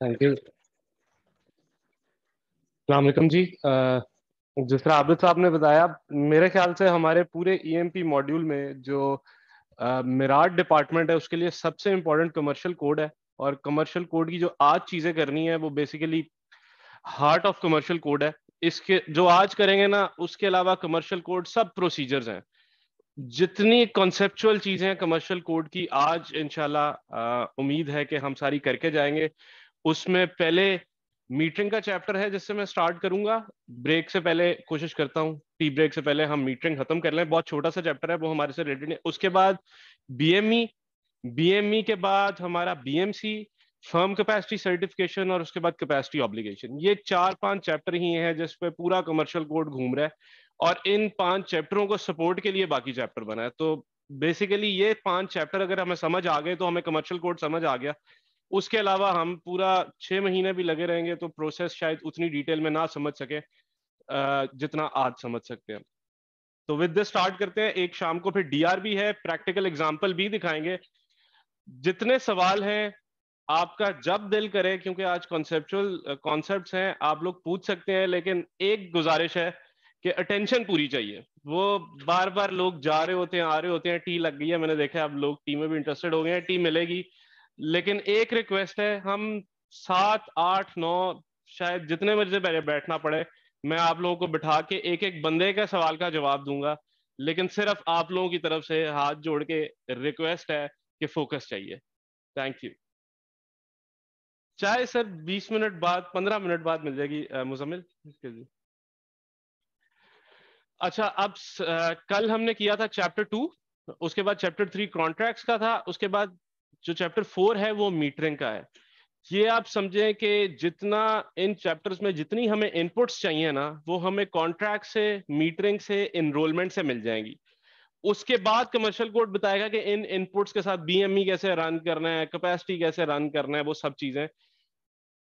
Thank you सलामकुम जी जिस तरह आबिद साहब ने बताया, मेरे ख्याल से हमारे पूरे ईएमपी e मॉड्यूल में जो मिराट डिपार्टमेंट है, उसके लिए सबसे इम्पोर्टेंट कमर्शियल कोड है। और कमर्शियल कोड की जो आज चीज़ें करनी है, वो basically heart of commercial code है। इसके, जो आज करेंगे ना, उसके अलावा कमर्शियल कोड सब प्रोसीजर्स हैं। जितनी कॉन्सेप्चुअल चीज़ें कमर्शियल कोड की, आज इनशाला उम्मीद है कि हम सारी करके जाएँगे। उसमें पहले मीटरिंग का चैप्टर है, जिससे मैं स्टार्ट करूँगा। ब्रेक से पहले कोशिश करता हूँ। टी ब्रेक से पहले हम मीटरिंग खत्म कर लें। बहुत छोटा सा चैप्टर है, वो हमारे से रिलेटेड है उसके बाद बीएमई बीएमई के बाद हमारा बीएमसी फर्म कैपेसिटी सर्टिफिकेशन और उसके बाद कैपेसिटी ऑब्लिगेशन ये चार पाँच चैप्टर ही हैं जिस पे पूरा कमर्शियल कोड घूम रहा है और इन पाँच चैप्टरों को सपोर्ट के लिए बाकी चैप्टर बना है। तो बेसिकली ये पाँच चैप्टर अगर हमें समझ आ गए तो हमें कमर्शियल कोड समझ आ गया। उसके अलावा हम पूरा छह महीने भी लगे रहेंगे तो प्रोसेस शायद उतनी डिटेल में ना समझ सके जितना आज समझ सकते हैं। तो विद दिस स्टार्ट करते हैं, एक शाम को फिर डीआरबी है प्रैक्टिकल एग्ज़ाम्पल भी दिखाएँगे। जितने सवाल हैं, आपका जब दिल करे, क्योंकि आज कॉन्सेप्चुअल कॉन्सेप्ट्स हैं, आप लोग पूछ सकते हैं, लेकिन एक गुजारिश है कि अटेंशन पूरी चाहिए। वो बार बार लोग जा रहे होते हैं, आ रहे होते हैं, टी लग गई है, मैंने देखा है, अब लोग टी में भी इंटरेस्टेड हो गए हैं टी मिलेगी। लेकिन एक रिक्वेस्ट है हम सात आठ नौ शायद जितने मर्ज़ी पहले बैठना पड़े मैं आप लोगों को बिठा के एक एक बंदे का सवाल का जवाब दूँगा लेकिन सिर्फ़ आप लोगों की तरफ़ से हाथ जोड़ के रिक्वेस्ट है कि फोकस चाहिए। थैंक यू चाहे सर 20 मिनट बाद 15 मिनट बाद मिल जाएगी मुजमिल अच्छा अब आ, कल हमने किया था चैप्टर टू उसके बाद चैप्टर थ्री कॉन्ट्रैक्ट्स का था उसके बाद जो चैप्टर फोर है, वो मीटरिंग का है। ये आप समझें कि जितना इन चैप्टर्स में जितनी हमें इनपुट्स चाहिए ना, वो हमें कॉन्ट्रैक्ट से मीटरिंग से इनरोलमेंट से मिल जाएँगी। उसके बाद कमर्शियल कोर्ट बताएगा कि इन इनपुट्स के साथ बीएमई कैसे रन करना है कैपेसिटी कैसे रन करना है, वो सब चीज़ें।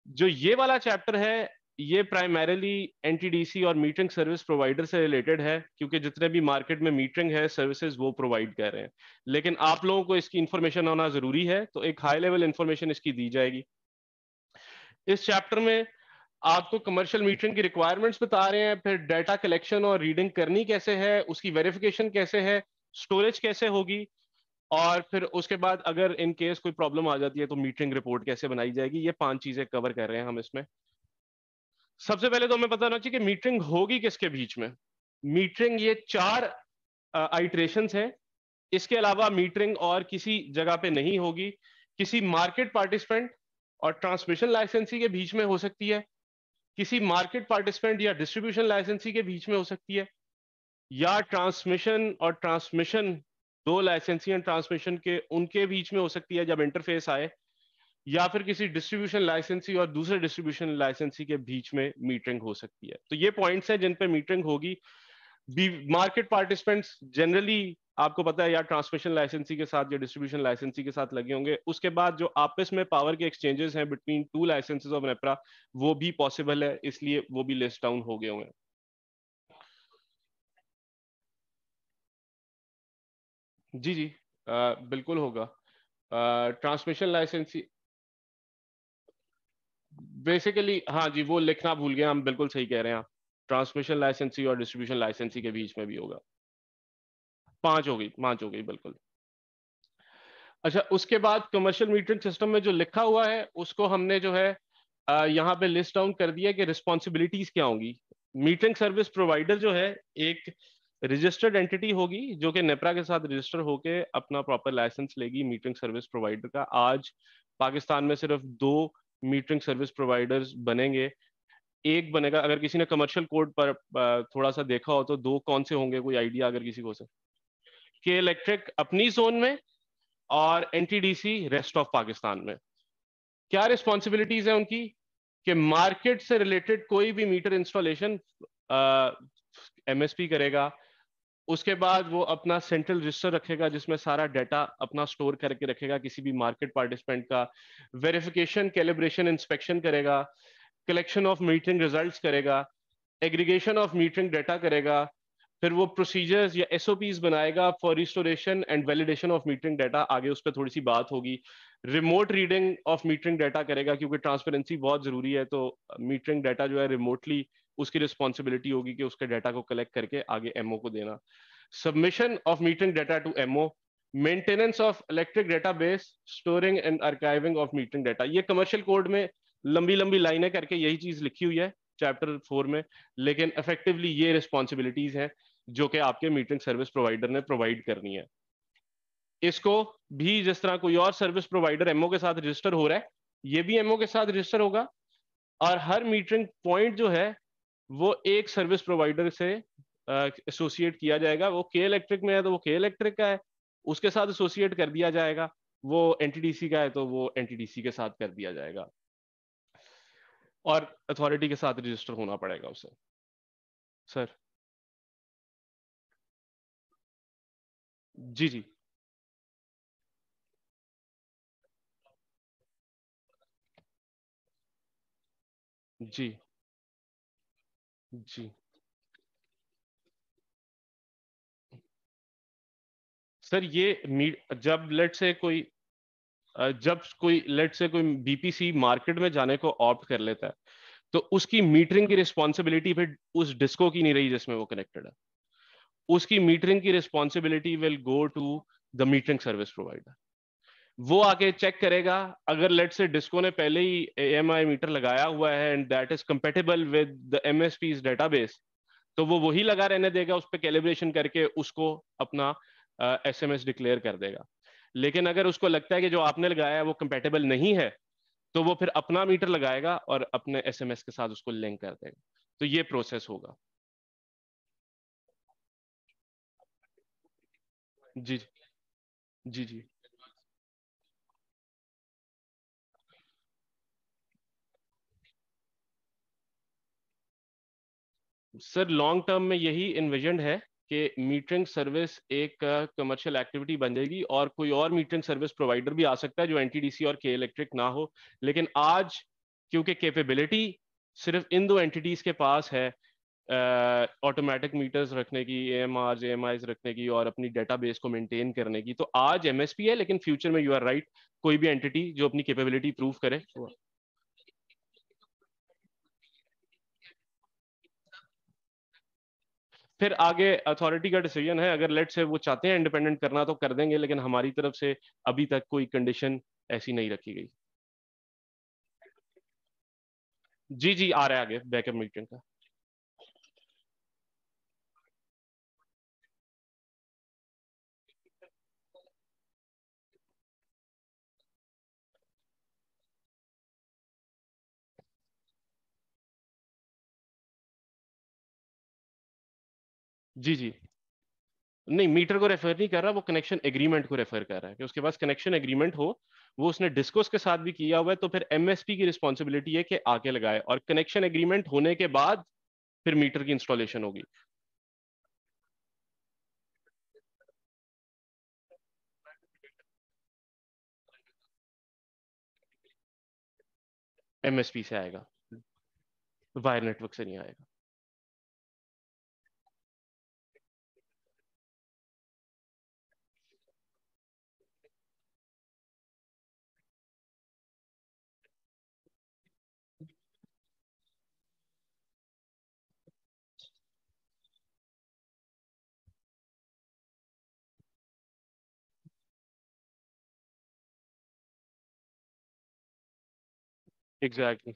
जो ये वाला चैप्टर है ये प्राइमरीली एनटीडीसी और मीटरिंग सर्विस प्रोवाइडर से रिलेटेड है, क्योंकि जितने भी मार्केट में मीटरिंग है सर्विसेज़ वो प्रोवाइड कर रहे हैं। लेकिन आप लोगों को इसकी इंफॉर्मेशन होना ज़रूरी है तो एक हाई लेवल इंफॉर्मेशन इसकी दी जाएगी। इस चैप्टर में आपको कमर्शियल मीटरिंग की रिक्वायरमेंट्स बता रहे हैं, फिर डाटा कलेक्शन और रीडिंग करनी कैसे है, उसकी वेरिफिकेशन कैसे है स्टोरेज कैसे होगी, और फिर उसके बाद अगर इन केस कोई प्रॉब्लम आ जाती है तो मीटरिंग रिपोर्ट कैसे बनाई जाएगी, ये पाँच चीज़ें कवर कर रहे हैं हम इसमें। सबसे पहले तो हमें पता होना चाहिए कि मीटरिंग होगी किसके बीच में। मीटरिंग ये चार आइट्रेशन है। इसके अलावा मीटरिंग और किसी जगह पे नहीं होगी। किसी मार्केट पार्टिसिपेंट और ट्रांसमिशन लाइसेंसी के बीच में हो सकती है। किसी मार्केट पार्टिसिपेंट या डिस्ट्रीब्यूशन लाइसेंसी के बीच में हो सकती है। या ट्रांसमिशन और ट्रांसमिशन दो लाइसेंसी एंड ट्रांसमिशन के, उनके बीच में हो सकती है जब इंटरफेस आए। या फिर किसी डिस्ट्रीब्यूशन लाइसेंसी और दूसरे डिस्ट्रीब्यूशन लाइसेंसी के बीच में मीटरिंग हो सकती है। तो ये पॉइंट्स हैं जिन पे मीटरिंग होगी। मार्केट पार्टिसिपेंट्स जनरली आपको पता है या ट्रांसमिशन लाइसेंसी के साथ या डिस्ट्रीब्यूशन लाइसेंसी के साथ लगे होंगे। उसके बाद जो आपस में पावर के एक्सचेंजेस हैं between two licenses of NEPRA वो भी पॉसिबल है इसलिए वो भी लिस्ट डाउन हो गए होंगे। जी जी। आ, बिल्कुल होगा। ट्रांसमिशन लाइसेंसी बेसिकली हाँ जी, वो लिखना भूल गए हम बिल्कुल सही कह रहे हैं आप। ट्रांसमिशन लाइसेंसी और डिस्ट्रीब्यूशन लाइसेंसी के बीच में भी होगा। पाँच हो गई, पाँच हो गई, बिल्कुल। अच्छा उसके बाद कमर्शियल मीटरिंग सिस्टम में जो लिखा हुआ है, उसको हमने जो है यहाँ पे लिस्ट डाउन कर दिया कि रिस्पॉन्सिबिलिटीज क्या होंगी। मीटरिंग सर्विस प्रोवाइडर जो है, एक रजिस्टर्ड एंटिटी होगी, जो कि नेपरा के साथ रजिस्टर होके अपना प्रॉपर लाइसेंस लेगी मीटरिंग सर्विस प्रोवाइडर का। आज पाकिस्तान में सिर्फ़ दो मीटरिंग सर्विस प्रोवाइडर्स बनेंगे। एक बनेगा, अगर किसी ने कमर्शियल कोड पर थोड़ा सा देखा हो तो दो कौन से होंगे, कोई आइडिया अगर किसी को से के इलेक्ट्रिक अपनी जोन में और एनटीडीसी रेस्ट ऑफ़ पाकिस्तान में। क्या रिस्पॉन्सिबिलिटीज है उनकी? कि मार्केट से रिलेटेड कोई भी मीटर इंस्टॉलेशन एमएसपी करेगा उसके बाद वो अपना सेंट्रल रजिस्टर रखेगा, जिसमें सारा डाटा अपना स्टोर करके रखेगा, किसी भी मार्केट पार्टिसिपेंट का। वेरिफिकेशन कैलिब्रेशन इंस्पेक्शन करेगा। कलेक्शन ऑफ़ मीटिंग रिजल्ट्स करेगा। एग्रीगेशन ऑफ़ मीटिंग डाटा करेगा। फिर वो प्रोसीजर्स या एसओपीज बनाएगा for restoration and validation of metering data आगे उस पर थोड़ी सी बात होगी। Remote reading of metering data करेगा, क्योंकि ट्रांसपेरेंसी बहुत ज़रूरी है तो मीटरिंग डाटा जो है रिमोटली उसकी रिस्पॉन्सिबिलिटी होगी कि उसके डाटा को कलेक्ट करके आगे एमओ को देना। Submission of metering data to MO maintenance of electric database storing and archiving of metering data ये कमर्शियल कोड में लंबी लंबी लाइनें करके यही चीज़ लिखी हुई है चैप्टर फोर में। लेकिन इफेक्टिवली ये रिस्पॉन्सिबिलिटीज हैं जो कि आपके मीटिंग सर्विस प्रोवाइडर ने प्रोवाइड करनी है। इसको भी जिस तरह कोई और सर्विस प्रोवाइडर एमओ के साथ रजिस्टर हो रहा है, ये भी एमओ के साथ रजिस्टर होगा। और हर मीटरिंग पॉइंट जो है वो एक सर्विस प्रोवाइडर से एसोसिएट किया जाएगा। वो के इलेक्ट्रिक में है तो वो के इलेक्ट्रिक का है। उसके साथ एसोसिएट कर दिया जाएगा। वो एनटीडीसी का है तो वो एनटीडीसी के साथ कर दिया जाएगा। और अथॉरिटी के साथ रजिस्टर होना पड़ेगा उसे। सर जी जी। जी। जी। सर, ये जब लेट से कोई जब कोई लेट से कोई बीपीसी मार्केट में जाने को ऑप्ट कर लेता है तो उसकी मीटरिंग की रिस्पॉन्सिबिलिटी फिर उस डिस्को की नहीं रही जिसमें वो कनेक्टेड है। उसकी मीटरिंग की responsibility will go to the metering service provider वो आके चेक करेगा, अगर लेट से डिस्को ने पहले ही एम आई मीटर लगाया हुआ है and that is compatible with the M S P database तो वो वही लगा रहने देगा, उस पर कैलिब्रेशन करके उसको अपना एस एम एस डिक्लेयर कर देगा। लेकिन अगर उसको लगता है कि जो आपने लगाया है वो कंपेटेबल नहीं है तो वो फिर अपना मीटर लगाएगा और अपने एस एम एस के साथ उसको लिंक कर देगा। तो ये प्रोसेस होगा। जी जी। जी जी। सर लॉन्ग टर्म में यही इन्विजन है कि मीटरिंग सर्विस एक कमर्शियल एक्टिविटी बन जाएगी और कोई और मीटरिंग सर्विस प्रोवाइडर भी आ सकता है जो एनटीडीसी और के इलेक्ट्रिक ना हो। लेकिन आज क्योंकि कैपेबिलिटी सिर्फ़ इन दो एंटिटीज के पास है ऑटोमेटिक uh, मीटर्स रखने की ए एम आर एम रखने की और अपनी डेटाबेस को मेंटेन करने की तो आज एमएसपी है लेकिन फ्यूचर में यू आर राइट कोई भी एंटिटी जो अपनी कैपेबिलिटी प्रूव करे फिर आगे अथॉरिटी का डिसीज़न है। अगर लेट से वो चाहते हैं इंडिपेंडेंट करना तो कर देंगे, लेकिन हमारी तरफ़ से अभी तक कोई कंडीशन ऐसी नहीं रखी गई। जी जी, आ रहा है आगे, बैकअप मीटिंग का। जी जी। नहीं, मीटर को रेफर नहीं कर रहा, वो कनेक्शन एग्रीमेंट को रेफर कर रहा है कि उसके पास कनेक्शन एग्रीमेंट हो, वो उसने डिस्कोस के साथ भी किया हुआ है तो फिर एमएसपी की रिस्पॉन्सिबिलिटी है कि आके लगाए और कनेक्शन एग्रीमेंट होने के बाद फिर मीटर की इंस्टॉलेशन होगी। एमएसपी से आएगा। वायर नेटवर्क से नहीं आएगा। Exactly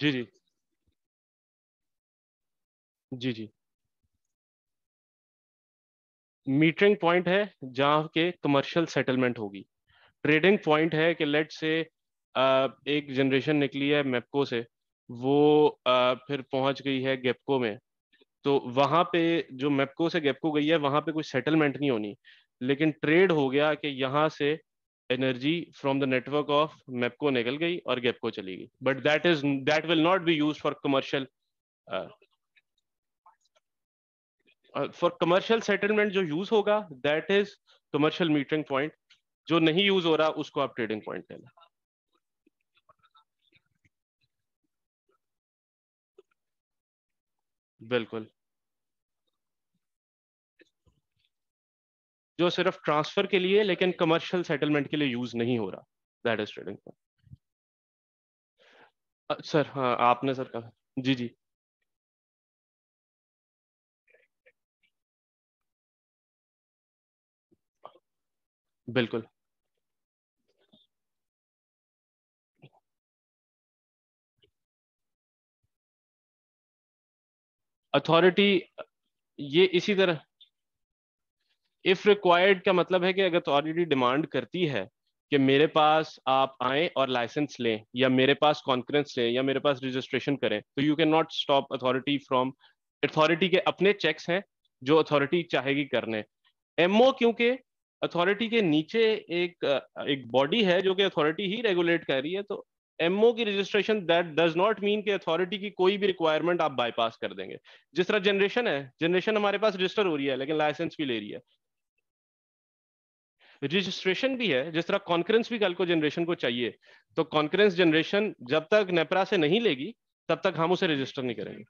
जी जी। जी जी। मीटरिंग पॉइंट है जहाँ के कमर्शियल सेटलमेंट होगी। ट्रेडिंग पॉइंट है कि लेट से एक जनरेशन निकली है मेपको से, वो फिर पहुँच गई है गेपको में। तो वहाँ पे जो मेपको से गेपको गई है, वहाँ पे कोई सेटलमेंट नहीं होनी। लेकिन ट्रेड हो गया कि यहाँ से energy from the network of MEPCO निकल गई और गेपको चली गई। But that is that will not be use for commercial for commercial settlement जो यूज़ होगा that is commercial metering point जो नहीं यूज़ हो रहा, उसको आप ट्रेडिंग पॉइंट लेना बिल्कुल। जो सिर्फ़ ट्रांसफ़र के लिए, लेकिन कमर्शियल सेटलमेंट के लिए यूज़ नहीं हो रहा। दैट इज़ ट्रेडिंग सर हाँ आपने सर कहा। जी जी। बिल्कुल। अथॉरिटी ये इसी तरह इफ़ रिक्वायर्ड का मतलब है कि अगर अथॉरिटी डिमांड करती है कि मेरे पास आप आए और लाइसेंस लें, या मेरे पास कॉन्फ्रेंस लें, या मेरे पास रजिस्ट्रेशन करें तो you can not stop authority from authority के अपने चेक्स हैं जो अथॉरिटी चाहेगी करने। एमओ क्योंकि अथॉरिटी के नीचे एक एक बॉडी है जो कि अथॉरिटी ही रेगुलेट कर रही है तो एमओ की registration that does not mean कि अथॉरिटी की कोई भी रिक्वायरमेंट आप बाईपास कर देंगे। जिस तरह जनरेशन है जनरेशन हमारे पास रजिस्टर हो रही है, लेकिन लाइसेंस भी ले रही है। रजिस्ट्रेशन भी है, जिस तरह कॉन्फ्रेंस भी कल को जनरेशन को चाहिए तो कॉन्फ्रेंस जनरेशन जब तक नेपरा से नहीं लेगी, तब तक हम उसे रजिस्टर नहीं करेंगे।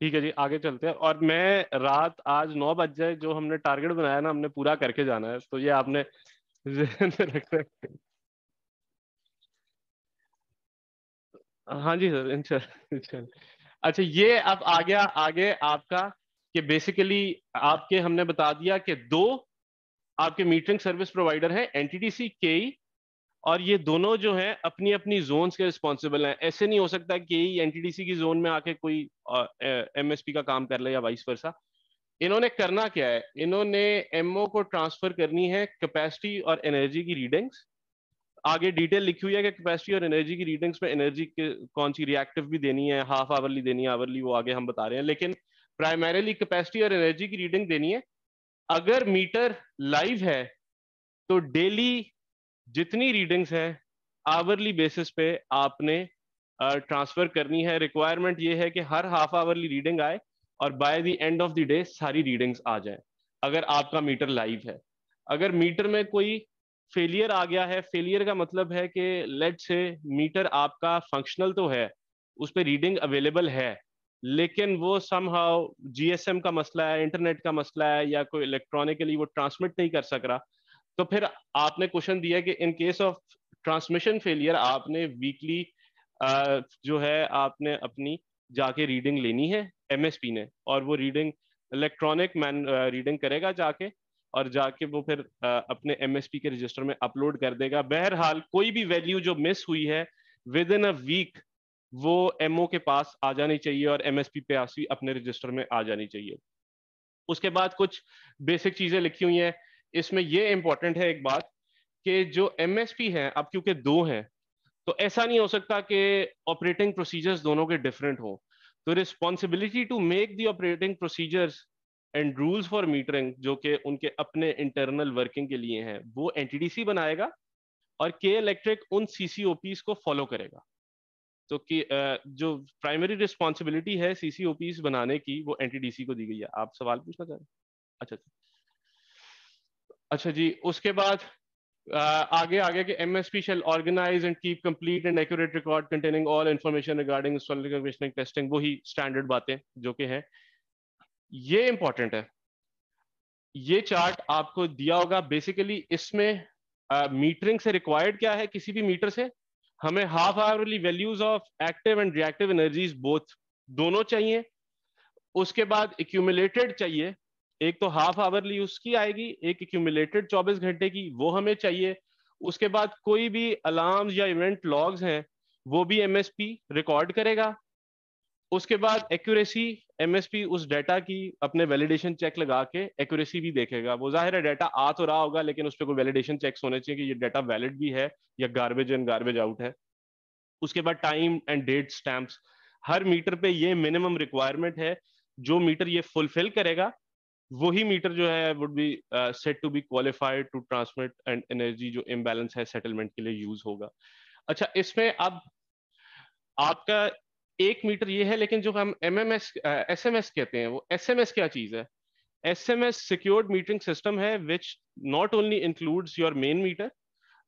ठीक है जी, आगे चलते हैं। और मैं रात आज नौ बज जाए, जो हमने टारगेट बनाया ना, हमने पूरा करके जाना है। तो ये आपने रखते हाँ। जी सर इंशाल्लाह अच्छा ये अब आ गया, आगे आपका कि बेसिकली आपके हमने बता दिया कि दो आपके मीटरिंग सर्विस प्रोवाइडर हैं एनटीटीसी के और ये दोनों जो हैं अपनी अपनी जोन्स के रिस्पॉन्सिबल हैं। ऐसे नहीं हो सकता कि एनटीडीसी की जोन में आके कोई एमएसपी का काम कर ले या वाइस वर्षा इन्होंने करना क्या है? इन्होंने एमओ को ट्रांसफ़र करनी है कैपेसिटी और एनर्जी की रीडिंग्स आगे डिटेल लिखी हुई है कि कैपेसिटी और एनर्जी की रीडिंग्स में एनर्जी के, कौन सी रिएक्टिव भी देनी है हाफ़ आवरली देनी है आवरली वो आगे हम बता रहे हैं। लेकिन प्राइमरीली कैपेसिटी और एनर्जी की रीडिंग देनी है। अगर मीटर लाइव है तो डेली जितनी रीडिंग्स हैं आवरली बेसिस पे आपने ट्रांसफ़र करनी है। रिक्वायरमेंट ये है कि हर हाफ़ आवरली रीडिंग आए और by the end of the day सारी रीडिंग्स आ जाए, अगर आपका मीटर लाइव है। अगर मीटर में कोई फेलियर आ गया है फेलियर का मतलब है कि लेट से मीटर आपका फंक्शनल तो है, उस पर रीडिंग अवेलेबल है, लेकिन वो समहाउ जीएसएम का मसला है इंटरनेट का मसला है, या कोई इलेक्ट्रॉनिकली वो ट्रांसमिट नहीं कर सक रहा तो फिर आपने क्वेश्चन दिया कि in case of transmission failure आपने वीकली जो है, आपने अपनी जाके रीडिंग लेनी है एमएसपी ने, और वो रीडिंग इलेक्ट्रॉनिक मैन रीडिंग करेगा जाके, और जाके वो फिर अपने एमएसपी के रजिस्टर में अपलोड कर देगा। बहरहाल, कोई भी वैल्यू जो मिस हुई है विद इन अ वीक वो एमओ के पास आ जानी चाहिए और एमएसपी पे अपने रजिस्टर में आ जानी चाहिए। उसके बाद कुछ बेसिक चीज़ें लिखी हुई हैं। इसमें यह इंपॉर्टेंट है एक बात कि जो एमएसपी है, अब क्योंकि दो हैं तो ऐसा नहीं हो सकता कि ऑपरेटिंग प्रोसीजर्स दोनों के डिफरेंट हो। तो responsibility to make the operating procedures and rules for metering जो कि उनके अपने इंटरनल वर्किंग के लिए हैं, वो एनटीडीसी बनाएगा और के इलेक्ट्रिक उन सीसीओपीस को फॉलो करेगा। तो कि जो प्राइमरी रिस्पॉन्सिबिलिटी है सीसीओपीस बनाने की, वो एनटीडीसी को दी गई है। आप सवाल पूछना चाह रहे हैं? अच्छा अच्छा। अच्छा जी, उसके बाद आगे आगे के MSP shall organize and keep complete and accurate record containing all information regarding testing वही स्टैंडर्ड बातें जो कि हैं। ये इंपॉर्टेंट है। ये चार्ट आपको दिया होगा बेसिकली इसमें मीटरिंग से रिक्वायर्ड क्या है किसी भी मीटर से? हमें half hourly values of active and reactive energies both दोनों चाहिए। उसके बाद एक्यूमुलेटेड चाहिए। एक तो हाफ़ आवरली उसकी आएगी, एक एक्यूमुलेटेड 24 घंटे की, वो हमें चाहिए। उसके बाद कोई भी अलार्म्स या इवेंट लॉग्स हैं, वो भी एमएसपी रिकॉर्ड करेगा। उसके बाद एक्यूरेसी एमएसपी उस डाटा की अपने वैलिडेशन चेक लगा के एक्यूरेसी भी देखेगा। वो ज़ाहिर है डाटा आ तो रहा होगा, लेकिन उस पर कोई वैलिडेशन चेक्स होने चाहिए कि ये डाटा वैलिड भी है या गार्बेज एंड गार्बेज आउट है। उसके बाद टाइम एंड डेट स्टैंप्स हर मीटर पे ये मिनिमम रिक्वायरमेंट है, जो मीटर ये फुलफिल करेगा वही मीटर जो है would be set to be qualified to transmit and energy जो इम्बैलेंस है सेटलमेंट के लिए यूज़ होगा। अच्छा इसमें अब आपका एक मीटर ये है, लेकिन जो हम M M S S M S कहते हैं, वो एस एम एस क्या चीज़ है? S M S secured metering system है which not only includes your main meter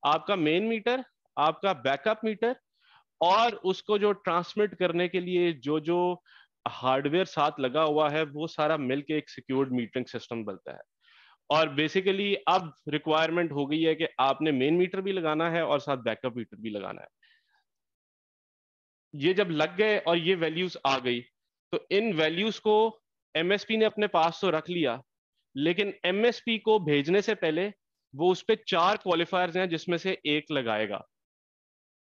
आपका मेन मीटर आपका बैकअप मीटर और उसको जो ट्रांसमिट करने के लिए जो जो हार्डवेयर साथ लगा हुआ है, वो सारा मिलके एक सिक्योर्ड मीटरिंग सिस्टम बनता है। और बेसिकली अब रिक्वायरमेंट हो गई है कि आपने मेन मीटर भी लगाना है और साथ बैकअप मीटर भी लगाना है। ये जब लग गए और ये वैल्यूज़ आ गई तो इन वैल्यूज़ को एमएसपी ने अपने पास तो रख लिया, लेकिन एमएसपी को भेजने से पहले वो उस पर चार क्वालिफायर्स हैं जिसमें से एक लगाएगा।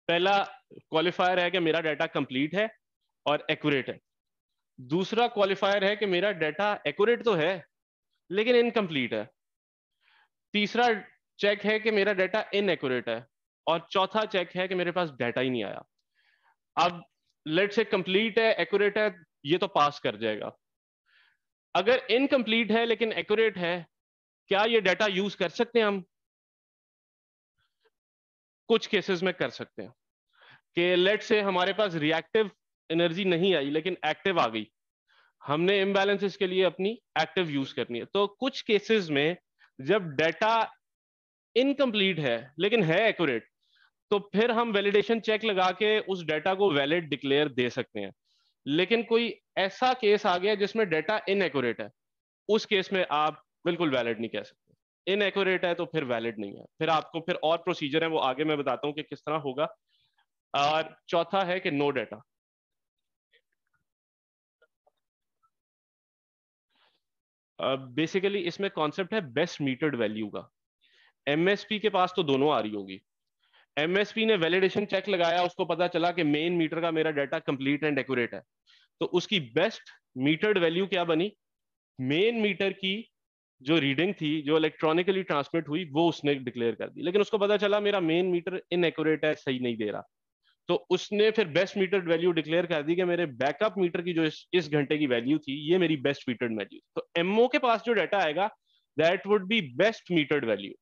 पहला क्वालिफायर है कि मेरा डाटा कंप्लीट है और एक्यूरेट है। दूसरा क्वालिफायर है कि मेरा डाटा एक्यूरेट तो है, लेकिन इनकम्प्लीट है। तीसरा चेक है कि मेरा डाटा इनएक्यूरेट है, और चौथा चेक है कि मेरे पास डाटा ही नहीं आया। अब लेट से कंप्लीट है एक्यूरेट है, ये तो पास कर जाएगा। अगर इनकम्प्लीट है, लेकिन एक्यूरेट है, क्या ये डाटा यूज़ कर सकते हैं हम? कुछ केसेस में कर सकते हैं। कि लेट से हमारे पास रिएक्टिव एनर्जी नहीं आई, लेकिन एक्टिव आ गई। हमने इम्बैलेंसेस के लिए अपनी एक्टिव यूज़ करनी है। तो कुछ केसेस में जब डाटा इनकम्प्लीट है, लेकिन है एक्यूरेट तो फिर हम वैलिडेशन चेक लगा के उस डाटा को वैलिड डिक्लेयर दे सकते हैं। लेकिन कोई ऐसा केस आ गया जिसमें डाटा इनएक्यूरेट है, उस केस में आप बिल्कुल वैलिड नहीं कह सकते। इनएक्यूरेट है तो फिर वैलिड नहीं है। फिर आपको फिर और प्रोसीजर है, वो आगे मैं बताता हूँ कि किस तरह होगा। और चौथा है कि नो डाटा। बेसिकली uh, इसमें कॉन्सेप्ट है बेस्ट मीटर्ड वैल्यू का। एमएसपी के पास तो दोनों आ रही होगी। एमएसपी ने वैलिडेशन चेक लगाया उसको पता चला कि मेन मीटर का मेरा डाटा कंप्लीट एंड एक्यूरेट है। तो उसकी बेस्ट मीटर्ड वैल्यू क्या बनी? मेन मीटर की जो रीडिंग थी जो इलेक्ट्रॉनिकली ट्रांसमिट हुई वो उसने डिक्लेयर कर दी। लेकिन उसको पता चला मेरा मेन मीटर इनएक्यूरेट है सही नहीं दे रहा। तो उसने फिर बेस्ट मीटर वैल्यू डिक्लेयर कर दी कि मेरे बैकअप मीटर की जो इस, इस घंटे की वैल्यू थी ये मेरी बेस्ट मीटर्ड वैल्यू तो एमओ के पास जो डाटा आएगा that would be best metered value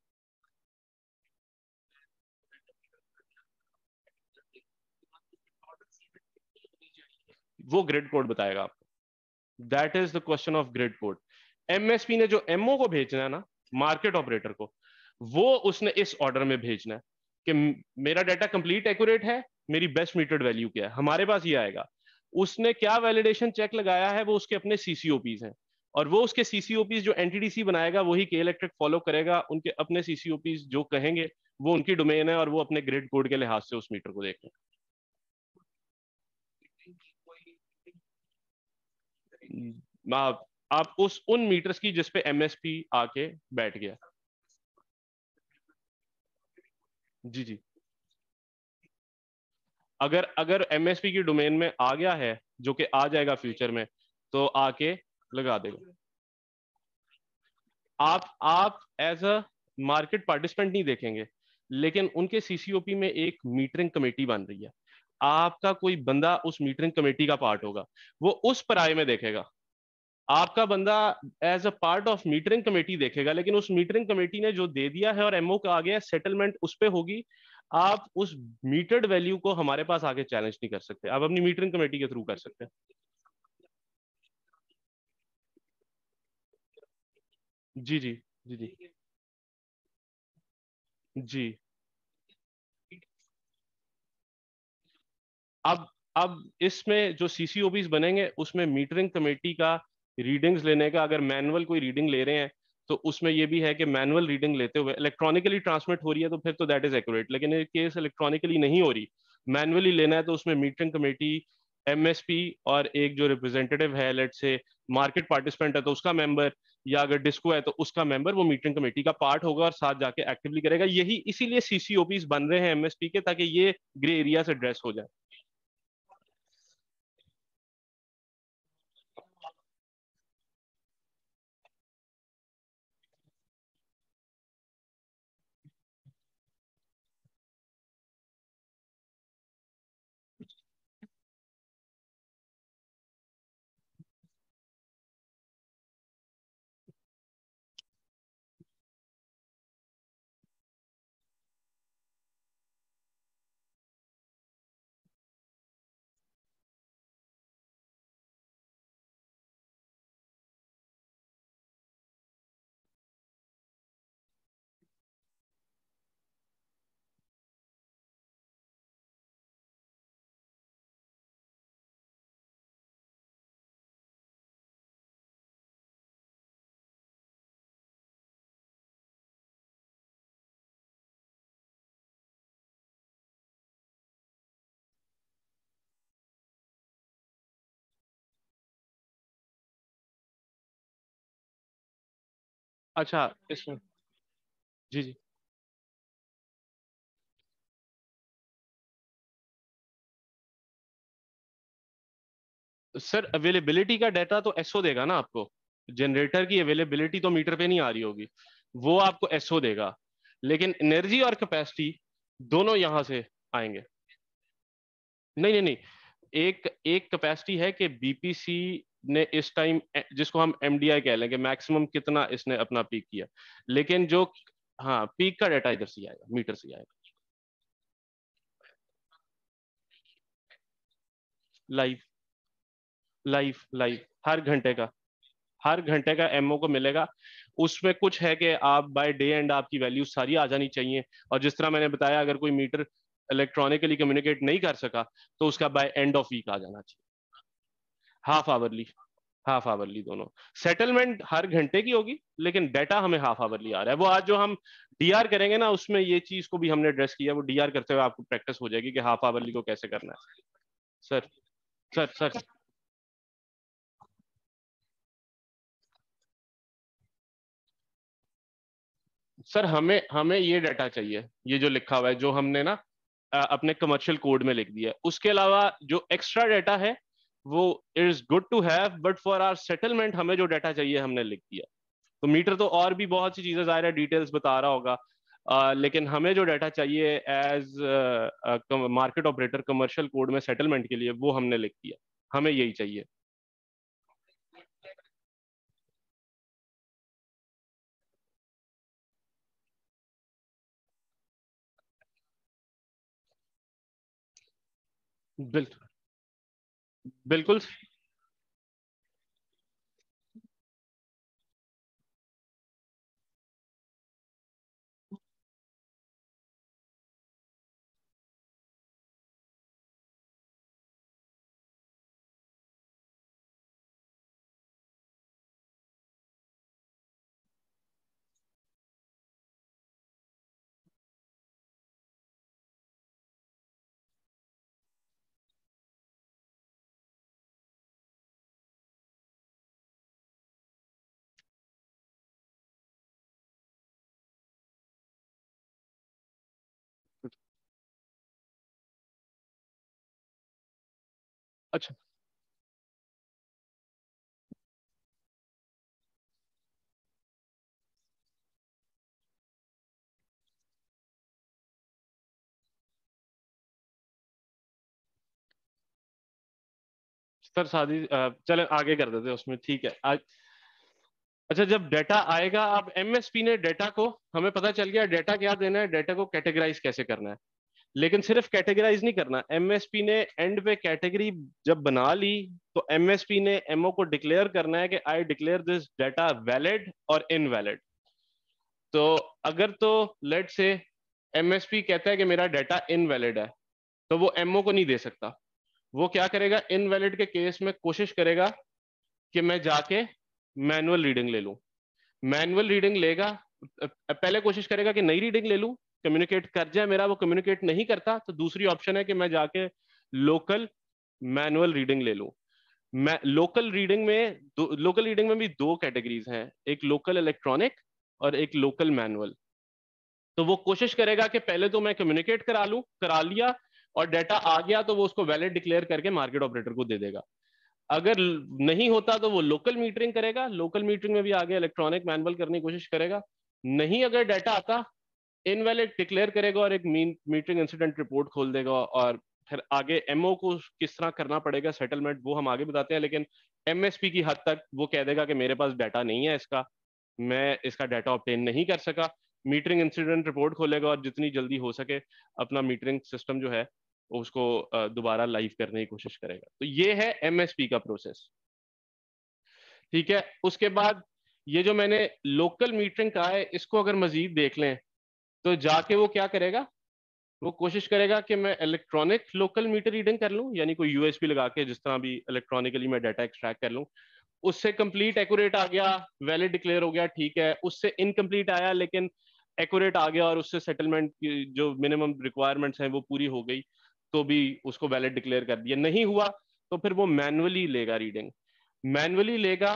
वो ग्रिड कोड बताएगा आपको। That is the question of grid code MSP ने जो एमओ को भेजना है ना मार्केट ऑपरेटर को वो उसने इस ऑर्डर में भेजना है कि मेरा डाटा कंप्लीट एक्यूरेट है मेरी बेस्ट मीटर्ड वैल्यू क्या है? हमारे पास ये आएगा। उसने क्या वैलिडेशन चेक लगाया है वो उसके अपने सीसीओपीज हैं। और वो उसके सीसीओपीज जो एनटीडीसी बनाएगा वही के इलेक्ट्रिक फॉलो करेगा उनके अपने सीसीओपीज जो कहेंगे वो उनकी डोमेन है और वो अपने ग्रिड कोड के लिहाज से उस मीटर को देखें आप, आप उस उन मीटर्स की जिसपे एमएसपी आके बैठ गया। जी जी। अगर अगर एमएसपी की डोमेन में आ गया है, जो कि आ जाएगा फ्यूचर में तो आके लगा देगा। आप आप एज अ मार्केट पार्टिसिपेंट नहीं देखेंगे, लेकिन उनके सीसीओपी में एक मीटरिंग कमेटी बन रही है। आपका कोई बंदा उस मीटरिंग कमेटी का पार्ट होगा, वो उस पराये में देखेगा। आपका बंदा as a part of metering committee देखेगा, लेकिन उस मीटरिंग कमेटी ने जो दे दिया है और एमओ का आ गया सेटलमेंट उस पर होगी आप उस मीटर्ड वैल्यू को हमारे पास आगे चैलेंज नहीं कर सकते। आप अपनी मीटरिंग कमेटी के थ्रू कर सकते हैं। जी जी जी जी। जी। अब अब इसमें जो सीसीओबीज बनेंगे, उसमें मीटरिंग कमेटी का रीडिंग्स लेने का, अगर मैनुअल कोई रीडिंग ले रहे हैं तो उसमें ये भी है कि मैनुअल रीडिंग लेते हुए इलेक्ट्रॉनिकली ट्रांसमिट हो रही है तो फिर तो दैट इज़ एक्यूरेट लेकिन ये केस इलेक्ट्रॉनिकली नहीं हो रही। मैनुअली लेना है तो उसमें मीटरिंग कमेटी एमएसपी और एक जो रिप्रेजेंटेटिव है लेट से मार्केट पार्टिसिपेंट है तो उसका मेंबर या अगर डिस्को है तो उसका मेंबर वो मीटिंग कमेटी का पार्ट होगा और साथ जाके एक्टिवली करेगा। यही इसीलिए सीसीओपीज बन रहे हैं एमएसपी के, ताकि ये ग्रे एरिया से एड्रेस हो जाए। अच्छा इसमें। जी जी। सर अवेलेबिलिटी का डाटा तो एसओ देगा ना आपको? जनरेटर की अवेलेबिलिटी तो मीटर पे नहीं आ रही होगी। वो आपको एसओ देगा। लेकिन एनर्जी और कैपेसिटी दोनों यहाँ से आएँगे। नहीं नहीं नहीं। एक एक कैपेसिटी है कि बीपीसी ने इस टाइम जिसको हम एमडीआई कह लेंगे मैक्सिमम कितना इसने अपना पीक किया। लेकिन जो हाँ पीक का डाटा इधर से आएगा मीटर से आएगा। लाइव लाइव लाइव हर घंटे का, हर घंटे का एमओ को मिलेगा। उसमें कुछ है कि आप बाय डे एंड आपकी वैल्यू सारी आ जानी चाहिए। और जिस तरह मैंने बताया, अगर कोई मीटर इलेक्ट्रॉनिकली कम्युनिकेट नहीं कर सका तो उसका बाय एंड ऑफ़ वीक आ जाना चाहिए। हाफ़ आवरली हाफ़ आवरली दोनों। सेटलमेंट हर घंटे की होगी, लेकिन डाटा हमें हाफ़ आवरली आ रहा है। वो आज जो हम डीआर करेंगे ना, उसमें ये चीज़ को भी हमने एड्रेस किया वो डीआर करते हुए आपको प्रैक्टिस हो जाएगी कि हाफ़ आवरली को कैसे करना है। सर सर सर सर हमें हमें ये डाटा चाहिए, ये जो लिखा हुआ है, जो हमने ना अपने कमर्शियल कोड में लिख दिया उसके अलावा जो एक्स्ट्रा डाटा है वो is good to have but for our settlement हमें जो डाटा चाहिए हमने लिख दिया। तो मीटर तो और भी बहुत सी चीज़ें ज़ाहिर है डिटेल्स बता रहा होगा। Uh, लेकिन हमें जो डाटा चाहिए as market operator commercial code में सेटलमेंट के लिए वो हमने लिख दिया। हमें यही चाहिए। बिल्कुल। बिल्कुल अच्छा। सर, शादी चले, आगे कर देते उसमें, ठीक है। आज अच्छा जब डेटा आएगा अब एमएसपी ने डेटा को, हमें पता चल गया, डेटा क्या देना है, डेटा को कैटेगराइज कैसे करना है? लेकिन सिर्फ़ कैटेगराइज नहीं करना। एमएसपी ने एंड पे कैटेगरी जब बना ली तो एमएसपी ने एमओ को डिक्लेयर करना है कि I declare this data valid और इनवैलिड तो अगर तो लेट से एमएसपी कहता है कि मेरा डेटा इनवैलिड है तो वो एमओ को नहीं दे सकता। वो क्या करेगा? इनवैलिड के केस में कोशिश करेगा कि मैं जाके मैनुअल रीडिंग ले लूँ। मैनुअल रीडिंग लेगा पहले कोशिश करेगा कि नई रीडिंग ले लूँ कम्युनिकेट कर जाए, मेरा वो कम्युनिकेट नहीं करता तो दूसरी ऑप्शन है कि मैं जाके लोकल मैनुअल रीडिंग ले लूँ। मैं लोकल रीडिंग में दो लोकल रीडिंग में भी दो कैटेगरीज हैं, एक लोकल इलेक्ट्रॉनिक और एक लोकल मैनुअल तो वो कोशिश करेगा कि पहले तो मैं कम्युनिकेट करा लूँ, करा लिया, और डाटा आ गया तो वो उसको वैलिड डिक्लेयर करके मार्केट ऑपरेटर को दे देगा। अगर नहीं होता तो वो लोकल मीटरिंग करेगा लोकल मीटरिंग में भी आगे इलेक्ट्रॉनिक मैनुअल करने की कोशिश करेगा। नहीं अगर डाटा आता इनवैलिड डिक्लेयर करेगा और एक मीटरिंग इंसिडेंट रिपोर्ट खोल देगा और फिर आगे एमओ को किस तरह करना पड़ेगा सेटलमेंट, वो हम आगे बताते हैं, लेकिन एमएसपी की हद तक वो कह देगा कि मेरे पास डाटा नहीं है इसका। मैं इसका डाटा ऑप्टेन नहीं कर सका। मीटरिंग इंसिडेंट रिपोर्ट खोलेगा और जितनी जल्दी हो सके अपना मीटरिंग सिस्टम जो है, उसको दोबारा लाइव करने की कोशिश करेगा। तो ये है एमएसपी का प्रोसेस ठीक है? उसके बाद ये जो मैंने लोकल मीटरिंग कहा है, इसको अगर मजीद देख लें तो जाके वो क्या करेगा? वो कोशिश करेगा कि मैं इलेक्ट्रॉनिक लोकल मीटर रीडिंग कर लूँ, यानी कोई यूएसपी लगा के जिस तरह भी इलेक्ट्रॉनिकली मैं डाटा एक्सट्रैक्ट कर लूँ। उससे कंप्लीट एक्यूरेट आ गया वैलिड डिक्लेयर हो गया, ठीक है। उससे इनकम्प्लीट आया, लेकिन एक्यूरेट आ गया और उससे सेटलमेंट की जो मिनिमम रिक्वायरमेंट्स हैं, वो पूरी हो गई तो भी उसको वैलिड डिक्लेयर कर दिया। नहीं हुआ तो फिर वो मैनुअली लेगा रीडिंग मैनुअली लेगा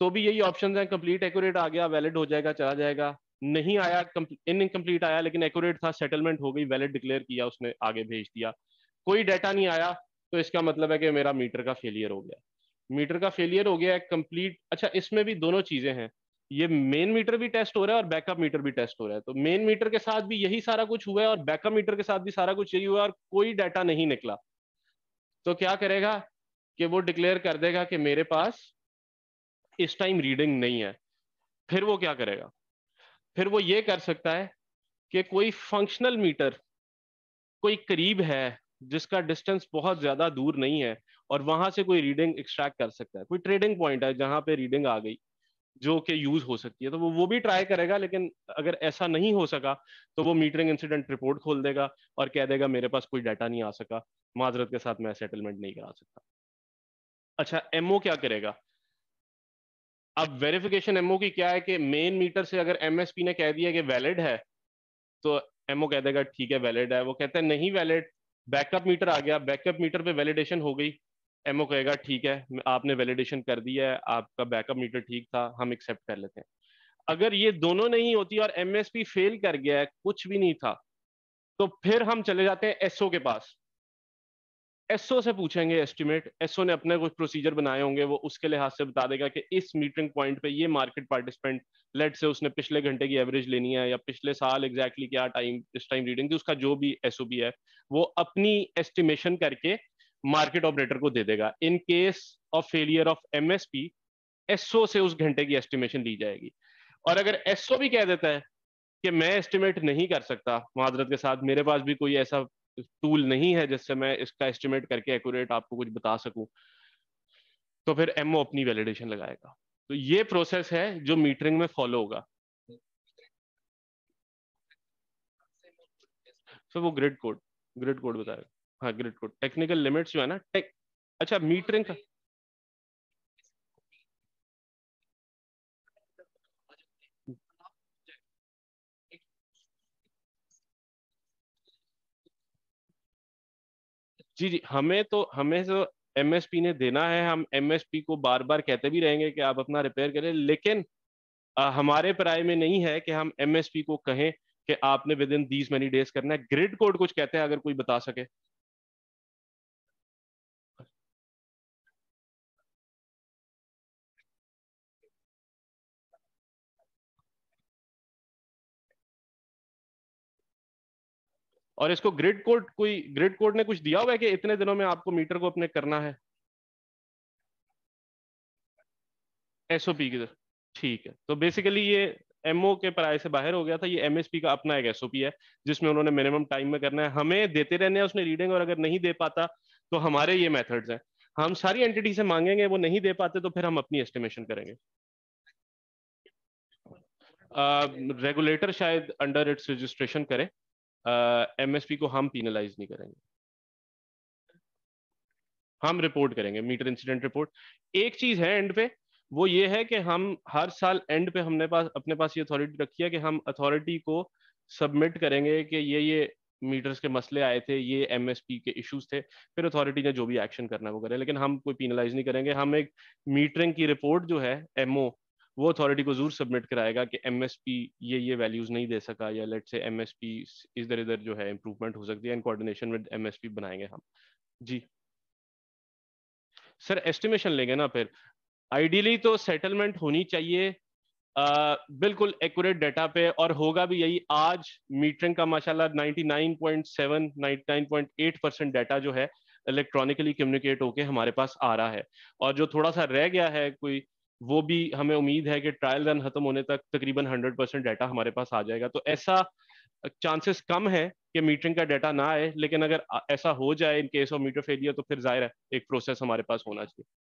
तो भी यही ऑप्शन है कंप्लीट एक्यूरेट आ गया वैलिड हो जाएगा, चला जाएगा। नहीं आया इन इनकम्प्लीट आया, लेकिन एक्यूरेट था सेटलमेंट हो गई वैलिड डिक्लेयर किया, उसने, आगे भेज दिया। कोई डाटा नहीं आया तो इसका मतलब है कि मेरा मीटर का फेलियर हो गया। मीटर का फेलियर हो गया कंप्लीट अच्छा इसमें भी दोनों चीज़ें हैं। ये मेन मीटर भी टेस्ट हो रहा है और बैकअप मीटर भी टेस्ट हो रहा है। तो मेन मीटर के साथ भी यही सारा कुछ हुआ है और बैकअप मीटर के साथ भी सारा कुछ यही हुआ है और कोई डाटा नहीं निकला। तो क्या करेगा कि वो डिक्लेयर कर देगा कि मेरे पास इस टाइम रीडिंग नहीं है। फिर वो क्या करेगा? फिर वो ये कर सकता है कि कोई फंक्शनल मीटर कोई करीब है, जिसका डिस्टेंस बहुत ज़्यादा दूर नहीं है, और वहाँ से कोई रीडिंग एक्सट्रैक्ट कर सकता है। कोई ट्रेडिंग पॉइंट है, जहाँ पे रीडिंग आ गई, जो कि यूज़ हो सकती है। तो वो वो भी ट्राई करेगा, लेकिन अगर ऐसा नहीं हो सका तो वो मीटरिंग इंसिडेंट रिपोर्ट खोल देगा और कह देगा, मेरे पास कोई डाटा नहीं आ सका। माजरत के साथ मैं सेटलमेंट नहीं करा सकता। अच्छा एमओ क्या करेगा? अब वेरिफिकेशन एमओ की क्या है कि मेन मीटर से अगर एमएसपी ने कह दिया कि वैलिड है तो एमओ कह देगा, ठीक है वैलिड है। वो कहते हैं, नहीं वैलिड बैकअप मीटर आ गया। बैकअप मीटर पे वैलिडेशन हो गई। एमओ कहेगा, ठीक है आपने वैलिडेशन कर दिया है, आपका बैकअप मीटर ठीक था, हम एक्सेप्ट कर लेते हैं। अगर ये दोनों नहीं होती और एमएसपी फेल कर गया है, कुछ भी नहीं था तो फिर हम चले जाते हैं एसओ के पास। एसओ से पूछेंगे एस्टिमेट एसओ ने अपने कुछ प्रोसीजर बनाए होंगे, वो उसके लिहाज से बता देगा कि इस मीटिंग पॉइंट पे ये मार्केट पार्टिसिपेंट लेट से उसने पिछले घंटे की एवरेज लेनी है या पिछले साल एग्जैक्टली क्या टाइम इस टाइम रीडिंग थी उसका जो भी एस है, वो अपनी एस्टिमेशन करके मार्केट ऑपरेटर को दे देगा। In case of failure of MSP SO से उस घंटे की एस्टिमेशन ली जाएगी। और अगर एसओ भी कह देता है कि मैं एस्टिमेट नहीं कर सकता, माजरत के साथ मेरे पास भी कोई ऐसा टूल नहीं है जिससे मैं इसका एस्टिमेट करके एक्यूरेट आपको कुछ बता सकूँ। तो फिर एमओ अपनी वैलिडेशन लगाएगा। तो ये प्रोसेस है जो मीटरिंग में फॉलो होगा। सो वो ग्रिड कोड ग्रिड कोड बताएगा हाँ। ग्रिड कोड टेक्निकल लिमिट्स जो है ना टेक अच्छा मीटरिंग का जी जी हमें तो हमें तो एमएसपी ने देना है हम एमएसपी को बार बार कहते भी रहेंगे कि आप अपना रिपेयर करें लेकिन आ, हमारे पराय में नहीं है कि हम एमएसपी को कहें कि आपने within these many days करना है। ग्रिड कोड कुछ कहते हैं अगर कोई बता सके। और इसको ग्रिड कोड कोई ग्रिड कोड ने कुछ दिया हुआ है कि इतने दिनों में आपको मीटर को अपने करना है? एसओपी की ठीक है। तो बेसिकली ये एमओ के प्राय से बाहर हो गया था। ये एमएसपी का अपना एक एसओपी है जिसमें उन्होंने मिनिमम टाइम में करना है। हमें देते रहने हैं उसने रीडिंग और अगर नहीं दे पाता तो हमारे ये मेथड्स हैं। हम सारी एंटिटी से मांगेंगे वो नहीं दे पाते तो फिर हम अपनी एस्टिमेशन करेंगे। रेगुलेटर uh, शायद अंडर इट्स रजिस्ट्रेशन करे। एमएसपी को हम पीनलाइज नहीं करेंगे। हम रिपोर्ट करेंगे मीटर इंसिडेंट रिपोर्ट एक चीज़ है एंड पे, वो ये है कि हम हर साल एंड पे हमने पास, अपने पास ये अथॉरिटी रखी है कि हम अथॉरिटी को सबमिट करेंगे कि ये ये मीटर्स के मसले आए थे, ये एमएसपी के इश्यूज़ थे, फिर अथॉरिटी ने जो भी एक्शन करना है वो करे। लेकिन हम कोई पीनलाइज नहीं करेंगे। हम एक मीटरिंग की रिपोर्ट जो है एमओ वो अथॉरिटी को ज़रूर सबमिट कराएगा कि एमएसपी ये ये वैल्यूज़ नहीं दे सका या लेट से एमएसपी इधर इधर जो है इम्प्रूवमेंट हो सकती है एंड कोऑर्डिनेशन विद एमएसपी बनाएँगे हम। जी। सर एस्टिमेशन लेंगे ना फिर। आइडियली तो सेटलमेंट होनी चाहिए आ, बिल्कुल एक्यूरेट डाटा पे और होगा भी यही। आज मीटरिंग का माशाल्लाह 99.7 99.8 परसेंट डाटा जो है इलेक्ट्रॉनिकली कम्युनिकेट होके हमारे पास आ रहा है। और जो थोड़ा सा रह गया है कोई वो भी हमें उम्मीद है कि ट्रायल रन खत्म होने तक तकरीबन 100 परसेंट डाटा हमारे पास आ जाएगा। तो ऐसा चांसेस कम है कि मीटरिंग का डाटा ना आए, लेकिन अगर ऐसा हो जाए in case of meter failure तो फिर ज़ाहिर है एक प्रोसेस हमारे पास होना चाहिए।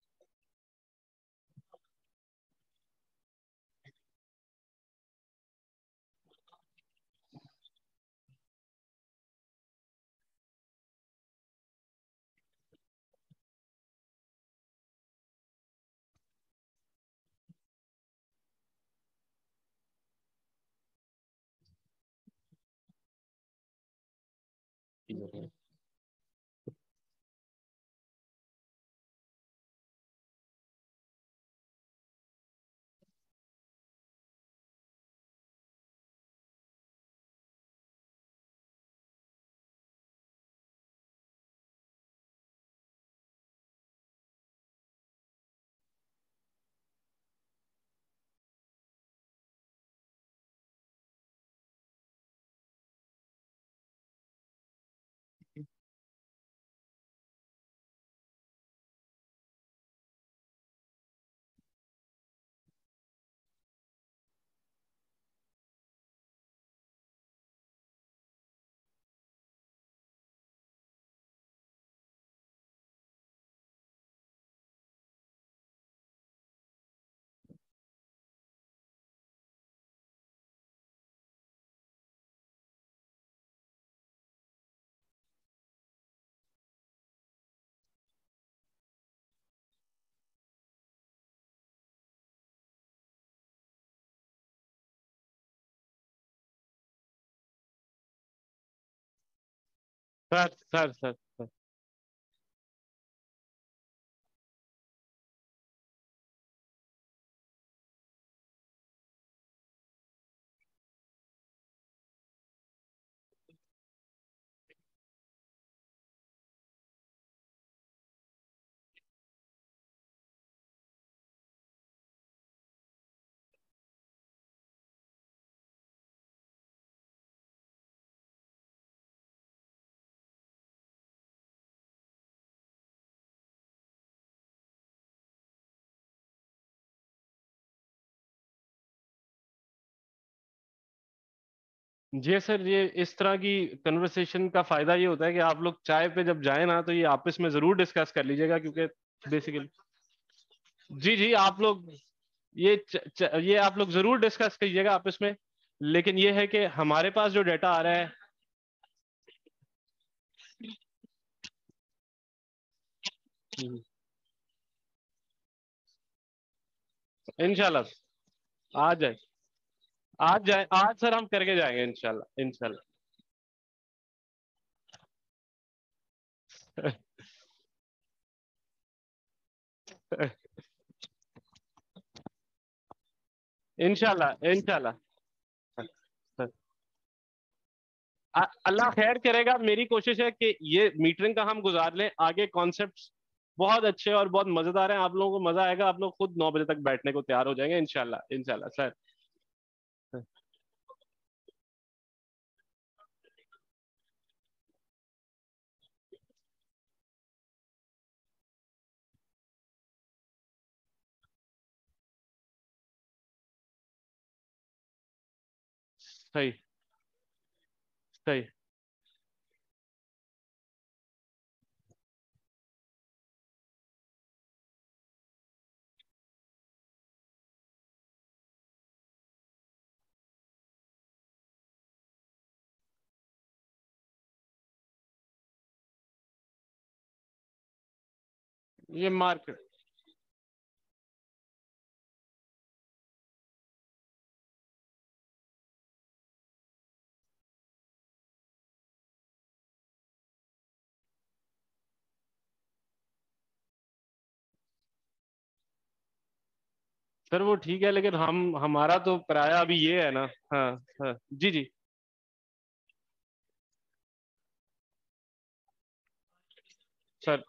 सर सर सर जी सर ये इस तरह की कन्वर्सेशन का फ़ायदा ये होता है कि आप लोग चाय पे जब जाए ना तो ये आपस में ज़रूर डिस्कस कर लीजिएगा क्योंकि बेसिकली जी जी आप लोग ये च, च, ये आप लोग ज़रूर डिस्कस कीजिएगा आपस में। लेकिन ये है कि हमारे पास जो डाटा आ रहा है इनशाला आ जाए। आज जाए, आज सर हम करके जाएँगे इनशाला इनशाला इनशाला इनशाला अल्लाह खैर करेगा, मेरी कोशिश है कि ये मीटरिंग का हम गुजार लें। आगे कॉन्सेप्ट बहुत अच्छे और बहुत मज़ेदार हैं। आप लोगों को मज़ा आएगा। आप लोग खुद नौ बजे तक बैठने को तैयार हो जाएँगे इनशाला इनशाला सर। सही। सही। ये मार्केट सर वो ठीक है, लेकिन हम, हमारा तो पराया अभी ये है ना। हाँ हाँ। जी जी। सर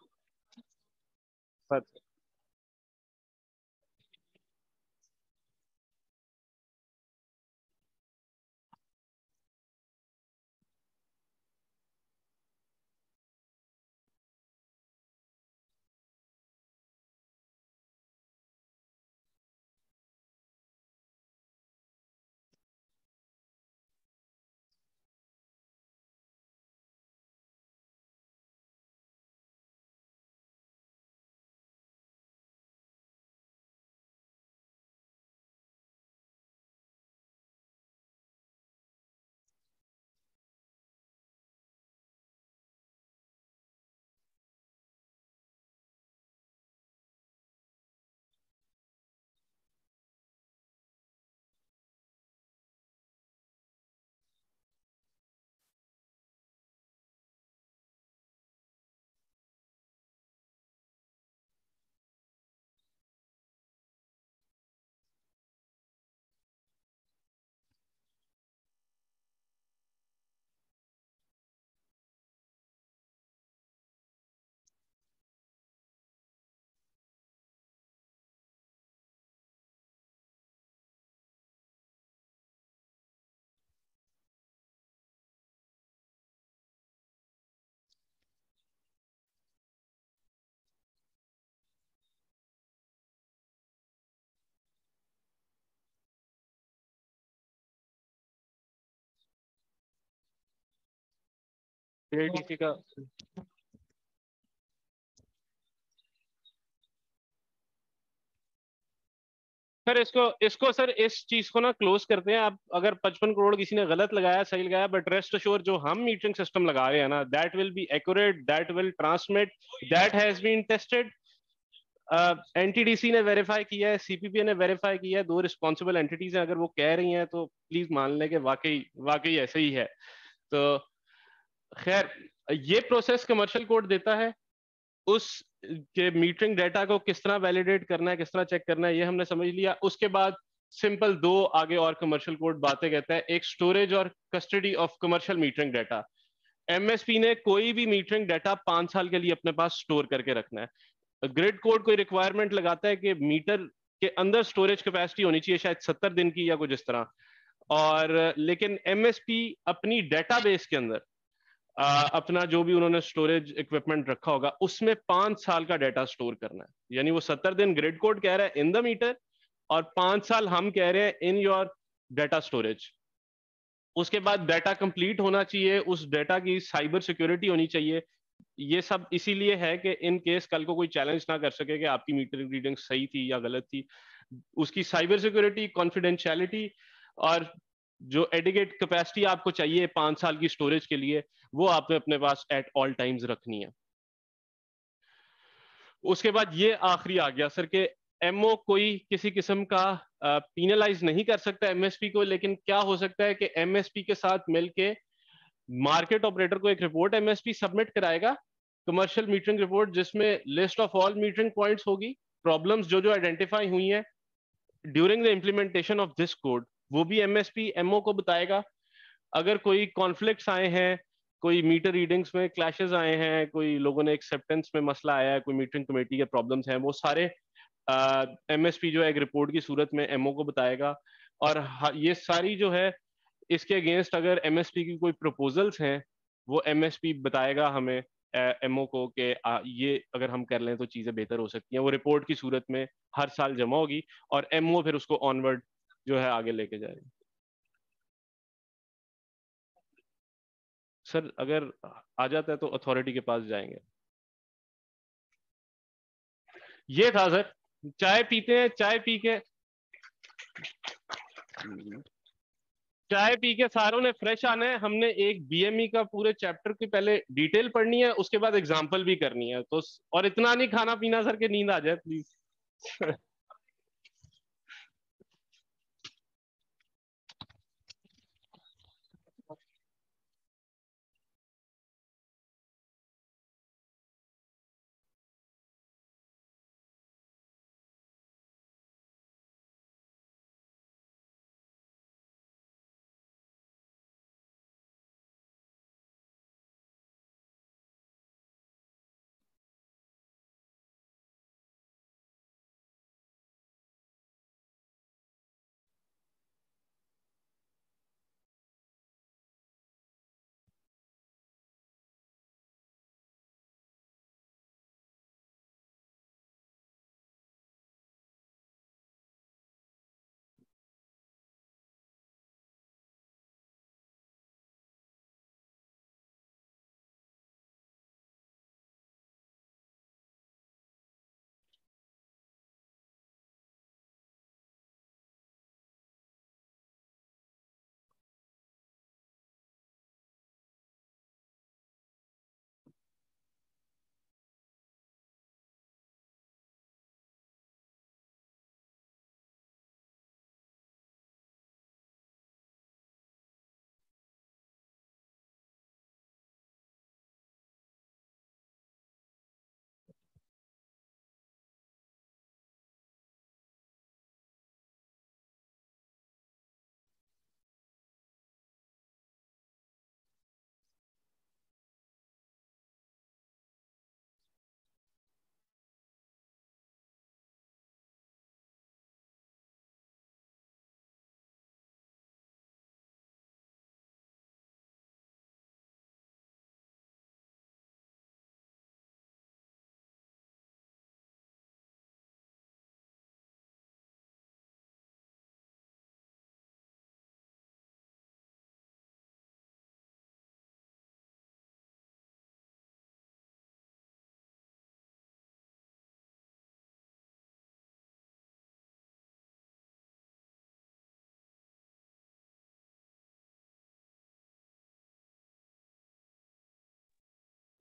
एडीसी का सर, इसको इसको सर, इस चीज़ को ना क्लोज करते हैं। आप अगर पचपन करोड़ किसी ने गलत लगाया, सही लगाया बट रेस्ट अश्योर जो हम मीटरिंग सिस्टम लगा रहे हैं ना that will be accurate that will transmit that has been tested NTDC ने वेरीफाई किया है सीपीपी ने वेरीफाई किया है, दो रिस्पॉन्सिबल एंटिटीज हैं। अगर वो कह रही हैं तो प्लीज़ मान लें कि वाकई वाकई ऐसे ही है। तो खैर, ये प्रोसेस कमर्शियल कोड देता है, उस के मीटरिंग डेटा को किस तरह वैलिडेट करना है, किस तरह चेक करना है, ये हमने समझ लिया। उसके बाद सिंपल दो आगे और कमर्शियल कोड बातें कहते हैं। एक स्टोरेज और custody of commercial metering data MSP ने कोई भी मीटरिंग डाटा पाँच साल के लिए अपने पास स्टोर करके रखना है। ग्रिड कोड कोई रिक्वायरमेंट लगाता है कि मीटर के अंदर स्टोरेज कैपेसिटी होनी चाहिए, शायद सत्तर दिन की या कुछ इस तरह। और, लेकिन एमएसपी अपनी डेटाबेस के अंदर अपना जो भी उन्होंने स्टोरेज इक्विपमेंट रखा होगा, उसमें पाँच साल का डाटा स्टोर करना है। यानी वो सत्तर दिन ग्रिड कोड कह रहा है इन द मीटर और पाँच साल हम कह रहे हैं इन योर डाटा स्टोरेज उसके बाद डाटा कंप्लीट होना चाहिए, उस डाटा की साइबर सिक्योरिटी होनी चाहिए। ये सब इसीलिए है कि इन केस कल को कोई चैलेंज ना कर सके कि आपकी मीटर रीडिंग सही थी या गलत थी। उसकी साइबर सिक्योरिटी कॉन्फिडेंशियलिटी और जो एडिकेट कैपेसिटी आपको चाहिए पाँच साल की स्टोरेज के लिए, वो आपने अपने पास एट ऑल टाइम्स रखनी है। उसके बाद ये आखिरी आ गया सर के एमओ कोई किसी किस्म का पीनलाइज नहीं कर सकता एमएसपी को, लेकिन क्या हो सकता है कि एमएसपी के साथ मिलके मार्केट ऑपरेटर को एक रिपोर्ट एमएसपी सबमिट कराएगा कमर्शियल मीटरिंग रिपोर्ट जिसमें list of all metering points होगी प्रॉब्लम्स जो जो आइडेंटिफाई हुई हैं during the implementation of this code वो भी एमएसपी एमओ को बताएगा? अगर कोई कॉन्फ्लिक्ट्स आए हैं, कोई मीटर रीडिंग्स में क्लैशेस आए हैं, कोई लोगों ने एक्सेप्टेंस में मसला आया है, कोई मीटरिंग कमेटी के प्रॉब्लम्स हैं, वो सारे एम एमएसपी जो है एक रिपोर्ट की सूरत में एमओ को बताएगा। और ये सारी जो है, इसके अगेंस्ट अगर एमएसपी की कोई प्रपोजल्स हैं, वो एमएसपी बताएगा हमें एमओ को कि ये अगर हम कर लें तो चीज़ें बेहतर हो सकती हैं। वो रिपोर्ट की सूरत में हर साल जमा होगी और एमओ फिर उसको ऑनवर्ड जो है आगे लेके जाएगी सर, अगर आ जाता है तो अथॉरिटी के पास जाएँगे। ये था सर, चाय पीते हैं, चाय पी के चाय पी के सारों ने फ्रेश आना है। हमने एक बीएमई e का पूरे चैप्टर की पहले डिटेल पढ़नी है, उसके बाद एग्जांपल भी करनी है। तो और इतना नहीं खाना पीना, सर, के नींद आ जाए प्लीज़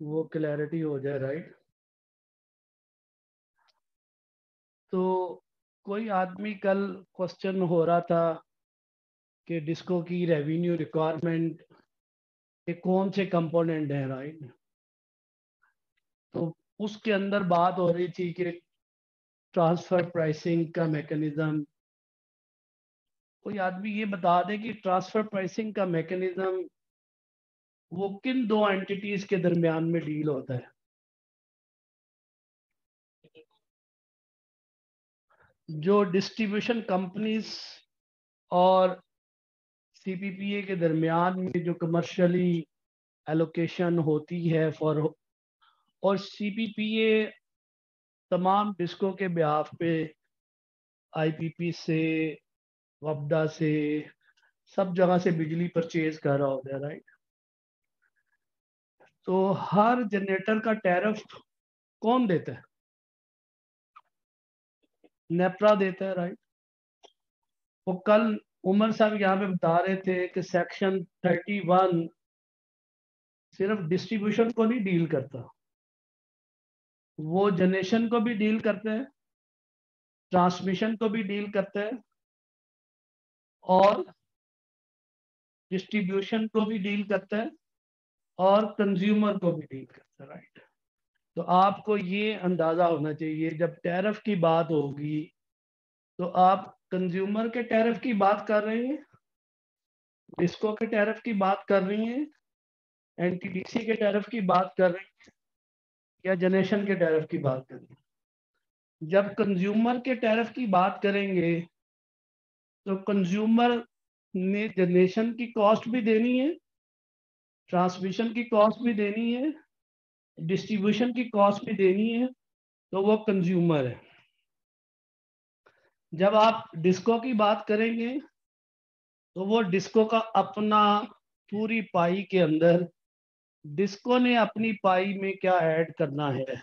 वो क्लैरिटी हो जाए राइट तो कोई आदमी कल क्वेश्चन हो रहा था कि डिस्को की रेवेन्यू रिक्वायरमेंट के कौन से कंपोनेंट हैं राइट तो उसके अंदर बात हो रही थी कि ट्रांसफ़र प्राइसिंग का मैकेनिज्म कोई आदमी ये बता दे कि ट्रांसफ़र प्राइसिंग का मैकेनिज्म वो किन दो एंटिटीज के दरमियान में डील होता है? जो डिस्ट्रीब्यूशन कंपनीज़ और सीपीपीए के दरमियान में जो कमर्शियली एलोकेशन होती है फॉर और सीपीपीए तमाम डिस्को के ब्याह पे आईपीपी से वबडा से, सब जगह से बिजली परचेज कर रहा होता है राइट तो हर जनरेटर का टैरिफ कौन देता है? नेप्रा देता है राइट वो कल उमर साहब यहाँ पे बता रहे थे कि सेक्शन थर्टी वन सिर्फ़ डिस्ट्रीब्यूशन को नहीं डील करता। वो जनरेशन को भी डील करते हैं ट्रांसमिशन को भी डील करते हैं, और डिस्ट्रीब्यूशन को भी डील करता है। और कंज्यूमर को भी डील करता है राइट तो आपको ये अंदाज़ा होना चाहिए, जब टैरफ की बात होगी तो आप कंज्यूमर के टैरफ की बात कर रहे हैं? डिस्को के टैरफ की बात कर रही हैं? एनटीडीसी के टैरफ की बात कर रही हैं? या जनरेशन के टैरफ की बात कर रही हैं? जब कंज्यूमर के टैरफ की बात करेंगे तो कंज्यूमर ने जनरेशन की कॉस्ट भी देनी है ट्रांसमिशन की कॉस्ट भी देनी है, डिस्ट्रीब्यूशन की कॉस्ट भी देनी है तो वो कंज्यूमर है। जब आप डिस्को की बात करेंगे तो वो डिस्को का अपना पूरी पाई के अंदर, डिस्को ने अपनी पाई में क्या ऐड करना है,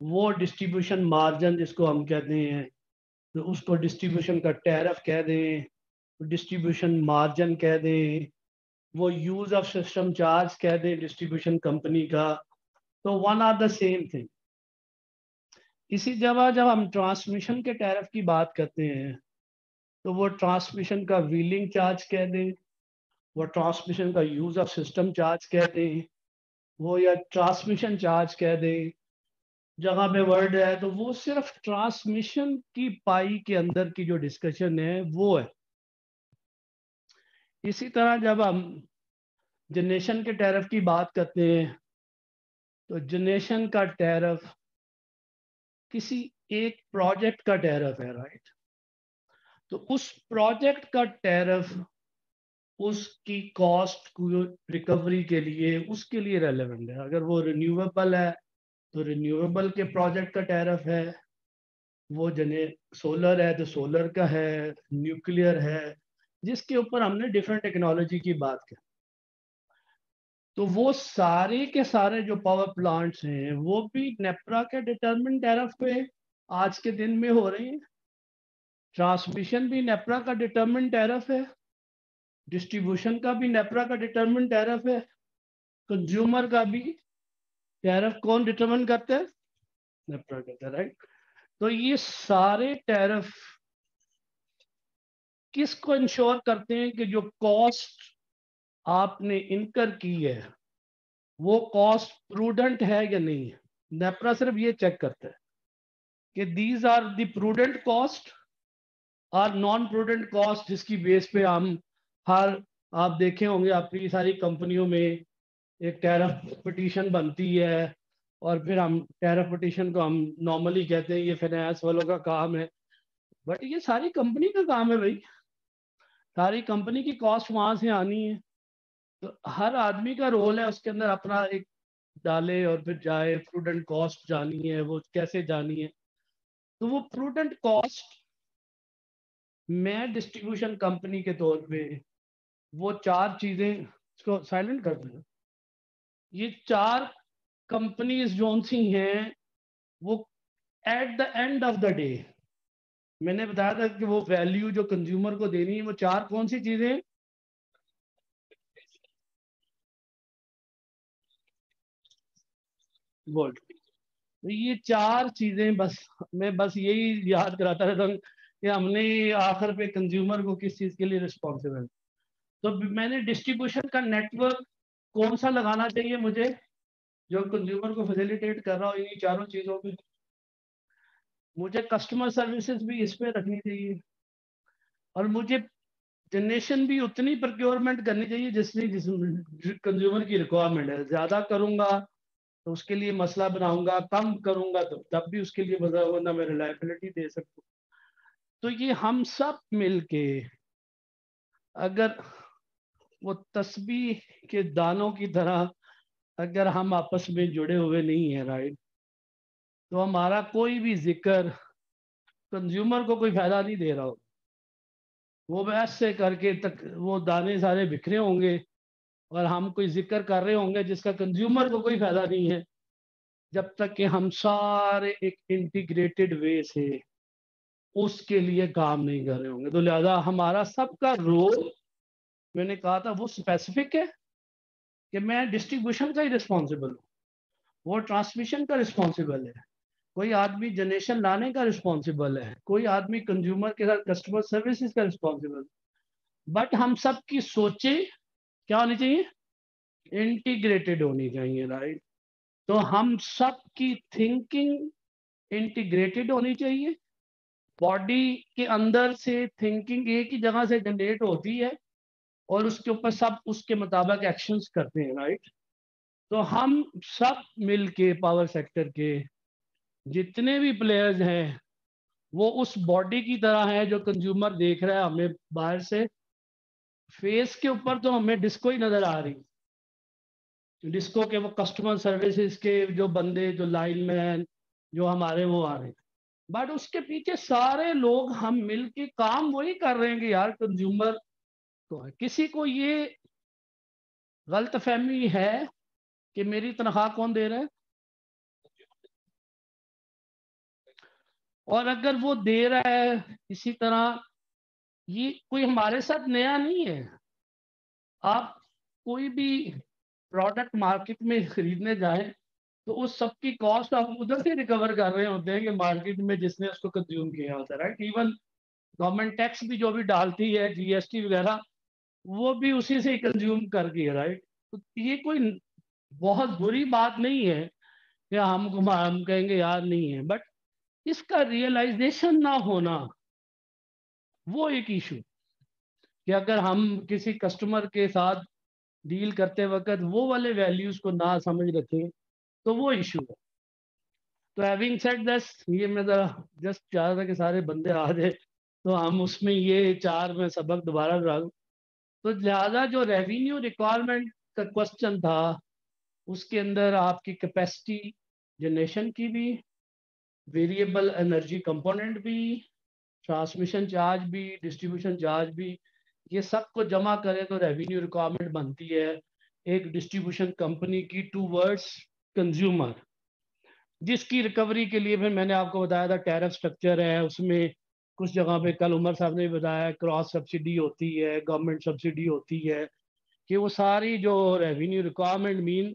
वो डिस्ट्रीब्यूशन मार्जिन जिसको हम कहते हैं तो उसको डिस्ट्रीब्यूशन का टैरफ कह दें, डिस्ट्रीब्यूशन मार्जिन कह दें वो यूज़ ऑफ़ सिस्टम चार्ज कह दें डिस्ट्रीब्यूशन कंपनी का तो one are the same thing इसी जगह जब हम ट्रांसमिशन के टैरफ की बात करते हैं तो वो ट्रांसमिशन का व्हीलिंग चार्ज कह दें, वो ट्रांसमिशन का यूज़ ऑफ़ सिस्टम चार्ज कह दें, वो या ट्रांसमिशन चार्ज कह दें, जगह पे वर्ड है तो वो सिर्फ़ ट्रांसमिशन की पाई के अंदर की जो डिस्कशन है, वो है। इसी तरह जब हम जनरेशन के टैरफ की बात करते हैं तो जनरेशन का टैरफ किसी एक प्रोजेक्ट का टैरफ है राइट तो उस प्रोजेक्ट का टैरफ उसकी कॉस्ट को रिकवरी के लिए उसके लिए रेलेवेंट है। अगर वो रिन्यूएबल है तो रिन्यूएबल के प्रोजेक्ट का टैरफ है। वो जने सोलर है तो सोलर का है न्यूक्लियर है जिसके ऊपर हमने डिफरेंट टेक्नोलॉजी की बात की। तो वो सारे के सारे जो पावर प्लांट्स हैं, वो भी नेप्रा के डिटर्मिन टैरफ पे आज के दिन में हो रही हैं। ट्रांसमिशन भी नेप्रा का डिटर्मिन टैरफ है। डिस्ट्रीब्यूशन का भी नेप्रा का डिटर्मिन टैरफ है। कंज्यूमर का भी टैरफ कौन डिटर्मिन करते हैं? नेप्रा करता राइट तो ये सारे टैरफ किसको इंश्योर करते हैं कि जो कॉस्ट आपने इनकर की है, वो कॉस्ट प्रूडेंट है या नहीं है? नेप्रा सिर्फ़ ये चेक करता है कि these are the prudent cost और नॉन प्रूडेंट कॉस्ट जिसकी बेस पे हम हर, आप देखे होंगे आपकी सारी कंपनियों में एक टैरफ पटिशन बनती है और फिर हम टैरफ पटिशन को हम नॉर्मली कहते हैं, ये फाइनेंस वालों का काम है। बट ये सारी कंपनी का काम है भाई। सारी कंपनी की कॉस्ट वहाँ से आनी है। तो हर आदमी का रोल है उसके अंदर अपना एक डाले और फिर जाए प्रूडेंट कॉस्ट जानी है, वो कैसे जानी है। तो वो प्रूडेंट कॉस्ट मैं डिस्ट्रीब्यूशन कंपनी के तौर पे वो चार चीज़ें इसको साइलेंट कर दो ये चार कंपनीज़ जो सी हैं, वो at the end of the day मैंने बताया था कि वो वैल्यू जो कंज्यूमर को देनी है, वो चार कौन सी चीज़ें बोल। तो ये चार चीज़ें बस, मैं बस यही याद कराता रहता हूँ कि हमने आखिर पे कंज्यूमर को किस चीज़ के लिए रिस्पॉन्सिबल तो मैंने डिस्ट्रीब्यूशन का नेटवर्क कौन सा लगाना चाहिए मुझे, जो कंज्यूमर को फैसिलिटेट कर रहा हो इन चारों चीज़ों पे? मुझे कस्टमर सर्विसेज़ भी इस पे रखनी चाहिए। और मुझे जनरेशन भी उतनी प्रोक्योरमेंट करनी चाहिए जिसमें जिस कंज्यूमर की रिक्वायरमेंट है। ज़्यादा करूँगा तो उसके लिए मसला बनाऊँगा, कम करूँगा तो तब भी उसके लिए मज़ा वरना मैं रिलायबिलिटी दे सकूँ। तो ये हम सब मिलके अगर वो तस्बी के दानों की तरह अगर हम आपस में जुड़े हुए नहीं हैं राइट तो हमारा कोई भी ज़िक्र कंज्यूमर को कोई फ़ायदा नहीं दे रहा हो। वो ऐसे करके तक वो दाने सारे बिखरे होंगे और हम कोई ज़िक्र कर रहे होंगे जिसका कंज्यूमर को कोई फ़ायदा नहीं है। जब तक कि हम सारे एक इंटीग्रेटेड वे से उसके लिए काम नहीं कर रहे होंगे। तो लिहाजा हमारा सबका रोल मैंने कहा था, वो स्पेसिफिक है कि मैं डिस्ट्रीब्यूशन का ही रिस्पॉन्सिबल हूँ। वो ट्रांसमिशन का रिस्पॉन्सिबल है। कोई आदमी जनरेशन लाने का रिस्पॉन्सिबल है, कोई आदमी कंज्यूमर के साथ कस्टमर सर्विसेज़ का रिस्पॉन्सिबल बट हम सब की सोचे क्या होनी चाहिए? इंटीग्रेटेड होनी चाहिए राइट तो हम सब की थिंकिंग इंटीग्रेटेड होनी चाहिए। बॉडी के अंदर से थिंकिंग एक ही जगह से जनरेट होती है और उसके ऊपर सब उसके मुताबिक एक्शंस करते हैं राइट तो हम सब मिल के पावर सेक्टर के जितने भी प्लेयर्स हैं, वो उस बॉडी की तरह है जो कंज्यूमर देख रहा है हमें बाहर से। फेस के ऊपर तो हमें डिस्को ही नज़र आ रही। डिस्को के वो कस्टमर सर्विसेज़ के जो बंदे, जो लाइन मैन जो हमारे वो आ रहे हैं। बट उसके पीछे सारे लोग हम मिल के काम वही कर रहे हैं कि यार कंज्यूमर तो है। किसी को ये गलत फहमी है कि मेरी तनख्वाह कौन दे रहा है? और अगर वो दे रहा है इसी तरह, ये कोई हमारे साथ नया नहीं है। आप कोई भी प्रोडक्ट मार्केट में खरीदने जाए तो उस सब की कॉस्ट आप उधर से रिकवर कर रहे होते हैं कि मार्केट में जिसने उसको कंज्यूम किया होता है राइट इवन गवर्नमेंट टैक्स भी जो भी डालती है जीएसटी वगैरह, वो भी उसी से ही कंज्यूम करती है राइट तो ये कोई बहुत बुरी बात नहीं है कि हम हम कहेंगे, यार, नहीं है। बट इसका रियलाइजेशन ना होना, वो एक इशू कि अगर हम किसी कस्टमर के साथ डील करते वक्त वो वाले वैल्यूज़ को ना समझ रखें तो वो इशू है. तो हैविंग सेड दस ये मैं जरा जस्ट चाह रहा था कि सारे बंदे आ जाए तो हम उसमें ये चार में सबक दोबारा डाल तो लिहाजा जो रेवेन्यू रिक्वायरमेंट का क्वेश्चन था, उसके अंदर आपकी कैपेसिटी जनरेशन की भी वेरिएबल एनर्जी कंपोनेंट भी ट्रांसमिशन चार्ज भी डिस्ट्रीब्यूशन चार्ज भी, ये सबको जमा करें तो रेवेन्यू रिक्वायरमेंट बनती है एक डिस्ट्रीब्यूशन कंपनी की टू वर्ड्स कंज्यूमर जिसकी रिकवरी के लिए फिर मैंने आपको बताया था टैरिफ स्ट्रक्चर है, उसमें कुछ जगह पे कल उमर साहब ने भी बताया क्रॉस सब्सिडी होती है गवर्नमेंट सब्सिडी होती है, कि वो सारी जो रेवेन्यू रिक्वायरमेंट मीन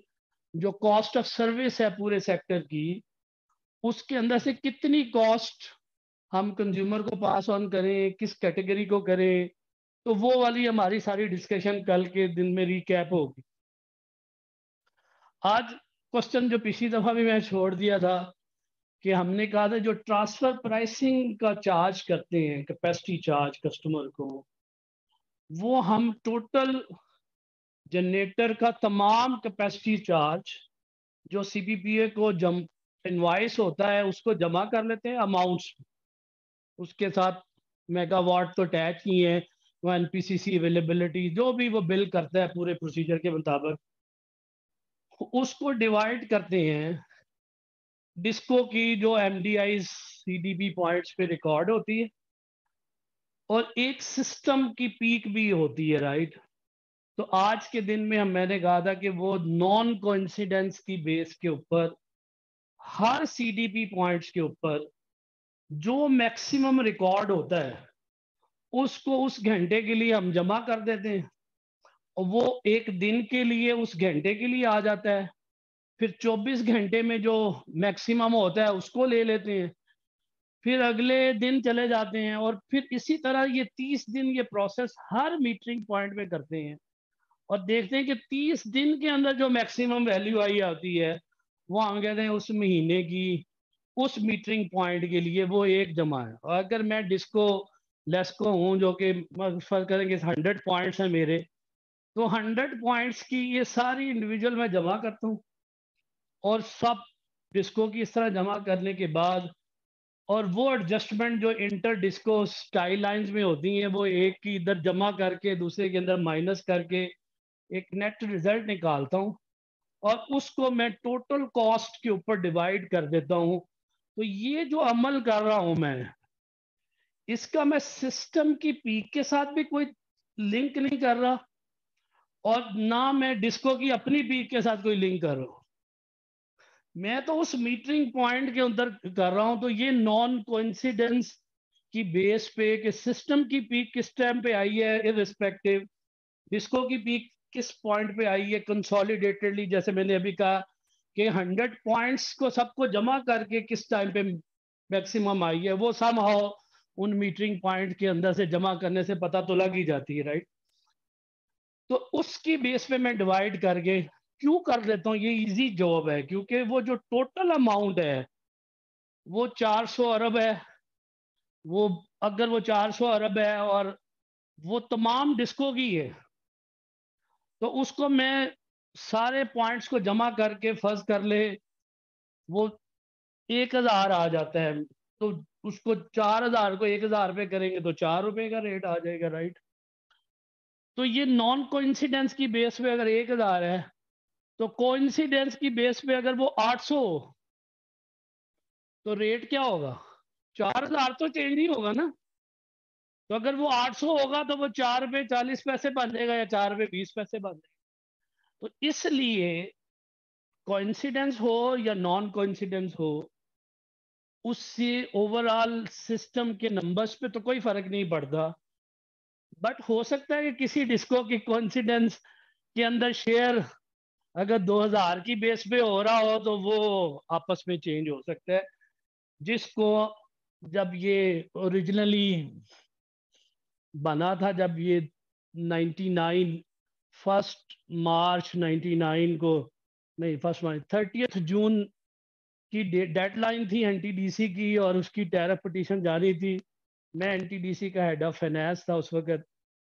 जो कॉस्ट ऑफ़ सर्विस है पूरे सेक्टर की उसके अंदर से कितनी कॉस्ट हम कंज्यूमर को पास ऑन करें, किस कैटेगरी को करें तो वो वाली हमारी सारी डिस्कशन कल के दिन में रिकैप होगी। आज क्वेश्चन जो पिछली दफ़ा भी मैं छोड़ दिया था कि हमने कहा था जो ट्रांसफ़र प्राइसिंग का चार्ज करते हैं कैपेसिटी चार्ज कस्टमर को, वो हम टोटल जनरेटर का तमाम कैपेसिटी चार्ज जो सीपीपीए को जम इनवाइस होता है, उसको जमा कर लेते हैं अमाउंट्स उसके साथ मेगावाट तो अटैच ही है, वो एनपीसीसी अवेलेबिलिटी जो भी वो बिल करता है पूरे प्रोसीजर के मुताबिक, उसको डिवाइड करते हैं। डिस्को की जो M D I C D B points पे रिकॉर्ड होती है, और एक सिस्टम की पीक भी होती है राइट तो आज के दिन में हम, मैंने कहा था कि वो नॉन कोइंसिडेंस की बेस के ऊपर हर सीडीपी पॉइंट्स के ऊपर जो मैक्सिमम रिकॉर्ड होता है, उसको उस घंटे के लिए हम जमा कर देते हैं। और वो एक दिन के लिए उस घंटे के लिए आ जाता है। फिर 24 घंटे में जो मैक्सिमम होता है, उसको ले लेते हैं। फिर अगले दिन चले जाते हैं और फिर इसी तरह ये 30 दिन ये प्रोसेस हर मीटरिंग पॉइंट में करते हैं। और देखते हैं कि 30 दिन के अंदर जो मैक्सिमम वैल्यू आई आती है वो हम कहते हैं उस महीने की, उस मीटरिंग पॉइंट के लिए वो एक जमा है। और अगर मैं डिस्को लेस्को हूँ जो कि फ़र्क करेंगे हंड्रेड पॉइंट्स हैं मेरे तो हंड्रेड पॉइंट्स की ये सारी इंडिविजुअल मैं जमा करता हूँ। और सब डिस्को की इस तरह जमा करने के बाद, और वो एडजस्टमेंट जो इंटर डिस्को स्टाइल लाइंस में होती हैं, वो एक की इधर जमा करके, दूसरे के अंदर माइनस करके एक नेट रिज़ल्ट निकालता हूँ। और उसको मैं टोटल कॉस्ट के ऊपर डिवाइड कर देता हूँ। तो ये जो अमल कर रहा हूँ मैं, इसका मैं सिस्टम की पीक के साथ भी कोई लिंक नहीं कर रहा और ना मैं डिस्को की अपनी पीक के साथ कोई लिंक कर रहा हूँ। मैं तो उस मीटरिंग पॉइंट के अंदर कर रहा हूँ तो ये नॉन कोइंसिडेंस की बेस पे कि सिस्टम की पीक किस टाइम पे आई है इरिस्पेक्टिव डिस्को की पीक किस पॉइंट पे आई है कंसोलिडेटेडली जैसे मैंने अभी कहा कि हंड्रेड पॉइंट्स को सबको जमा करके किस टाइम पे मैक्सिमम आई है, वो सम उन मीटरिंग पॉइंट के अंदर से जमा करने से पता तो लग ही जाती है राइट तो उसकी बेस पे मैं डिवाइड करके क्यों कर देता हूँ? ये इजी जॉब है, क्योंकि वो जो टोटल अमाउंट है, वो 400 अरब है। वो अगर वो 400 अरब है और वो तमाम डिस्को की है तो उसको मैं सारे पॉइंट्स को जमा करके फ़र्ज़ कर ले, वो एक हज़ार आ जाता है। तो उसको चार हज़ार को एक हज़ार रुपये करेंगे तो चार रुपए का रेट आ जाएगा राइट तो ये नॉन कोइंसिडेंस की बेस पे अगर एक हज़ार है तो कोइंसिडेंस की बेस पे अगर वो 800 तो रेट क्या होगा? चार हज़ार तो चेंज नहीं होगा ना। तो अगर वो 800 होगा तो वो चार रुपये चालीस पैसे बन जाएगा या चार रुपये बीस पैसे बन जाएगा तो इसलिए कोइंसिडेंस हो या नॉन कोइंसिडेंस हो, उससे ओवरऑल सिस्टम के नंबर्स पे तो कोई फ़र्क नहीं पड़ता। बट हो सकता है कि किसी डिस्को की कोइंसिडेंस के अंदर शेयर अगर 2000 की बेस पे हो रहा हो तो वो आपस में चेंज हो सकता है। जिसको जब ये ओरिजिनली बना था जब ये 99 फ़र्स्ट मार्च 99 को, नहीं, फ़र्स्ट मार्च थर्टियथ जून की डेडलाइन थी एनटीडीसी की और उसकी टैरफ पटिशन जारी थी। मैं एनटीडीसी का हेड ऑफ़ फाइनेंस था उस वक्त।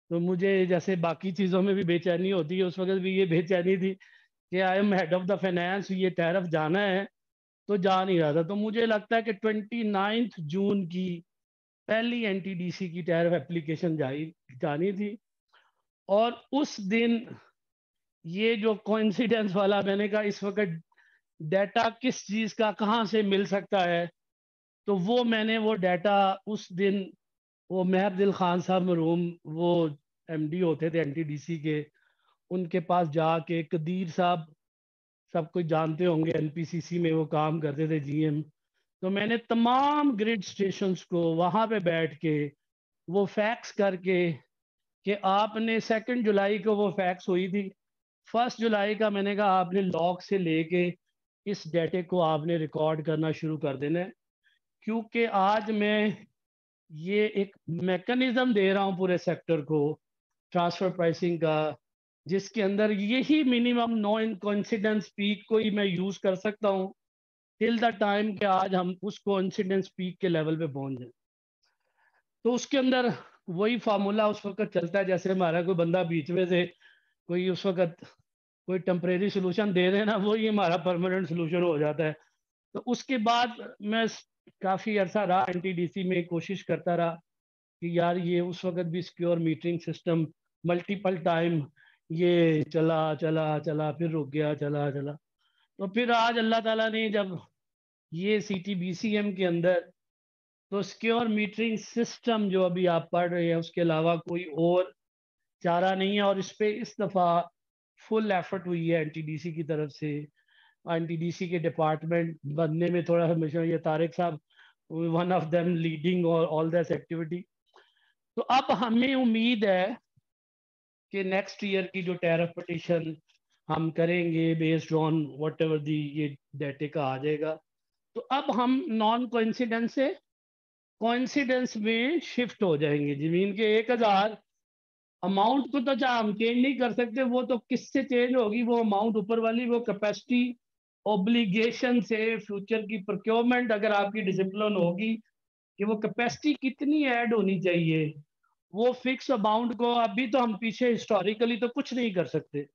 तो मुझे जैसे बाकी चीज़ों में भी बेचैनी होती है उस वक्त भी ये बेचैनी थी कि I am head of the finance ये टैरफ जाना है। तो जा नहीं रहा था। तो मुझे लगता है कि ट्वेंटी जून की पहली एनटीडीसी की टैरफ एप्लीकेशन जाई, जानी थी। और उस दिन ये जो कोइंसिडेंस वाला मैंने कहा, इस वक्त डाटा किस चीज़ का, कहाँ से मिल सकता है तो वो मैंने वो डाटा उस दिन, वो महब दिल खान साहब मरूम वो एमडी होते थे एनटीडीसी के, उनके पास जाके कदीर साहब, सब कुछ जानते होंगे एनपीसीसी में वो काम करते थे जीएम तो मैंने तमाम ग्रिड स्टेशंस को वहाँ पे बैठ के वो फैक्स करके कि आपने सेकंड जुलाई को वो फैक्स हुई थी। फ़र्स्ट जुलाई का मैंने कहा आपने लॉग से लेके इस डेटे को आपने रिकॉर्ड करना शुरू कर देना है। क्योंकि आज मैं ये एक मैकेनिज्म दे रहा हूँ पूरे सेक्टर को ट्रांसफ़र प्राइसिंग का, जिसके अंदर यही मिनिमम नो कॉन्सिडेंस पीक को ही मैं यूज़ कर सकता हूँ। टिल द टाइम के आज हम उस कॉन्सिडेंस पीक के लेवल पे पहुँच जाए। तो उसके अंदर वही फार्मूला उस वक्त चलता है, जैसे हमारा कोई बंदा बीच में से कोई उस वक्त कोई टेम्परेरी सोल्यूशन दे देना वही हमारा परमानेंट सोल्यूशन हो जाता है। तो उसके बाद मैं काफ़ी अर्सा रहा एन में कोशिश करता रहा कि यार ये उस वक्त भी secure metering system multiple time ये चला चला चला, फिर रुक गया, चला चला। तो फिर आज अल्लाह ताला ने जब ये C T B C M के अंदर तो सिक्योर मीटरिंग सिस्टम जो अभी आप पढ़ रहे हैं, उसके अलावा कोई और चारा नहीं है और इस पर इस दफ़ा फुल एफर्ट हुई है एनटीडीसी की तरफ़ से। एनटीडीसी के डिपार्टमेंट बनने में थोड़ा सा हमेशा ये तारिक साहब one of them leading all this activity तो अब हमें उम्मीद है कि नेक्स्ट ईयर की जो टैरफ पटिशन हम करेंगे based on whatever the ये डेटे का आ जाएगा। तो अब हम नॉन कोइंसिडेंस से कोइंसिडेंस में शिफ्ट हो जाएँगे। ज़मीन के एक हज़ार अमाउंट को तो चाहे हम चेंज नहीं कर सकते, वो तो किससे चेंज होगी? वो अमाउंट ऊपर वाली, वो कैपेसिटी ओब्लिगेशन से फ्यूचर की प्रोक्योरमेंट अगर आपकी डिसिप्लिन होगी कि वो कैपेसिटी कितनी ऐड होनी चाहिए, वो फिक्स अमाउंट को अभी तो हम पीछे हिस्टोरिकली तो कुछ नहीं कर सकते।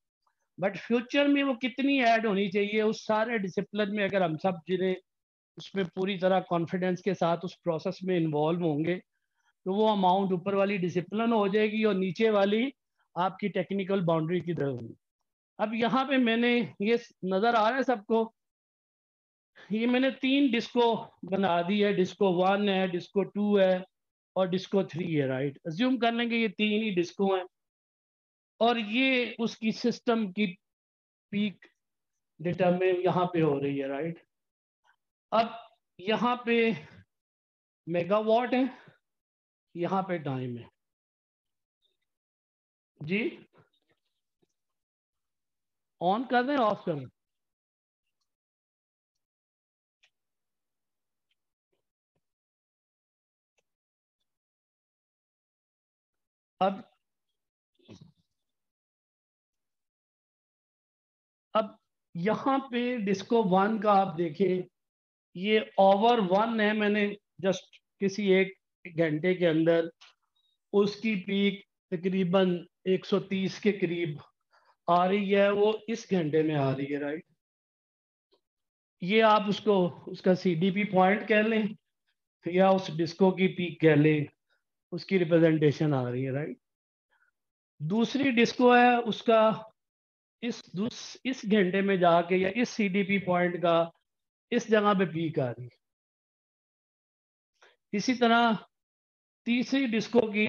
बट फ्यूचर में वो कितनी ऐड होनी चाहिए, उस सारे डिसिप्लिन में अगर हम सब जिन्हें उसमें पूरी तरह कॉन्फिडेंस के साथ उस प्रोसेस में इन्वॉल्व होंगे तो वो अमाउंट ऊपर वाली डिसिप्लिन हो जाएगी और नीचे वाली आपकी टेक्निकल बाउंड्री की तरह होगी। अब यहाँ पे मैंने ये नज़र आ रहा है सबको। ये मैंने तीन डिस्को बना दी है। डिस्को वन है डिस्को टू है और डिस्को थ्री है राइट अज्यूम कर लेंगे ये तीन ही डिस्को हैं। और ये उसकी सिस्टम की पीक डेटा यहाँ पे हो रही है राइट अब यहाँ पे मेगावाट है, यहाँ पे टाइम है। जी? ऑन कर दें ऑफ़ कर दें अब यहाँ पे डिस्को वन का आप देखें ये ओवर वन है मैंने जस्ट किसी एक घंटे के अंदर, उसकी पीक तकरीबन 130 के करीब आ रही है, वो इस घंटे में आ रही है राइट ये आप उसको, उसका सीडीपी पॉइंट कह लें, या उस डिस्को की पीक कह लें, उसकी रिप्रेजेंटेशन आ रही है राइट दूसरी डिस्को है, उसका इस इस घंटे में जाके या इस सीडीपी पॉइंट का, इस जगह पे पीक आ रही इसी तरह तीसरी डिस्को की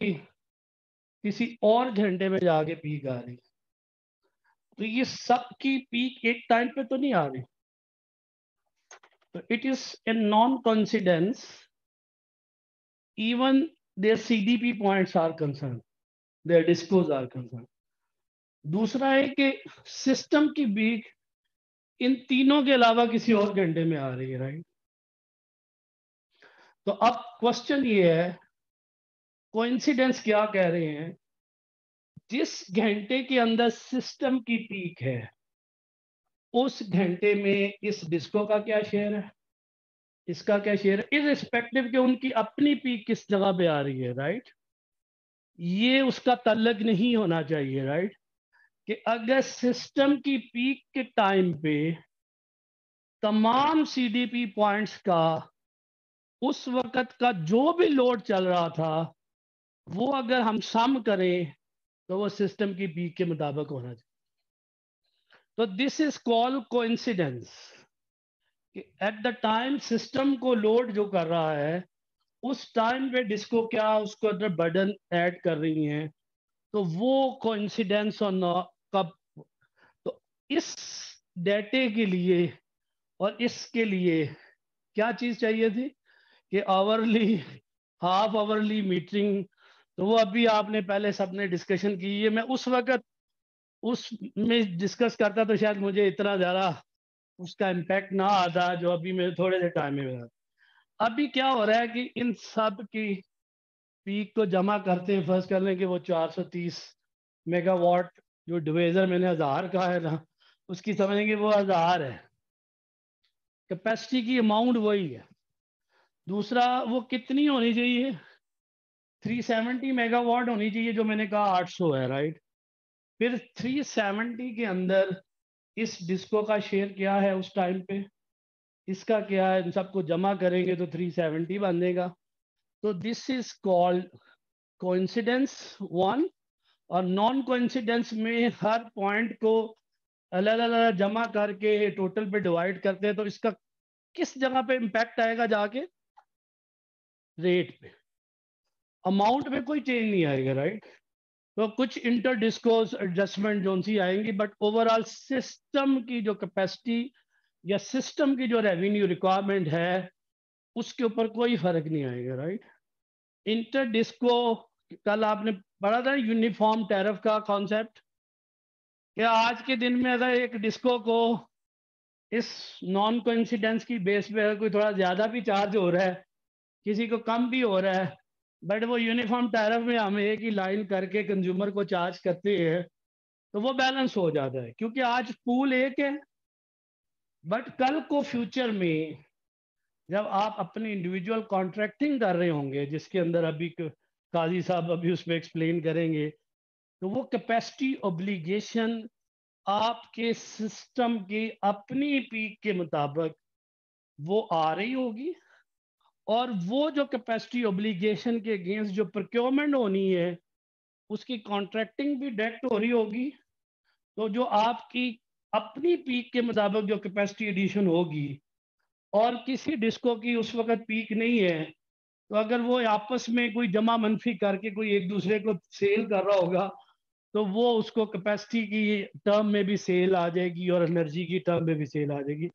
किसी और घंटे में जाके पीक आ रही तो ये सब की पीक एक टाइम पे तो नहीं आ रही। तो it is a non coincidence even there CDP points are concern there DISCOs are concern दूसरा है कि सिस्टम की बीक इन तीनों के अलावा किसी और घंटे में आ रही है राइट तो अब क्वेश्चन ये है कोइंसिडेंस क्या कह रहे हैं? जिस घंटे के अंदर सिस्टम की पीक है, उस घंटे में इस डिस्को का क्या शेयर है? इसका क्या शेयर है? इरिस्पेक्टिव के उनकी अपनी पीक किस जगह पे आ रही है राइट ये उसका तल्लक नहीं होना चाहिए राइट कि अगर सिस्टम की पीक के टाइम पे तमाम सीडीपी पॉइंट्स का उस वक्त का जो भी लोड चल रहा था, वो अगर हम सम करें तो वो सिस्टम की पीक के मुताबिक होना चाहिए। तो दिस इज़ कॉल को coincidence at the time system को लोड जो कर रहा है, उस टाइम पे डिस्को क्या उसको अंदर बर्डन ऐड कर रही हैं तो वो कोइंसिडेंस और कब? तो इस डेटे के लिए और इसके लिए क्या चीज़ चाहिए थी? कि आवरली हाफ़ आवरली मीटिंग तो वो अभी आपने पहले सबने डिस्कशन की है मैं उस वक्त, उस में डिस्कस करता तो शायद मुझे इतना ज़्यादा उसका इम्पैक्ट ना आता जो अभी मेरे थोड़े से टाइम में अभी क्या हो रहा है कि इन सब की पीक को जमा करते हैं फ़र्स्ट कर लें कि वो 430 मेगावाट जो डिवेजर मैंने हज़ार का है ना, उसकी समझेंगे वो हज़ार है। कैपेसिटी की अमाउंट वही है। दूसरा, वो कितनी होनी चाहिए? 370 मेगावाट होनी चाहिए, जो मैंने कहा 800 है राइट फिर 370 के अंदर इस डिस्को का शेयर क्या है उस टाइम पे? इसका क्या है? इन सबको जमा करेंगे तो 370 बन देगा तो this is called coincidence one और नॉन कोइंसिडेंस में हर पॉइंट को अलग अलग जमा करके टोटल पे डिवाइड करते हैं तो इसका किस जगह पे इम्पैक्ट आएगा जाके? रेट पे। अमाउंट में कोई चेंज नहीं आएगा राइट तो कुछ इंटर डिस्कोस एडजस्टमेंट जो सी आएँगी बट ओवरऑल सिस्टम की जो कैपेसिटी या सिस्टम की जो रेवेन्यू रिक्वायरमेंट है उसके ऊपर कोई फ़र्क नहीं आएगा राइट इंटर डिस्को कल आपने पढ़ा था यूनिफॉर्म टैरफ का कॉन्सेप्ट क्या आज के दिन में अगर एक डिस्को को इस नॉन कोइंसिडेंस की बेस पे अगर कोई थोड़ा ज़्यादा भी चार्ज हो रहा है, किसी को कम भी हो रहा है बट वो यूनिफॉर्म टैरफ में हम एक ही लाइन करके कंज्यूमर को चार्ज करते हैं तो वो बैलेंस हो जाता है, क्योंकि आज पूल एक है बट कल को फ्यूचर में जब आप अपनी इंडिविजुअल कॉन्ट्रैक्टिंग कर रहे होंगे, जिसके अंदर अभी काजी साहब अभी उसमें एक्सप्लेन करेंगे तो वो कैपेसिटी ओब्लिगेशन आपके सिस्टम की अपनी पीक के मुताबिक वो आ रही होगी, और वो जो कैपेसिटी ओब्लिगेशन के अगेंस्ट जो प्रोक्योरमेंट होनी है, उसकी कॉन्ट्रैक्टिंग भी डायरेक्ट हो रही होगी तो जो आपकी अपनी पीक के मुताबिक जो कैपेसिटी एडिशन होगी और किसी डिस्को की उस वक्त पीक नहीं है तो अगर वो आपस में कोई जमा मनफी करके कोई एक दूसरे को सेल कर रहा होगा तो वो उसको कैपेसिटी की टर्म में भी सेल आ जाएगी और एनर्जी की टर्म में भी सेल आ जाएगी।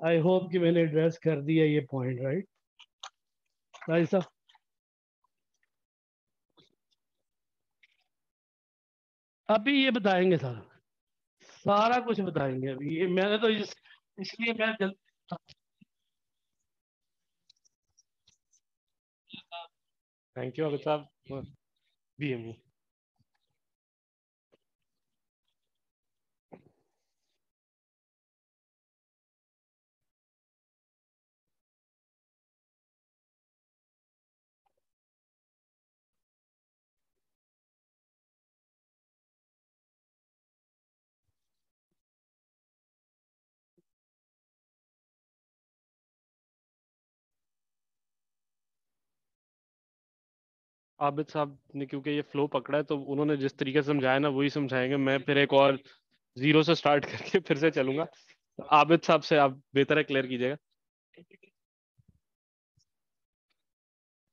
आई होप कि मैंने एड्रेस कर दिया ये पॉइंट राइट भाई साहब। अभी ये बताएँगे सर। सारा कुछ बताएँगे अभी। ये मैंने तो इस, इसलिए मैं जल्द थैंक यू अमित साहब बी एम आबिद साहब ने क्योंकि ये फ्लो पकड़ा है तो उन्होंने जिस तरीके से समझाया ना वही समझाएँगे। मैं फिर एक और ज़ीरो से स्टार्ट करके फिर से चलूँगा। आबिद साहब से आप बेहतर है क्लियर कीजिएगा।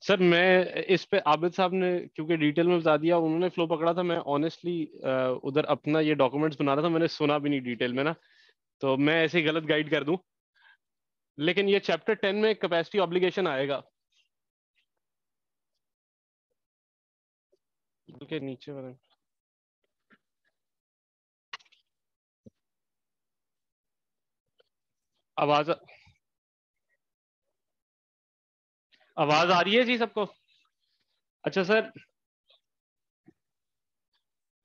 सर मैं इस पे आबिद साहब ने क्योंकि डिटेल में बता दिया उन्होंने फ्लो पकड़ा था। मैं ऑनेस्टली उधर अपना ये डॉक्यूमेंट्स बना रहा था मैंने सुना भी नहीं डिटेल में ना। तो मैं ऐसे ही गलत गाइड कर दूँ। लेकिन ये चैप्टर टेन में कैपेसिटी ऑब्लिगेशन आएगा। के नीचे वाले आवाज़ आवाज़ आ रही है जी सबको? अच्छा सर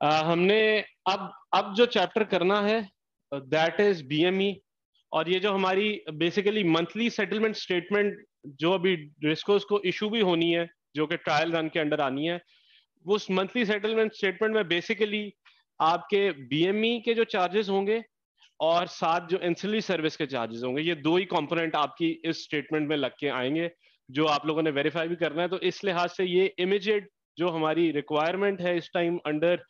आ, हमने अब अब जो चैप्टर करना है दैट इज़ बीएमई और ये जो हमारी बेसिकली मंथली सेटलमेंट स्टेटमेंट जो अभी रिस्कोस को इशू भी होनी है जो कि ट्रायल रन के अंडर आनी है उस मंथली सेटलमेंट स्टेटमेंट में बेसिकली आपके बीएमई के जो चार्जेस होंगे और साथ जो एंसिलरी सर्विस के चार्जेस होंगे ये दो ही कंपोनेंट आपकी इस स्टेटमेंट में लग के आएँगे जो आप लोगों ने वेरीफाई भी करना है। तो इस लिहाज से ये इमीजिएट जो हमारी रिक्वायरमेंट है इस टाइम अंडर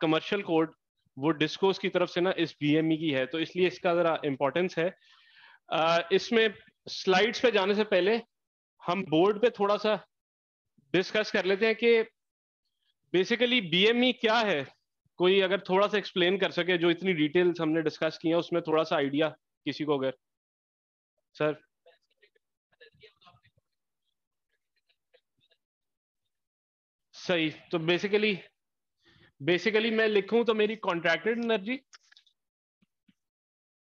कमर्शियल कोड वो डिस्कोस की तरफ़ से ना इस बीएमई की है। तो इसलिए इसका जरा इंपॉर्टेंस है। uh, इसमें स्लाइड्स पे जाने से पहले हम बोर्ड पे थोड़ा सा डिस्कस कर लेते हैं कि बेसिकली बीएमई क्या है? कोई अगर थोड़ा सा एक्सप्लेन कर सके जो इतनी डिटेल्स हमने डिस्कस की है, उसमें थोड़ा सा आइडिया किसी को अगर? सर सही तो बेसिकली बेसिकली मैं लिखूं तो मेरी कॉन्ट्रैक्टेड एनर्जी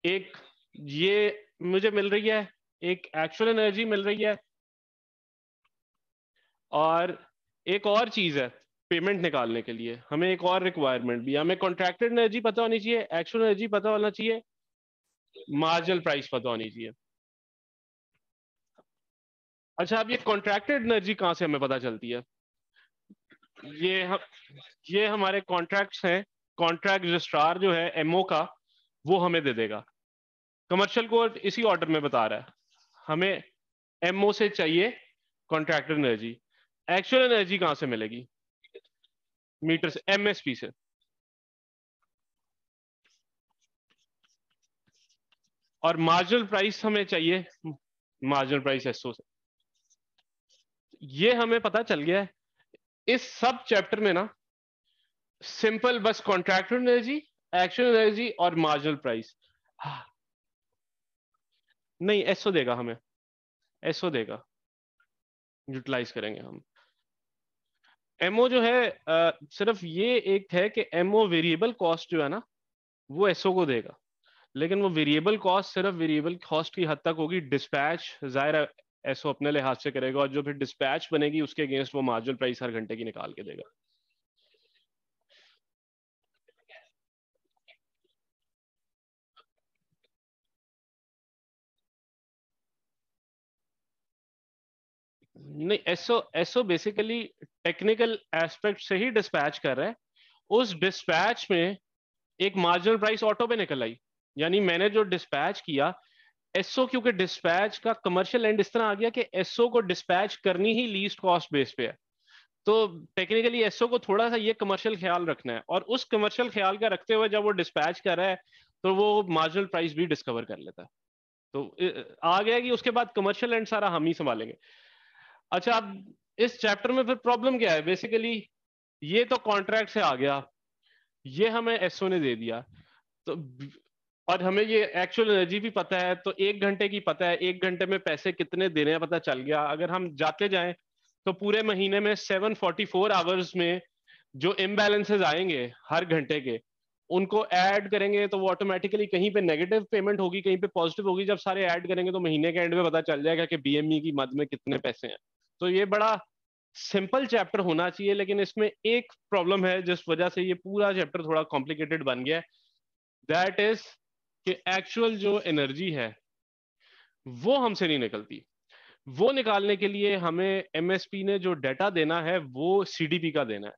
एक, ये मुझे मिल रही है, एक एक्चुअल एनर्जी मिल रही है, और एक और चीज़ है। पेमेंट निकालने के लिए। हमें एक और रिक्वायरमेंट भी हमें कॉन्ट्रैक्टेड एनर्जी पता होनी चाहिए एक्चुअल एनर्जी पता होना चाहिए मार्जिनल प्राइस पता होनी चाहिए। अच्छा अब ये कॉन्ट्रैक्टेड एनर्जी कहाँ से हमें पता चलती है? ये हम ये हमारे कॉन्ट्रैक्ट्स हैं। कॉन्ट्रैक्ट रजिस्ट्रार जो है एमओ का, वो हमें दे देगा। कमर्शियल कोर्ट इसी ऑर्डर में बता रहा है। हमें एमओ से चाहिए कॉन्ट्रैक्टेड एनर्जी एक्चुअल एनर्जी कहाँ से मिलेगी? मीटर से एमएसपी से। और मार्जिनल प्राइस हमें चाहिए मार्जिनल प्राइस एसओ से। ये हमें पता चल गया है। इस सब चैप्टर में ना सिंपल बस कॉन्ट्रैक्टर एनर्जी एक्चुअल एनर्जी और मार्जिनल प्राइस हाँ। नहीं एसओ देगा हमें। एसओ देगा। यूटिलाइज करेंगे हम। एमओ जो है आ, सिर्फ़ ये एक है कि एमओ वेरिएबल कॉस्ट जो है ना वो एसओ को देगा। लेकिन वो वेरिएबल कॉस्ट सिर्फ़ वेरिएबल कॉस्ट की हद तक होगी। डिस्पैच ज़ाहिर एसओ अपने लिहाज से करेगा और जो फिर डिस्पैच बनेगी उसके अगेंस्ट वो मार्जिनल प्राइस हर घंटे की निकाल के देगा। नहीं SO SO basically technical aspect से ही डिस्पैच कर रहा है। उस डिस्पैच में एक मार्जिनल प्राइस ऑटो पे निकल आई। यानी मैंने जो डिस्पैच किया एसओ क्योंकि डिस्पैच का कमर्शियल एंड इस तरह आ गया कि एसओ को डिस्पैच करनी ही लीस्ट कॉस्ट बेस पे है। तो टेक्निकली एसओ को थोड़ा सा ये कमर्शियल ख्याल रखना है। और उस कमर्शियल ख्याल का रखते हुए जब वो डिस्पैच कर रहा है तो वो मार्जिनल प्राइस भी डिस्कवर कर लेता है। तो आ गया कि उसके बाद कमर्शियल एंड सारा हम ही संभालेंगे। अच्छा अब इस चैप्टर में फिर प्रॉब्लम क्या है? बेसिकली ये तो कॉन्ट्रैक्ट से आ गया। ये हमें एसओ ने दे दिया। तो और हमें ये एक्चुअल एनर्जी भी पता है तो एक घंटे की पता है, एक घंटे में पैसे कितने देने हैं पता चल गया। अगर हम जाते जाएँ तो पूरे महीने में 744 आवर्स में जो इम्बैलेंसेज आएँगे हर घंटे के, उनको ऐड करेंगे तो वो ऑटोमेटिकली कहीं पे नेगेटिव पेमेंट होगी, कहीं पे पॉजिटिव होगी। जब सारे ऐड करेंगे तो महीने के एंड में पता चल जाएगा कि बीएमई की मद में कितने पैसे हैं। तो ये बड़ा सिंपल चैप्टर होना चाहिए, लेकिन इसमें एक प्रॉब्लम है जिस वजह से ये पूरा चैप्टर थोड़ा कॉम्प्लिकेटेड बन गया दैट इज़ कि एक्चुअल जो एनर्जी है, वो हमसे नहीं निकलती। वो निकालने के लिए हमें एमएसपी ने जो डाटा देना है, वो सीडीपी का देना है।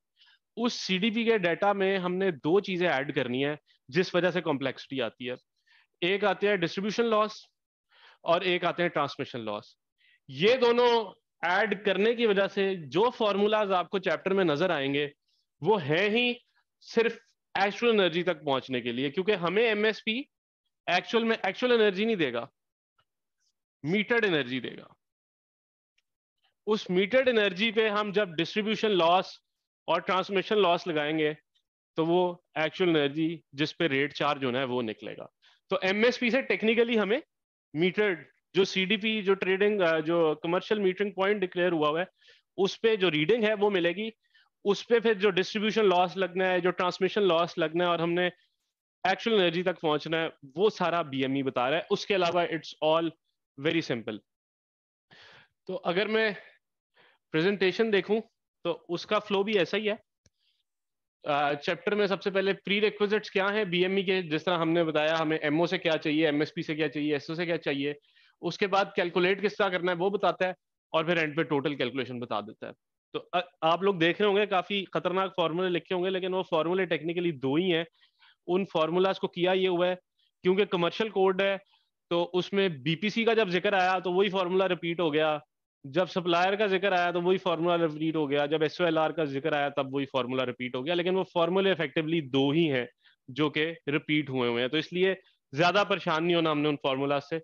उस सीडीपी के डाटा में हमने दो चीज़ें ऐड करनी है, जिस वजह से कॉम्प्लेक्सिटी आती है। एक आते हैं डिस्ट्रीब्यूशन लॉस और एक आते हैं ट्रांसमिशन लॉस ये दोनों ऐड करने की वजह से जो फॉर्मूलाज आपको चैप्टर में नज़र आएँगे, वो है ही सिर्फ़ एक्चुअल एनर्जी तक पहुँचने के लिए, क्योंकि हमें एमएसपी एक्चुअल में एक्चुअल एनर्जी नहीं देगा मीटर्ड एनर्जी देगा। उस मीटर्ड एनर्जी पे हम जब डिस्ट्रीब्यूशन लॉस और ट्रांसमिशन लॉस लगाएँगे तो वो एक्चुअल एनर्जी जिस पे रेट चार्ज होना है, वो निकलेगा। तो एमएसपी से टेक्निकली हमें मीटर्ड जो सीडीपी जो ट्रेडिंग जो कमर्शियल मीटरिंग पॉइंट डिक्लेयर हुआ हुआ है, उस पर जो रीडिंग है वो मिलेगी। उस पे फिर जो डिस्ट्रीब्यूशन लॉस लगना है, जो ट्रांसमिशन लॉस लगना है और हमने एक्चुअल एनर्जी तक पहुँचना है, वो सारा बीएमई e बता रहा है। उसके अलावा इट्स ऑल वेरी सिंपल तो अगर मैं प्रेजेंटेशन देखूँ तो उसका फ्लो भी ऐसा ही है। चैप्टर में सबसे पहले प्री रिक्विजिट्स क्या है बीएमई e के? जिस तरह हमने बताया, हमें एमओ से क्या चाहिए एमएसपी से क्या चाहिए एसओ से क्या चाहिए उसके बाद कैलकुलेट किस तरह करना है, वो बताता है और फिर एंड पे टोटल कैलकुलेशन बता देता है। तो आप लोग देख रहे होंगे, काफ़ी खतरनाक फॉर्मूले लिखे होंगे, लेकिन वो फॉर्मूले टेक्निकली दो ही हैं। उन फॉर्मूलाज को किया ये हुआ है, क्योंकि कमर्शियल कोड है तो उसमें बीपीसी का जब ज़िक्र आया तो वही फॉर्मूला रिपीट हो गया। जब सप्लायर का ज़िक्र आया तो वही फार्मूला रिपीट हो गया। जब एस का ज़िक्र आया, तब वही फार्मूला रिपीट हो गया। लेकिन वो फार्मूले इफेक्टिवली दो ही हैं, जो कि रिपीट हुए हुए हैं। तो इसलिए ज़्यादा परेशान नहीं होना हमने उन फार्मूला से।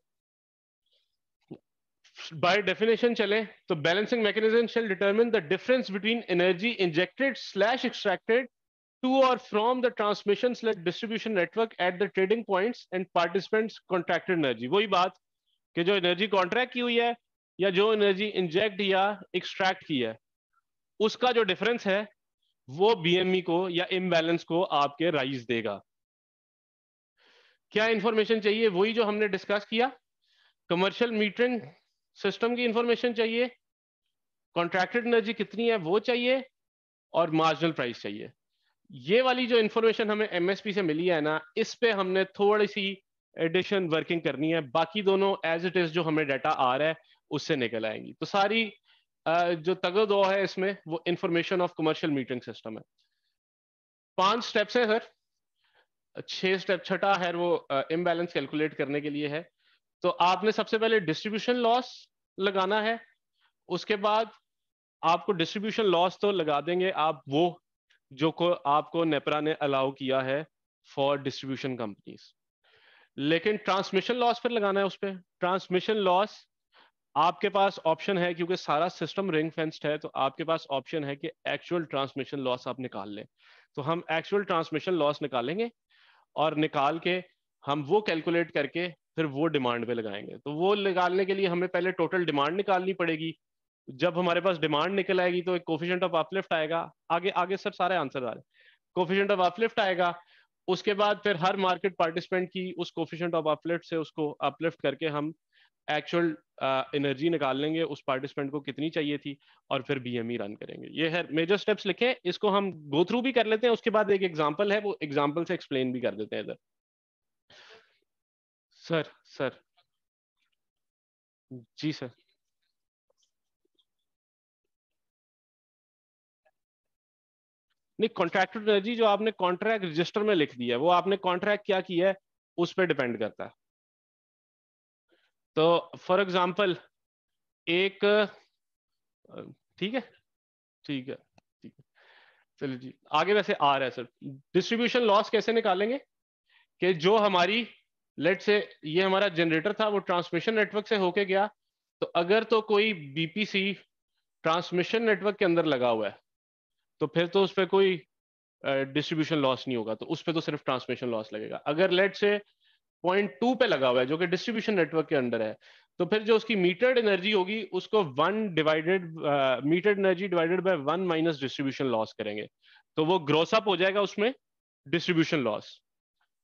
बाय डेफिनेशन चले तो balancing mechanism shall determine the difference between energy injected slash extracted to और from the transmission slash distribution network at the trading points and participants contracted energy वही बात कि जो एनर्जी कॉन्ट्रैक्ट की हुई है या जो एनर्जी इंजेक्ट या एक्सट्रैक्ट की है, उसका जो डिफरेंस है, वो बीएमई e को या इम्बैलेंस को आपके राइज देगा। क्या इंफॉर्मेशन चाहिए? वही जो हमने डिस्कस किया कमर्शियल मीटरिंग सिस्टम की इंफॉर्मेशन चाहिए कॉन्ट्रैक्टेड एनर्जी कितनी है वो चाहिए, और मार्जिनल प्राइस चाहिए। ये वाली जो इंफॉर्मेशन हमें एमएसपी से मिली है ना, इस पे हमने थोड़ी सी एडिशन वर्किंग करनी है। बाकी दोनों एज इट इज़ जो हमें डाटा आ रहा है, उससे निकल आएँगी। तो सारी जो तगदो है इसमें, वो information of commercial meeting system है। पाँच स्टेप्स हैं सर छह स्टेप छठा है वो इम्बैलेंस कैलकुलेट करने के लिए है। तो आपने सबसे पहले डिस्ट्रीब्यूशन लॉस लगाना है, उसके बाद आपको डिस्ट्रीब्यूशन लॉस तो लगा देंगे आप वो जो को आपको नेपरा ने अलाउ किया है फॉर डिस्ट्रीब्यूशन कंपनीज़ लेकिन ट्रांसमिशन लॉस पर लगाना है उस पर ट्रांसमिशन लॉस आपके पास ऑप्शन है क्योंकि सारा सिस्टम रिंग फेंस्ड है तो आपके पास ऑप्शन है कि एक्चुअल ट्रांसमिशन लॉस आप निकाल लें। तो हम एक्चुअल ट्रांसमिशन लॉस निकालेंगे और निकाल के हम वो कैलकुलेट करके फिर वो डिमांड पे लगाएँगे। तो वो निकालने के लिए हमें पहले टोटल डिमांड निकालनी पड़ेगी। जब हमारे पास डिमांड निकल आएगी तो एक कोफिशिएंट ऑफ़ अपलिफ्ट आएगा। आगे आगे सर सारे आंसर आ रहे कोफिशिएंट ऑफ़ अपलिफ्ट आएगा उसके बाद फिर हर मार्केट पार्टिसिपेंट की उस कोफिशिएंट ऑफ़ अपलिफ्ट से उसको अपलिफ्ट करके हम एक्चुअल एनर्जी uh, निकाल लेंगे उस पार्टिसिपेंट को कितनी चाहिए थी और फिर बीएमई रन e करेंगे। ये है मेजर स्टेप्स लिखे इसको हम गो थ्रू भी कर लेते हैं उसके बाद एक एग्जांपल है वो एग्जांपल से एक्सप्लेन भी कर देते हैं इधर। Sir sir. जी, सर। नहीं कॉन्ट्रैक्टेड एनर्जी जो आपने कॉन्ट्रैक्ट रजिस्टर में लिख दिया है, वो आपने कॉन्ट्रैक्ट क्या किया है? उस पर डिपेंड करता है। तो फॉर एग्ज़ाम्पल एक ठीक है? ठीक है ठीक है। चलिए जी, आगे वैसे आ रहा है, सर। डिस्ट्रीब्यूशन लॉस कैसे निकालेंगे? कि जो हमारी लेट से ये हमारा जनरेटर था, वो ट्रांसमिशन नेटवर्क से होके गया। तो अगर तो कोई बीपीसी ट्रांसमिशन नेटवर्क के अंदर लगा हुआ है तो फिर तो उस पर कोई डिस्ट्रीब्यूशन लॉस नहीं होगा। तो उस पर तो सिर्फ़ ट्रांसमिशन लॉस लगेगा। अगर लेट से पॉइंट टू पे लगा हुआ है, जो कि डिस्ट्रीब्यूशन नेटवर्क के अंडर है तो फिर जो उसकी मीटर्ड एनर्जी होगी, उसको one divided metered energy divided by one minus distribution loss करेंगे। तो वो ग्रोसअप हो जाएगा उसमें डिस्ट्रीब्यूशन लॉस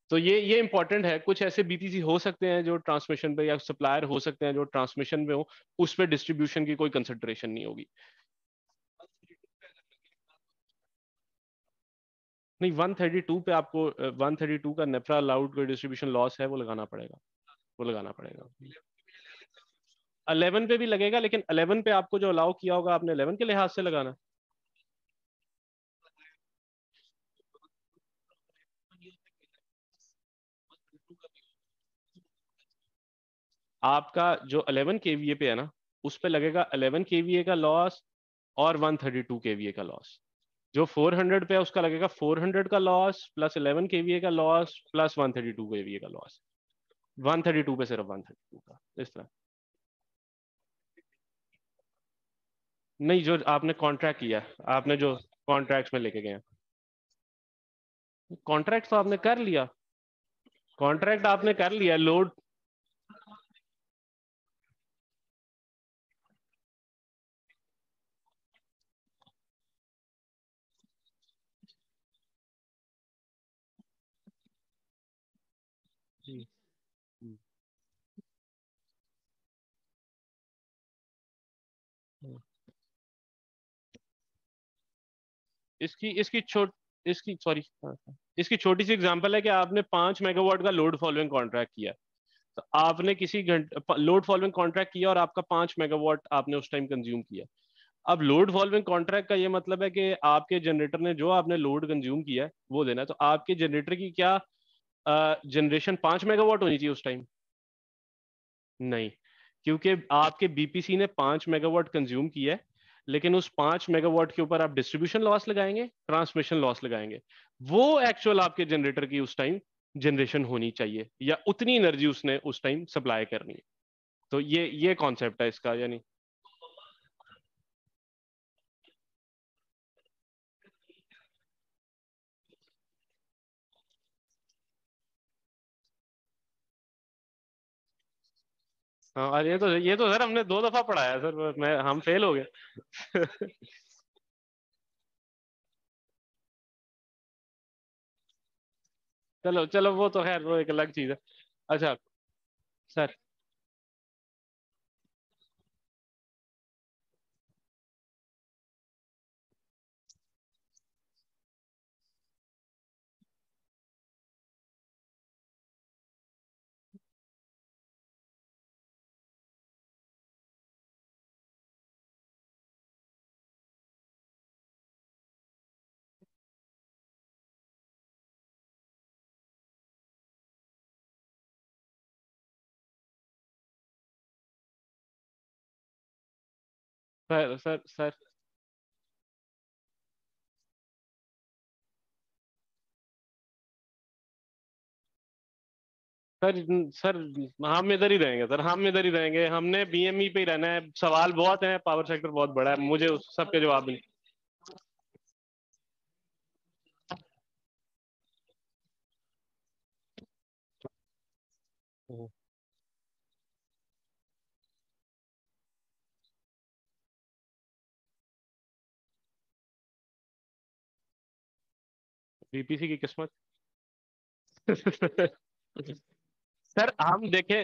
तो ये ये इंपॉर्टेंट है। कुछ ऐसे बीटीसी हो सकते हैं जो ट्रांसमिशन पे या सप्लायर हो सकते हैं जो ट्रांसमिशन पे हो, उस पर डिस्ट्रीब्यूशन की कोई कंसिडरेशन नहीं होगी। नहीं 132 पे आपको 132 का नेफ्रा अलाउड कोई डिस्ट्रीब्यूशन लॉस है, वो लगाना पड़ेगा। वो लगाना पड़ेगा। 11 पे भी लगेगा, लेकिन 11 पे आपको जो अलाउ किया होगा, आपने 11 के लिहाज से लगाना। आपका जो 11 के पे है ना, उस पे लगेगा 11 के का लॉस और 132 के का लॉस जो 400 पे है, उसका लगेगा 400 का लॉस प्लस 11 के का लॉस प्लस 132 के का लॉस 132 पे सिर्फ़ 132 का, इस तरह. नहीं, जो आपने कॉन्ट्रैक्ट किया आपने जो कॉन्ट्रैक्ट में लेके गए कॉन्ट्रैक्ट तो आपने कर लिया. कॉन्ट्रैक्ट आपने कर लिया लोड इसकी इसकी छोट, इसकी सॉरी इसकी छोटी सी एग्जांपल है कि आपने पाँच मेगावाट का लोड फॉलोइंग कॉन्ट्रैक्ट किया तो आपने किसी घंटे लोड फॉलोइंग कॉन्ट्रैक्ट किया और आपका पाँच मेगावाट आपने उस टाइम कंज्यूम किया। अब लोड फॉलोइंग कॉन्ट्रैक्ट का ये मतलब है कि आपके जनरेटर ने जो आपने लोड कंज्यूम किया वो देना है। तो आपके जनरेटर की क्या जनरेशन पाँच मेगावाट होनी चाहिए उस टाइम नहीं, क्योंकि आपके बीपीसी ने पाँच मेगावाट कंज्यूम किया है। लेकिन उस पाँच मेगावाट के ऊपर आप डिस्ट्रीब्यूशन लॉस लगाएँगे ट्रांसमिशन लॉस लगाएँगे। वो एक्चुअल आपके जनरेटर की उस टाइम जनरेशन होनी चाहिए, या उतनी एनर्जी उसने उस टाइम सप्लाई करनी है। तो ये ये कॉन्सेप्ट है इसका, यानी हाँ और ये तो ये तो सर हमने दो दफ़ा पढ़ाया सर, मैं, हम फेल हो गए। चलो चलो, वो तो खैर, वो एक अलग चीज़ है। अच्छा sir. Sir sir sir sir sir हम इधर ही रहेंगे सर हम इधर ही रहेंगे। हमने बीएमई पे ही रहना है। सवाल बहुत है पावर सेक्टर बहुत बड़ा है। मुझे उस सब के जवाब नहीं बीपीसी की किस्मत? सर हम देखें,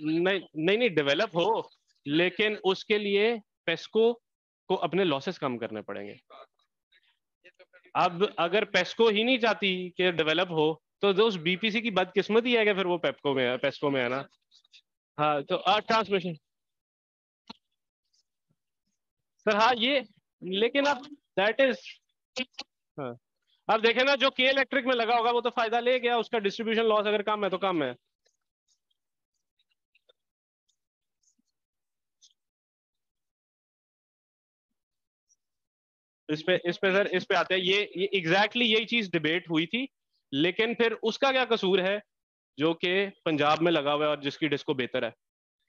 नहीं नहीं नहीं डेवलप हो, लेकिन उसके लिए पेस्को को अपने लॉसेस कम करने पड़ेंगे। अब अगर पेस्को ही नहीं चाहती कि डेवलप हो तो उस बीपीसी की बदकिस्मत ही है कि फिर वो पेप्को में है पेस्को में है ना? हाँ तो ट्रांसमिशन सर हाँ ये, लेकिन अब दैट इज़ हाँ। अब देखे ना, जो के इलेक्ट्रिक में लगा होगा, वो तो फ़ायदा ले गया। उसका डिस्ट्रीब्यूशन लॉस अगर कम है तो कम है। इस पे इस पे सर, इस पे आते हैं। ये ये एग्जैक्टली यही चीज़ डिबेट हुई थी। लेकिन फिर उसका क्या कसूर है, जो कि पंजाब में लगा हुआ है और जिसकी डिस्को बेहतर है?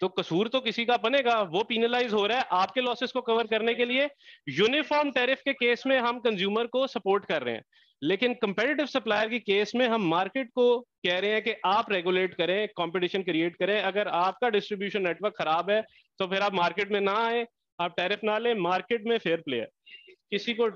तो कसूर तो किसी का बनेगा, वो पीनलाइज हो रहा है आपके लॉसेस को कवर करने के लिए। यूनिफॉर्म टैरिफ के केस में हम कंज्यूमर को सपोर्ट कर रहे हैं। लेकिन कंपेटिटिव सप्लायर की केस में हम मार्केट को कह रहे हैं कि आप रेगुलेट करें कंपटीशन क्रिएट करें। अगर आपका डिस्ट्रीब्यूशन नेटवर्क खराब है तो फिर आप मार्केट में ना आए, आप टैरिफ ना लें मार्केट में फेयर प्ले है। किसी को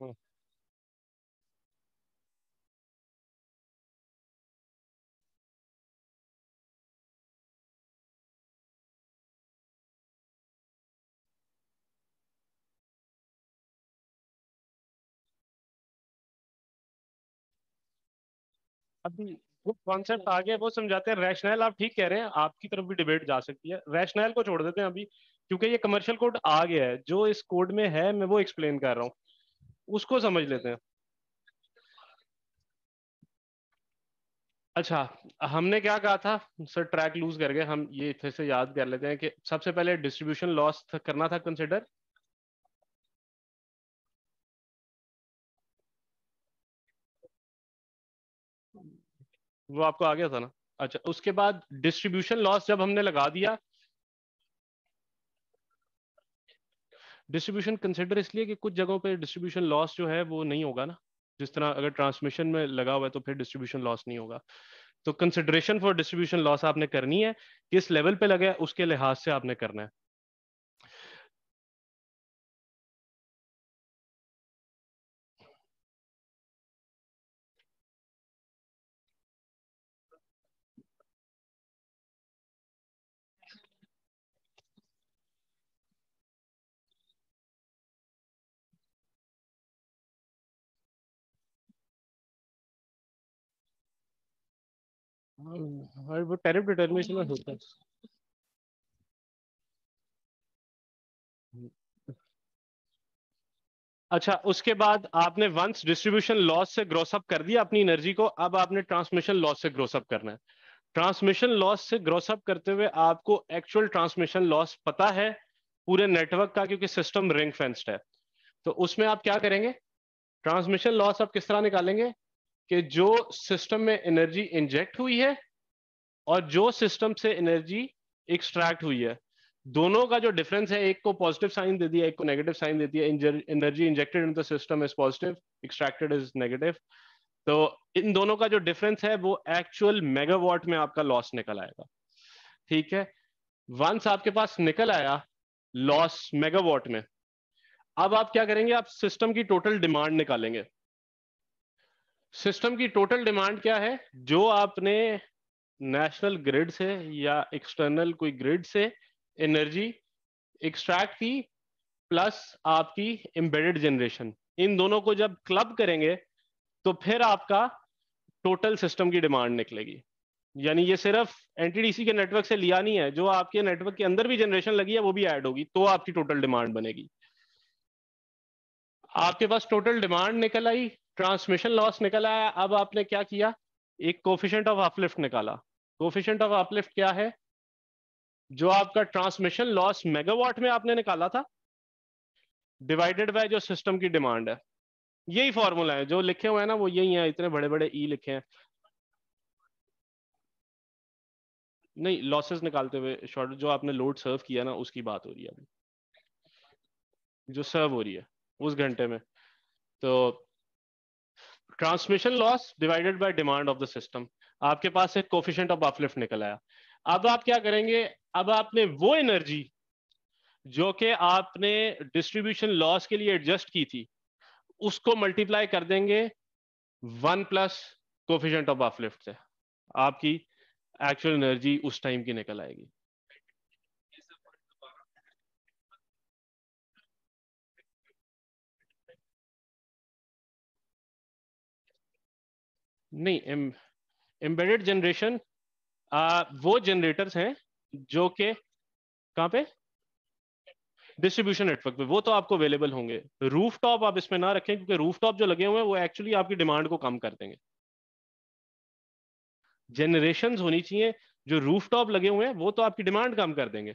Hmm. अभी वो कॉन्सेप्ट आगे वो समझाते हैं। रैशनल आप ठीक कह रहे हैं, आपकी तरफ़ भी डिबेट जा सकती है। रैशनल को छोड़ देते हैं अभी, क्योंकि ये कमर्शियल कोड आ गया है। जो इस कोड में है, मैं वो एक्सप्लेन कर रहा हूँ। उसको समझ लेते हैं। अच्छा हमने क्या कहा था? सर ट्रैक लूज करके हम ये फिर से याद कर लेते हैं कि सबसे पहले डिस्ट्रीब्यूशन लॉस करना था कंसिडर वो आपको आ गया था ना? अच्छा उसके बाद डिस्ट्रीब्यूशन लॉस जब हमने लगा दिया डिस्ट्रीब्यूशन कंसिडर इसलिए कि कुछ जगहों पर डिस्ट्रीब्यूशन लॉस जो है वो नहीं होगा ना? जिस तरह अगर ट्रांसमिशन में लगा हुआ है तो फिर डिस्ट्रीब्यूशन लॉस नहीं होगा। तो कंसिडरेशन फॉर डिस्ट्रीब्यूशन लॉस आपने करनी है, किस लेवल पे लगा है, उसके लिहाज से आपने करना है। हाँ वो टैरिफ डिटर्मिनेशन में होता है। अच्छा उसके बाद आपने वंस डिस्ट्रीब्यूशन लॉस से ग्रोसअप कर दिया अपनी एनर्जी को, अब आपने ट्रांसमिशन लॉस से ग्रोसअप करना है। ट्रांसमिशन लॉस से ग्रोसअप करते हुए आपको एक्चुअल ट्रांसमिशन लॉस पता है पूरे नेटवर्क का, क्योंकि सिस्टम रिंग फेंस्ड है। तो उसमें आप क्या करेंगे? ट्रांसमिशन लॉस आप किस तरह निकालेंगे? कि जो सिस्टम में एनर्जी इंजेक्ट हुई है और जो सिस्टम से एनर्जी एक्सट्रैक्ट हुई है। दोनों का जो डिफरेंस है, एक को पॉजिटिव साइन दे दिया एक को नेगेटिव साइन दे दिया energy injected in the system is positive extracted is negative तो इन दोनों का जो डिफरेंस है, वो एक्चुअल मेगावाट में आपका लॉस निकल आएगा। ठीक है? वंस आपके पास निकल आया लॉस मेगावाट में, अब आप क्या करेंगे? आप सिस्टम की टोटल डिमांड निकालेंगे। सिस्टम की टोटल डिमांड क्या है? जो आपने नेशनल ग्रिड से या एक्सटर्नल कोई ग्रिड से एनर्जी एक्सट्रैक्ट की, प्लस आपकी एम्बेडेड जनरेशन, इन दोनों को जब क्लब करेंगे तो फिर आपका टोटल सिस्टम की डिमांड निकलेगी। यानी ये सिर्फ़ एनटीडीसी के नेटवर्क से लिया नहीं है, जो आपके नेटवर्क के अंदर भी जनरेशन लगी है, वो भी ऐड होगी तो आपकी टोटल डिमांड बनेगी। आपके पास टोटल डिमांड निकल आई ट्रांसमिशन लॉस निकला है, अब आपने क्या किया? एक कोफिशेंट ऑफ़ अपलिफ्ट निकाला। कोफिशेंट ऑफ़ अपलिफ्ट क्या है? जो आपका ट्रांसमिशन लॉस मेगावाट में आपने निकाला था डिवाइडेड बाय जो सिस्टम की डिमांड है। यही फॉर्मूला है, जो लिखे हुए हैं ना, वो यही है, इतने बड़े बड़े ई लिखे हैं। नहीं लॉसेस निकालते हुए शॉर्ट जो आपने लोड सर्व किया ना, उसकी बात हो रही है अभी। जो सर्व हो रही है, उस घंटे में। तो transmission loss divided by demand of the system आपके पास एक कोफिशिएंट ऑफ़ अपलिफ्ट निकल आया। अब आप क्या करेंगे? अब आपने वो एनर्जी जो कि आपने डिस्ट्रीब्यूशन लॉस के लिए एडजस्ट की थी, उसको मल्टीप्लाई कर देंगे one plus coefficient of uplift से। आपकी एक्चुअल एनर्जी उस टाइम की निकल आएगी। नहीं एम्बेडेड जनरेशन वो जनरेटर्स हैं जो के, कहाँ पे? डिस्ट्रीब्यूशन नेटवर्क पे। वो तो आपको अवेलेबल होंगे। रूफ टॉप आप इसमें ना रखें, क्योंकि रूफ टॉप जो लगे हुए हैं, वो एक्चुअली आपकी डिमांड को कम कर देंगे। जनरेशन होनी चाहिए, जो रूफ टॉप लगे हुए हैं, वो तो आपकी डिमांड कम कर देंगे।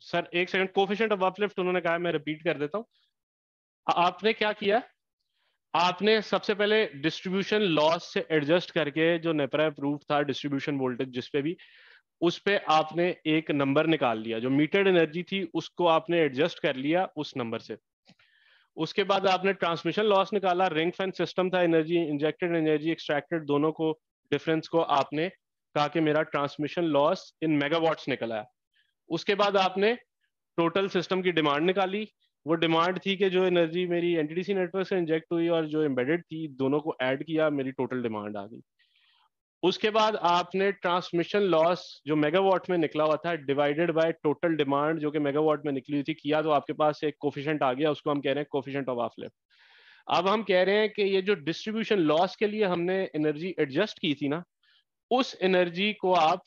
सर, एक सेकंड, कोफिशिएंट ऑफ़ अपलिफ्ट उन्होंने कहा मैं रिपीट कर देता हूँ। आपने क्या किया? आपने सबसे पहले डिस्ट्रीब्यूशन लॉस से एडजस्ट करके जो नेपरा प्रूफ था डिस्ट्रीब्यूशन वोल्टेज जिसपे भी, उस पे आपने एक नंबर निकाल लिया। जो मीटेड एनर्जी थी, उसको आपने एडजस्ट कर लिया उस नंबर से। उसके बाद आपने ट्रांसमिशन लॉस निकाला रिंग फ़ैन सिस्टम था एनर्जी इंजेक्टेड एनर्जी एक्सट्रैक्टेड दोनों को डिफरेंस को आपने कहा कि मेरा ट्रांसमिशन लॉस इन मेगावाट्स निकल आया उसके बाद आपने टोटल सिस्टम की डिमांड निकाली। वो डिमांड थी कि जो एनर्जी मेरी एनटीडीसी नेटवर्क से इंजेक्ट हुई और जो एम्बेडेड थी, दोनों को ऐड किया, मेरी टोटल डिमांड आ गई। उसके बाद आपने ट्रांसमिशन लॉस जो मेगावाट में निकला हुआ था डिवाइडेड बाय टोटल डिमांड जो कि मेगावाट में निकली हुई थी, किया तो आपके पास एक कोफिशेंट आ गया, उसको हम कह रहे हैं कोफिशेंट ऑफ़ आफलिफ्ट अब हम कह रहे हैं कि ये जो डिस्ट्रीब्यूशन लॉस के लिए हमने एनर्जी एडजस्ट की थी ना, उस एनर्जी को आप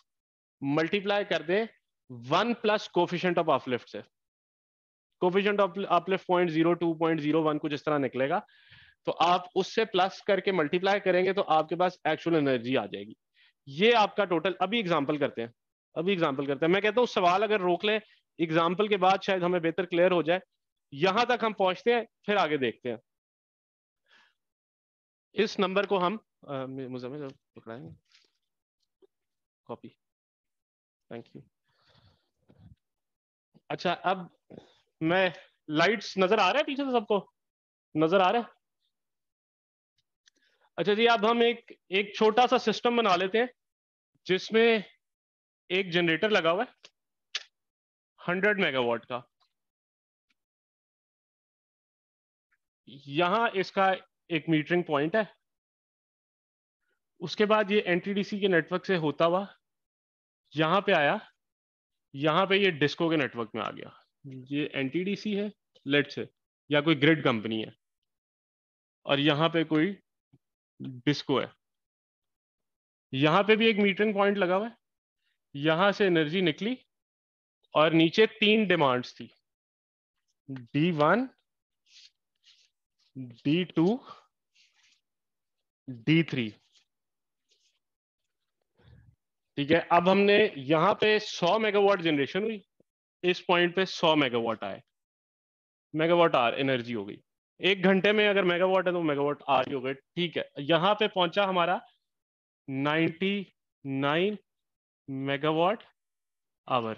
मल्टीप्लाई कर दें one plus coefficient of uplift से. Coefficient of point zero two point zero कुछ इस तरह निकलेगा। तो आप उससे प्लस करके मल्टीप्लाई करेंगे तो आपके पास एक्चुअल एनर्जी आ जाएगी। ये आपका टोटल अभी एग्ज़ाम्पल करते हैं। अभी एग्ज़ाम्पल करते हैं। मैं कहता हूँ, सवाल अगर रोक लें एग्ज़ाम्पल के बाद शायद हमें बेहतर क्लियर हो जाए। यहाँ तक हम पहुँचते हैं, फिर आगे देखते हैं। इस नंबर को हम मुझे पकड़ाएँगे? कॉपी थैंक यू अच्छा अब मैं लाइट्स नज़र आ रहा है पीछे से सबको? नज़र आ रहा है? अच्छा जी, अब हम एक एक छोटा सा सिस्टम बना लेते हैं, जिसमें एक जनरेटर लगा हुआ है हंड्रेड मेगावाट का। यहाँ इसका एक मीटरिंग पॉइंट है। उसके बाद ये एनटीडीसी के नेटवर्क से होता हुआ, यहाँ पे आया, यहाँ पे ये डिस्को के नेटवर्क में आ गया। ये एनटीडीसी है लेट से या कोई ग्रिड कंपनी है। और यहाँ पे कोई डिस्को है। यहाँ पे भी एक मीटरिंग पॉइंट लगा हुआ है। यहाँ से एनर्जी निकली और नीचे तीन डिमांड्स थी। D one D two D three ठीक है, अब हमने यहाँ पे 100 मेगावाट जनरेशन हुई। इस पॉइंट पे 100 मेगावाट आए। मेगावाट आर एनर्जी हो गई। एक घंटे में अगर मेगावाट है तो मेगावाट आर ही गए ठीक है। यहाँ पे पहुँचा हमारा 99 मेगावाट आवर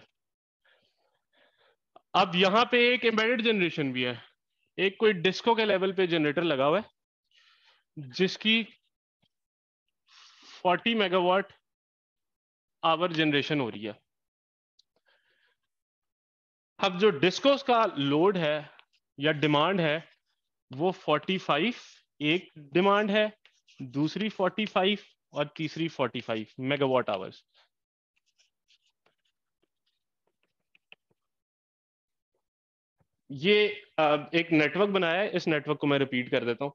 अब यहाँ पे एक एम्बेडेड जनरेशन भी है, एक कोई डिस्को के लेवल पे जनरेटर लगा हुआ है, जिसकी 40 मेगावाट आवर जनरेशन हो रही है। अब जो डिस्कोस का लोड है या डिमांड है वो 45 एक डिमांड है, दूसरी 45 और तीसरी 45 मेगावाट आवर्स ये एक नेटवर्क बनाया है, इस नेटवर्क को मैं रिपीट कर देता हूँ।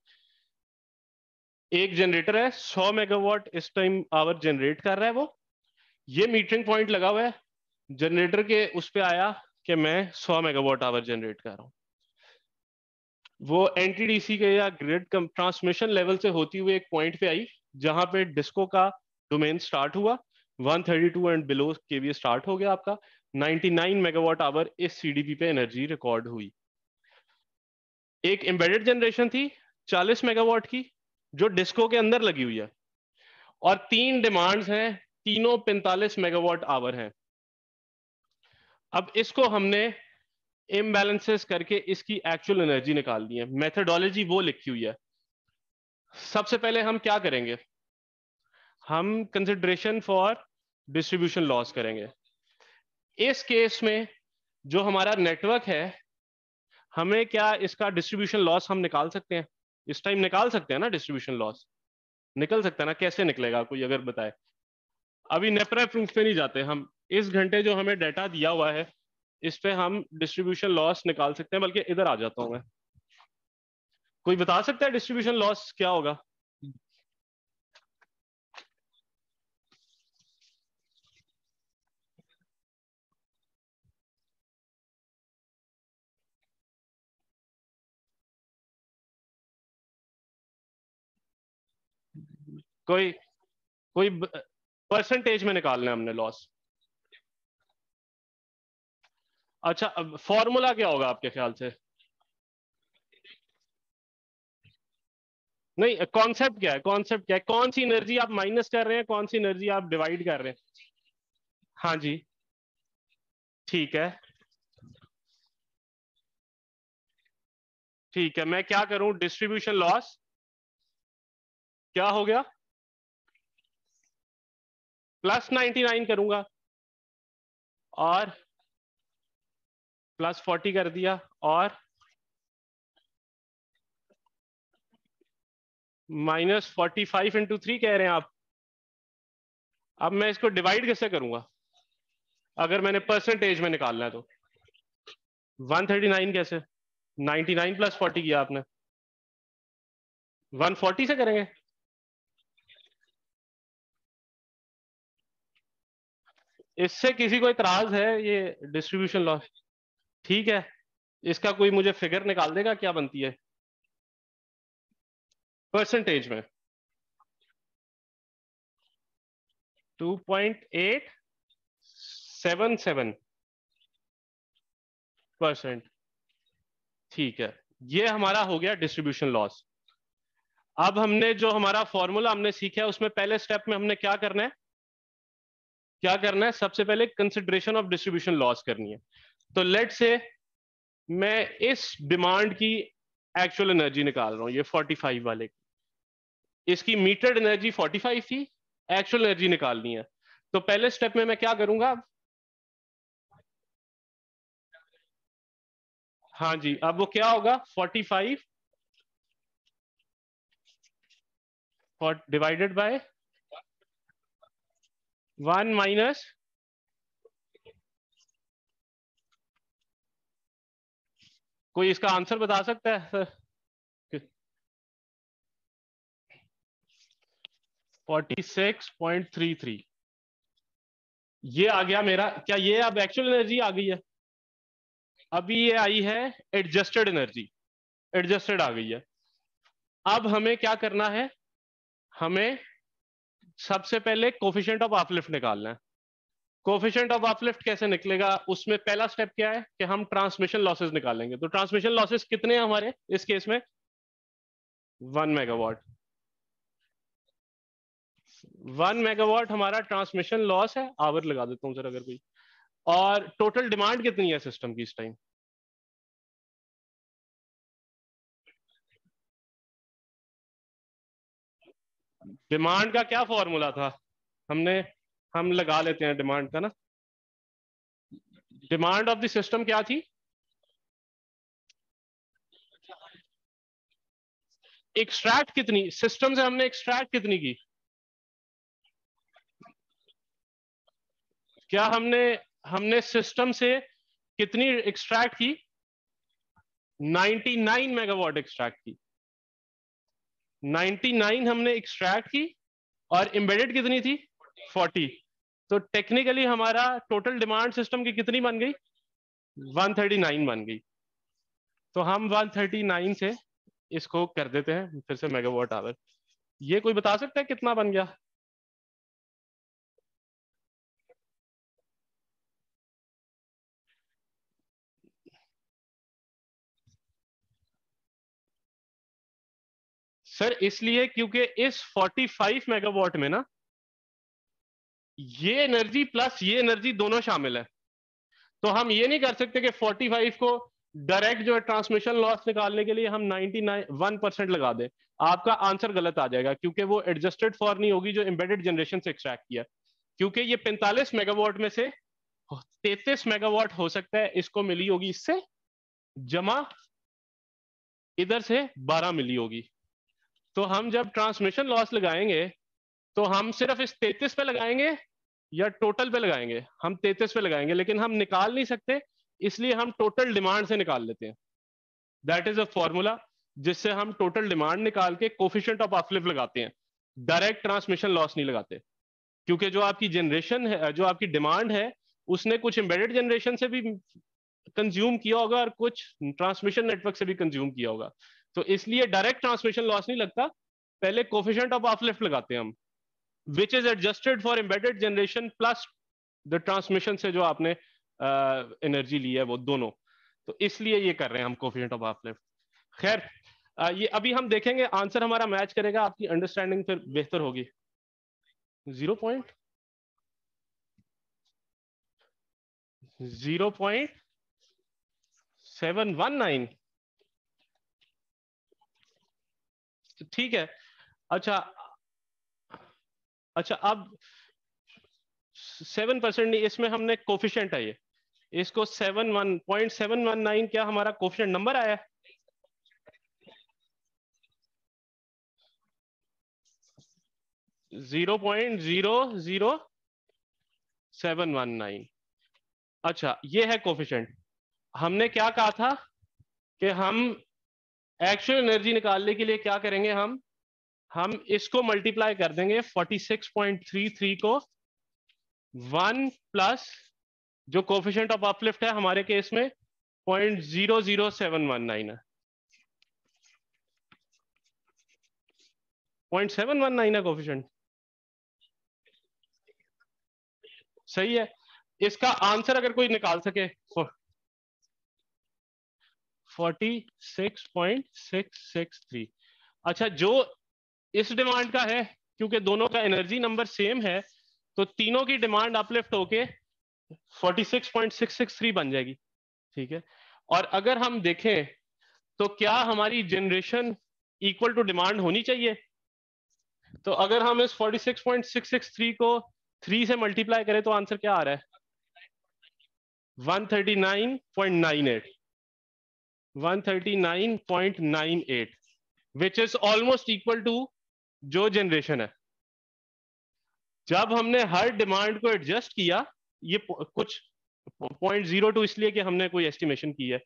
एक जनरेटर है 100 मेगावाट इस टाइम आवर जनरेट कर रहा है वो। ये मीटरिंग पॉइंट लगा हुआ है। जनरेटर के उस पर आया कि मैं 100 मेगावाट आवर जनरेट कर रहा हूँ। वो एनटीडीसी के या ग्रिड ट्रांसमिशन लेवल से होती हुई एक पॉइंट पे आई, जहाँ पे डिस्को का डोमेन स्टार्ट हुआ। 132 एंड बिलो के स्टार्ट हो गया आपका। 99 मेगावाट आवर इस सीडीपी पे एनर्जी रिकॉर्ड हुई। एक एम्बेडेड जनरेशन थी 40 मेगावाट की, जो डिस्को के अंदर लगी हुई है। और तीन डिमांड्स हैं, तीनों 45 मेगावाट आवर हैं। अब इसको हमने इम्बैलेंसेस करके इसकी एक्चुअल एनर्जी निकाल दी है। मेथडोलॉजी वो लिखी हुई है। सबसे पहले हम क्या करेंगे? हम कंसिडरेशन फॉर डिस्ट्रीब्यूशन लॉस करेंगे। इस केस में जो हमारा नेटवर्क है, हमें क्या इसका डिस्ट्रीब्यूशन लॉस हम निकाल सकते हैं? इस टाइम निकाल सकते हैं ना डिस्ट्रीब्यूशन लॉस निकल सकता है ना? कैसे निकलेगा? कोई अगर बताए। अभी नेपरा प्रूफ पे नहीं जाते। हम इस घंटे जो हमें डाटा दिया हुआ है इस पे हम डिस्ट्रीब्यूशन लॉस निकाल सकते हैं, बल्कि इधर आ जाता हूँ मैं। कोई बता सकता है डिस्ट्रीब्यूशन लॉस क्या होगा? कोई कोई परसेंटेज में निकालना है हमने लॉस अच्छा अब फॉर्मूला क्या होगा आपके ख्याल से? नहीं कॉन्सेप्ट क्या है? कॉन्सेप्ट क्या है? कौन सी एनर्जी आप माइनस कर रहे हैं, कौन सी एनर्जी आप डिवाइड कर रहे हैं? हाँ जी। ठीक है। ठीक है, मैं क्या करूँ? डिस्ट्रीब्यूशन लॉस क्या हो गया? प्लस नाइन करूँगा। और प्लस फोर्टी कर दिया और minus forty five into three कह रहे हैं आप। अब मैं इसको डिवाइड कैसे करूँगा? अगर मैंने परसेंटेज में निकालना है तो। 139 कैसे? 99 प्लस 40 किया आपने। 140 से करेंगे। इससे किसी को इतराज है ये डिस्ट्रीब्यूशन लॉस ठीक है, इसका कोई मुझे फिगर निकाल देगा क्या बनती है? परसेंटेज में। 2.877 परसेंट ठीक है, ये हमारा हो गया डिस्ट्रीब्यूशन लॉस अब हमने जो हमारा फॉर्मूला हमने सीखा है, उसमें पहले स्टेप में हमने क्या करना है? क्या करना है? सबसे पहले कंसिडरेशन ऑफ़ डिस्ट्रीब्यूशन लॉस करनी है। तो लेट से मैं इस डिमांड की एक्चुअल एनर्जी निकाल रहा हूँ, ये 45 वाले की। इसकी मीटर्ड एनर्जी 45 थी एक्चुअल एनर्जी निकालनी है। तो पहले स्टेप में मैं क्या करूँगा? अब हाँ जी, अब वो क्या होगा? 45 डिवाइडेड बाय वन माइनस कोई इसका आंसर बता सकता है, sir? Forty six point three three ये आ गया मेरा, क्या ये अब एक्चुअल एनर्जी आ गई है? अभी ये आई है एडजस्टेड एनर्जी एडजस्टेड आ गई है। अब हमें क्या करना है? हमें सबसे पहले कोफिशियंट ऑफ़ अपलिफ्ट निकालना है। कोफिशियंट ऑफ़ अपलिफ्ट कैसे निकलेगा? उसमें पहला स्टेप क्या है कि हम ट्रांसमिशन लॉसेस निकालेंगे। तो ट्रांसमिशन लॉसेस कितने हैं हमारे इस केस में? वन मेगावाट वन मेगावाट हमारा ट्रांसमिशन लॉस है। आवर लगा देता हूँ सर अगर कोई। और टोटल डिमांड कितनी है सिस्टम की इस टाइम डिमांड का क्या फॉर्मूला था? हमने हम लगा लेते हैं डिमांड का ना? डिमांड ऑफ़ द सिस्टम क्या थी? एक्सट्रैक्ट कितनी? सिस्टम से हमने एक्सट्रैक्ट कितनी की? क्या हमने हमने सिस्टम से कितनी एक्सट्रैक्ट की? 99 मेगावाट एक्सट्रैक्ट की। 99 हमने एक्सट्रैक्ट की और एम्बेडेड कितनी थी? 40 तो टेक्निकली हमारा टोटल डिमांड सिस्टम की कितनी बन गई? 139 बन गई। तो हम 139 से इसको कर देते हैं, फिर से मेगावाट आवर ये कोई बता सकता है कितना बन गया? सर, इसलिए क्योंकि इस 45 मेगावाट में ना ये एनर्जी प्लस ये एनर्जी दोनों शामिल है। तो हम ये नहीं कर सकते कि 45 को डायरेक्ट जो है ट्रांसमिशन लॉस निकालने के लिए हम 99 वन परसेंट लगा दें। आपका आंसर गलत आ जाएगा, क्योंकि वो एडजस्टेड फॉर नहीं होगी जो एम्बेडेड जनरेशन से एक्सट्रैक्ट किया। क्योंकि ये 45 मेगावाट में से 33 मेगावाट हो सकता है, इसको मिली होगी, इससे जमा इधर से 12 मिली होगी। तो हम जब ट्रांसमिशन लॉस लगाएँगे तो हम सिर्फ़ इस तैतीस पे लगाएँगे या टोटल पे लगाएँगे? हम तैतीस पे लगाएँगे, लेकिन हम निकाल नहीं सकते, इसलिए हम टोटल डिमांड से निकाल लेते हैं। दैट इज़ अ फॉर्मूला जिससे हम टोटल डिमांड निकाल के कोफिशियंट ऑफ़ अपलिफ्ट लगाते हैं। डायरेक्ट ट्रांसमिशन लॉस नहीं लगाते। क्योंकि जो आपकी जनरेशन है, जो आपकी डिमांड है, उसने कुछ एम्बेडेड जनरेशन से भी कंज्यूम किया होगा और कुछ ट्रांसमिशन नेटवर्क से भी कंज्यूम किया होगा। तो इसलिए डायरेक्ट ट्रांसमिशन लॉस नहीं लगता। पहले कोफिशियंट ऑफ़ अपलिफ्ट लगाते हैं हम। Which is adjusted for embedded generation plus the transmission से जो आपने एनर्जी uh, ली है वो दोनों। तो इसलिए ये कर रहे हैं हम कोफिशियंट ऑफ़ अपलिफ्ट खैर uh, ये अभी हम देखेंगे आंसर हमारा मैच करेगा आपकी अंडरस्टैंडिंग फिर बेहतर होगी। Zero point zero point seven one nine ठीक है। अच्छा अच्छा अब सेवन परसेंट नहीं, इसमें हमने कोफिशियंट है इसको seven one point seven one nine क्या हमारा कोफिशियंट नंबर आया? Zero point zero zero seven one nine अच्छा ये है कोफिशेंट हमने क्या कहा था कि हम एक्चुअल एनर्जी निकालने के लिए क्या करेंगे हम? हम इसको मल्टीप्लाई कर देंगे 46.33 को वन प्लस जो कोफिशिएंट ऑफ़ अपलिफ्ट है हमारे केस में point zero zero seven one nine है। पॉइंट सेवन वन नाइन है कोफिशिएंट सही है। इसका आंसर अगर कोई निकाल सके forty six point six six three अच्छा जो इस डिमांड का है, क्योंकि दोनों का एनर्जी नंबर सेम है तो तीनों की डिमांड अपलिफ्ट होके 46.663 बन जाएगी, ठीक है? और अगर हम देखें तो क्या हमारी जनरेशन इक्वल टू डिमांड होनी चाहिए? तो अगर हम इस 46.663 को 3 से मल्टीप्लाई करें तो आंसर क्या आ रहा है? 139.98 139.98 which is almost equal to जो जनरेशन है। जब हमने हर डिमांड को एडजस्ट किया, ये कुछ पॉइंट ज़ीरो टू इसलिए कि हमने कोई एस्टिमेशन की है,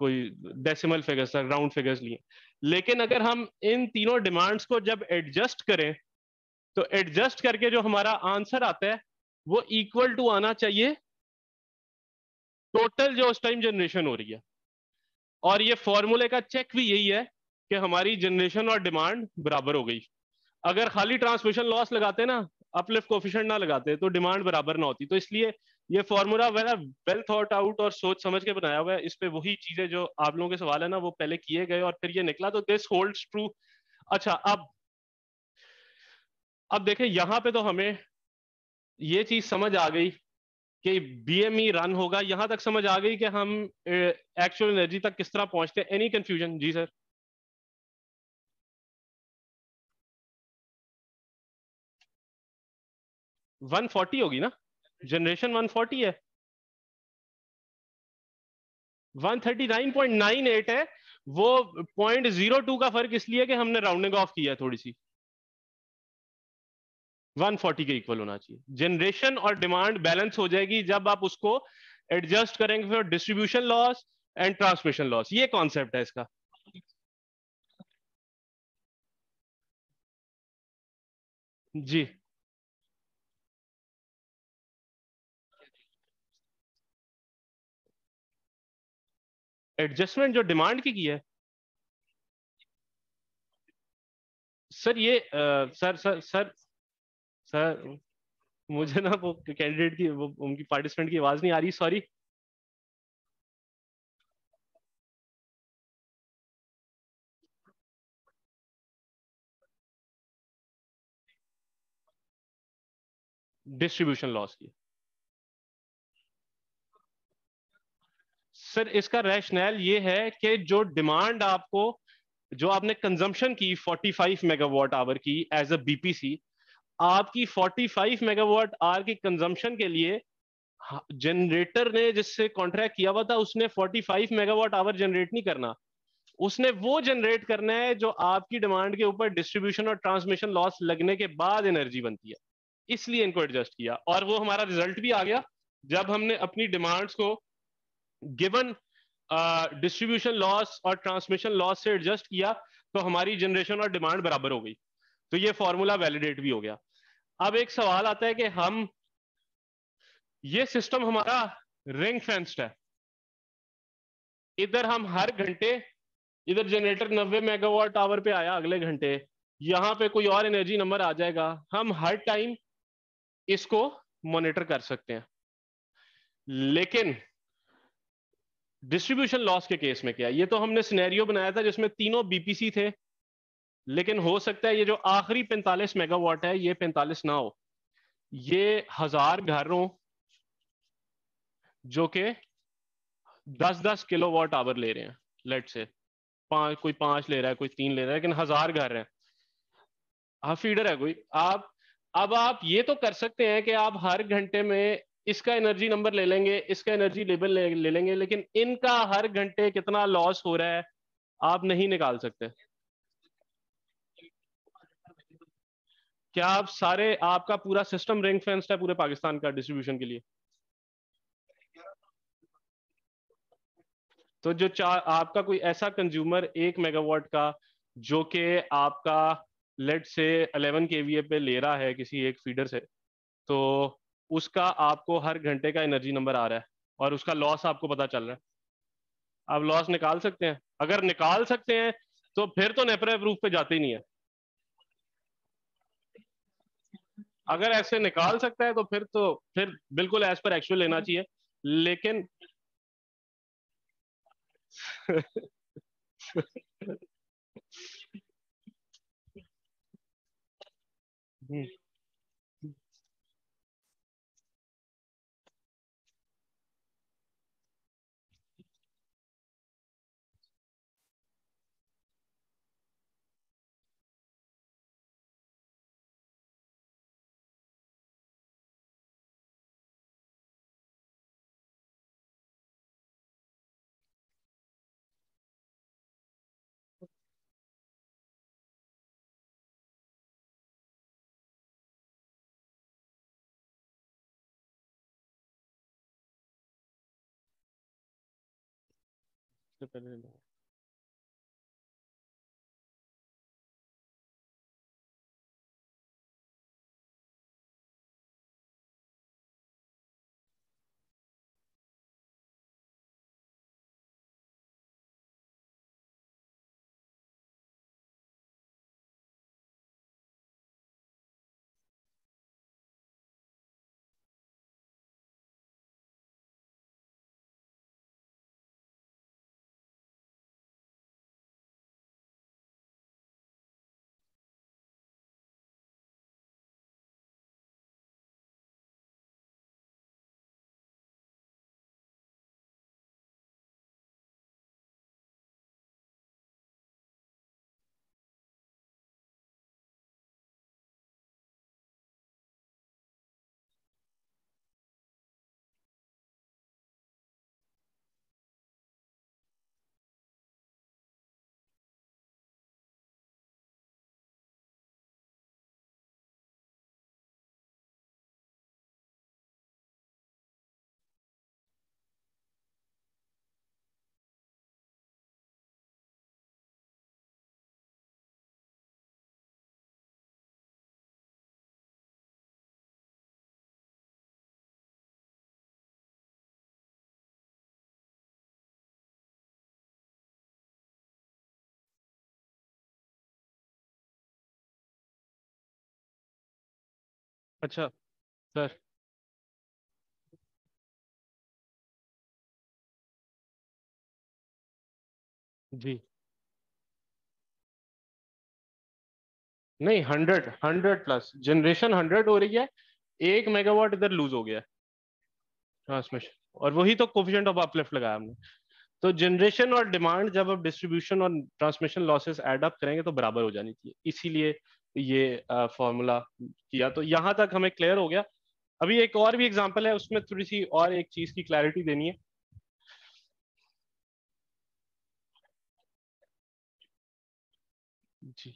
कोई डेसिमल फिगर्स राउंड फिगर्स लिए। लेकिन अगर हम इन तीनों डिमांड्स को जब एडजस्ट करें तो एडजस्ट करके जो हमारा आंसर आता है, वो इक्वल टू आना चाहिए। टोटल जो उस टाइम जनरेशन हो रही है। और ये फॉर्मूले का चेक भी यही है कि हमारी जनरेशन और डिमांड बराबर हो गई। अगर खाली ट्रांसमिशन लॉस लगाते ना अपलिफ्ट कोफिशिएंट ना लगाते तो डिमांड बराबर ना होती। तो इसलिए ये formula very well thought out और सोच समझ के बनाया हुआ है। इस पे वही चीज़ें जो आप लोगों के सवाल है ना, वो पहले किए गए और फिर ये निकला। तो दिस होल्ड ट्रू अच्छा अब अब देखें, यहाँ पे तो हमें ये चीज़ समझ आ गई कि बीएमई रन होगा। यहाँ तक समझ आ गई कि हम एक्चुअल एनर्जी तक किस तरह पहुँचते हैं। एनी कंफ्यूजन जी सर 140 होगी ना? जनरेशन 140 है। 139.98 है। वो पॉइंट ज़ीरो टू का फ़र्क इसलिए कि हमने राउंडिंग ऑफ़ किया है थोड़ी सी 140 के इक्वल होना चाहिए। जनरेशन और डिमांड बैलेंस हो जाएगी जब आप उसको एडजस्ट करेंगे फिर distribution loss and transmission loss ये कॉन्सेप्ट है इसका। जी। एडजस्टमेंट जो डिमांड की की है। सर ये आ, सर सर सर सर मुझे ना वो कैंडिडेट की वो उनकी पार्टिसिपेंट की आवाज़ नहीं आ रही सॉरी। डिस्ट्रीब्यूशन लॉस की। सर, इसका रैशनैल ये है कि जो डिमांड आपको, जो आपने कंजम्पशन की 45 मेगावाट आवर की एज अ बीपीसी आपकी 45 मेगावाट आवर की कंजम्पशन के लिए जनरेटर ने जिससे कॉन्ट्रैक्ट किया हुआ था, उसने 45 मेगावाट आवर जनरेट नहीं करना। उसने वो जनरेट करना है जो आपकी डिमांड के ऊपर डिस्ट्रीब्यूशन और ट्रांसमिशन लॉस लगने के बाद एनर्जी बनती है। इसलिए इनको एडजस्ट किया। और वो हमारा रिज़ल्ट भी आ गया। जब हमने अपनी डिमांड्स को गिवन डिस्ट्रीब्यूशन लॉस और ट्रांसमिशन लॉस से एडजस्ट किया तो हमारी जनरेशन और डिमांड बराबर हो गई। तो ये फॉर्मूला वैलिडेट भी हो गया। अब एक सवाल आता है कि हम, ये सिस्टम हमारा रिंग फेंस्ड है। इधर हम हर घंटे, इधर जनरेटर 90 मेगावाट आवर पे आया अगले घंटे, यहाँ पे कोई और एनर्जी नंबर आ जाएगा। हम हर टाइम इसको मॉनिटर कर सकते हैं। लेकिन डिस्ट्रीब्यूशन लॉस के केस में क्या। ये तो हमने सिनेरियो बनाया था जिसमें तीनों बीपीसी थे, लेकिन हो सकता है ये जो आखिरी 45 मेगावाट है, ये 45 ना हो। ये हज़ार घरों जो कि 10-10 किलोवाट आवर ले रहे हैं, लेट से। पाँच, कोई पाँच ले रहा है, कोई तीन ले रहा है, लेकिन हज़ार घर हैं। हाँ फीडर है कोई। आप, अब आप ये तो कर सकते हैं कि आप हर घंटे में इसका एनर्जी नंबर ले लेंगे इसका एनर्जी लेवल ले, ले लेंगे लेकिन इनका हर घंटे कितना लॉस हो रहा है आप नहीं निकाल सकते। क्या आप सारे आपका पूरा सिस्टम रिंग फेंस्ड है पूरे पाकिस्तान का डिस्ट्रीब्यूशन के लिए? तो जो चार आपका कोई ऐसा कंज्यूमर एक मेगावाट का जो कि आपका लेट से 11 के पे ले रहा है किसी एक फीडर से तो उसका आपको हर घंटे का एनर्जी नंबर आ रहा है और उसका लॉस आपको पता चल रहा है। आप लॉस निकाल सकते हैं। अगर निकाल सकते हैं तो फिर तो नेपरा प्रूफ पे जाते ही नहीं है। अगर ऐसे निकाल सकता है तो फिर तो फिर बिल्कुल एज पर एक्चुअल लेना चाहिए। लेकिन हम्म। पहले अच्छा सर। जी। नहीं hundred hundred plus generation hundred हो रही है, एक मेगावाट इधर लूज हो गया ट्रांसमिशन और वही तो कोफिशिएंट ऑफ़ अपलिफ्ट लगाया हमने। तो जनरेशन और डिमांड जब आप डिस्ट्रीब्यूशन और ट्रांसमिशन लॉसेस एड अप करेंगे तो बराबर हो जानी चाहिए, इसीलिए ये फॉर्मूला किया। तो यहाँ तक हमें क्लियर हो गया। अभी एक और भी एग्ज़ाम्पल है, उसमें थोड़ी सी और एक चीज़ की क्लैरिटी देनी है। जी।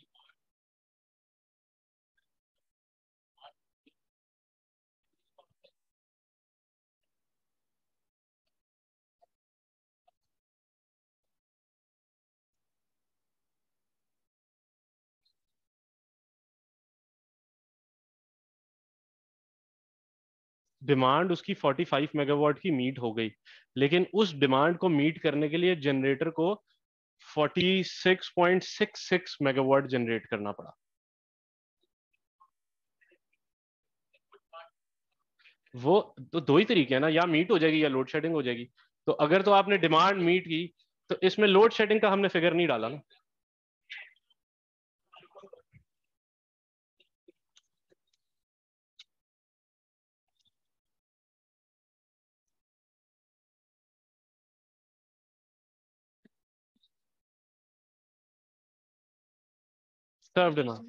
डिमांड उसकी 45 मेगावाट की मीट हो गई। लेकिन उस डिमांड को मीट करने के लिए जनरेटर को 46.66 मेगावाट जनरेट करना पड़ा। वो तो दो ही तरीके हैं ना, या मीट हो जाएगी या लोड शेडिंग हो जाएगी। तो अगर तो आपने डिमांड मीट की तो इसमें लोड शेडिंग का हमने फिगर नहीं डाला ना। Served enough.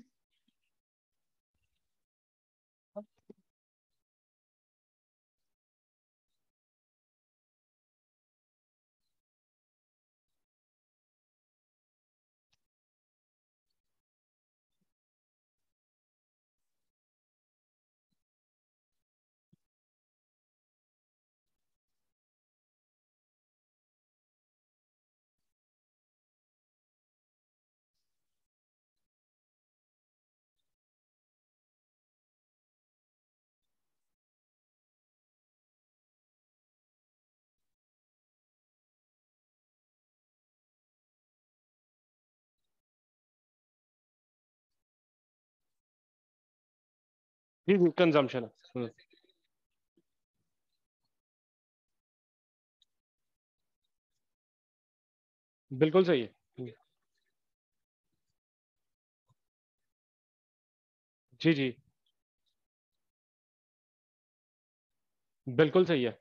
जी जी कंजम्पशन। बिल्कुल सही है हम्म। जी जी बिल्कुल सही है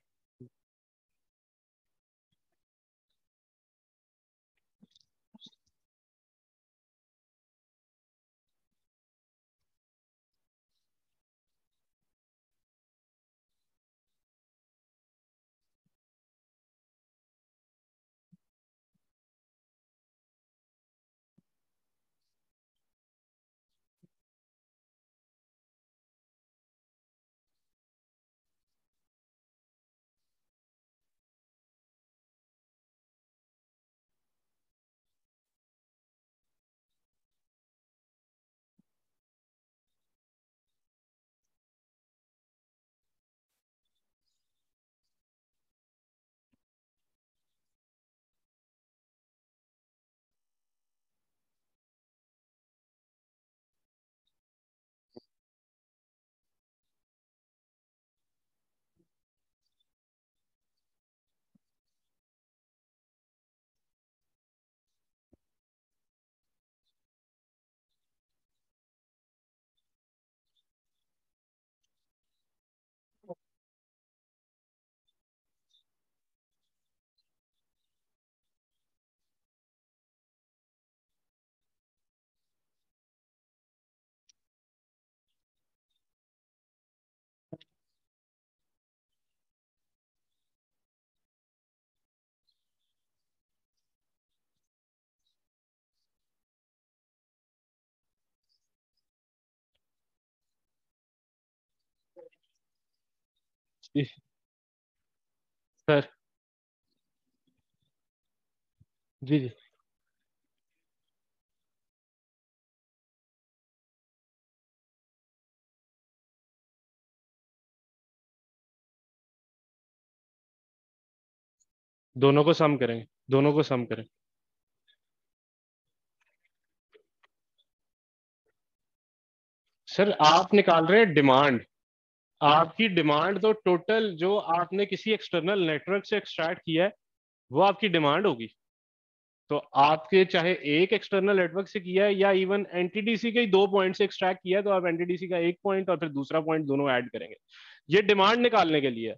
सर। जी जी। दोनों को सम करेंगे, दोनों को सम करें। सर, आप निकाल रहे हैं डिमांड आपकी डिमांड तो टोटल जो आपने किसी एक्सटर्नल नेटवर्क से एक्सट्रैक्ट किया है, वो आपकी डिमांड होगी। तो आपके चाहे एक एक्सटर्नल नेटवर्क से किया है या इवन एनटीडीसी के दो पॉइंट से एक्सट्रैक्ट किया है तो आप एनटीडीसी का एक पॉइंट और फिर दूसरा पॉइंट दोनों ऐड करेंगे। ये डिमांड निकालने के लिए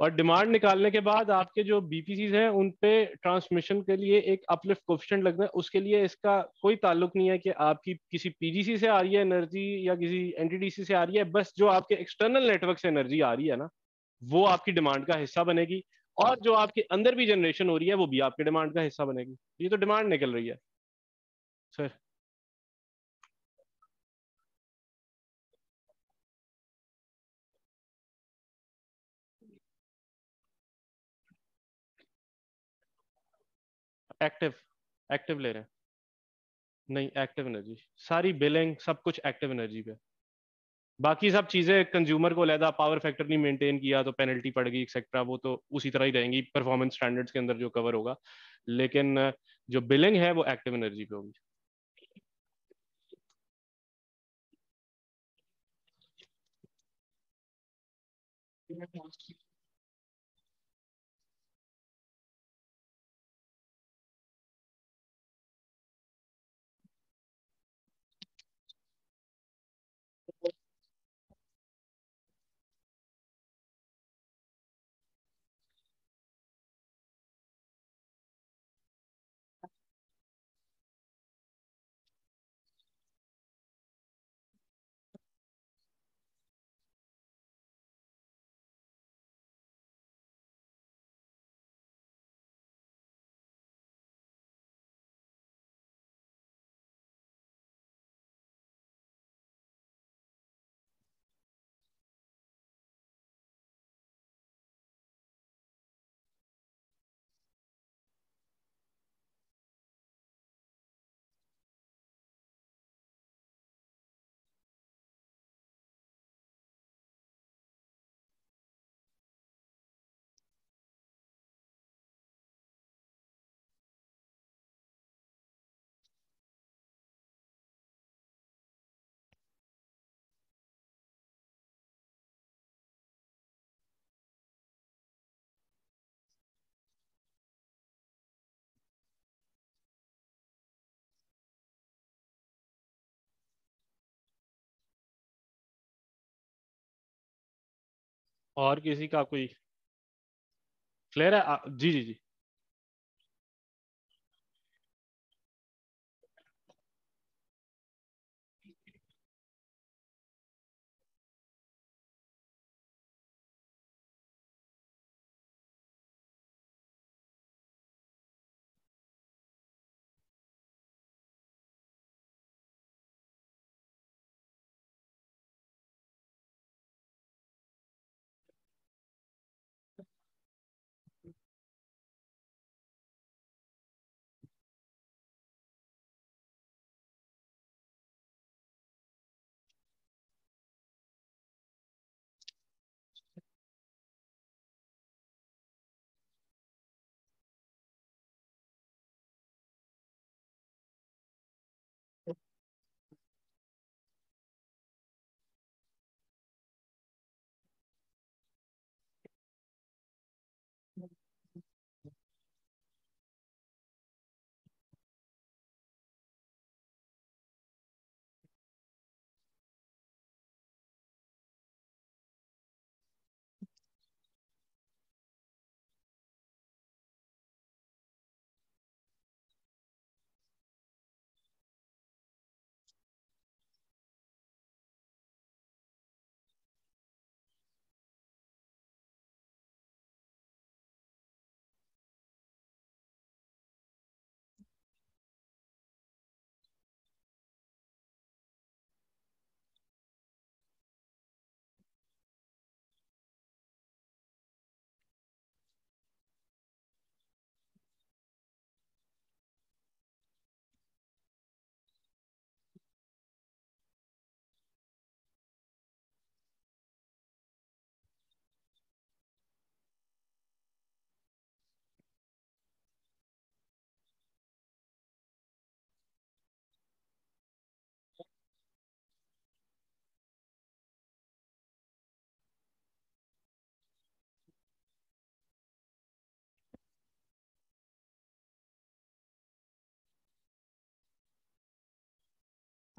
और डिमांड निकालने के बाद आपके जो बीपीसी हैं, उन पे ट्रांसमिशन के लिए एक अपलिफ्ट कोफिशिएंट लगता है उसके लिए इसका कोई ताल्लुक नहीं है कि आपकी किसी पीजीसी से आ रही है एनर्जी या किसी एनटीडीसी से आ रही है, बस जो आपके एक्सटर्नल नेटवर्क से एनर्जी आ रही है ना, वो आपकी डिमांड का हिस्सा बनेगी और जो आपके अंदर भी जनरेशन हो रही है, वो भी आपके डिमांड का हिस्सा बनेगी। ये तो डिमांड निकल रही है। सर। एक्टिव एक्टिव ले रहे हैं। नहीं एक्टिव एनर्जी सारी बिलिंग सब कुछ एक्टिव एनर्जी पे। बाकी सब चीज़ें कंज्यूमर को लेदा पावर फैक्टर नहीं मेंटेन किया तो पेनल्टी पड़ गई एक्सेट्रा वो तो उसी तरह ही रहेंगी परफॉर्मेंस स्टैंडर्ड्स के अंदर जो कवर होगा। लेकिन, जो बिलिंग है, वो एक्टिव एनर्जी पे होगी। Thank you. और किसी का कोई क्लियर है? जी जी जी।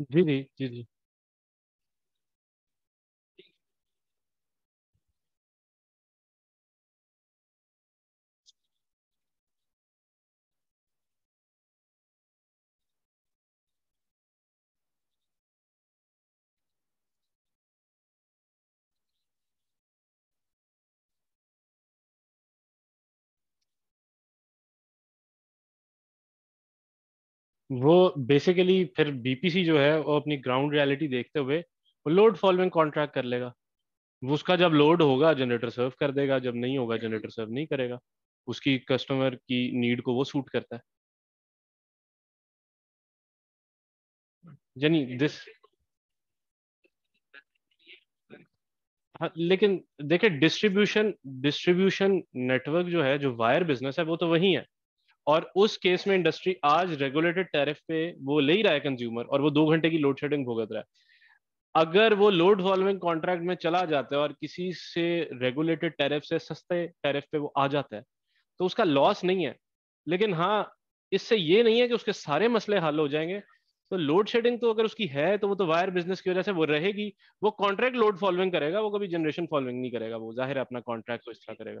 जी जी वो बेसिकली फिर बीपीसी जो है वो अपनी ग्राउंड रियलिटी देखते हुए वो लोड फॉलोइंग कॉन्ट्रैक्ट कर लेगा। वो उसका जब लोड होगा जनरेटर सर्व कर देगा जब नहीं होगा जनरेटर सर्व नहीं करेगा उसकी कस्टमर की नीड को वो सूट करता है। यानी दिस हाँ, लेकिन देखिए डिस्ट्रीब्यूशन डिस्ट्रीब्यूशन नेटवर्क जो है जो वायर बिज़नेस है वो तो वही है। और उस केस में इंडस्ट्री आज रेगुलेटेड टैरिफ पे वो ले ही रहा है कंज्यूमर और वो दो घंटे की लोड शेडिंग भुगत रहा है। अगर वो लोड फॉलोइंग कॉन्ट्रैक्ट में चला जाता है और किसी से रेगुलेटेड टैरिफ से सस्ते टैरिफ पे वो आ जाता है तो उसका लॉस नहीं है। लेकिन हाँ इससे ये नहीं है कि उसके सारे मसले हल हो जाएँगे। तो लोड शेडिंग तो अगर उसकी है तो वो तो वायर बिज़नेस की वजह से वो रहेगी। वो कॉन्ट्रैक्ट लोड फॉलोइंग करेगा, वो कभी जनरेशन फॉलोइंग नहीं करेगा, वो ज़ाहिर है अपना कॉन्ट्रैक्ट तो इस तरह करेगा।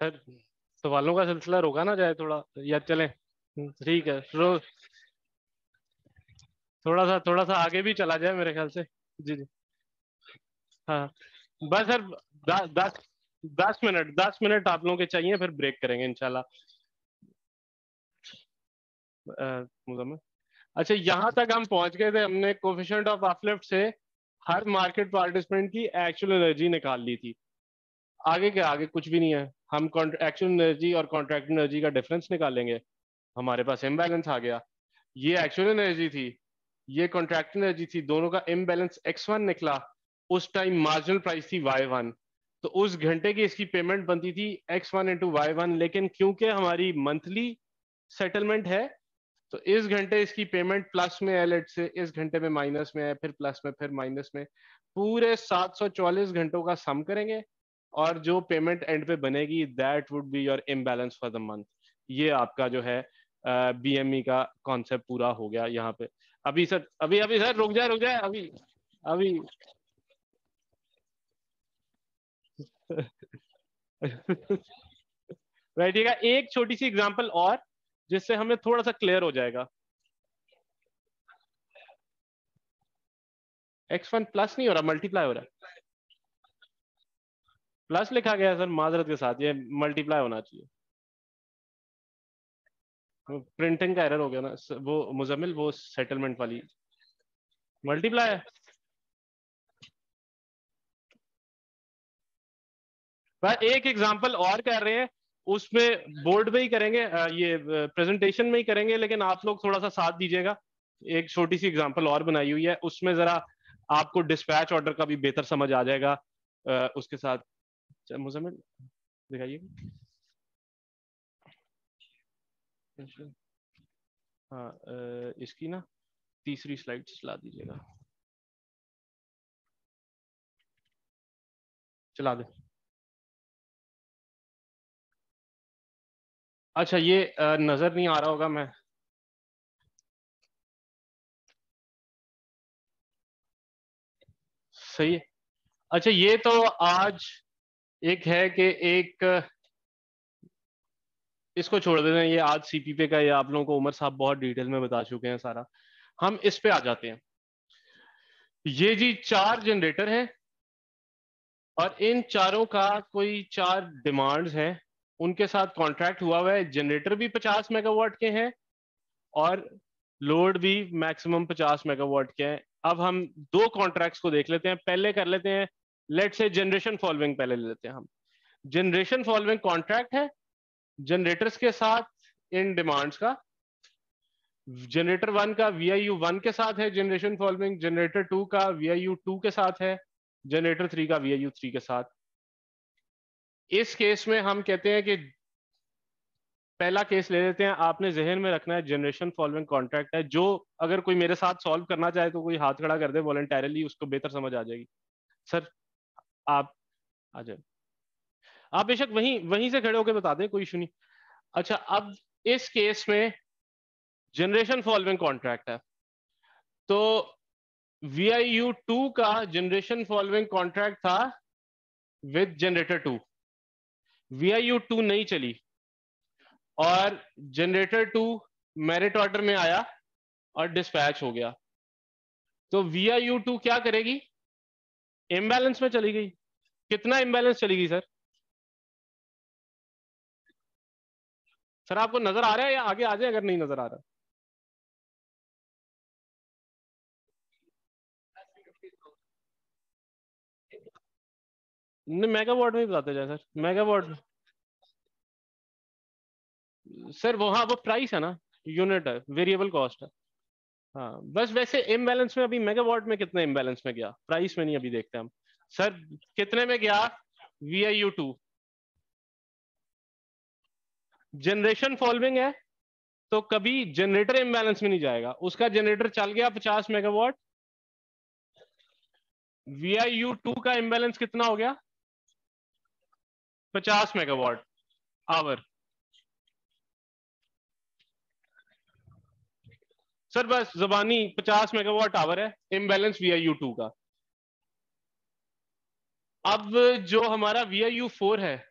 सर सवालों का सिलसिला रोका ना जाए थोड़ा या चले? ठीक है थोड़ा सा थोड़ा सा आगे भी चला जाए मेरे ख्याल से। जी जी। हाँ बस सर दस दस मिनट दस मिनट आप लोगों के चाहिए फिर ब्रेक करेंगे इनशाला अच्छा यहाँ तक हम पहुँच गए थे हमने कोफिशिएंट ऑफ़ अपलिफ्ट से हर मार्केट पार्टिसिपेंट की एक्चुअल एनर्जी निकाल ली थी। आगे के आगे कुछ भी नहीं है। हम एक्चुअल एनर्जी और कॉन्ट्रैक्ट एनर्जी का डिफरेंस निकालेंगे। हमारे पास इम्बैलेंस आ गया। ये एक्चुअल एनर्जी थी, ये कॉन्ट्रैक्ट एनर्जी थी, दोनों का इम्बैलेंस एक्स वन निकला। उस टाइम मार्जिनल प्राइस थी वाई वन तो उस घंटे की इसकी पेमेंट बनती थी X one into Y one लेकिन क्योंकि हमारी मंथली सेटलमेंट है तो इस घंटे इसकी पेमेंट प्लस में है लेट से इस घंटे में माइनस में है, फिर प्लस में, फिर माइनस में, पूरे 744 घंटों का सम करेंगे। और जो पेमेंट एंड पे बनेगी that would be your imbalance for the month ये आपका जो है बीएमई का कॉन्सेप्ट पूरा हो गया यहाँ पे। अभी सर, अभी अभी सर, रुक जाए रुक जाए, अभी अभी। बैठिएगा, एक छोटी सी एग्जांपल और, जिससे हमें थोड़ा सा क्लियर हो जाएगा। एक्स वन प्लस नहीं हो रहा मल्टीप्लाई हो रहा। है प्लस लिखा गया सर, माजरत के साथ, ये मल्टीप्लाई होना चाहिए। प्रिंटिंग का एरर हो गया ना वो मुजमिल वो सेटलमेंट वाली। मल्टीप्लाई है। एक एग्जांपल और कर रहे हैं, उसमें बोर्ड में ही करेंगे ये प्रेजेंटेशन में ही करेंगे, लेकिन आप लोग थोड़ा सा साथ दीजिएगा। एक छोटी सी एग्जांपल और बनाई हुई है, उसमें जरा आपको डिस्पैच ऑर्डर का भी बेहतर समझ आ जाएगा उसके साथ। मुजमिल दिखाइए। हाँ इसकी ना तीसरी स्लाइड चला दीजिएगा। चला दे। अच्छा ये नज़र नहीं आ रहा होगा मैं। सही है। अच्छा ये तो आज एक है कि एक, इसको छोड़ देते हैं ये आज सीपी पे का, ये आप लोगों को उमर साहब बहुत डिटेल में बता चुके हैं सारा। हम इस पे आ जाते हैं। ये जी चार जनरेटर हैं और इन चारों का कोई चार डिमांड्स हैं। उनके साथ कॉन्ट्रैक्ट हुआ हुआ है। जनरेटर भी 50 मेगावाट के हैं और लोड भी मैक्सिमम 50 मेगावाट के हैं। अब हम दो कॉन्ट्रैक्ट्स को देख लेते हैं। पहले कर लेते हैं लेट से जनरेशन फॉलोइंग पहले ले लेते हैं हम। जनरेशन फॉलोइंग कॉन्ट्रैक्ट है जनरेटर्स के साथ इन डिमांड्स का जनरेटर वन का वी आई यू वन के साथ है जनरेशन फॉलोइंग जनरेटर टू का वी आई यू टू के साथ है जनरेटर थ्री का वी आई यू थ्री के साथ। इस केस में हम कहते हैं कि पहला केस ले लेते हैं, आपने जहन में रखना है जनरेशन फॉलोइंग कॉन्ट्रैक्ट है, जो अगर कोई मेरे साथ सॉल्व करना चाहे तो कोई हाथ खड़ा कर दे वॉलेंटरली उसको बेहतर समझ आ जाएगी। सर आप आ जाए आप बेशक वहीं वहीं से खड़े होकर बता दें, कोई इशू नहीं। अच्छा अब इस केस में जनरेशन फॉलोइंग कॉन्ट्रैक्ट है। तो वी आई यू टू का जनरेशन फॉलोइंग कॉन्ट्रैक्ट था with generator two V I U two नहीं चली। और जनरेटर टू मेरिट ऑर्डर में आया और डिस्पैच हो गया। तो वी आई यू टू क्या करेगी? इम्बैलेंस में चली गई। कितना इम्बैलेंस चली गई, सर? सर, आपको नज़र आ रहा है या आगे आ जाए अगर नहीं नज़र आ रहा? मेगावाट में बताते जाए, सर। मेगावाट सर वो हाँ वो प्राइस है ना यूनिट है वेरिएबल कॉस्ट है। हाँ बस वैसे इम्बैलेंस में अभी मेगावाट में कितने इम्बैलेंस में गया? प्राइस में नहीं अभी देखते हम। सर कितने में गया? V I U two generation following है तो कभी जनरेटर इम्बैलेंस में नहीं जाएगा। उसका जनरेटर चल गया पचास megawatt V I U two का इम्बैलेंस कितना हो गया? पचास मेगावाट आवर सर, बस जबानी पचास मेगावाट आवर है imbalance V I U two का। अब जो हमारा वी आई यू फोर है,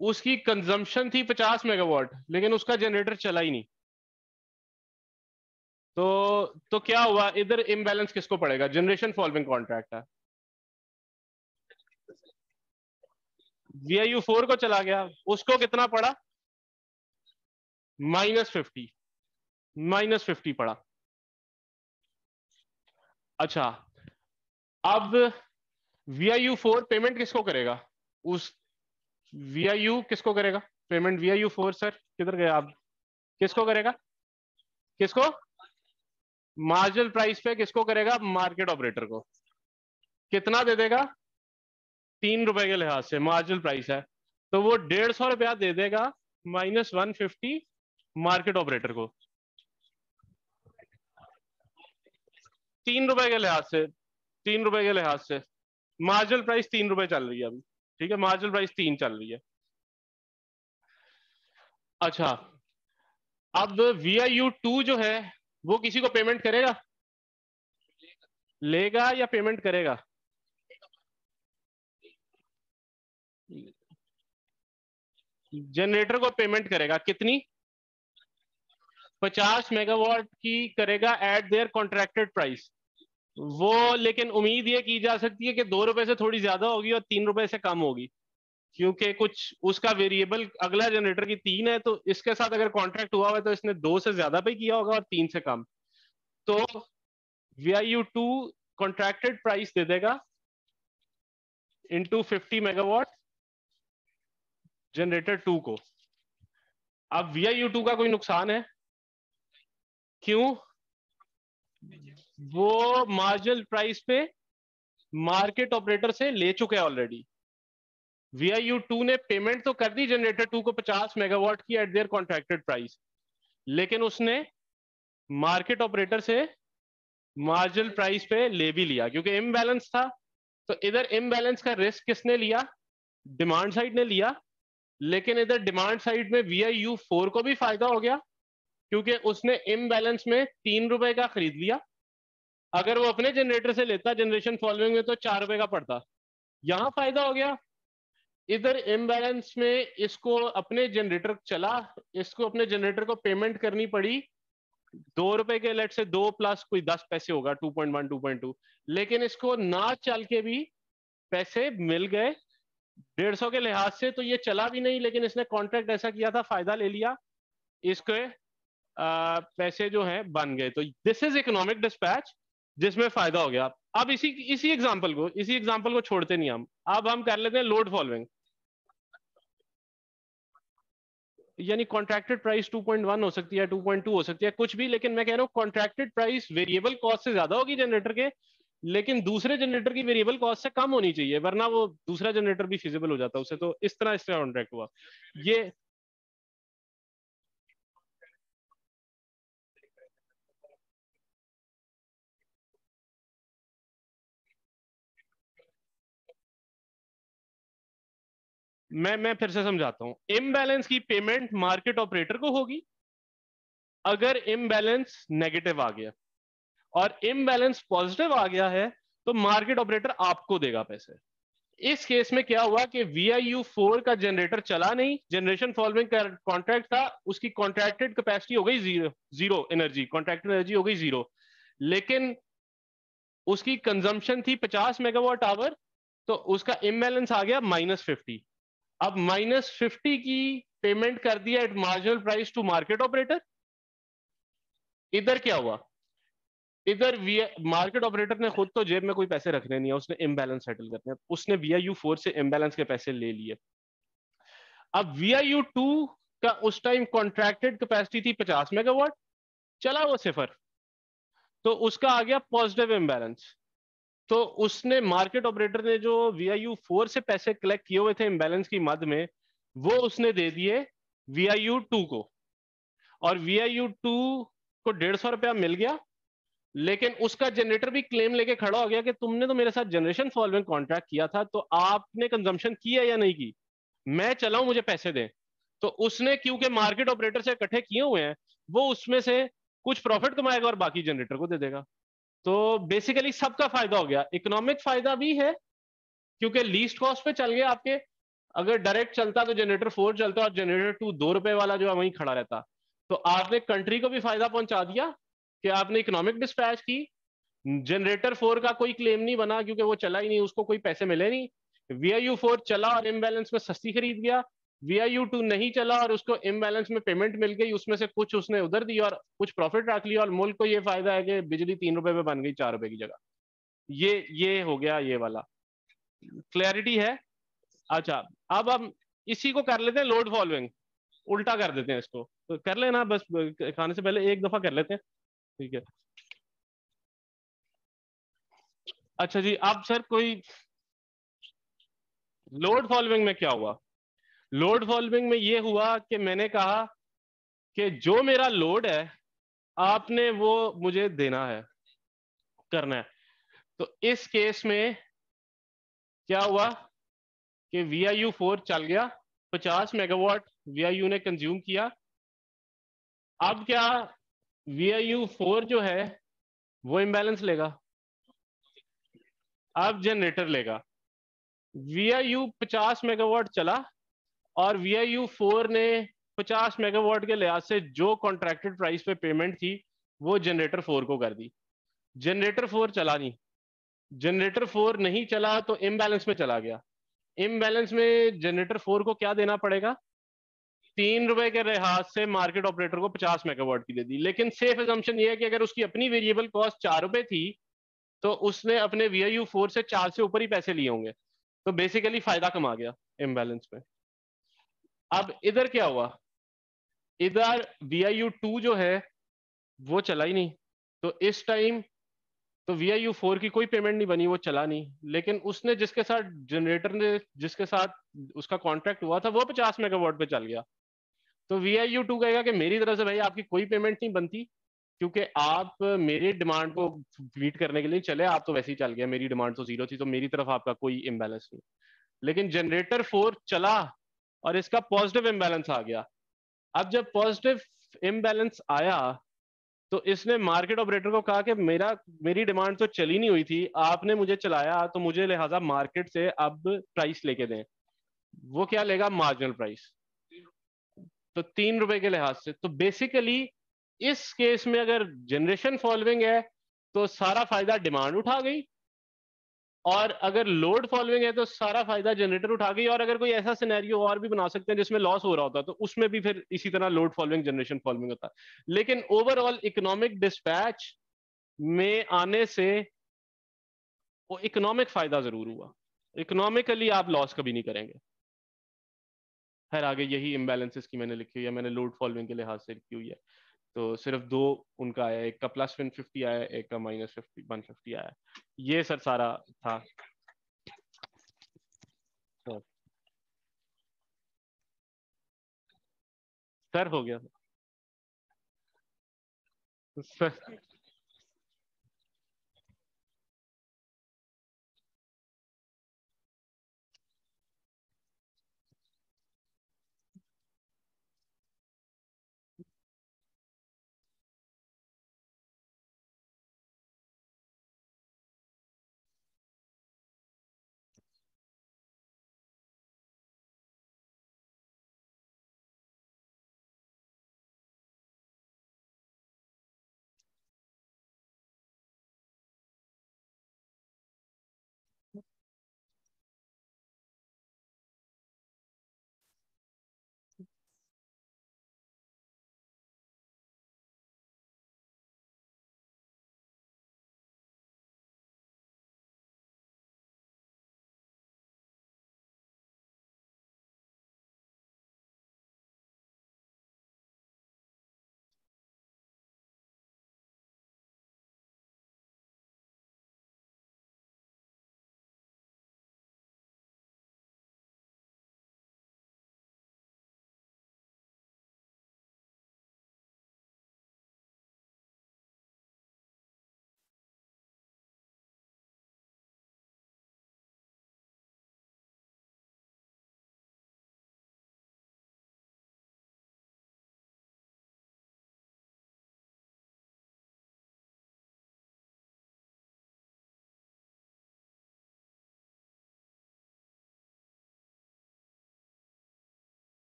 उसकी कंजम्पशन थी 50 मेगावाट, लेकिन उसका जनरेटर चला ही नहीं। तो तो क्या हुआ? इधर इम्बैलेंस किसको पड़ेगा? जनरेशन फॉलोइंग कॉन्ट्रैक्ट है। वी आई यू फोर को चला गया। उसको कितना पड़ा? माइनस फिफ्टी माइनस फिफ्टी पड़ा। अच्छा अब V I U four payment किसको करेगा? उस वी आई यू किसको करेगा? Payment V I U four sir किधर गया आप? किसको करेगा? किसको? मार्जिनल प्राइस पे किसको करेगा? मार्केट ऑपरेटर को। कितना दे देगा? तीन रुपए के लिहाज से मार्जिनल प्राइस है। तो वो डेढ़ सौ रुपया दे देगा minus one fifty market operator को। तीन रुपए के लिहाज से, तीन रुपए के लिहाज से। मार्जिनल प्राइस तीन रुपए चल रही है अभी, ठीक है? मार्जिनल प्राइस तीन चल रही है। अच्छा अब वी आई यू टू जो है, वो किसी को पेमेंट करेगा? लेगा या पेमेंट करेगा? जनरेटर को पेमेंट करेगा। कितनी? 50 मेगावाट की करेगा एट देयर कॉन्ट्रैक्टेड प्राइस वो, लेकिन उम्मीद ये की जा सकती है कि दो रुपए से थोड़ी ज़्यादा होगी और तीन रुपए से कम होगी। क्योंकि कुछ उसका वेरिएबल अगला जनरेटर की तीन है तो इसके साथ अगर कॉन्ट्रैक्ट हुआ हुआ है तो इसने दो से ज़्यादा पे किया होगा और तीन से कम। तो V I U two contracted price दे देगा into fifty megawatt generator two को। अब वी आई यू टू का कोई नुकसान है? क्यों? वो मार्जिनल प्राइस पे मार्केट ऑपरेटर से ले चुके हैं already V I U two ने पेमेंट तो कर दी जनरेटर टू को 50 मेगावाट की एट देयर कॉन्ट्रैक्टेड प्राइस लेकिन उसने मार्केट ऑपरेटर से मार्जिनल प्राइस पे ले भी लिया, क्योंकि इम्बैलेंस था। तो इधर इम्बैलेंस का रिस्क किसने लिया? डिमांड साइड ने लिया। लेकिन इधर डिमांड साइड में वी आई यू फोर को भी फ़ायदा हो गया, क्योंकि उसने इम्बैलेंस में तीन रुपए का खरीद लिया। अगर वो अपने जनरेटर से लेता जनरेशन फॉलोइंग में तो चार रुपए का पड़ता। यहाँ फ़ायदा हो गया। इधर इम्बैलेंस में इसको अपने जनरेटर चला इसको अपने जनरेटर को पेमेंट करनी पड़ी। दो रुपए के लेट से दो प्लस कोई दस पैसे होगा two point one two point two लेकिन इसको ना चल के भी पैसे मिल गए। डेढ़ सौ के लिहाज से तो ये चला भी नहीं लेकिन इसने कॉन्ट्रैक्ट ऐसा किया था फ़ायदा ले लिया। इसके आ, पैसे जो है बन गए। तो दिस इज़ इकोनॉमिक डिस्पैच जिसमें फ़ायदा हो गया। अब इसी इसी एग्जांपल को, इसी एग्जांपल को छोड़ते नहीं हम। अब हम कर लेते हैं लोड फॉलोइंग यानी कॉन्ट्रैक्टेड प्राइस 2.1 हो सकती है 2.2 हो सकती है, कुछ भी, लेकिन मैं कह रहा हूँ कॉन्ट्रैक्टेड प्राइस वेरिएबल कॉस्ट से ज़्यादा होगी जनरेटर के, लेकिन दूसरे जनरेटर की वेरिएबल कॉस्ट से कम होनी चाहिए, वरना वो दूसरा जनरेटर भी फिजिबल हो जाता है, उसे तो इस तरह इसका कॉन्ट्रैक्ट हुआ। ये मैं मैं फिर से समझाता हूँ। इम्बैलेंस की पेमेंट मार्केट ऑपरेटर को होगी। अगर इम्बैलेंस नेगेटिव आ गया और इम्बैलेंस पॉजिटिव आ गया है तो मार्केट ऑपरेटर आपको देगा पैसे। इस केस में क्या हुआ कि वी आई यू फोर का जनरेटर चला नहीं। जनरेशन फॉलोइंग कॉन्ट्रैक्ट था, उसकी कॉन्ट्रैक्टेड कैपेसिटी हो गई zero zero energy contracted energy हो गई ज़ीरो लेकिन उसकी कंजम्पशन थी 50 मेगावाट आवर तो उसका इम्बैलेंस आ गया माइनस फिफ्टी अब माइनस फिफ्टी की पेमेंट कर दिया at marginal price to market operator इधर क्या हुआ? इधर मार्केट ऑपरेटर ने खुद तो जेब में कोई पैसे रखने नहीं है, उसने इम्बैलेंस सेटल करने उसने वी आई यू फोर से इम्बैलेंस के पैसे ले लिए। अब वी आई यू टू का उस टाइम कॉन्ट्रैक्टेड कैपेसिटी थी पचास मेगावाट चला वो सिफर तो उसका आ गया पॉजिटिव इम्बैलेंस तो उसने मार्केट ऑपरेटर ने जो वी आई यू फोर से पैसे कलेक्ट किए हुए थे इम्बेलेंस की मद में, वो उसने दे दिए वी आई यू टू को। और वी आई यू टू को डेढ़ सौ रुपया मिल गया, लेकिन उसका जनरेटर भी क्लेम लेके खड़ा हो गया कि तुमने तो मेरे साथ जनरेशन फॉलोइंग कॉन्ट्रैक्ट किया था तो आपने कंजम्पशन किया या नहीं की? मैं चलाऊं, मुझे पैसे दें। तो उसने क्योंकि मार्केट ऑपरेटर से इकट्ठे किए हुए हैं, वो उसमें से कुछ प्रॉफिट कमाएगा और बाकी जनरेटर को दे देगा। तो बेसिकली सबका फ़ायदा हो गया। इकोनॉमिक फ़ायदा भी है, क्योंकि लीस्ट कॉस्ट पे चल गया आपके। अगर डायरेक्ट चलता तो जनरेटर फोर चलता और जनरेटर टू दो रुपए वाला जो है वहीं खड़ा रहता। तो आपने कंट्री को भी फ़ायदा पहुँचा दिया कि आपने इकोनॉमिक डिस्पैच की। जनरेटर फोर का कोई क्लेम नहीं बना क्योंकि वो चला ही नहीं, उसको कोई पैसे मिले नहीं। वी आई यू फोर चला और इम्बेलेंस में सस्ती खरीद गया। वी आई यू टू नहीं चला और उसको इम्बैलेंस में पेमेंट मिल गई, उसमें से कुछ उसने उधर दी और कुछ प्रॉफिट रख लिया और मुल्क को ये फ़ायदा है कि बिजली तीन रुपए में बन गई, चार रुपए की जगह। ये ये हो गया ये वाला। क्लैरिटी है? अच्छा अब हम इसी को कर लेते हैं लोड फॉलोइंग उल्टा कर देते हैं इसको। तो कर लेना, बस, खाने से पहले एक दफ़ा कर लेते हैं। ठीक है। अच्छा जी, अब सर कोई लोड फॉलोइंग में क्या हुआ? लोड फॉलोइंग में ये हुआ कि मैंने कहा कि जो मेरा लोड है, आपने वो मुझे देना है, करना है। तो इस केस में क्या हुआ कि वी आई यू फोर चल गया, पचास मेगावाट वी आई यू ने कंज्यूम किया। अब क्या वी आई यू फोर जो है, वो इम्बैलेंस लेगा? अब जनरेटर लेगा। वी आई यू पचास मेगावाट चला और वी आई यू फोर ने पचास मेगावाट के लिहाज से जो कॉन्ट्रैक्टेड प्राइस पे पेमेंट थी, वो जनरेटर फोर को कर दी। जनरेटर फोर चला नहीं। जनरेटर फोर नहीं चला तो इम्बैलेंस में चला गया। इम्बैलेंस में जनरेटर फोर को क्या देना पड़ेगा? तीन रुपए के लिहाज से मार्केट ऑपरेटर को पचास मेगावाट की दे दी। लेकिन सेफ़ एजम्पन ये है कि अगर उसकी अपनी वेरिएबल कॉस्ट चार रुपए थी तो उसने अपने वी आई यू फोर से चार से ऊपर ही पैसे लिए होंगे। तो बेसिकली फ़ायदा कमा गया इम्बैलेंस में अब इधर क्या हुआ? इधर वी आई यू टू जो है, वो चला ही नहीं। तो इस टाइम तो वी आई यू फोर की कोई पेमेंट नहीं बनी, वो चला नहीं। लेकिन उसने जिसके साथ जनरेटर ने जिसके साथ उसका कॉन्ट्रैक्ट हुआ था, वो पचास मेगावाट पे चल गया। तो वी आई यू टू कहेगा कि मेरी तरफ़ से भाई आपकी कोई पेमेंट नहीं बनती, क्योंकि आप मेरी डिमांड को मीट करने के लिए चले, आप तो वैसे ही चल गया मेरी डिमांड तो ज़ीरो थी तो मेरी तरफ़ आपका कोई इम्बेलेंस नहीं। लेकिन जनरेटर फोर चला और इसका पॉजिटिव इम्बेलेंस आ गया। अब जब पॉजिटिव इम्बेलेंस आया तो इसने मार्केट ऑपरेटर को कहा कि मेरा, मेरी डिमांड तो चली नहीं हुई थी, आपने मुझे चलाया तो मुझे लिहाजा मार्केट से अब प्राइस लेके दें। वो क्या लेगा? मार्जिनल प्राइस तो तीन रुपए के लिहाज से। तो बेसिकली इस केस में अगर जनरेशन फॉलोइंग है तो सारा फ़ायदा डिमांड उठा गई। और अगर लोड फॉलोइंग है तो सारा फ़ायदा जनरेटर उठा गई और अगर कोई ऐसा सिनेरियो और भी बना सकते हैं, जिसमें लॉस हो रहा होता तो उसमें भी फिर इसी तरह लोड फॉलोइंग जनरेशन फॉलोइंग होता। लेकिन ओवरऑल इकोनॉमिक डिस्पैच में आने से वो इकोनॉमिक फ़ायदा ज़रूर हुआ। इकोनॉमिकली आप लॉस कभी नहीं करेंगे। खैर, आगे यही इम्बेलेंसेस की मैंने लिखी हुई है, मैंने लोड फॉलोइंग के लिहाज से लिखी हुई है। तो सिर्फ़ दो उनका आया, एक का प्लस वन फिफ्टी आया, एक का माइनस फिफ्टी वन फिफ्टी आया। ये सर सारा था। सर हो गया। Sir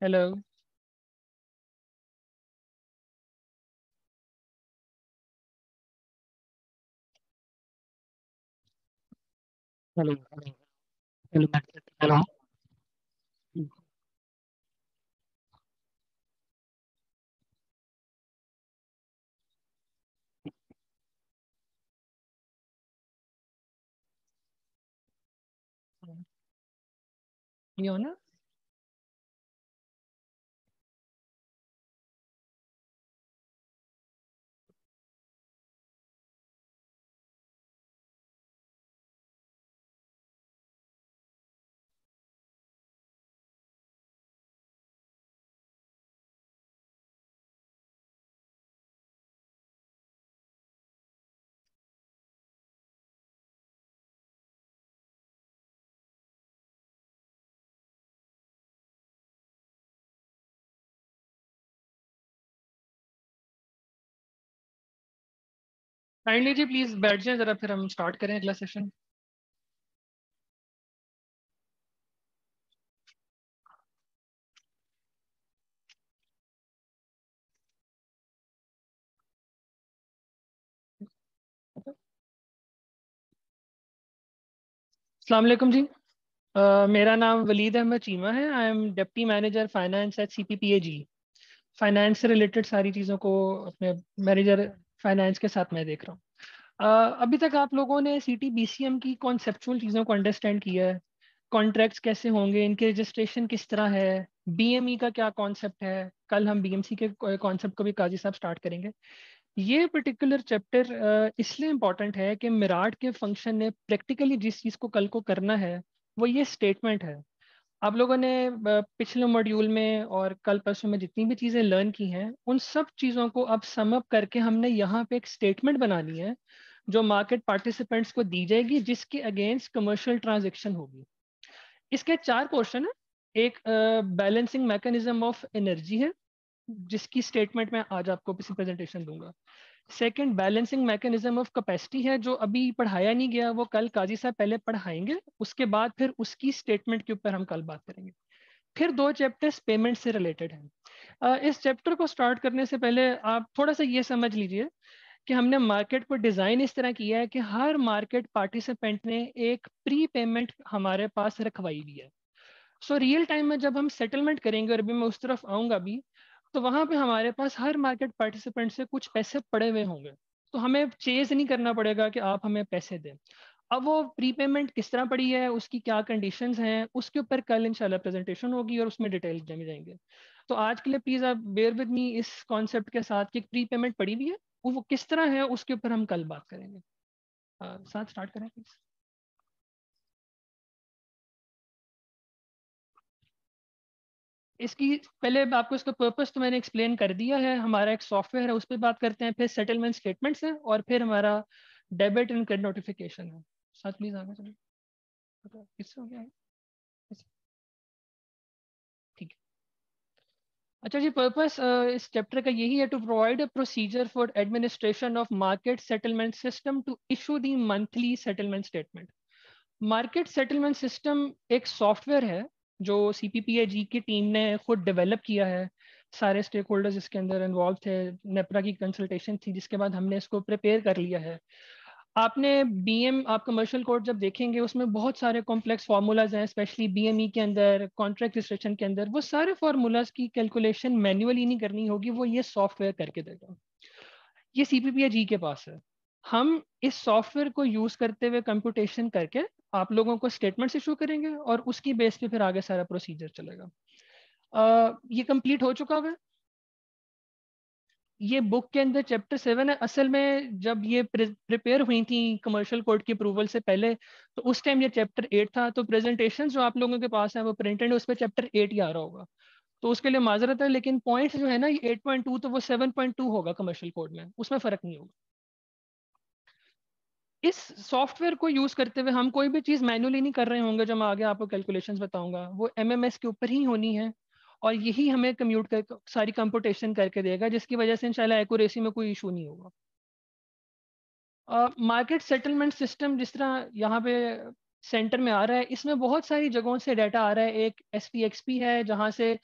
Hello. Hello. Hello. Hello. You kindly ji please बैठ जाए जरा फिर हम स्टार्ट करें अगला सेशन अलैक्म जी. Uh, मेरा नाम वलीद अहमद चीमा है. I am deputy manager finance at C P P A G finance से रिलेटेड सारी चीज़ों को अपने मैनेजर फाइनेंस के साथ मैं देख रहा हूँ। uh, अभी तक आप लोगों ने C T B C M की कॉन्सेप्चुअल चीज़ों को अंडरस्टैंड किया है। कॉन्ट्रैक्ट्स कैसे होंगे इनके रजिस्ट्रेशन किस तरह है बीएमई का क्या कॉन्सेप्ट है कल हम बीएमसी के कॉन्सेप्ट को भी काजी साहब स्टार्ट करेंगे। ये पर्टिकुलर चैप्टर इसलिए इंपॉर्टेंट है कि मिराट के फ़ंक्शन ने प्रैक्टिकली जिस चीज़ को कल को करना है वो ये स्टेटमेंट है। आप लोगों ने पिछले मॉड्यूल में और कल परसों में जितनी भी चीज़ें लर्न की हैं, उन सब चीज़ों को अब समअप करके हमने यहाँ पे एक स्टेटमेंट बनानी है, जो मार्केट पार्टिसिपेंट्स को दी जाएगी, जिसके अगेंस्ट कमर्शियल ट्रांजेक्शन होगी। इसके चार पोर्शन है। एक बैलेंसिंग मैकेनिज्म ऑफ़ एनर्जी है। जिसकी स्टेटमेंट मैं आज आपको किसी प्रेजेंटेशन दूँगा। Second balancing mechanism of capacity है, जो अभी पढ़ाया नहीं गया, वो कल काजी साहब पहले पढ़ाएँगे, उसके बाद फिर उसकी स्टेटमेंट के ऊपर हम कल बात करेंगे। फिर दो चैप्टर्स पेमेंट से रिलेटेड हैं। इस चैप्टर को स्टार्ट करने से पहले आप थोड़ा सा ये समझ लीजिए कि हमने मार्केट को डिज़ाइन इस तरह किया है कि हर मार्केट पार्टिसिपेंट ने एक प्री पेमेंट हमारे पास रखवाई हुई है। सो रियल टाइम में जब हम सेटलमेंट करेंगे, और अभी मैं उस तरफ़ आऊँगा भी तो वहाँ पे हमारे पास हर मार्केट पार्टिसिपेंट से कुछ पैसे पड़े हुए होंगे। तो हमें चेज नहीं करना पड़ेगा कि आप हमें पैसे दें। अब वो प्री पेमेंट किस तरह पड़ी है उसकी क्या कंडीशंस हैं उसके ऊपर कल इंशाल्लाह प्रेजेंटेशन होगी और उसमें डिटेल जमे जाएँगे। तो आज के लिए प्लीज़ आप बेयर विद मी इस कॉन्सेप्ट के साथ कि प्री पेमेंट पड़ी हुई है वो किस तरह है उसके ऊपर हम कल बात करेंगे। आ, साथ स्टार्ट करें प्लीज़ इसकी पहले आपको इसका पर्पस तो मैंने एक्सप्लेन कर दिया है। हमारा एक सॉफ्टवेयर है, उस पर बात करते हैं, फिर सेटलमेंट स्टेटमेंट्स है और फिर हमारा डेबिट एंड क्रेडिट नोटिफिकेशन है। साथ प्लीज़ आगे चलिए किससे हो गया? ठीक अच्छा जी पर्पस इस चैप्टर का यही है to provide a procedure for administration of market settlement system to issue the monthly settlement statement market settlement system एक सॉफ्टवेयर है जो सी पी पी जी की टीम ने खुद डेवलप किया है, सारे स्टेक होल्डर्स इसके अंदर इन्वॉल्व थे नेपरा की कंसल्टेशन थी, जिसके बाद हमने इसको प्रिपेयर कर लिया है। आपने बी एम आप कमर्शियल कोड जब देखेंगे, उसमें बहुत सारे कॉम्प्लेक्स फार्मूलाज हैं स्पेशली बी एम ई के अंदर कॉन्ट्रैक्ट रजिस्ट्रेशन के अंदर, वो सारे फार्मूलाज की कैलकुलेशन मैनुअली नहीं करनी होगी, वो ये सॉफ्टवेयर करके देगा। ये सी पी पी ए जी के पास है। हम इस सॉफ्टवेयर को यूज़ करते हुए कंप्यूटेशन करके आप लोगों को स्टेटमेंट्स इशू करेंगे और उसकी बेस पे फिर आगे सारा प्रोसीजर चलेगा। uh, ये कंप्लीट हो चुका है। ये बुक के अंदर चैप्टर सेवन है। असल में जब ये प्रिपेयर हुई थी कमर्शियल कोर्ट की अप्रूवल से पहले तो उस टाइम ये चैप्टर एट था। तो प्रेजेंटेशन जो आप लोगों के पास है वो प्रिंटेड उस पर चैप्टर एट ही आ रहा होगा। तो उसके लिए माजरत है लेकिन पॉइंट्स जो है ना ये एट पॉइंट टू तो वो सेवन पॉइंट टू होगा कमर्शियल कोड में। उसमें फ़र्क नहीं होगा। इस सॉफ्टवेयर को यूज़ करते हुए हम कोई भी चीज़ मैनुअली नहीं कर रहे होंगे जो मैं आगे आपको कैलकुलेशंस बताऊँगा। वो एमएमएस के ऊपर ही होनी है और यही हमें कम्यूट कर, सारी कंप्यूटेशन करके देगा, जिसकी वजह से इंशाल्लाह एक्यूरेसी में कोई इशू नहीं होगा। मार्केट सेटलमेंट सिस्टम जिस तरह यहाँ पे सेंटर में आ रहा है, इसमें बहुत सारी जगहों से डाटा आ रहा है। एक एस है, जहाँ से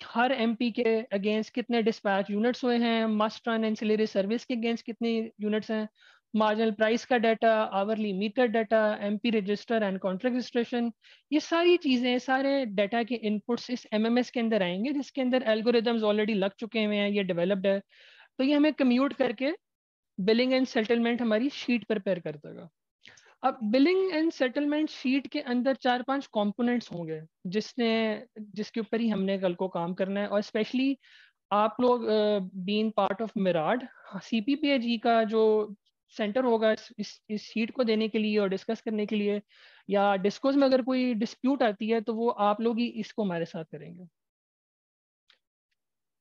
हर एमपी के अगेंस्ट कितने डिस्पैच यूनिट्स हुए हैं मस्ट रन सर्विस के अगेंस्ट कितने यूनिट्स हैं। मार्जिनल प्राइस का data hourly meter data MP register and contract registration ये सारी चीज़ें, सारे डाटा के इनपुट्स इस एमएमएस के अंदर आएँगे, जिसके अंदर एल्गोरिदम्स ऑलरेडी लग चुके हुए हैं, ये डेवलप्ड है। तो ये हमें कम्यूट करके बिलिंग एंड सेटलमेंट हमारी शीट प्रिपेयर कर देगा। अब बिलिंग एंड सेटलमेंट शीट के अंदर चार पाँच कंपोनेंट्स होंगे, जिसने, जिसके ऊपर ही हमने कल को काम करना है। और स्पेशली आप लोग बीन पार्ट ऑफ़ मिराड सी का जो सेंटर होगा इस इस शीट को देने के लिए और डिस्कस करने के लिए, या डिस्कोज में अगर कोई डिस्प्यूट आती है तो वो आप लोग ही इसको हमारे साथ करेंगे।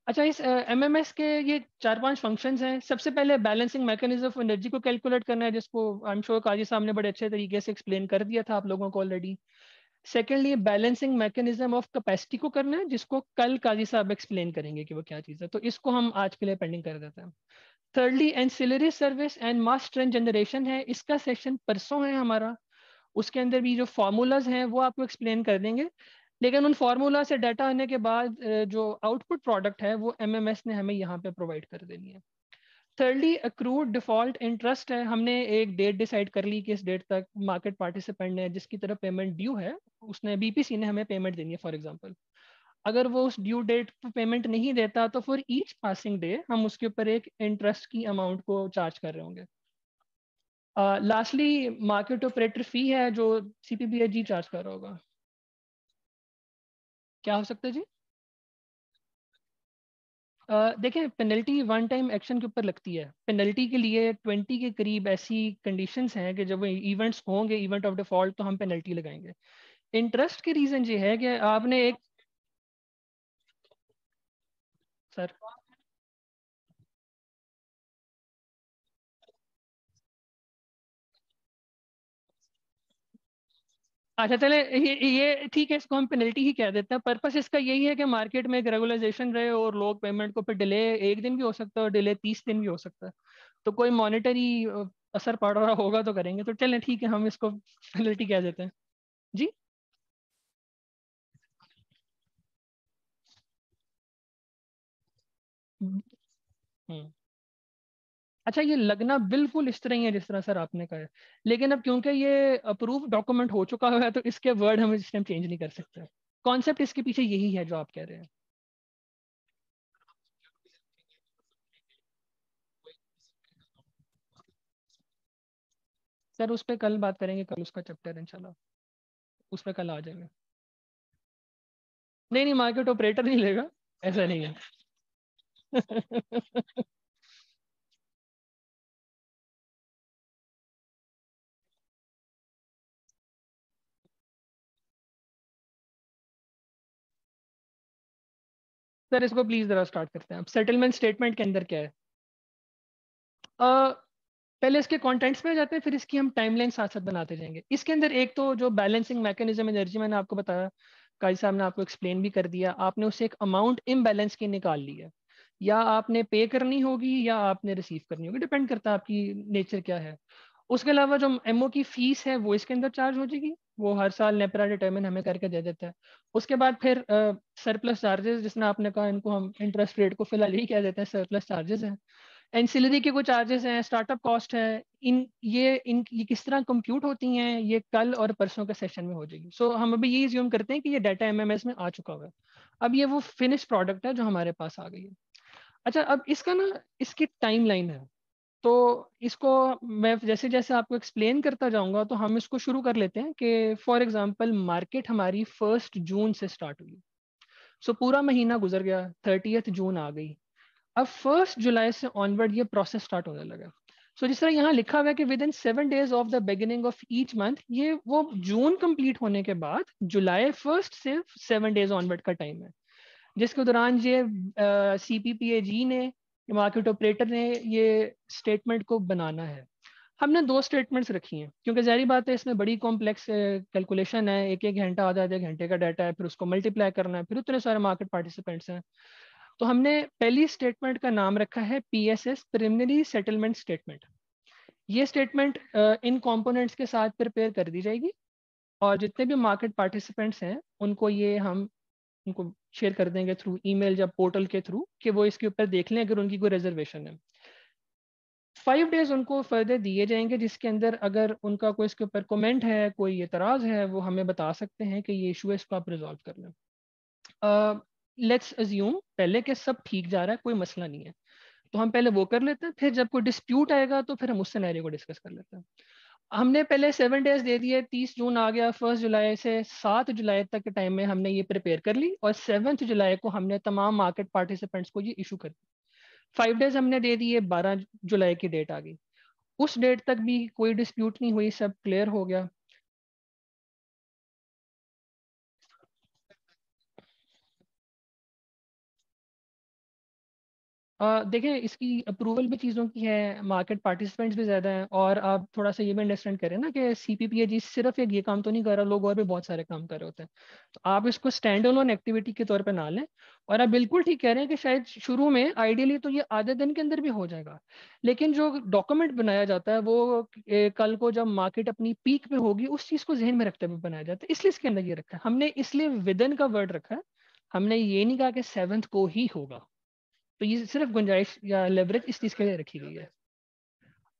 अच्छा इस एम एम एस के ये चार पाँच फ़ंक्शंस हैं। सबसे पहले बैलेंसिंग मैकेनिज्म ऑफ़ एनर्जी को कैलकुलेट करना है, जिसको आई एम श्योर काजी साहब ने बड़े अच्छे तरीके से एक्सप्लेन कर दिया था आप लोगों को already secondly balancing mechanism of capacity को करना है, जिसको कल काजी साहब एक्सप्लेन करेंगे कि वो क्या चीज़ है। तो इसको हम आज के लिए पेंडिंग कर देते हैं। Thirdly ancillary service and mass trend generation है। इसका सेशन परसों है हमारा। उसके अंदर भी जो फार्मूलाज हैं, वो आपको एक्सप्लेन कर देंगे। लेकिन उन फार्मूला से डाटा आने के बाद जो आउटपुट प्रोडक्ट है, वो एमएमएस ने हमें यहाँ पे प्रोवाइड कर देनी है। थर्डली अक्रूड डिफ़ॉल्ट इंटरेस्ट है। हमने एक डेट डिसाइड कर ली कि इस डेट तक मार्केट पार्टिसिपेंट ने जिसकी तरफ़ पेमेंट ड्यू है, उसने बीपीसी ने हमें पेमेंट देनी है फॉर एग्जांपल अगर वो उस ड्यू डेट पर पेमेंट नहीं देता तो फॉर ईच पासिंग डे हम उसके ऊपर एक इंटरेस्ट की अमाउंट को चार्ज कर रहे होंगे। लास्टली मार्केट ऑपरेटर फ़ी है जो C P B H G charge कर रहा होगा। क्या हो सकता है जी? Uh, देखें पेनल्टी वन टाइम एक्शन के ऊपर लगती है। पेनल्टी के लिए ट्वेंटी के करीब ऐसी कंडीशंस हैं कि जब इवेंट्स होंगे इवेंट ऑफ़ डिफ़ॉल्ट तो हम पेनल्टी लगाएँगे। इंटरेस्ट के रीज़न ये है कि आपने एक सर अच्छा चले, ये ठीक है, इसको हम पेनल्टी ही कह देते हैं। पर्पस इसका यही है कि मार्केट में एक रेगुलाइजेशन रहे और लोग पेमेंट को फिर डिले एक दिन भी हो सकता है और डिले तीस दिन भी हो सकता है। तो कोई मॉनिटरी असर पड़ रहा होगा तो करेंगे। तो चलें, ठीक है, हम इसको पेनल्टी कह देते हैं। जी? हम्म। अच्छा ये लगना बिल्कुल इस तरह ही है जिस तरह सर आपने कहा लेकिन अब क्योंकि ये अप्रूव डॉक्यूमेंट हो चुका है तो इसके वर्ड हम इस टाइम चेंज नहीं कर सकते। कॉन्सेप्ट इसके पीछे यही है जो आप कह रहे हैं। सर, उस पर कल बात करेंगे, कल उसका चैप्टर इंशाल्लाह। उस पर कल आ जाएँगे। नहीं नहीं मार्केट ऑपरेटर नहीं लेगा। ऐसा नहीं है। सर इसको प्लीज़ जरा स्टार्ट करते हैं। अब सेटलमेंट स्टेटमेंट के अंदर क्या है? uh, पहले इसके कंटेंट्स में जाते हैं फिर इसकी हम टाइमलाइन साथ साथ बनाते जाएँगे। इसके अंदर एक तो जो बैलेंसिंग मैकेनिज्म एनर्जी मैंने आपको बताया काजी साहब ने आपको एक्सप्लेन भी कर दिया आपने उसे एक अमाउंट इम्बैलेंस की निकाल ली है या आपने पे करनी होगी या आपने रिसीव करनी होगी डिपेंड करता है आपकी नेचर क्या है। उसके अलावा जो एमओ की फ़ीस है वो इसके अंदर चार्ज हो जाएगी वो हर साल नेपरा डिटर्मिन हमें करके दे देता है। उसके बाद फिर सरप्लस चार्जेस जिसने आपने कहा इनको हम इंटरेस्ट रेट को फ़िलहाल यही कह देते हैं सरप्लस चार्जेस हैं। एंसिलरी के कुछ चार्जेस हैं स्टार्टअप कॉस्ट है इन ये इन ये किस तरह कंप्यूट होती हैं ये कल और परसों के सेशन में हो जाएगी। सो so, हम अभी ये ज्यूम करते हैं कि ये डाटा एमएमएस में आ चुका हुआ है। अब ये वो फिनिश प्रोडक्ट है जो हमारे पास आ गई है। अच्छा अब इसका ना इसकी टाइम लाइन है। तो इसको मैं जैसे जैसे आपको एक्सप्लेन करता जाऊँगा तो हम इसको शुरू कर लेते हैं कि फॉर एग्जांपल मार्केट हमारी फ़र्स्ट जून से स्टार्ट हुई। सो so, पूरा महीना गुजर गया थर्टीथ जून आ गई। अब फ़र्स्ट जुलाई से ऑनवर्ड ये प्रोसेस स्टार्ट होने लगा। सो so, जिस तरह यहाँ लिखा हुआ है कि within seven days of the beginning of each month ये वो जून कंप्लीट होने के बाद जुलाई फ़र्स्ट से सेवन डेज़ ऑनवर्ड का टाइम है। जिसके दौरान ये सी पी पी ए जी ने मार्केट ऑपरेटर ने ये स्टेटमेंट को बनाना है। हमने दो स्टेटमेंट्स रखी हैं, क्योंकि जहरी बात है, इसमें बड़ी कॉम्प्लेक्स कैलकुलेशन है। एक एक घंटा आधा, आधे घंटे का डाटा है, फिर उसको मल्टीप्लाई करना है, फिर उतने सारे मार्केट पार्टिसिपेंट्स हैं। तो हमने पहली स्टेटमेंट का नाम रखा है P S S preliminary settlement statement ये स्टेटमेंट इन कॉम्पोनेंट्स के साथ प्रिपेयर कर दी जाएगी, और जितने भी मार्केट पार्टिसिपेंट्स हैं, उनको ये हम उनको शेयर कर देंगे थ्रू ईमेल या पोर्टल के थ्रू कि वो इसके ऊपर देख लें अगर उनकी कोई रिजर्वेशन है। फाइव डेज़ उनको फर्दर दिए जाएँगे जिसके अंदर अगर उनका कोई इसके ऊपर कमेंट है, कोई एतराज़ है, वो हमें बता सकते हैं कि ये इशू है, इसको आप रिजॉल्व कर लें। लेट्स अज्यूम पहले के सब ठीक जा रहा है, कोई मसला नहीं है। तो हम पहले वो कर लेते हैं, फिर जब कोई डिस्प्यूट आएगा तो फिर हम उस सिनेरियो को डिस्कस कर लेते हैं। हमने पहले सेवन डेज़ दे दिए, तीस जून आ गया फ़र्स्ट जुलाई से सात जुलाई तक के टाइम में हमने ये प्रिपेयर कर ली और सेवन्थ जुलाई को हमने तमाम मार्केट पार्टिसिपेंट्स को ये इशू कर दी फाइव डेज़ हमने दे दिए, बारह जुलाई की डेट आ गई। उस डेट तक भी कोई डिस्प्यूट नहीं हुई, सब क्लियर हो गया। देखें इसकी अप्रूवल भी चीज़ों की है मार्केट पार्टिसिपेंट्स भी ज़्यादा हैं और आप थोड़ा सा ये भी अंडरस्टैंड करें ना कि सी पी पी जी सिर्फ़ एक ये काम तो नहीं कर रहा, लोग और भी बहुत सारे काम कर रहे होते हैं। तो आप इसको स्टैंड ऑन एक्टिविटी के तौर पे ना लें और आप बिल्कुल ठीक कह रहे हैं कि शायद शुरू में आइडियली तो ये आधे दिन के अंदर भी हो जाएगा, लेकिन जो डॉक्यूमेंट बनाया जाता है वो कल को जब मार्केट अपनी पीक पे होगी, उस चीज़ को जहन में रखते हुए बनाया जाता है, इसलिए इसके अंदर ये रखा है। हमने इसलिए विदन का वर्ड रखा है, हमने ये नहीं कहा कि सेवंथ को ही होगा। तो ये सिर्फ़ गुंजाइश या लेवरेज इस चीज़ के लिए रखी गई है।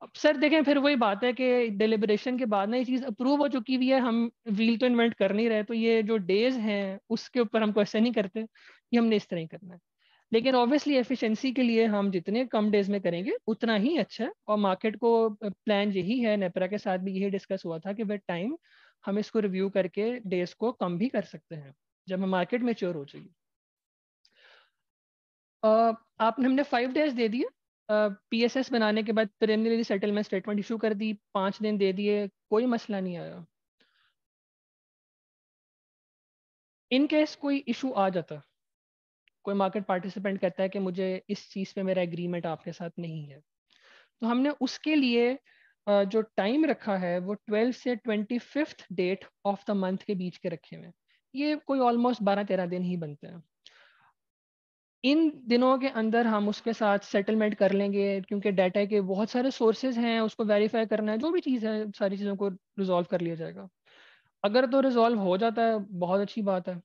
अब सर देखें, फिर वही बात है कि डिलिब्रेशन के बाद ना ये चीज़ अप्रूव हो चुकी हुई है, हम व्हील तो इन्वेंट कर नहीं रहे तो ये जो डेज़ हैं, उसके ऊपर हम क्वेश्चन नहीं करते ये हमने इस तरह ही करना है। लेकिन ऑब्वियसली एफिशिएंसी के लिए हम जितने कम डेज़ में करेंगे, उतना ही अच्छा और मार्केट को प्लान यही है नेपरा के साथ भी यही डिस्कस हुआ था कि वे टाइम हम इसको रिव्यू करके डेज़ को कम भी कर सकते हैं, जब हम मार्केट मेच्योर हो जाएगी आपने हमने फाइव डेज़ दे दिए। पी एस एस बनाने के बाद प्रिलिमिनरी सेटलमेंट स्टेटमेंट इशू कर दी, पाँच दिन दे दिए, कोई मसला नहीं आया। इन केस कोई इशू आ जाता, कोई मार्केट पार्टिसिपेंट कहता है कि मुझे इस चीज़ पे मेरा एग्रीमेंट आपके साथ नहीं है तो हमने उसके लिए जो टाइम रखा है, वो ट्वेल्व से twenty fifth date of the month के बीच के रखे हुए ये कोई ऑलमोस्ट बारह तेरह दिन ही बनते हैं। इन दिनों के अंदर हम उसके साथ सेटलमेंट कर लेंगे, क्योंकि डाटा के बहुत सारे सोर्सेज हैं, उसको वेरीफाई करना है, जो भी चीज़ है, सारी चीज़ों को रिजॉल्व कर लिया जाएगा। अगर तो रिजॉल्व हो जाता है, बहुत अच्छी बात है।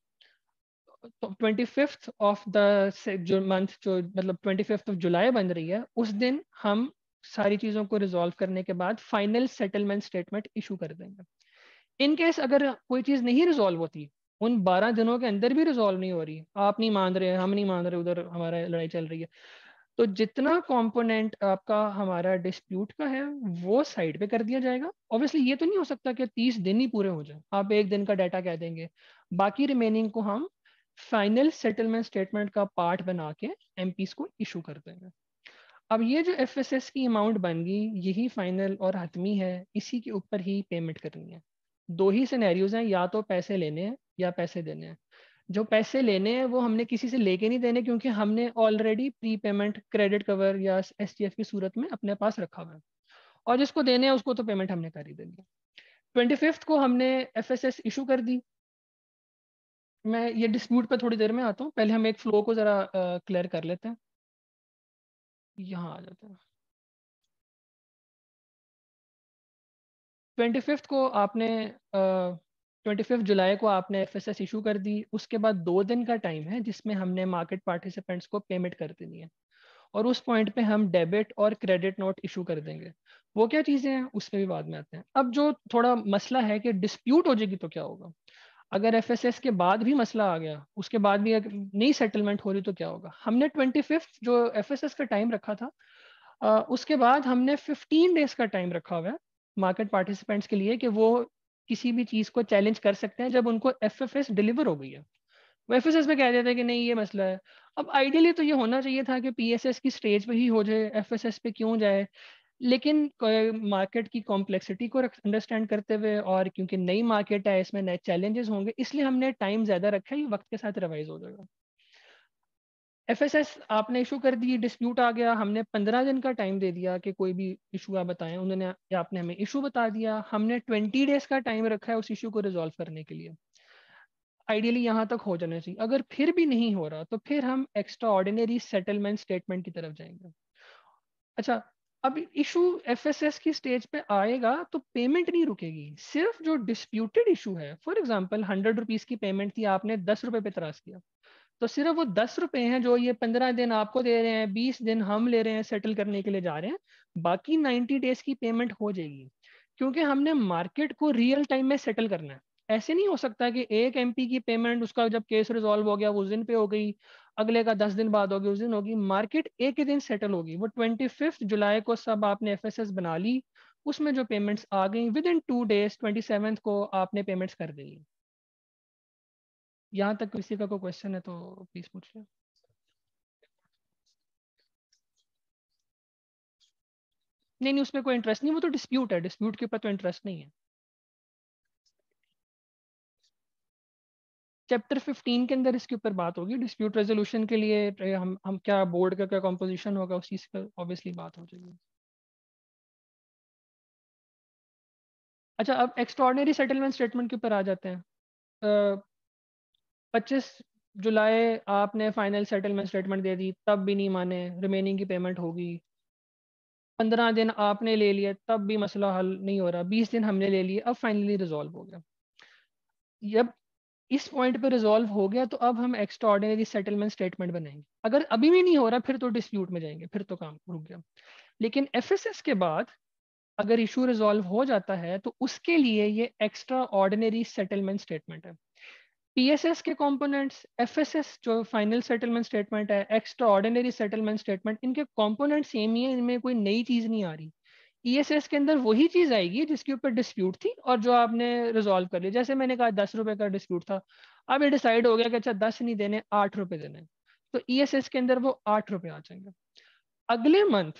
ट्वेंटी फिफ्थ ऑफ़ द जो मंथ जो मतलब ट्वेंटी फिफ्थ ऑफ़ जुलाई बन रही है, उस दिन हम सारी चीज़ों को रिजॉल्व करने के बाद फाइनल सेटलमेंट स्टेटमेंट इशू कर देंगे। इन केस अगर कोई चीज़ नहीं रिजॉल्व होती उन बारह दिनों के अंदर भी रिजॉल्व नहीं हो रही आप नहीं मान रहे, हम नहीं मान रहे, उधर हमारा लड़ाई चल रही है। तो जितना कंपोनेंट आपका हमारा डिस्प्यूट का है, वो साइड पे कर दिया जाएगा। ऑब्वियसली ये तो नहीं हो सकता कि तीस दिन ही पूरे हो जाए। आप एक दिन का डाटा कह देंगे। बाकी रिमेनिंग को हम फाइनल सेटलमेंट स्टेटमेंट का पार्ट बना के एम को इशू कर देंगे। अब ये जो एफएसएस की अमाउंट बन गई, यही फाइनल और हतमी है। इसी के ऊपर ही पेमेंट करनी है। दो ही सिनेरियोज हैं, या तो पैसे लेने हैं या पैसे देने हैं। जो पैसे लेने हैं, वो हमने किसी से लेके नहीं देने, क्योंकि हमने already pre payment credit cover या एसटीएफ की सूरत में अपने पास रखा हुआ है। और जिसको देने हैं, उसको तो पेमेंट हमने कर ही देनी ट्वेंटी फिफ्थ को हमने एफ़ इशू कर दी। मैं ये डिस्प्यूट पर थोड़ी देर में आता हूँ। पहले हम एक फ्लो को ज़रा क्लियर कर लेते हैं। यहाँ आ जाते हैं। ट्वेंटी को आपने ट्वेंटी फिफ्थ जुलाई को आपने एफ़ एस एस इशू कर दी। उसके बाद दो दिन का टाइम है जिसमें हमने मार्केट पार्टिसिपेंट्स को पेमेंट कर देनी है। और उस पॉइंट पे हम डेबिट और क्रेडिट नोट इशू कर देंगे। वो क्या चीज़ें हैं? उस पर भी बाद में आते हैं। अब जो थोड़ा मसला है कि डिस्प्यूट हो जाएगी तो क्या होगा? अगर एफएसएस के बाद भी मसला आ गया, उसके बाद भी नई सेटलमेंट हो रही तो क्या होगा? हमने ट्वेंटी जो एफएसएस का टाइम रखा था उसके बाद हमने फिफ्टीन डेज़ का टाइम रखा हुआ है मार्केट पार्टिसिपेंट्स के लिए कि वो किसी भी चीज़ को चैलेंज कर सकते हैं जब उनको एफ़ एफ़ एस डिलीवर हो गई है। वो एफ़ एस एस में कह देते हैं कि नहीं, ये मसला है। अब आइडियली तो ये होना चाहिए था कि पी एस एस की स्टेज पे ही हो जाए एफ़ एस एस पे क्यों जाए? लेकिन मार्केट की कॉम्प्लेक्सिटी को अंडरस्टैंड करते हुए और क्योंकि नई मार्केट है, इसमें नए चैलेंजेस होंगे, इसलिए हमने टाइम ज़्यादा रखा है, ये वक्त के साथ रिवाइज हो जाएगा। एफएसएस आपने इशू कर दी डिस्प्यूट आ गया, हमने पंद्रह दिन का टाइम दे दिया कि कोई भी इशू आप बताएँ। उन्होंने आपने हमें इशू बता दिया। हमने ट्वेंटी डेज़ का टाइम रखा है उस इशू को रिजॉल्व करने के लिए। आइडियली यहाँ तक हो जाना चाहिए। अगर फिर भी नहीं हो रहा तो फिर हम एक्स्ट्रा ऑर्डिनरी सेटलमेंट स्टेटमेंट की तरफ़ जाएँगे। अच्छा अब इशू FSS की स्टेज पे आएगा तो पेमेंट नहीं रुकेगी। सिर्फ़ जो डिस्प्यूटेड इशू है फॉर एग्ज़ाम्पल हंड्रेड रुपीज़ की पेमेंट थी, आपने दस रुपए पे तराज किया। तो सिर्फ़ वो दस रुपए हैं जो ये पंद्रह दिन आपको दे रहे हैं, बीस दिन हम ले रहे हैं सेटल करने के लिए जा रहे हैं, बाकी नाइन्टी डेज़ की पेमेंट हो जाएगी। क्योंकि हमने मार्केट को रियल टाइम में सेटल करना है। ऐसे नहीं हो सकता कि एक एमपी की पेमेंट उसका जब केस रिजॉल्व हो गया उस दिन पे हो गई, अगले का दस दिन बाद होगी उस दिन होगी मार्केट एक ही दिन सेटल होगी। वो ट्वेंटी फिफ्थ जुलाई को सब आपने एफएसएस बना ली, उसमें जो पेमेंट्स आ गई within two days twenty को आपने पेमेंट्स कर दी। यहाँ तक किसी का कोई क्वेश्चन है तो प्लीज़ पूछिए नहीं नहीं, उसमें कोई इंटरेस्ट नहीं, वो तो डिस्प्यूट है डिस्प्यूट के ऊपर तो इंटरेस्ट नहीं है। चैप्टर 15 के अंदर इसके ऊपर बात होगी डिस्प्यूट रेजोल्यूशन के लिए हम हम क्या बोर्ड का क्या कॉम्पोजिशन होगा, उस चीज़ पर ऑब्वियसली बात हो जाएगी। अच्छा अब एक्स्ट्रॉर्डनरी सेटलमेंट स्टेटमेंट के ऊपर आ जाते हैं। पच्चीस जुलाई आपने फाइनल सेटलमेंट स्टेटमेंट दे दी, तब भी नहीं माने रिमेनिंग की पेमेंट होगी। पंद्रह दिन आपने ले लिया तब भी मसला हल नहीं हो रहा, बीस दिन हमने ले लिए, अब फाइनली रिजॉल्व हो गया। जब इस पॉइंट पे रिजॉल्व हो गया तो अब हम एक्स्ट्रा एक्स्ट्रॉर्डिनरी सेटलमेंट स्टेटमेंट बनाएँगे। अगर अभी भी नहीं हो रहा, फिर तो डिस्प्यूट में जाएँगे, फिर तो काम रुक गया। लेकिन एफएसएस के बाद अगर इशू रिजॉल्व हो जाता है तो उसके लिए ये एक्स्ट्रा ऑर्डिनरी सेटलमेंट स्टेटमेंट है। पीएसएस के कंपोनेंट्स एफएसएस जो फाइनल सेटलमेंट स्टेटमेंट है एक्स्ट्रा ऑर्डिनरी सेटलमेंट स्टेटमेंट इनके कंपोनेंट सेम ही है, इनमें कोई नई चीज़ नहीं आ रही। ईएसएस के अंदर वही चीज़ आएगी जिसके ऊपर डिस्प्यूट थी और जो आपने रिजॉल्व कर लिया। जैसे मैंने कहा दस रुपए का डिस्प्यूट था, अब ये डिसाइड हो गया कि अच्छा दस नहीं देने, आठ रुपए देने तो ईएसएस के अंदर वो आठ रुपए आ जाएँगे। अगले मंथ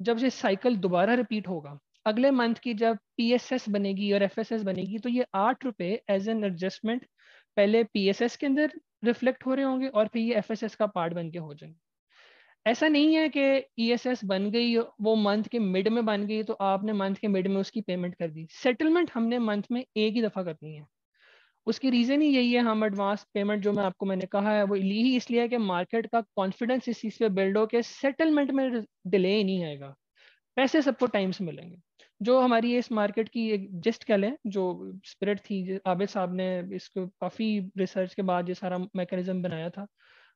जब ये साइकिल दोबारा रिपीट होगा, अगले मंथ की जब पीएसएस बनेगी और एफएसएस बनेगी तो ये आठ रुपए एज एन एडजस्टमेंट पहले पीएसएस के अंदर रिफ्लेक्ट हो रहे होंगे और फिर ये एफएसएस का पार्ट बन के हो जाएँगे। ऐसा नहीं है कि ईएसएस e बन गई, वो मंथ के मिड में बन गई तो आपने मंथ के मिड में उसकी पेमेंट कर दी। सेटलमेंट हमने मंथ में एक ही दफ़ा करनी है। उसकी रीज़न ही यही है, हम एडवांस पेमेंट जो मैं आपको मैंने कहा है, वो ली ही इसलिए है कि मार्केट का कॉन्फिडेंस इस चीज़ पे बिल्ड हो के सेटलमेंट में डिले नहीं आएगा। पैसे सबको टाइम से मिलेंगे। जो हमारी इस मार्केट की एक जिस्ट कह लें, जो स्पिरिट थी आबिद साहब ने इसको काफ़ी रिसर्च के बाद ये सारा मैकेनिज्म बनाया था,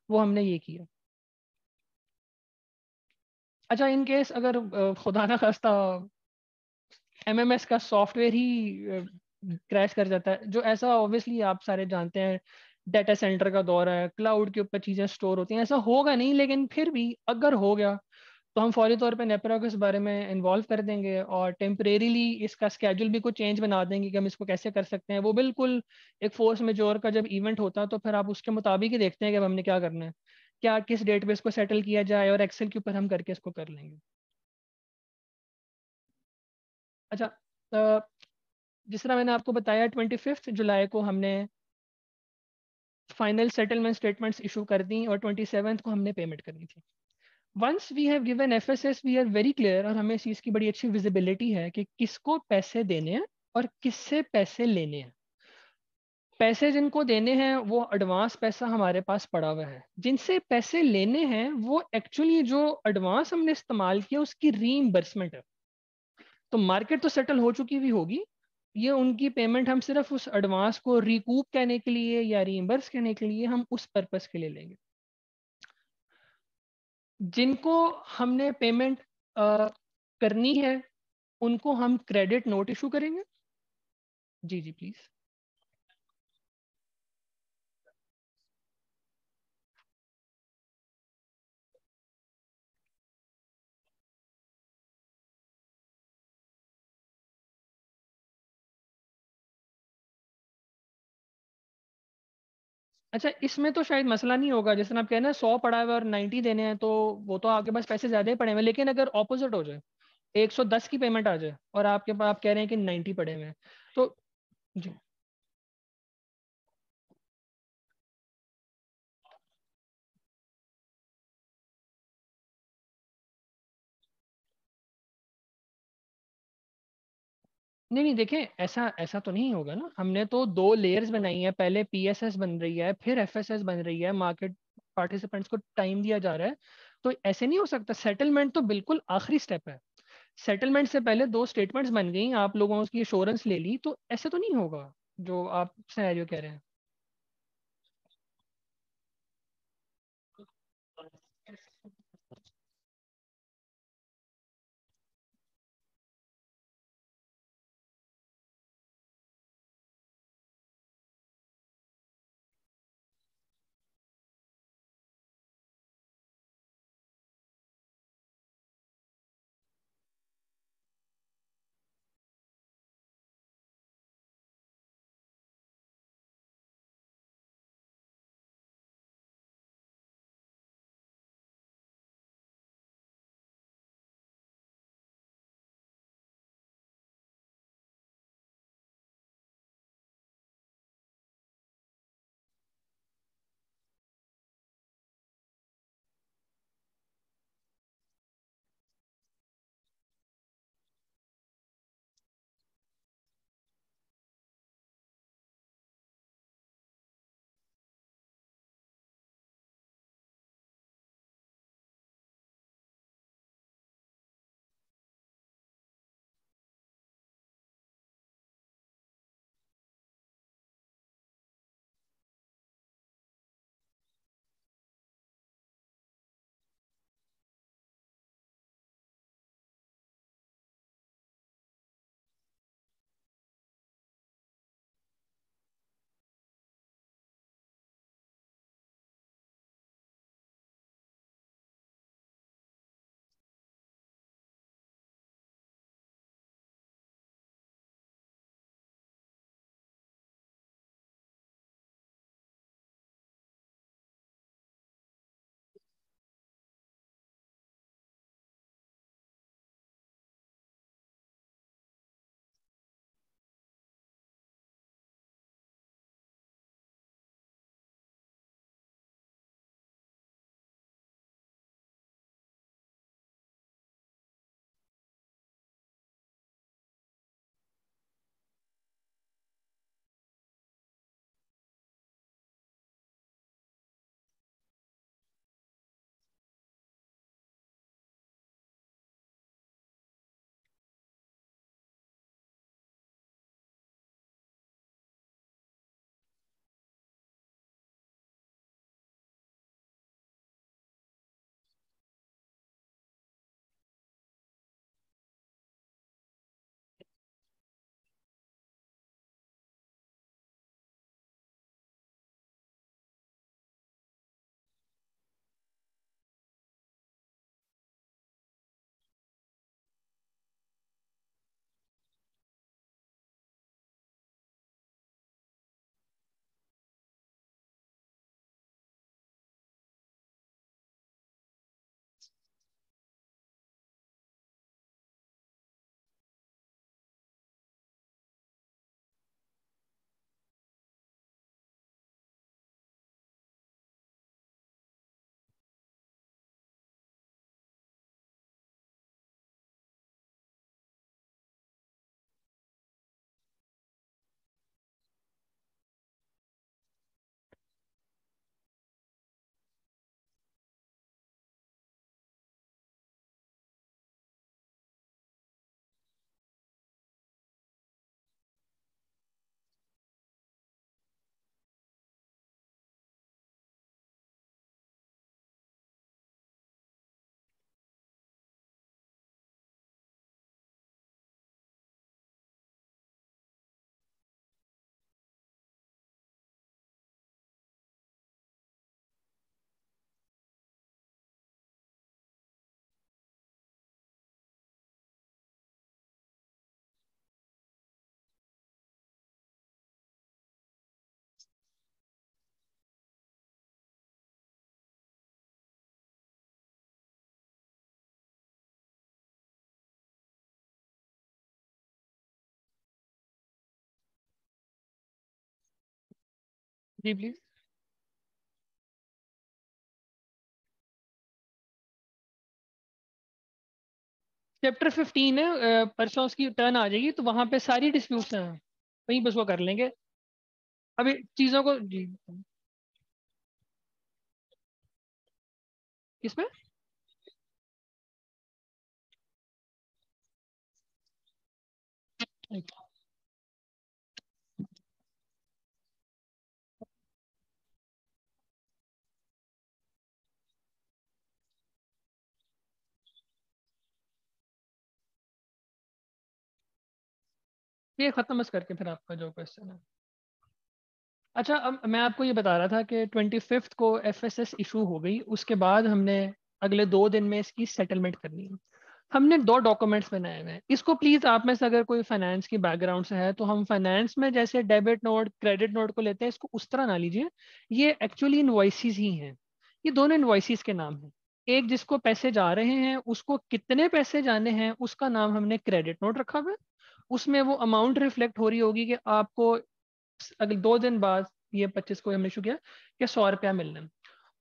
वो हमने ये किया। अच्छा इन केस अगर खुदा ना खास्ता एमएमएस का सॉफ्टवेयर ही क्रैश कर जाता है, जो ऐसा ऑब्वियसली आप सारे जानते हैं डाटा सेंटर का दौर है क्लाउड के ऊपर चीज़ें स्टोर होती हैं, ऐसा होगा नहीं, लेकिन फिर भी अगर हो गया तो हम फौरी तौर पे नेपरा को इस बारे में इन्वॉल्व कर देंगे और टेम्परेरीली इसका स्केड्यूल भी कुछ चेंज बना देंगे कि हम इसको कैसे कर सकते हैं। वो बिल्कुल एक फोर्स मेजोर का जब इवेंट होता है तो फिर आप उसके मुताबिक ही देखते हैं कि अब हमने क्या करना है। क्या, किस डेट पे इसको सेटल किया जाए और एक्सेल के ऊपर हम करके इसको कर लेंगे। अच्छा जिस तरह मैंने आपको बताया ट्वेंटी फिफ्थ जुलाई को हमने फाइनल सेटलमेंट स्टेटमेंट्स इशू कर दी और ट्वेंटी सेवन्थ को हमने पेमेंट करनी थी। Once we have given F S S we are very clear और हमें इस चीज़ की बड़ी अच्छी विजिबिलिटी है कि किसको पैसे देने हैं और किससे पैसे लेने हैं। पैसे जिनको देने हैं, वो एडवांस पैसा हमारे पास पड़ा हुआ है। जिनसे पैसे लेने हैं, वो एक्चुअली जो एडवांस हमने इस्तेमाल किया, उसकी रीइंबर्समेंट है। तो मार्केट तो सेटल हो चुकी हुई होगी। ये उनकी पेमेंट हम सिर्फ़ उस एडवांस को रिकूप कहने के लिए या रीइंबर्स कहने के लिए हम उस पर्पस के लिए लेंगे। जिनको हमने पेमेंट करनी है उनको हम क्रेडिट नोट इशू करेंगे? जी जी प्लीज़ अच्छा इसमें तो शायद मसला नहीं होगा। जैसे आप कह रहे हैं सौ पड़ा हुआ और नाइन्टी देने हैं तो वो तो आपके पास पैसे ज़्यादा ही पड़े हुए लेकिन अगर ऑपोजिट हो जाए, एक सौ दस की पेमेंट आ जाए और आपके पास आप कह रहे हैं कि नाइन्टी पड़े हुए हैं तो जी। नहीं नहीं, देखें, ऐसा ऐसा तो नहीं होगा ना। हमने तो दो लेयर्स बनाई है। पहले पीएसएस बन रही है, फिर एफएसएस बन रही है। मार्केट पार्टिसिपेंट्स को टाइम दिया जा रहा है। तो ऐसे नहीं हो सकता। सेटलमेंट तो बिल्कुल आखिरी स्टेप है। सेटलमेंट से पहले दो स्टेटमेंट्स बन गई। आप लोगों की इंश्योरेंस ले ली। तो ऐसे तो नहीं होगा, जो आप सैरियो कह रहे हैं। जी प्लीज़ चैप्टर फिफ्टीन है परसों उसकी टर्न आ जाएगी तो वहाँ पे सारी डिस्प्यूट्स हैं। वहीं बस वो कर लेंगे। अभी चीज़ों को जी। किसमें? ये खत्म बस करके फिर आपका जो क्वेश्चन है। अच्छा अब मैं आपको ये बता रहा था कि ट्वेंटी फिफ्थ को एफ़ एस एस इशू हो गई, उसके बाद हमने अगले दो दिन में इसकी सेटलमेंट करनी है। हमने दो डॉक्यूमेंट्स बनाए हुए हैं। इसको प्लीज़ आप में से अगर कोई फाइनेंस की बैकग्राउंड से है तो हम फाइनेंस में जैसे डेबिट नोट क्रेडिट नोट को लेते हैं, इसको उस तरह ना लीजिए। ये एक्चुअली इनवॉइसिस ही हैं। ये दोनों इनवॉइसिस के नाम हैं। एक जिसको पैसे जा रहे हैं, उसको कितने पैसे जाने हैं, उसका नाम हमने क्रेडिट नोट रखा हुआ है। उसमें वो अमाउंट रिफ्लेक्ट हो रही होगी कि आपको अगले दो दिन बाद ये पच्चीस को हमने इशू किया कि सौ रुपया मिलना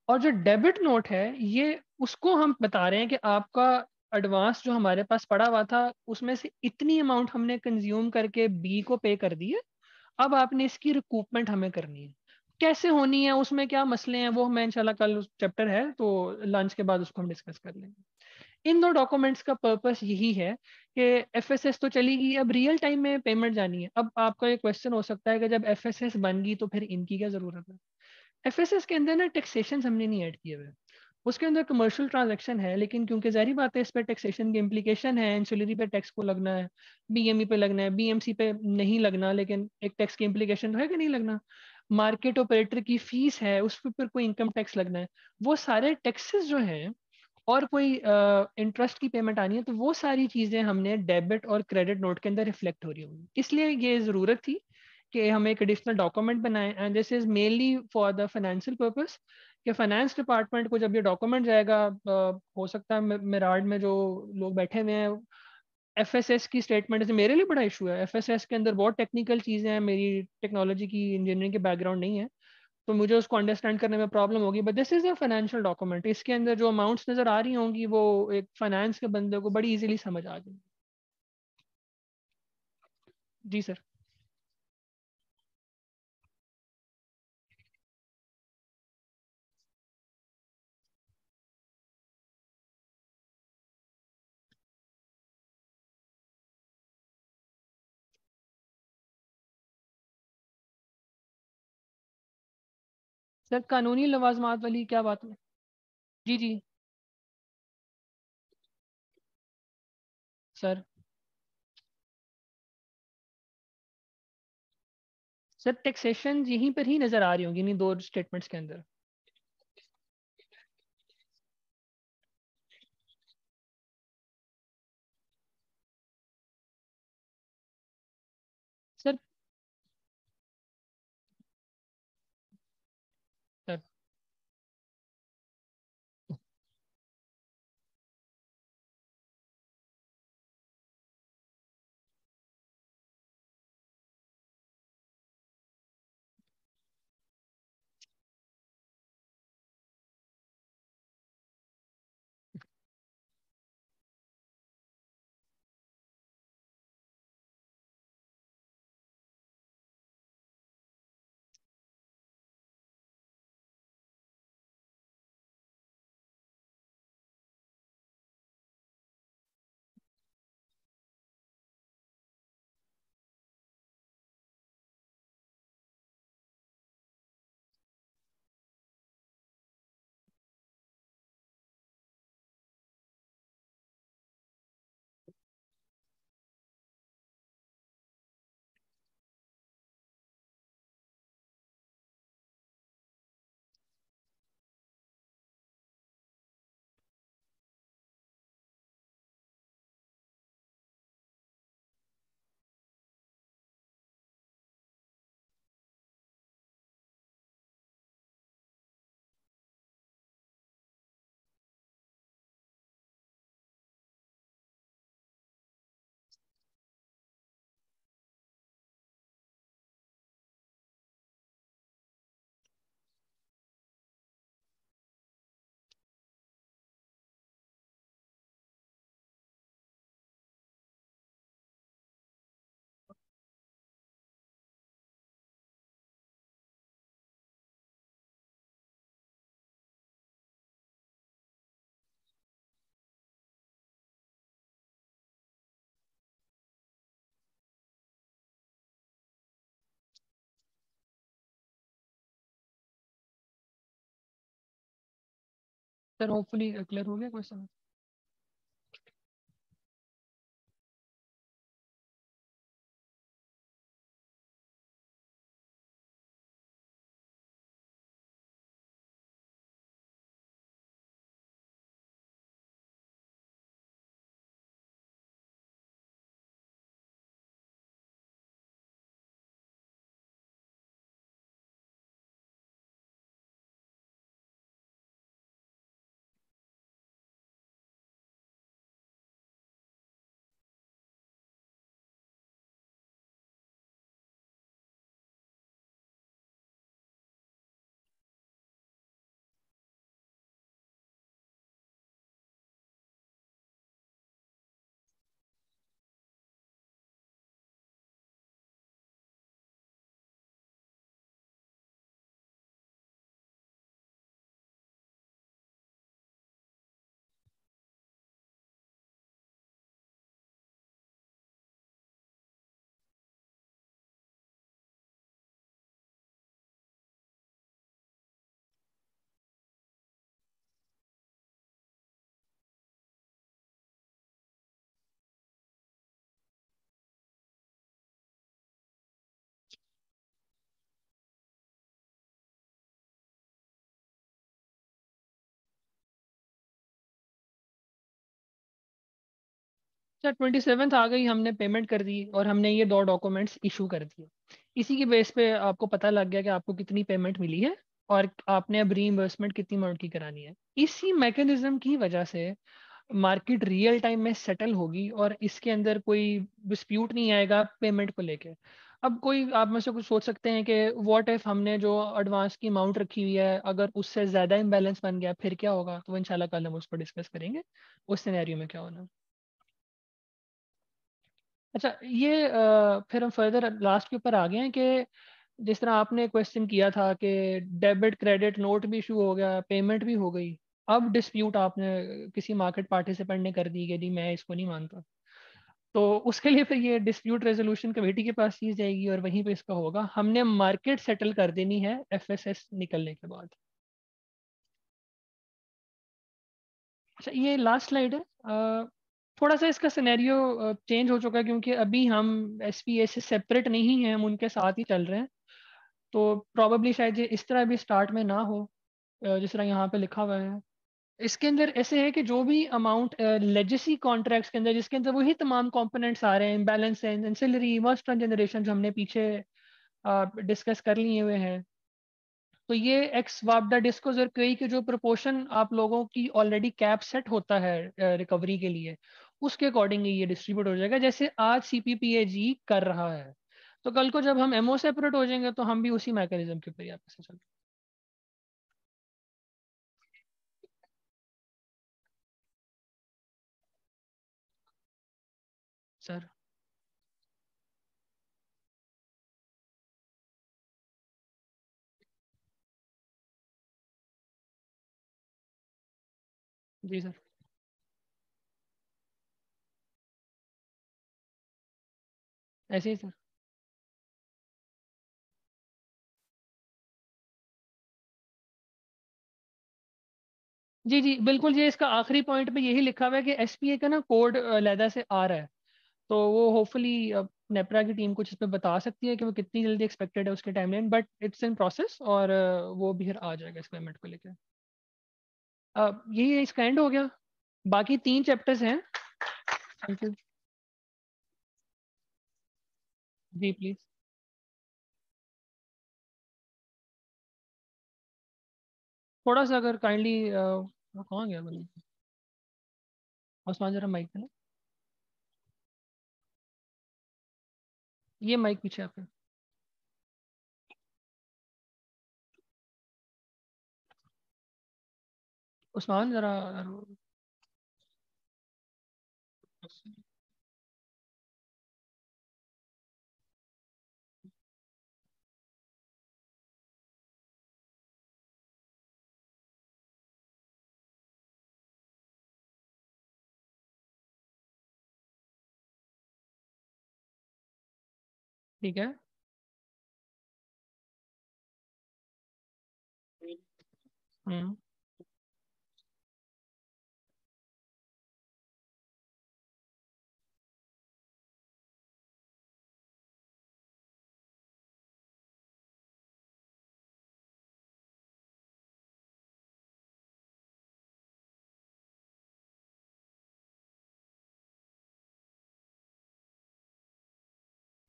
और जो डेबिट नोट है, ये उसको हम बता रहे हैं कि आपका एडवांस जो हमारे पास पड़ा हुआ था, उसमें से इतनी अमाउंट हमने कंज्यूम करके बी को पे कर दी है, अब आपने इसकी रिकूपमेंट हमें करनी है। कैसे होनी है, उसमें क्या मसले हैं, वो हमें इंशाल्लाह कल चैप्टर है तो लंच के बाद उसको हम डिस्कस कर लेंगे। इन दो डॉक्यूमेंट्स का पर्पस यही है कि एफएसएस तो चली गई अब रियल टाइम में पेमेंट जानी है। अब आपका ये क्वेश्चन हो सकता है कि जब एफएसएस बन गई तो फिर इनकी क्या ज़रूरत है? एफएसएस के अंदर ना टैक्सेशन हमने नहीं ऐड किए हुए उसके अंदर कमर्शियल ट्रांजेक्शन है, लेकिन क्योंकि जहरी बात है इस पर टैक्सेशन की इम्प्लीकेशन है इंसुलरी पे टैक्स को लगना है बीएमई पे लगना है बीएमसी पे नहीं लगना, लेकिन एक टैक्स की इम्प्लीकेशन तो है कि नहीं लगना? मार्केट ऑपरेटर की फ़ीस है, उस पर कोई इनकम टैक्स लगना है। वो सारे टैक्सेस जो हैं और कोई इंटरेस्ट की पेमेंट आनी है तो वो सारी चीज़ें हमने डेबिट और क्रेडिट नोट के अंदर रिफ्लेक्ट हो रही होंगी। इसलिए ये ज़रूरत थी कि हम एक एडिशनल डॉक्यूमेंट बनाएँ। And this is mainly for the financial purpose कि फाइनेंस डिपार्टमेंट को जब ये डॉक्यूमेंट जाएगा हो सकता है मेराड में जो लोग बैठे हुए हैं एफएसएस की स्टेटमेंट से मेरे लिए बड़ा इशू है। एफएसएस के अंदर बहुत टेक्निकल चीज़ें हैं, मेरी टेक्नोलॉजी की इंजीनियरिंग के बैकग्राउंड नहीं है। तो मुझे उसको अंडरस्टैंड करने में प्रॉब्लम होगी। But this is a financial document इसके अंदर जो अमाउंट्स नज़र आ रही होंगी, वो एक फाइनेंस के बंदे को बड़ी इजीली समझ आ जाएगी। जी सर सर, कानूनी लवाजमात वाली क्या बात है? जी जी। सर। सर टैक्सेशन यहीं पर ही नज़र आ रही होंगी इन दो स्टेटमेंट्स के अंदर। सर होपफुली क्लियर हो गया क्वेश्चन सर ट्वेंटी सेवन्थ आ गई, हमने पेमेंट कर दी और हमने ये दो डॉक्यूमेंट्स इशू कर दिए। इसी के बेस पे आपको पता लग गया कि आपको कितनी पेमेंट मिली है और आपने अब रीइंबर्समेंट कितनी अमाउंट की करानी है। इसी मैकेनिज्म की वजह से मार्केट रियल टाइम में सेटल होगी और इसके अंदर कोई डिस्प्यूट नहीं आएगा पेमेंट को लेके। अब कोई, आप में से कुछ सोच सकते हैं कि व्हाट इफ़ हमने जो एडवांस की अमाउंट रखी हुई है, अगर उससे ज़्यादा इम्बेलेंस बन गया, फिर क्या होगा? तो इंशाल्लाह कल हम उस पर डिस्कस करेंगे। उस सिनेरियो में क्या होना। अच्छा ये आ, फिर हम फर्दर लास्ट के ऊपर आ गए हैं कि जिस तरह आपने क्वेश्चन किया था कि डेबिट क्रेडिट नोट भी इशू हो गया पेमेंट भी हो गई अब डिस्प्यूट आपने किसी मार्केट पार्टिसिपेंट ने कर दी कि मैं इसको नहीं मानता। तो उसके लिए फिर ये डिस्प्यूट रेजोल्यूशन कमेटी के पास चीज़ जाएगी और वहीं पे इसका होगा हमने मार्केट सेटल कर देनी है एफएसएस निकलने के बाद। अच्छा ये लास्ट स्लाइड है थोड़ा सा इसका सिनेरियो चेंज हो चुका है क्योंकि अभी हम एस से सेपरेट नहीं हैं, हम उनके साथ ही चल रहे हैं। तो प्रॉबली शायद ये इस तरह भी स्टार्ट में ना हो जिस तरह यहाँ पे लिखा हुआ है। इसके अंदर ऐसे है कि जो भी अमाउंट लेजेसी कॉन्ट्रैक्ट्स के अंदर, जिसके अंदर वही तमाम कंपोनेंट्स आ रहे हैं बैलेंस एंसिलरी मस्ट जनरेशन जो हमने पीछे डिस्कस कर लिए हुए हैं। तो ये एक्स वापडा डिस्कोज और कई के जो प्रोपोर्शन आप लोगों की ऑलरेडी कैप सेट होता है रिकवरी के लिए उसके अकॉर्डिंग ये डिस्ट्रीब्यूट हो जाएगा। जैसे आज सी कर रहा है तो कल को जब हम एमओ सेपरेट हो जाएँगे तो हम भी उसी मैकेनिज्म के ऊपर यहाँ से चल सर। जी सर। ऐसे ही सर जी जी, बिल्कुल ये इसका आखिरी पॉइंट पे यही लिखा हुआ है कि एसपीए का ना कोड लैदा से आ रहा है। तो वो होपफुली नेपरा की टीम कुछ इस पर बता सकती है कि वो कितनी जल्दी एक्सपेक्टेड है उसके timeline but it's in process और वो भी आ जाएगा इस पेमेंट को लेकर यही इसका एंड हो गया। बाकी तीन चैप्टर्स हैं। थैंक यू जी प्लीज़ थोड़ा सा अगर काइंडली कहाँ गया बोले? उस्मान जरा माइक पे ना। ये माइक पीछे आपके। उस्मान जरा ठीक है। हम्म।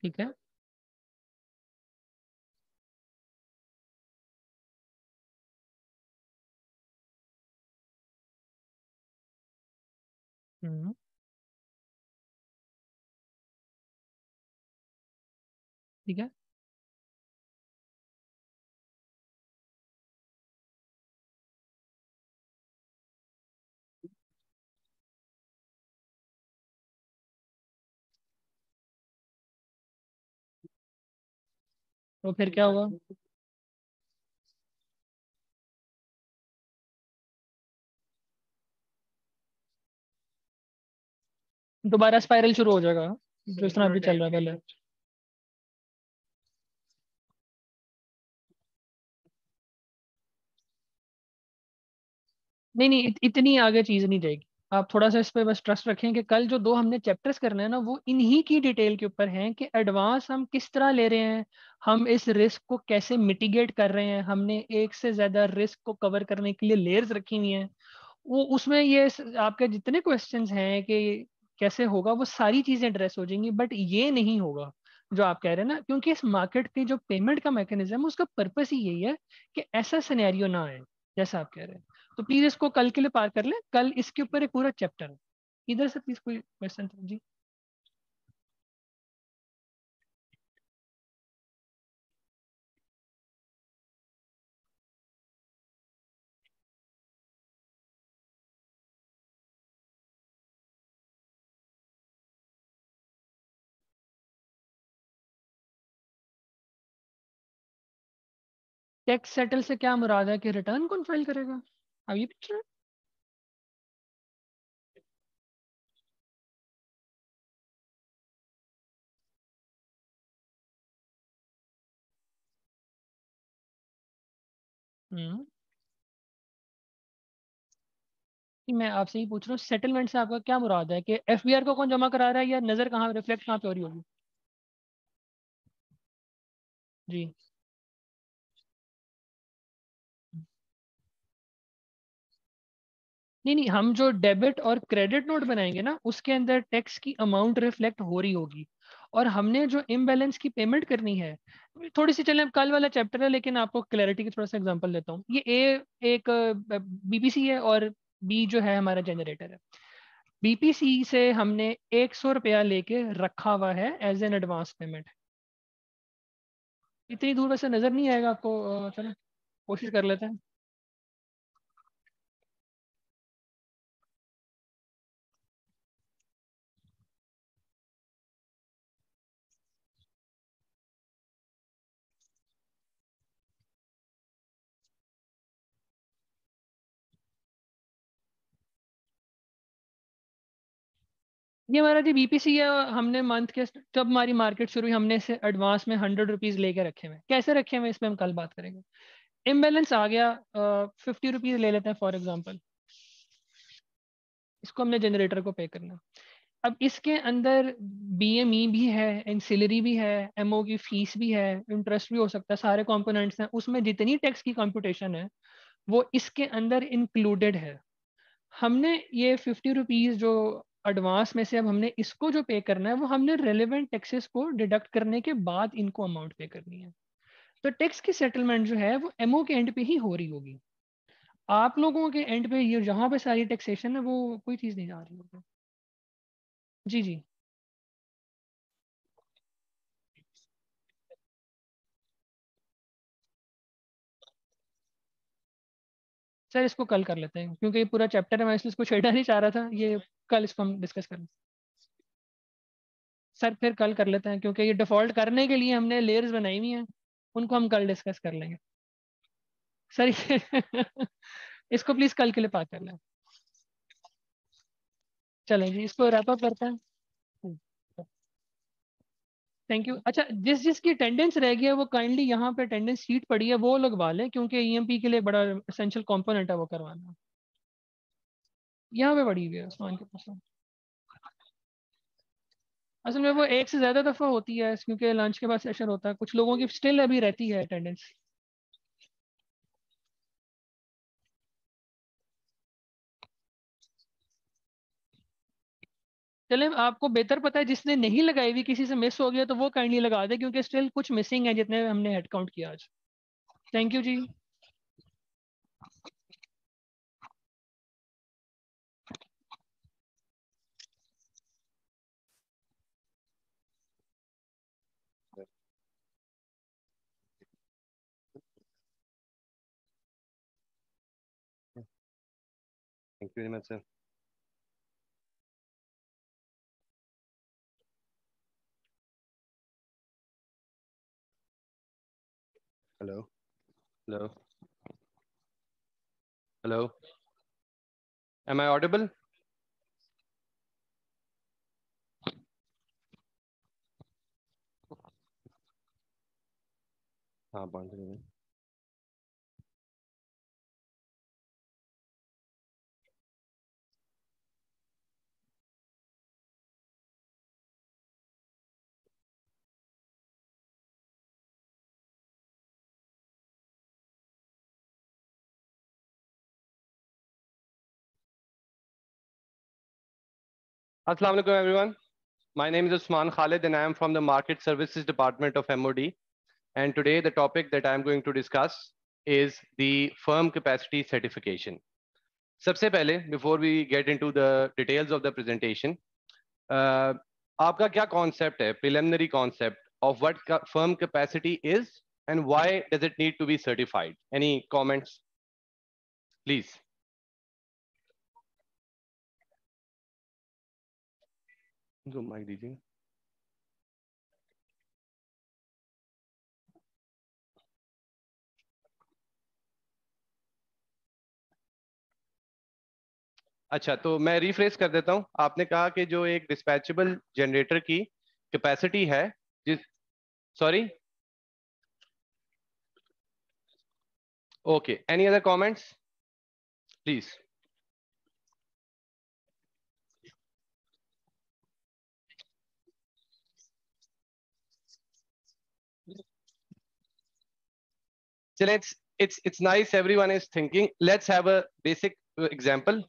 ठीक है। हम्म ठीक है तो फिर क्या हुआ दोबारा स्पाइरल शुरू हो जाएगा जो इस तरह अभी चल रहा है पहले। नहीं नहीं इत, इतनी आगे चीज़ नहीं जाएगी। आप थोड़ा सा इस पे बस ट्रस्ट रखें कि कल जो दो हमने चैप्टर्स करने हैं ना वो इन्हीं की डिटेल के ऊपर हैं कि एडवांस हम किस तरह ले रहे हैं हम इस रिस्क को कैसे मिटिगेट कर रहे हैं हमने एक से ज़्यादा रिस्क को कवर करने के लिए लेयर्स रखी हुई हैं। वो उसमें ये आपके जितने क्वेश्चंस हैं कि कैसे होगा, वो सारी चीज़ें एड्रेस हो जाएँगी बट ये नहीं होगा जो आप कह रहे हैं ना, क्योंकि इस मार्केट के जो पेमेंट का मैकेनिज्म है, उसका पर्पस ही यही है कि ऐसा सिनेरियो ना आए, जैसा आप कह रहे हैं। तो प्लीज़ इसको कल के लिए पार कर ले, कल इसके ऊपर एक पूरा चैप्टर है। इधर से प्लीज़ कोई क्वेश्चन जी। टैक्स सेटल से क्या मुराद है कि रिटर्न कौन फ़ाइल करेगा? अब ये पिक्चर मैं आपसे ही पूछ रहा हूँ सेटलमेंट से आपका क्या मुराद है कि एफबीआर को कौन जमा करा रहा है या नज़र कहाँ रिफ्लेक्ट कहाँ पे हो रही होगी? जी। नहीं नहीं, हम जो डेबिट और क्रेडिट नोट बनाएँगे ना, उसके अंदर टैक्स की अमाउंट रिफ्लेक्ट हो रही होगी। और हमने जो इम्बैलेंस की पेमेंट करनी है, थोड़ी सी चले, कल वाला चैप्टर है, लेकिन आपको क्लैरिटी की थोड़ा सा एग्जांपल देता हूँ। ये ए एक बीपीसी है और बी जो है हमारा जनरेटर है। बीपीसी से हमने एक सौ रुपया लेके रखा हुआ है एज एन एडवांस पेमेंट इतनी दूर वैसे नज़र नहीं आएगा आपको चलो, कोशिश कर लेते हैं। ये हमारा जी बीपीसी है, हमने मंथ के जब हमारी मार्केट शुरू हुई, हमने इसे एडवांस में हंड्रेड रुपीज़ लेके रखे हुए कैसे रखे हुए इस पर हम कल बात करेंगे। इम्बेलेंस आ गया फिफ्टी रुपीज़ ले लेते हैं फॉर एग्ज़ाम्पल इसको हमने जनरेटर को पे करना। अब इसके अंदर बीएमई e भी है इंसिलरी भी है एमओ की फ़ीस भी है इंटरेस्ट भी हो सकता है, सारे कंपोनेंट्स हैं। उसमें जितनी टैक्स की कंप्यूटेशन है, वो इसके अंदर इंक्लूडेड है। हमने ये फिफ्टी रुपीज़ जो एडवांस में से अब हमने इसको जो पे करना है, वो हमने रेलिवेंट टैक्सेस को डिडक्ट करने के बाद इनको अमाउंट पे करनी है। तो टैक्स की सेटलमेंट जो है, वो एमओ के एंड पे ही हो रही होगी। आप लोगों के एंड पे ये जहाँ पे सारी टैक्सेशन है, वो कोई चीज़ नहीं जा रही होगी। जी जी। सर इसको कल कर लेते हैं, क्योंकि ये पूरा चैप्टर है मैं इसलिए इसको छेड़ना नहीं चाह रहा था, ये कल इसको हम डिस्कस करें सर फिर कल कर लेते हैं, क्योंकि ये डिफ़ॉल्ट करने के लिए हमने लेयर्स बनाई हुई हैं, उनको हम कल डिस्कस कर लेंगे। सर इसको प्लीज़ कल के लिए पास कर लें। चलें जी, इसको रैप अप करते हैं। थैंक यू अच्छा जिस जिसकी अटेंडेंस रह गया है, वो काइंडली यहाँ पे अटेंडेंस सीट पड़ी है, वो लगवा लें, क्योंकि ईएमपी के लिए बड़ा असेंशियल कंपोनेंट है वो करवाना। यहाँ पे पड़ी हुई है, उस्मान के पास। असल में वो एक से ज़्यादा दफ़ा होती है, क्योंकि लंच के बाद सेशन होता है। कुछ लोगों की स्टिल अभी रहती है अटेंडेंस चले आपको बेहतर पता है जिसने नहीं लगाई हुई किसी से मिस हो गया तो वो काइंडली लगा दे क्योंकि स्टिल कुछ मिसिंग है जितने हमने हेड काउंट किया आज थैंक यू जी Thank you very much, sir. Hello. Hello. Hello. Am I audible? हाँ पाँच Assalamu alaikum everyone. My name is Usman Khalid and I am from the Market Services Department of MOD. And today the topic that I'm going to discuss is the firm capacity certification. सबसे पहले before we get into the details of the presentation, uh, आपका क्या concept है preliminary concept of what firm capacity is and why does it need to be certified? Any comments? Please. जो mic दीजिए। अच्छा तो मैं रिफ्रेस कर देता हूँ। आपने कहा कि जो एक डिस्पैचेबल जनरेटर की कैपेसिटी है, जिस sorry okay any other comments please So let's, it's, it's nice everyone is thinking. Let's have a basic example.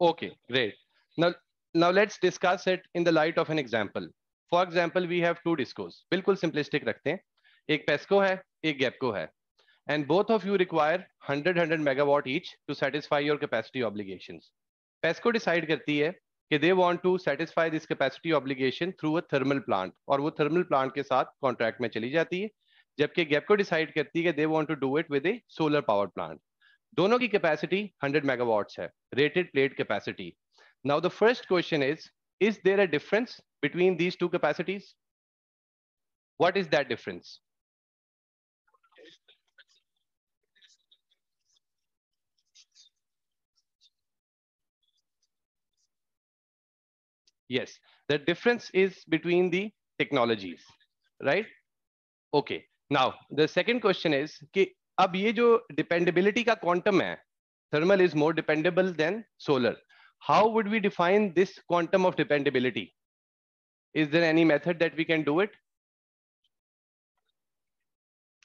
Okay, great. Now, now let's discuss it in the light of an example. For example, we have two discos. बिल्कुल simplistic रखते हैं. एक PESCO है, एक GEPCO है. And both of you require 100 100 megawatt each to satisfy your capacity obligations. PESCO decide करती है कि they want to satisfy this capacity obligation through a thermal plant और वो थर्मल प्लांट के साथ कॉन्ट्रैक्ट में चली जाती है, जबकि गैप को डिसाइड करती है कि they want to do it with a solar power plant दोनों की कैपेसिटी 100 मेगावाट्स है rated plate capacity now the first question is is there a difference between these two capacities what is that difference Yes, the difference is between the technologies, right? Okay. Now, the second question is कि अब ये जो dependability का quantum है, thermal is more dependable than solar. How would we define this quantum of dependability? Is there any method that we can do it?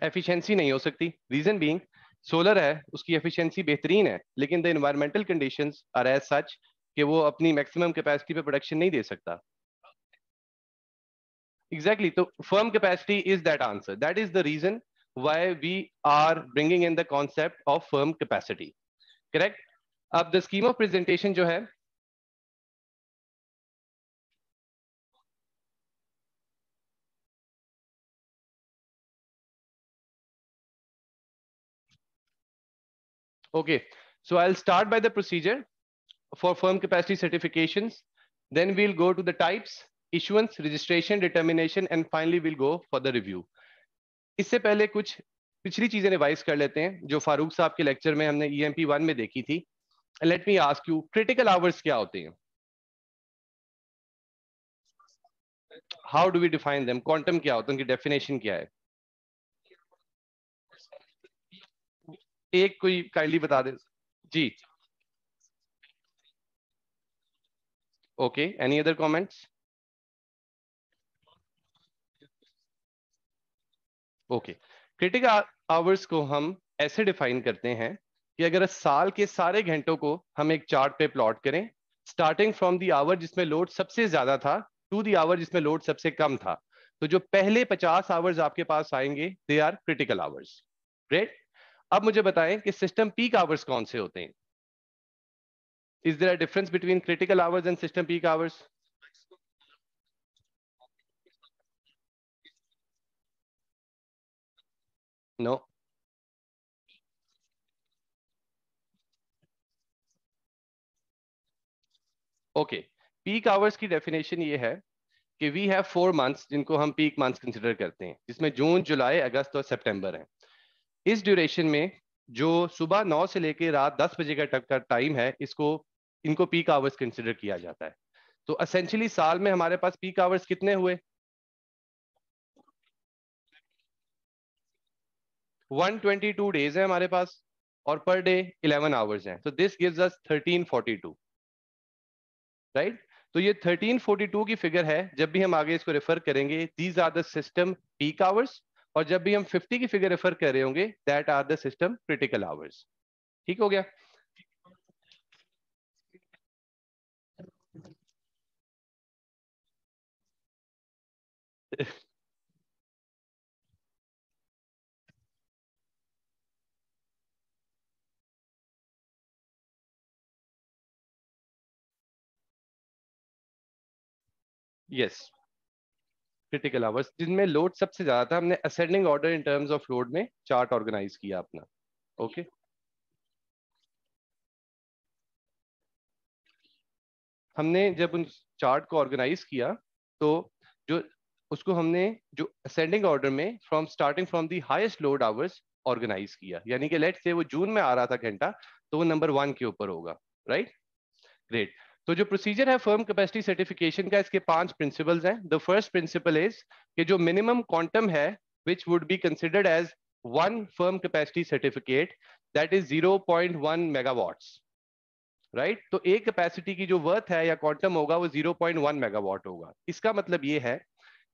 Efficiency नहीं हो सकती. Reason being, solar है, उसकी efficiency बेहतरीन है, लेकिन the environmental conditions are as such कि वो अपनी मैक्सिमम कैपेसिटी पे प्रोडक्शन नहीं दे सकता। एग्जैक्टली तो firm capacity is that answer that is the reason why we are bringing in the concept of firm capacity correct अब द स्कीम ऑफ़ प्रेजेंटेशन जो है Okay, so I'll start by the procedure. For firm capacity certifications. Then we'll go to the types, issuance, registration, determination, and finally we'll go for the review. इससे पहले कुछ पिछली चीज़ें revise कर लेते हैं जो फारूक साहब के लेक्चर में हमने ई एम पी वन में देखी थी। Let me ask you critical hours क्या होते हैं? How do we define them quantum क्या होता है? उनकी डेफिनेशन क्या है? एक कोई काइंडली बता दे। जी। Okay, any other comments? Okay, critical hours को हम ऐसे डिफाइन करते हैं कि अगर साल के सारे घंटों को हम एक चार्ट पे प्लॉट करें स्टार्टिंग फ्रॉम दी आवर जिसमें लोड सबसे ज़्यादा था टू दी आवर जिसमें लोड सबसे कम था। तो जो पहले 50 आवर्स आपके पास आएँगे they are critical hours great अब मुझे बताएँ कि सिस्टम पीक आवर्स कौन से होते हैं। Is there a difference between critical hours and system peak hours no okay peak hours की डेफिनेशन ये है कि वी हैव फोर मंथ्स जिनको हम पीक मंथ्स कंसिडर करते हैं, जिसमें जून, जुलाई, अगस्त और सितंबर है। इस ड्यूरेशन में जो सुबह नौ से लेकर रात दस बजे का टाइम है, इसको इनको पीक आवर्स कंसिडर किया जाता है। तो असेंशली साल में हमारे पास पीक आवर्स कितने हुए? 122 डेज़ है हमारे पास और पर डे 11 आवर्स हैं। तो दिस गिव्स अस 1342 राइट तो ये 1342 की फिगर है, जब भी हम आगे इसको रेफर करेंगे these are the system peak hours और जब भी हम 50 की फिगर रेफर कर रहे होंगे that are the system critical hours ठीक हो गया? यस क्रिटिकल आवर्स जिनमें लोड सबसे ज़्यादा था, हमने ascending order in terms of load में चार्ट ऑर्गेनाइज किया अपना ओके okay? हमने जब उन चार्ट को ऑर्गेनाइज किया तो जो उसको हमने जो असेंडिंग ऑर्डर में from starting from the highest load hours organize किया। यानी कि लेट से वो जून में आ रहा था घंटा तो वो नंबर वन के ऊपर होगा राइट ग्रेट तो जो प्रोसीजर है फर्म कैपेसिटी सर्टिफिकेशन का, इसके पाँच प्रिंसिपल्स हैं। द फ़र्स्ट प्रिंसिपल इज़ कि जो मिनिमम क्वांटम है which would be considered as one firm capacity certificate that is 0.1 megawatts right तो एक कैपेसिटी की जो वर्थ है या क्वांटम होगा, वो 0.1 मेगावाट होगा। इसका मतलब ये है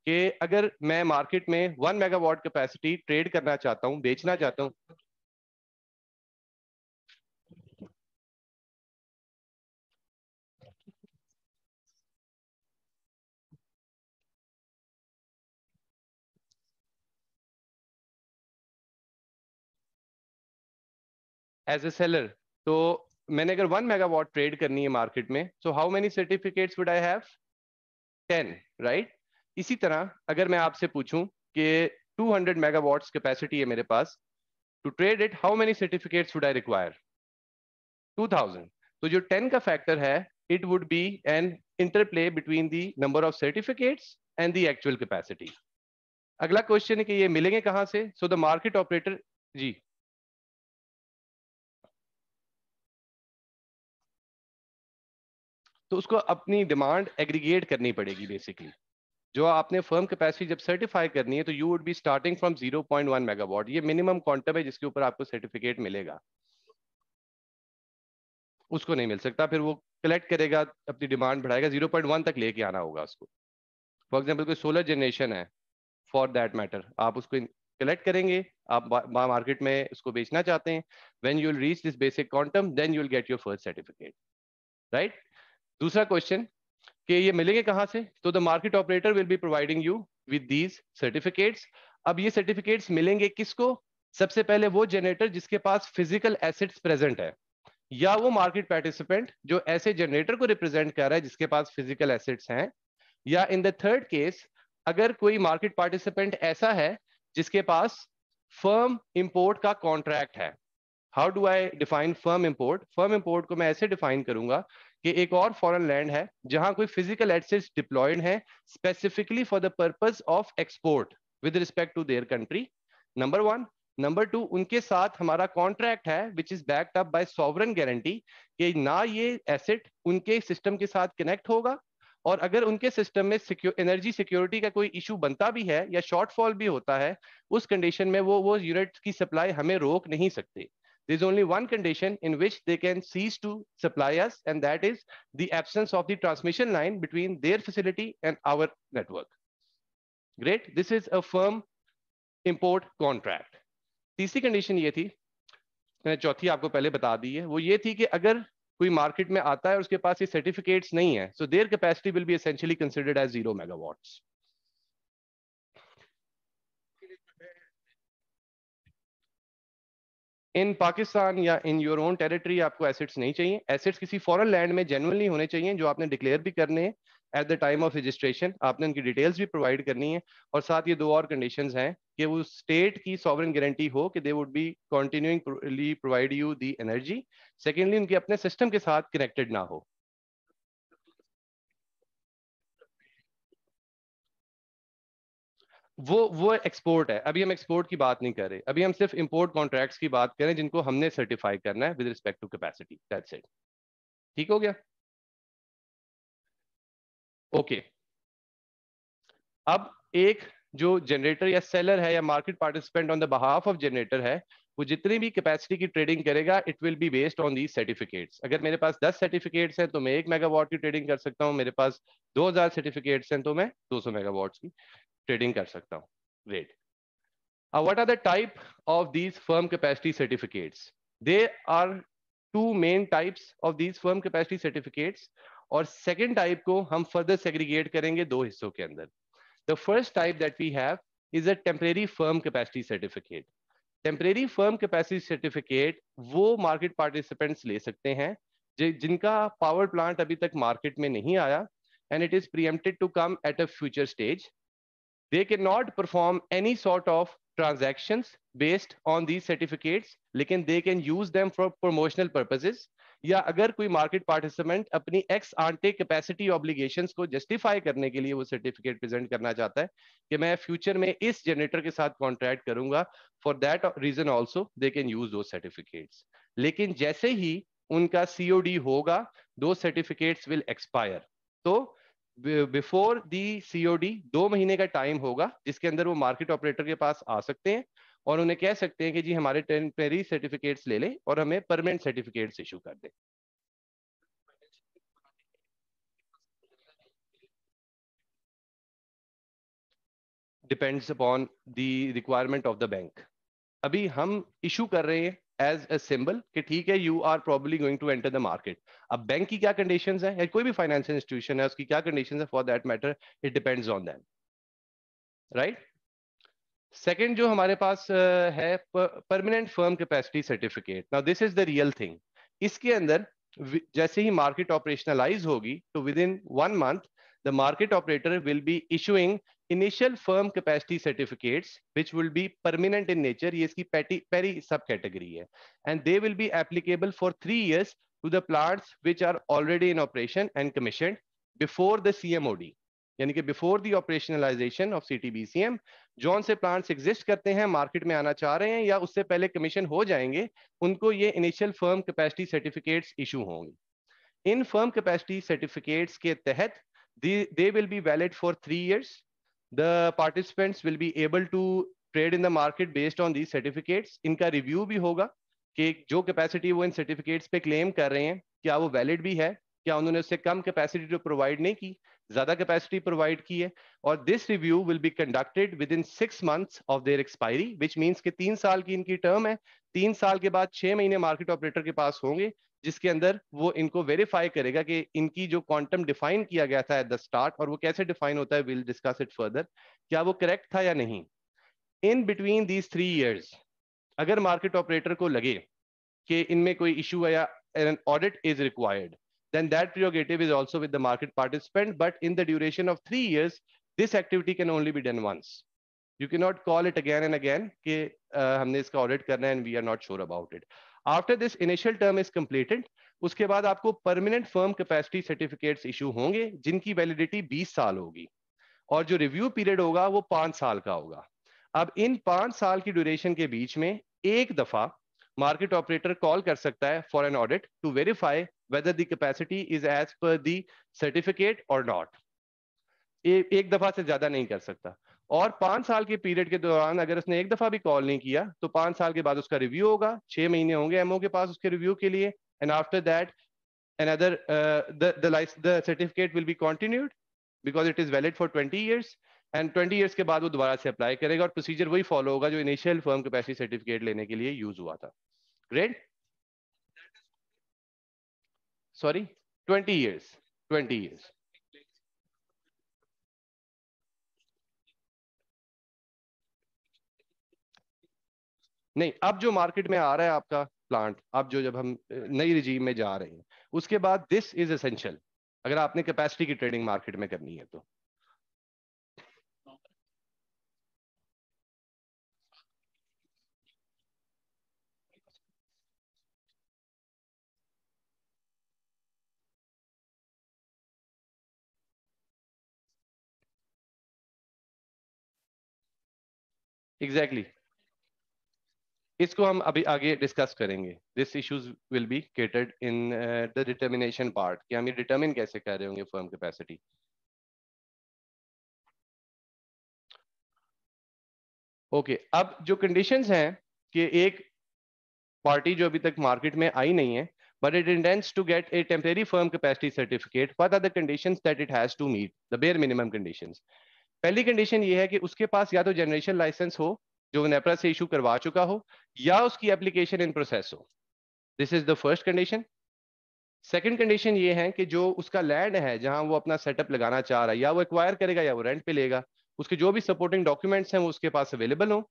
कि अगर मैं मार्केट में वन मेगावाट कैपेसिटी ट्रेड करना चाहता हूँ, बेचना चाहता हूँ। एज ए सेलर तो मैंने अगर वन मेगावाट ट्रेड करनी है मार्केट में so how many certificates would I have ten right इसी तरह अगर मैं आपसे पूछूँ कि 200 मेगावाट्स कैपेसिटी है मेरे पास to trade it how many certificates would I require 2000 तो जो 10 का फैक्टर है it would be an interplay between the number of certificates and the actual capacity अगला क्वेश्चन है कि ये मिलेंगे कहाँ से? सो द मार्केट ऑपरेटर जी। तो उसको अपनी डिमांड एग्रीगेट करनी पड़ेगी बेसिकली जो आपने फर्म कैपेसिटी जब सर्टिफाई करनी है तो you would be starting from 0.1 megawatt ये मिनिमम क्वांटम है जिसके ऊपर आपको सर्टिफिकेट मिलेगा। उसको नहीं मिल सकता, फिर वो कलेक्ट करेगा, अपनी डिमांड बढ़ाएगा 0.1 तक लेके आना होगा उसको। फॉर एग्ज़ाम्पल कोई सोलर जनरेशन है फॉर दैट मैटर आप उसको कलेक्ट करेंगे, आप मार्केट में उसको बेचना चाहते हैं when you will reach this basic quantum then you will get your first certificate right दूसरा क्वेश्चन कि ये मिलेंगे कहाँ से? तो the market operator will be providing you with these certificates अब ये सर्टिफिकेट्स मिलेंगे किसको? सबसे पहले वो जनरेटर जिसके पास फ़िज़िकल एसेट्स प्रेजेंट है, या वो मार्केट पार्टिसिपेंट जो ऐसे जनरेटर को रिप्रेजेंट कर रहा है जिसके पास फ़िज़िकल एसेट्स हैं, या इन द थर्ड केस अगर कोई मार्केट पार्टिसिपेंट ऐसा है जिसके पास फर्म इंपोर्ट का कॉन्ट्रैक्ट है। How do I define firm import firm import को मैं ऐसे डिफाइन करूँगा कि एक और फॉरेन लैंड है, जहाँ कोई फ़िज़िकल एसेट्स डिप्लॉयड है specifically for the purpose of export with respect to their country number one number two उनके साथ हमारा कॉन्ट्रैक्ट है which is backed up by sovereign guarantee कि ना ये एसेट उनके सिस्टम के साथ कनेक्ट होगा, और अगर उनके सिस्टम में एनर्जी सिक्योरिटी का कोई इशू बनता भी है, या शॉर्टफॉल भी होता है, उस कंडीशन में वो वो यूनिट की सप्लाई हमें रोक नहीं सकते। there's only one condition in which they can cease to supply us, and that is the absence of the transmission line between their facility and our network. Great. This is a firm import contract. तीसरी condition ये थी मैंने चौथी आपको पहले बता दी है वो ये थी कि अगर कोई मार्केट में आता है और उसके पास ये सर्टिफिकेट्स नहीं है so their capacity will be essentially considered as zero megawatts In Pakistan या इन योर ओन टेरिटरी आपको एसेट्स नहीं चाहिए। एसेट्स किसी फॉरेन लैंड में जेनुअनली होने चाहिए, जो आपने डिक्लेयर भी करने हैं at the time of registration आपने उनकी डिटेल्स भी प्रोवाइड करनी है और साथ ये दो और कंडीशन हैं कि वो स्टेट की सॉवरन गारंटी हो कि they would be continuingly provide you the energy secondly उनके अपने सिस्टम के साथ कनेक्टेड ना हो। वो वो एक्सपोर्ट है। अभी हम एक्सपोर्ट की बात नहीं कर रहे। अभी हम सिर्फ़ इंपोर्ट कॉन्ट्रैक्ट्स की बात करें जिनको हमने सर्टिफाई करना है with respect to capacity that's it ठीक हो गया? Okay okay. अब एक जो जनरेटर या सेलर है या market participant on the behalf of generator है, वो जितनी भी कैपेसिटी की ट्रेडिंग करेगा it will be based on the certificates अगर मेरे पास 10 सर्टिफिकेट्स हैं तो मैं एक मेगावाट की ट्रेडिंग कर सकता हूँ। मेरे पास 2000 सर्टिफिकेट्स हैं तो मैं 200 मेगावाट्स की। ट्रेडिंग कर सकता हूँ। Great what are the type of these firm capacity certificates? There are two main types of these firm capacity certificates और सेकेंड टाइप को हम फर्दर सेग्रीगेट करेंगे दो हिस्सों के अंदर। The first type that we have is a temporary firm capacity certificate temporary firm capacity certificate वो market participants ले सकते हैं जिनका पावर प्लांट अभी तक मार्केट में नहीं आया and it is permitted to come at a future stage they cannot perform any sort of transactions based on these certificates, लेकिन they can use them for promotional purposes. या अगर कोई market participant अपनी ex ante capacity obligations को justify करने के लिए वो सर्टिफिकेट प्रेजेंट करना चाहता है कि मैं फ्यूचर में इस जनरेटर के साथ कॉन्ट्रैक्ट करूँगा for that reason also they can use those certificates लेकिन जैसे ही उनका सीओडी होगा दो सर्टिफिकेट्स विल एक्सपायर तो बिफोर दी सीओडी दो महीने का टाइम होगा, जिसके अंदर वो मार्केट ऑपरेटर के पास आ सकते हैं और उन्हें कह सकते हैं कि जी हमारे टेम्परेरी सर्टिफिकेट्स ले लें और हमें परमानेंट सर्टिफिकेट्स इशू कर दें। Depends upon the requirement of the bank अभी हम इशू कर रहे हैं एज ए सिंबल कि ठीक है you are probably going to enter the market अब बैंक की क्या कंडीशंस है? या कोई भी फाइनेंशियल इंस्टीट्यूशन है, उसकी क्या कंडीशंस है? For that matter it depends on them right second जो हमारे पास है permanent firm capacity certificate now this is the real thing इसके अंदर जैसे ही मार्केट ऑपरेशनलाइज होगी तो within one month the market operator will be issuing initial firm capacity certificates which will be permanent in nature ये इसकी petty peri sub category है and they will be applicable for three years to the plants which are already in operation and commissioned before the CMOD यानी कि C T B C M जौन से plants exist करते हैं market में आना चाह रहे हैं या उससे पहले कमीशन हो जाएँगे उनको ये initial firm capacity certificates issue होंगे इन फर्म कैपेसिटी सर्टिफिकेट्स के तहत they will be valid for three years the participants will be able to trade in the market based on the certificates इनका रिव्यू भी होगा कि जो कैपेसिटी वो इन सर्टिफिकेट्स पे क्लेम कर रहे हैं, क्या वो वैलिड भी है? क्या उन्होंने उससे कम कैपेसिटी तो प्रोवाइड नहीं की? ज़्यादा कैपेसिटी प्रोवाइड की है? और this review will be conducted within six months of their expiry which means कि तीन साल की इनकी टर्म है। तीन साल के बाद छह महीने मार्केट ऑपरेटर के पास होंगे। जिसके अंदर वो इनको वेरीफाई करेगा कि इनकी जो क्वांटम डिफाइन किया गया था एट द स्टार्ट और वो कैसे डिफाइन होता है विल डिस्कस इट फर्दर क्या वो करेक्ट था या नहीं in between these three years अगर मार्केट ऑपरेटर को लगे कि इनमें कोई इशू है या an audit is required then that prerogative is also with the market participant but in the duration of three years this activity can only be done once you cannot call it again and again कि uh, हमने इसका audit करना है and we are not sure about it after this initial term is completed उसके बाद आपको permanent firm capacity certificates issue होंगे, जिनकी वैलिडिटी 20 साल होगी। और जो रिव्यू पीरियड होगा, वो पाँच साल का होगा। अब इन पाँच साल की ड्यूरेशन के बीच में एक दफ़ा मार्केट ऑपरेटर कॉल कर सकता है for an audit to verify whether the capacity is as per the certificate और नॉट एक दफ़ा से ज़्यादा नहीं कर सकता। और पाँच साल के पीरियड के दौरान अगर उसने एक दफ़ा भी कॉल नहीं किया तो पाँच साल के बाद उसका रिव्यू होगा, छह महीने होंगे एमओ के पास उसके रिव्यू के लिए and after that the certificate will be continued because it is valid for 20 years and 20 years के बाद वो दोबारा से अप्लाई करेगा और प्रोसीजर वही फॉलो होगा जो इनिशियल फर्म कैपेसिटी सर्टिफिकेट लेने के लिए यूज़ हुआ था। ग्रेट सॉरी 20 years 20 years नहीं, अब जो मार्केट में आ रहा है आपका प्लांट अब जो जब हम नई रिजीम में जा रहे हैं, उसके बाद दिस इज़ एसेंशियल अगर आपने कैपेसिटी की ट्रेडिंग मार्केट में करनी है तो एग्जैक्टली. इसको हम अभी आगे डिस्कस करेंगे. This issues will be catered in the determination part कि हम ये डिटर्मिन कैसे कर रहे होंगे फर्म कैपेसिटी ओके अब जो कंडीशंस हैं कि एक पार्टी जो अभी तक मार्केट में आई नहीं है, but it intends to get a temporary firm capacity certificate, what are the conditions that it has to meet? The bare minimum conditions. पहली कंडीशन ये है कि उसके पास या तो जनरेशन लाइसेंस हो जो नेपरा से इशू करवा चुका हो, या उसकी एप्लीकेशन इन प्रोसेस हो। This is the first condition second condition ये है कि जो उसका लैंड है, जहाँ वो अपना सेटअप लगाना चाह रहा है, या वो एक्वायर करेगा, या वो रेंट पे लेगा, उसके जो भी सपोर्टिंग डॉक्यूमेंट्स हैं, वो उसके पास अवेलेबल हो।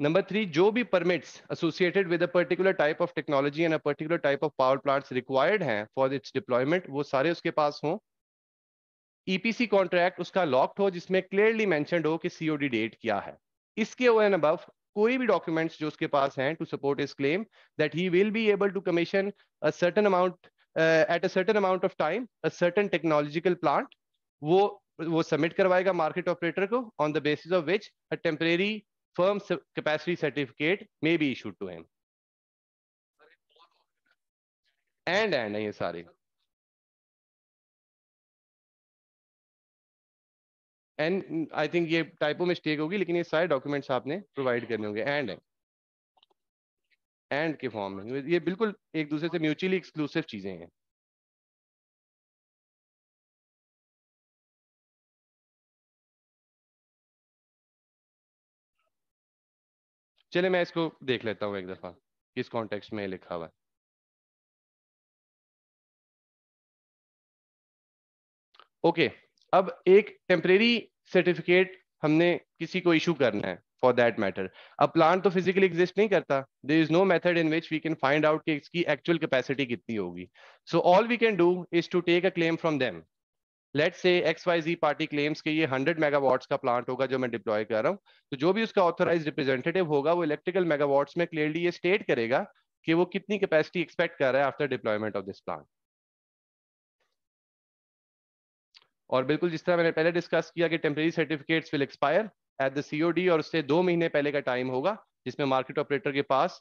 नंबर थ्री जो भी permits associated with a particular type of technology and a particular type of power plants required हैं फॉर इट्स डिप्लॉयमेंट वो सारे उसके पास हों। ईपीसी e कॉन्ट्रैक्ट उसका लॉक्ड हो, जिसमें क्लियरली मेंशनड हो कि सीओडी डेट क्या है। इसके ओवर एंड अबव, कोई भी डॉक्यूमेंट्स जो उसके पास हैं टू सपोर्ट इस claim that he will be able to commission a certain amount at a certain amount of time a certain technological plant वो वो सबमिट करवाएगा मार्केट ऑपरेटर को on the basis of which a temporary firm capacity certificate may be issued to him and and है ये सारे। And I think ये typo mistake होगी लेकिन ये सारे डॉक्यूमेंट्स आपने प्रोवाइड करने होंगे. एंड है. एंड के फॉर्म में. ये बिल्कुल एक दूसरे से म्यूचुअली एक्सक्लूसिव चीज़ें हैं. चले मैं इसको देख लेता हूँ एक दफ़ा किस कॉन्टेक्स्ट में लिखा हुआ है. ओके okay, अब एक टेम्परेरी सर्टिफिकेट हमने किसी को इशू करना है फॉर दैट मैटर अब प्लांट तो फिजिकली एग्जिस्ट नहीं करता. There is no method in which we can find out कि इसकी एक्चुअल कैपेसिटी कितनी होगी. So all we can do is to take a claim from them let say X Y Z party claims के ये 100 megawatts का plant होगा जो मैं डिप्लॉय कर रहा हूँ. तो जो भी उसका ऑथोराइज रिप्रेजेंटेटिव होगा, वो इलेक्ट्रिकल मेगावाट्स में क्लियरली ये स्टेट करेगा कि वो कितनी कैपेसिटी एक्सपेक्ट कर रहा है after deployment of this plant और बिल्कुल जिस तरह मैंने पहले डिस्कस किया कि temporary certificates will expire at the COD और उससे दो महीने पहले का टाइम होगा, जिसमें मार्केट ऑपरेटर के पास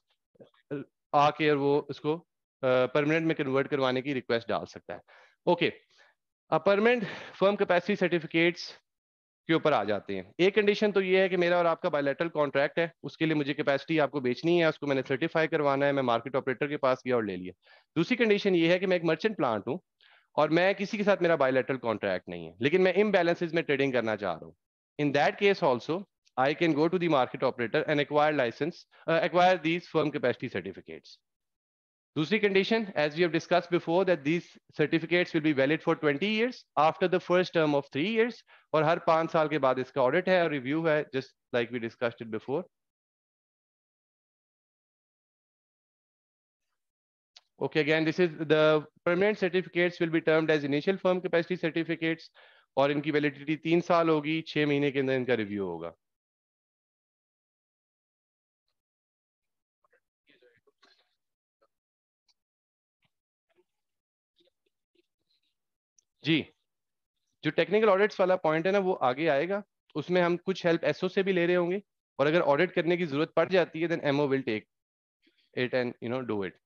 आके और वो उसको परमानेंट में कन्वर्ट करवाने की रिक्वेस्ट डाल सकता है। Okay permanent firm capacity certificates के ऊपर आ जाते हैं। एक कंडीशन तो ये है कि मेरा और आपका बायोलेटरल कॉन्ट्रैक्ट है, उसके लिए मुझे कैपेसिटी आपको बेचनी है, उसको मैंने सर्टिफाई करवाना है, मैं मार्केट ऑपरेटर के पास गया और ले लिया। दूसरी कंडीशन ये है कि मैं एक मर्चेंट प्लांट हूँ और मैं किसी के साथ मेरा बायोलेटरल कॉन्ट्रैक्ट नहीं है, लेकिन मैं इम्बेलेंसेज में ट्रेडिंग करना चाह रहा हूँ। In that case also I can go to the market operator and acquire license acquire these firm capacity certificates दूसरी condition as we have discuss before that these certificates will be valid for twenty years after the first term of three years और हर पाँच साल के बाद इसका audit है और रिव्यू है just like we discussed it before Okay, again, this is the permanent certificates will be termed as initial firm capacity certificates और इनकी वैलिडिटी तीन साल होगी छह महीने के अंदर इनका रिव्यू होगा। जी जो टेक्निकल ऑडिट्स वाला पॉइंट है ना वो आगे आएगा। उसमें हम कुछ हेल्प एसओ से भी ले रहे होंगे और अगर ऑडिट करने की ज़रूरत पड़ जाती है then MO will take it and you know do it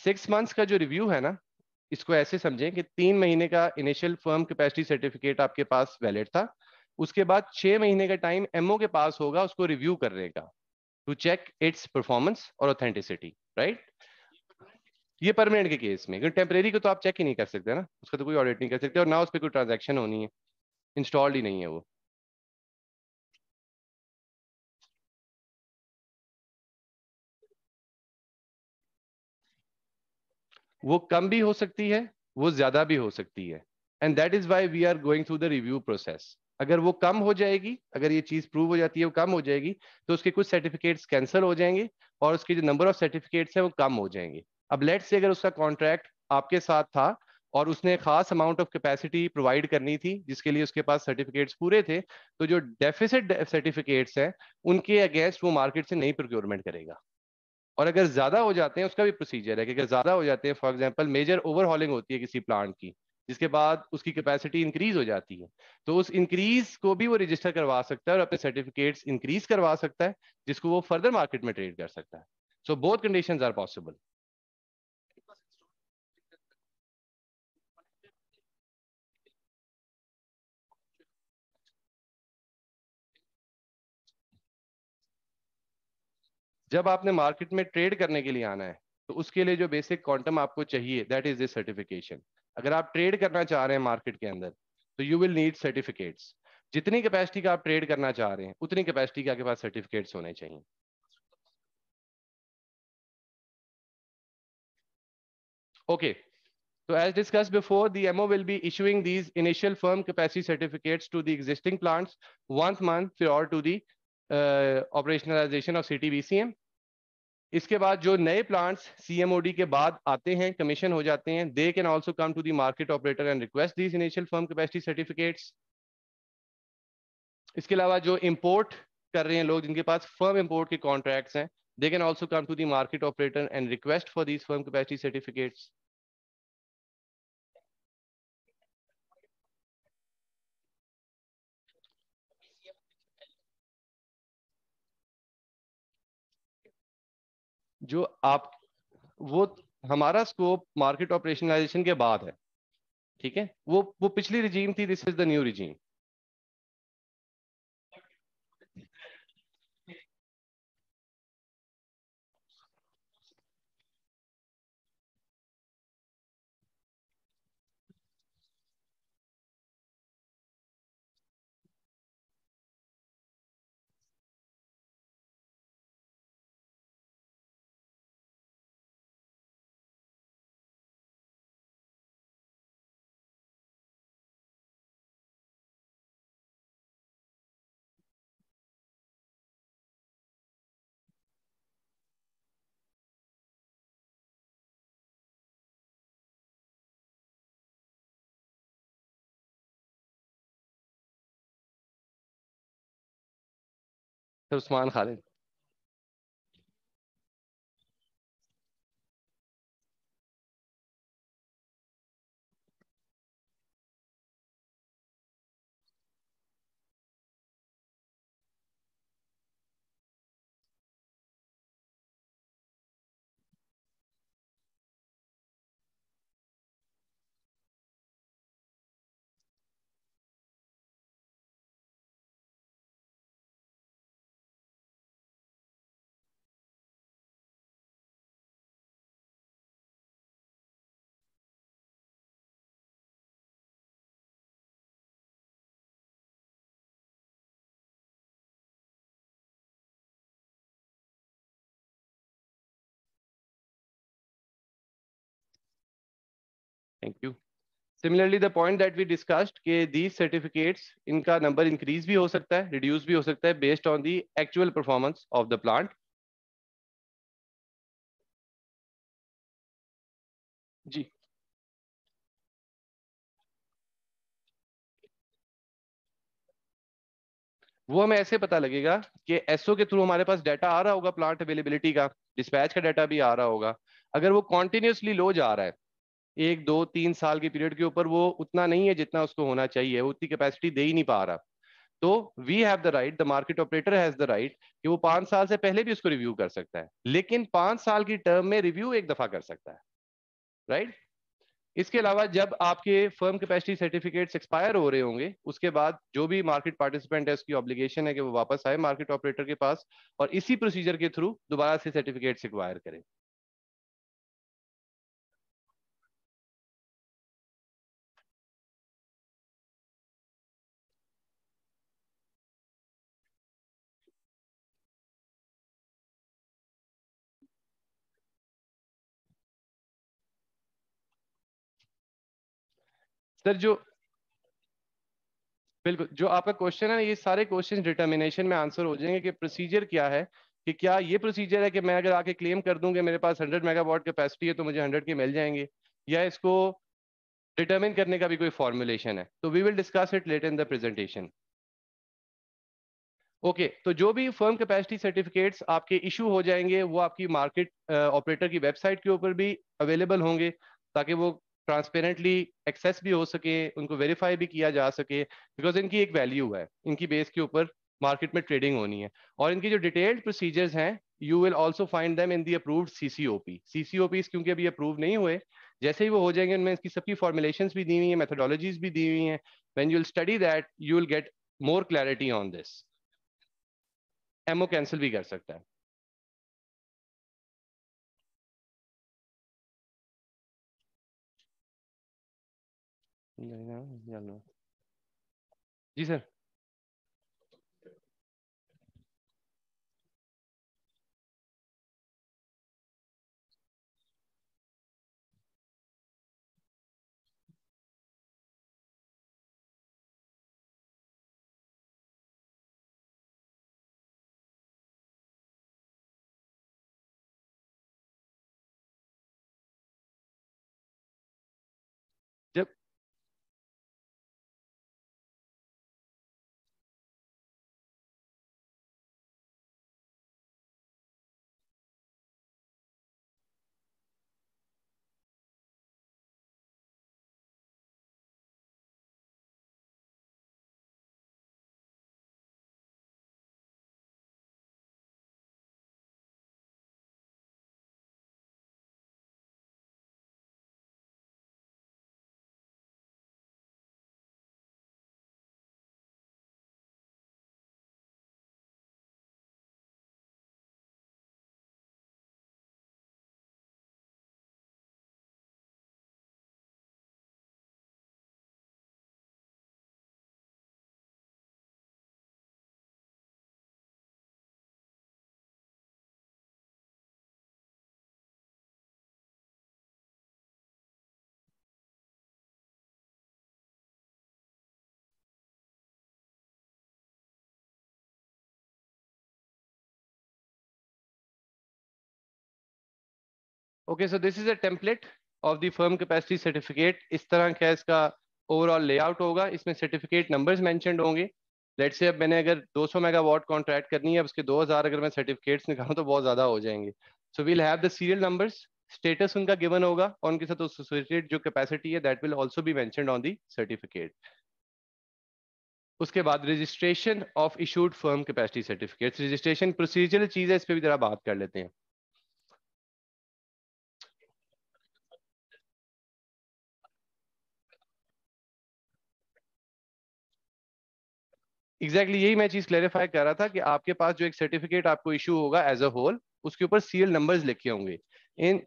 six months का जो रिव्यू है ना, इसको ऐसे समझें कि तीन महीने का इनिशियल फर्म कैपेसिटी सर्टिफिकेट आपके पास वैलिड था, उसके बाद छह महीने का टाइम एमओ के पास होगा, उसको रिव्यू करने का टू चेक इट्स परफॉर्मेंस और ऑथेंटिसिटी राइट ये परमानेंट के केस में, क्योंकि टेम्परेरी को तो आप चेक ही नहीं कर सकते ना, उसका तो कोई ऑडिट नहीं कर सकते और ना उस पर कोई ट्रांजेक्शन होनी है इंस्टॉल्ड ही नहीं है वो। वो कम भी हो सकती है, वो ज़्यादा भी हो सकती है। And that is why we are going through the review process अगर वो कम हो जाएगी, अगर ये चीज़ प्रूव हो जाती है, वो कम हो जाएगी तो उसके कुछ सर्टिफिकेट्स कैंसिल हो जाएँगे और उसके जो नंबर ऑफ़ सर्टिफिकेट्स है वो कम हो जाएँगे। अब लेट से अगर उसका कॉन्ट्रैक्ट आपके साथ था और उसने खास अमाउंट ऑफ़ कैपेसिटी प्रोवाइड करनी थी, जिसके लिए उसके पास सर्टिफिकेट्स पूरे थे तो जो डेफिसिट सर्टिफिकेट्स हैं, उनके अगेंस्ट वो मार्केट से नई प्रोक्योरमेंट करेगा। और अगर ज़्यादा हो जाते हैं, उसका भी प्रोसीजर है कि अगर ज़्यादा हो जाते हैं फॉर एग्ज़ाम्पल मेजर ओवरहॉलिंग होती है किसी प्लांट की, जिसके बाद उसकी कैपेसिटी इंक्रीज हो जाती है तो उस इंक्रीज को भी वो रजिस्टर करवा सकता है और अपने सर्टिफिकेट्स इंक्रीज करवा सकता है, जिसको वो फर्दर मार्केट में ट्रेड कर सकता है। So both condition are possible जब आपने मार्केट में ट्रेड करने के लिए आना है तो उसके लिए जो बेसिक क्वांटम आपको चाहिए दैट इज़ दिस सर्टिफिकेशन अगर आप ट्रेड करना चाह रहे हैं मार्केट के अंदर तो यू विल नीड सर्टिफिकेट्स जितनी कैपेसिटी का आप ट्रेड करना चाह रहे हैं उतनी कैपेसिटी के आपके पास सर्टिफिकेट्स होने चाहिए। Okay So as discussed before, the MO will be issuing these initial firm capacity certificates to the existing plants once month prior to the uh, operationalization of CTBCM. इसके बाद जो नए प्लांट्स सीएमओडी के बाद आते हैं कमीशन हो जाते हैं they can also come to the market operator and request these initial firm capacity certificates इसके अलावा जो इम्पोर्ट कर रहे हैं लोग, जिनके पास फर्म इम्पोर्ट के कॉन्ट्रैक्ट्स हैं they can also come to the market operator and request for these firm capacity certificates जो आप, वो हमारा स्कोप मार्केट ऑपरेशनलाइजेशन के बाद है, ठीक है? वो वो पिछली रिजीम थी this is the new regime Usman Khalid thank you similarly the point that we discussed के दीज सर्टिफिकेट्स इनका नंबर इंक्रीज भी हो सकता है रिड्यूस भी हो सकता है based on the actual performance of the plant जी वो हमें ऐसे पता लगेगा कि एसओ के थ्रू हमारे पास डाटा आ रहा होगा प्लांट अवेलेबिलिटी का डिस्पैच का डाटा भी आ रहा होगा। अगर वो कॉन्टिन्यूसली लो जा रहा है एक, दो, तीन साल के पीरियड के ऊपर वो उतना नहीं है जितना उसको होना चाहिए, वो उतनी कैपेसिटी दे ही नहीं पा रहा तो we have the right the market operator has the right कि वो पाँच साल से पहले भी उसको रिव्यू कर सकता है, लेकिन पाँच साल की टर्म में रिव्यू एक दफ़ा कर सकता है राइट right? इसके अलावा जब आपके फर्म कैपेसिटी सर्टिफिकेट्स एक्सपायर हो रहे होंगे, उसके बाद जो भी मार्केट पार्टिसिपेंट है, उसकी ऑब्लिगेशन है कि वो वापस आए मार्केट ऑपरेटर के पास और इसी प्रोसीजर के थ्रू दोबारा से सर्टिफिकेट्स एक्वायर करें सर, जो बिल्कुल, जो आपका क्वेश्चन है ना, ये सारे क्वेश्चन डिटर्मिनेशन में आंसर हो जाएँगे कि प्रोसीजर क्या है, कि क्या ये प्रोसीजर है कि मैं अगर आके क्लेम कर दूँ मेरे पास 100 मेगावाट कैपेसिटी है तो मुझे 100 के मिल जाएँगे, या इसको डिटर्मिन करने का भी कोई फॉर्मुलेशन है तो we will discuss it late in the presentation okay तो जो भी फर्म कैपेसिटी सर्टिफिकेट्स आपके इशू हो जाएँगे, वो आपकी मार्केट ऑपरेटर की वेबसाइट के ऊपर भी अवेलेबल होंगे, ताकि वो ट्रांसपेरेंटली एक्सेस भी हो सके, उनको वेरीफाई भी किया जा सके बिकॉज़ इनकी एक वैल्यू है, इनकी बेस के ऊपर मार्केट में ट्रेडिंग होनी है। और इनकी जो डिटेल्ड प्रोसीजर्स हैं you will also find them in the approved CCOP CCOP क्योंकि अभी अप्रूव नहीं हुए, जैसे ही वो हो जाएँगे, उनमें इसकी सबकी फॉर्मुलेशन भी दी हुई है मेथोडोलॉजीज भी दी हुई हैं। When you will study that you will get more clarity on this MO cancel भी कर सकता है। जी sir okay so this is a template of the firm capacity certificate इस तरह का इसका ओवरऑल लेआउट होगा? इसमें सर्टिफिकेट नंबर्स मेंशनड होंगे। लेट से अब मैंने अगर 200 मेगावाट कॉन्ट्रैक्ट करनी है, अब उसके 2000 अगर मैं सर्टिफिकेट्स निकालूं तो बहुत ज़्यादा हो जाएँगे। So we'll have the serial numbers status उनका गिवन होगा, और उनके साथ एसोसिएटेड जो कैपेसिटी है that will also be mentioned on the certificate उसके बाद registration of issued firm capacity certificates registration procedural चीज़ है, इस पर भी जरा बात कर लेते हैं। एग्जैक्टली exactly यही मैं चीज़ क्लेरिफाई कर रहा था कि आपके पास जो एक सर्टिफिकेट आपको इशू होगा एज अ होल उसके ऊपर सीएल नंबर्स लिखे होंगे। इन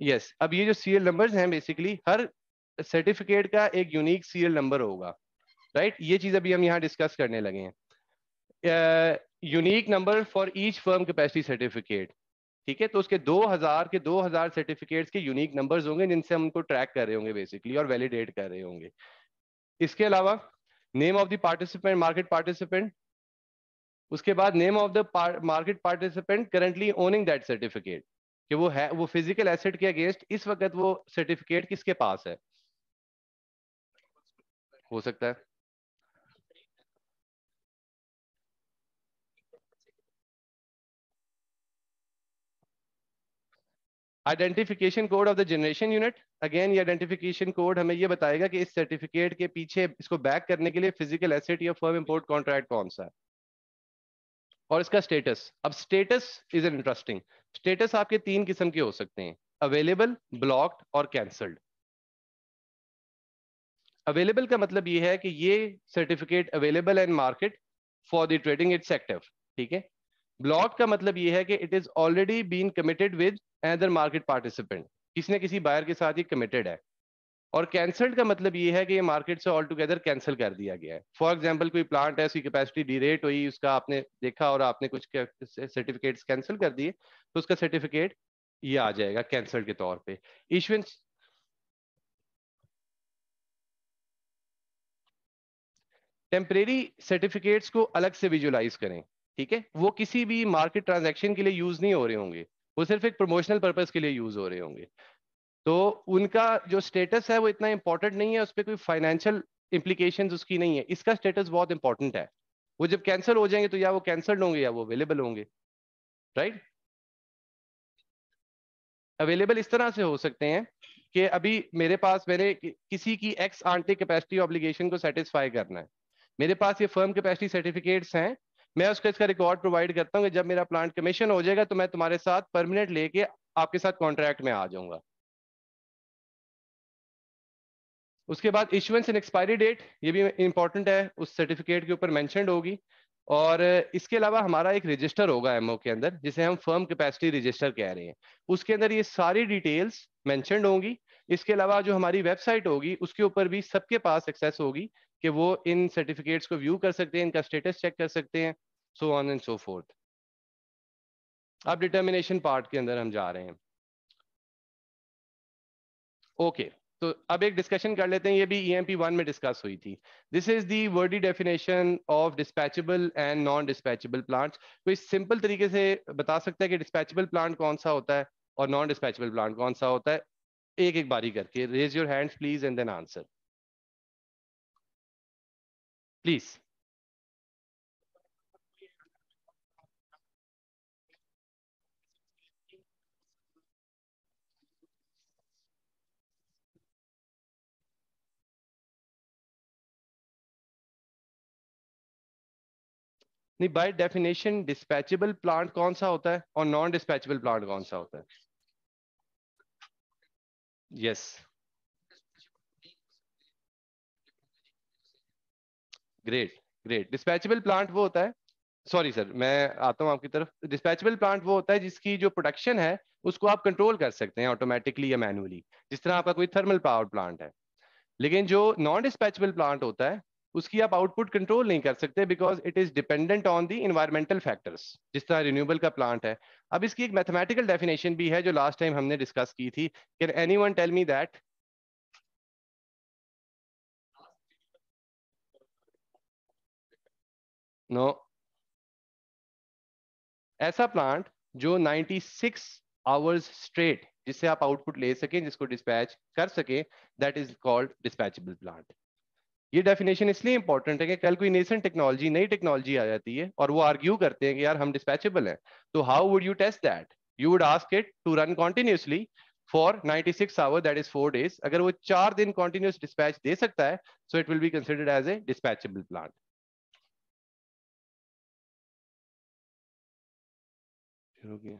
यस yes, अब ये जो सीएल नंबर्स हैं बेसिकली हर सर्टिफिकेट का एक यूनिक सीएल नंबर होगा। Right right? ये चीज़ अभी हम यहाँ डिस्कस करने लगे हैं। Unique number for each firm capacity certificate ठीक है? तो उसके 2000 के 2000 सर्टिफिकेट्स के यूनिक नंबर्स होंगे जिनसे हम उनको ट्रैक कर रहे होंगे बेसिकली और वैलिडेट कर रहे होंगे। इसके अलावा name of the participant market participant उसके बाद name of the market participant currently owning that certificate कि वो है, वो फ़िज़िकल एसेट के अगेंस्ट इस वक्त वो सर्टिफिकेट किसके पास है? हो सकता है। Identification code of the generation unit again ये आइडेंटिफिकेशन कोड हमें ये बताएगा कि इस सर्टिफिकेट के पीछे इसको बैक करने के लिए फ़िज़िकल एसेट या फर्म इंपोर्ट कॉन्ट्रैक्ट कौन सा है? और इसका स्टेटस अब status is an interesting status आपके तीन किस्म के हो सकते हैं. अवेलेबल ब्लॉक्ड और कैंसल्ड अवेलेबल का मतलब ये है कि ये certificate available in market for the trading its active ठीक है? ब्लॉक का मतलब ये है कि it is already been committed with other market participant किसी न किसी बायर के साथ ही कमिटेड है। और कैंसल्ड का मतलब ये है कि ये मार्केट से ऑल टुगेदर कैंसिल कर दिया गया है। फॉर एग्जांपल कोई प्लांट है, उसकी कैपेसिटी डीरेट हुई, उसका आपने देखा और आपने कुछ सर्टिफिकेट्स कैंसिल कर दिए तो उसका सर्टिफिकेट ये आ जाएगा कैंसल के तौर पे। इशुएंस टेम्परेरी सर्टिफिकेट्स को अलग से विजुलाइज करें। ठीक है? वो किसी भी मार्केट ट्रांजेक्शन के लिए यूज़ नहीं हो रहे होंगे। वो सिर्फ़ एक प्रमोशनल पर्पज के लिए यूज़ हो रहे होंगे। तो उनका जो स्टेटस है वो इतना इंपॉर्टेंट नहीं है उस पर कोई फाइनेंशियल इम्प्लीकेशन उसकी नहीं है। इसका स्टेटस बहुत इंपॉर्टेंट है। वो जब कैंसिल हो जाएँगे तो या वो कैंसल्ड होंगे या वो अवेलेबल होंगे। राइट अवेलेबल इस तरह से हो सकते हैं कि अभी मेरे पास मैंने किसी की एक्स आंटी कैपेसिटी ऑब्लिगेशन को सेटिस्फाई करना है। मेरे पास ये फर्म कैपेसिटी सर्टिफिकेट्स हैं मैं उसका इसका रिकॉर्ड प्रोवाइड करता हूँ कि जब मेरा प्लांट कमीशन हो जाएगा तो मैं तुम्हारे साथ परमानेंट लेके आपके साथ कॉन्ट्रैक्ट में आ जाऊँगा। उसके बाद इशुएंस एंड एक्सपायरी डेट ये भी इंपॉर्टेंट है, उस सर्टिफिकेट के ऊपर मैंशन होगी। और इसके अलावा हमारा एक रजिस्टर होगा एमओ के अंदर, जिसे हम फर्म कैपेसिटी रजिस्टर कह रहे हैं। उसके अंदर ये सारी डिटेल्स मैंशनड होंगी। इसके अलावा जो हमारी वेबसाइट होगी, उसके ऊपर भी सबके पास एक्सेस होगी कि वो इन सर्टिफिकेट्स को व्यू कर सकते हैं, इनका स्टेटस चेक कर सकते हैं so on and so forth अब डिटर्मिनेशन पार्ट के अंदर हम जा रहे हैं। Okay okay. तो अब एक डिस्कशन कर लेते हैं, ये भी ई एम पी वन में डिस्कस हुई थी। This is the wordy definition of dispatchable and non dispatchable plants कोई सिंपल तरीके से बता सकता है कि डिस्पैचेबल प्लांट कौन सा होता है और नॉन डिस्पैचेबल प्लांट कौन सा होता है? एक एक बारी करके raise your hands please and then answer please नहीं बाय डेफिनेशन डिस्पैचेबल प्लांट कौन सा होता है और नॉन डिस्पैचेबल प्लांट कौन सा होता है? Yes great great dispatchable plant वो होता है। सॉरी सर मैं आता हूँ आपकी तरफ़। डिस्पैचेबल प्लांट वो होता है जिसकी जो प्रोडक्शन है, उसको आप कंट्रोल कर सकते हैं ऑटोमेटिकली या मैनुअली जिस तरह आपका कोई थर्मल पावर प्लांट है। लेकिन जो नॉन डिस्पैचेबल प्लांट होता है उसकी आप आउटपुट कंट्रोल नहीं कर सकते because it is dependent on the environmental factors जिस तरह रिन्यूएबल का प्लांट है। अब इसकी एक मैथमेटिकल डेफिनेशन भी है जो लास्ट टाइम हमने डिस्कस की थी। Can anyone tell me that no ऐसा प्लांट जो 96 आवर्स स्ट्रेट जिससे आप आउटपुट ले सकें, जिसको डिस्पैच कर सकें that is called dispatchable plant ये डेफिनेशन इसलिए इंपॉर्टेंट है कि कल कोई नेशन टेक्नोलॉजी नई टेक्नोलॉजी आ जाती है और वो आर्ग्यू करते हैं कि यार हम डिस्पैचेबल हैं। तो how would you test that you would ask it to run continuously for 96 six hour that is four days अगर वो चार दिन कॉन्टिन्यूस डिस्पैच दे सकता है so it will be considered as a dispatchable plant हो गया।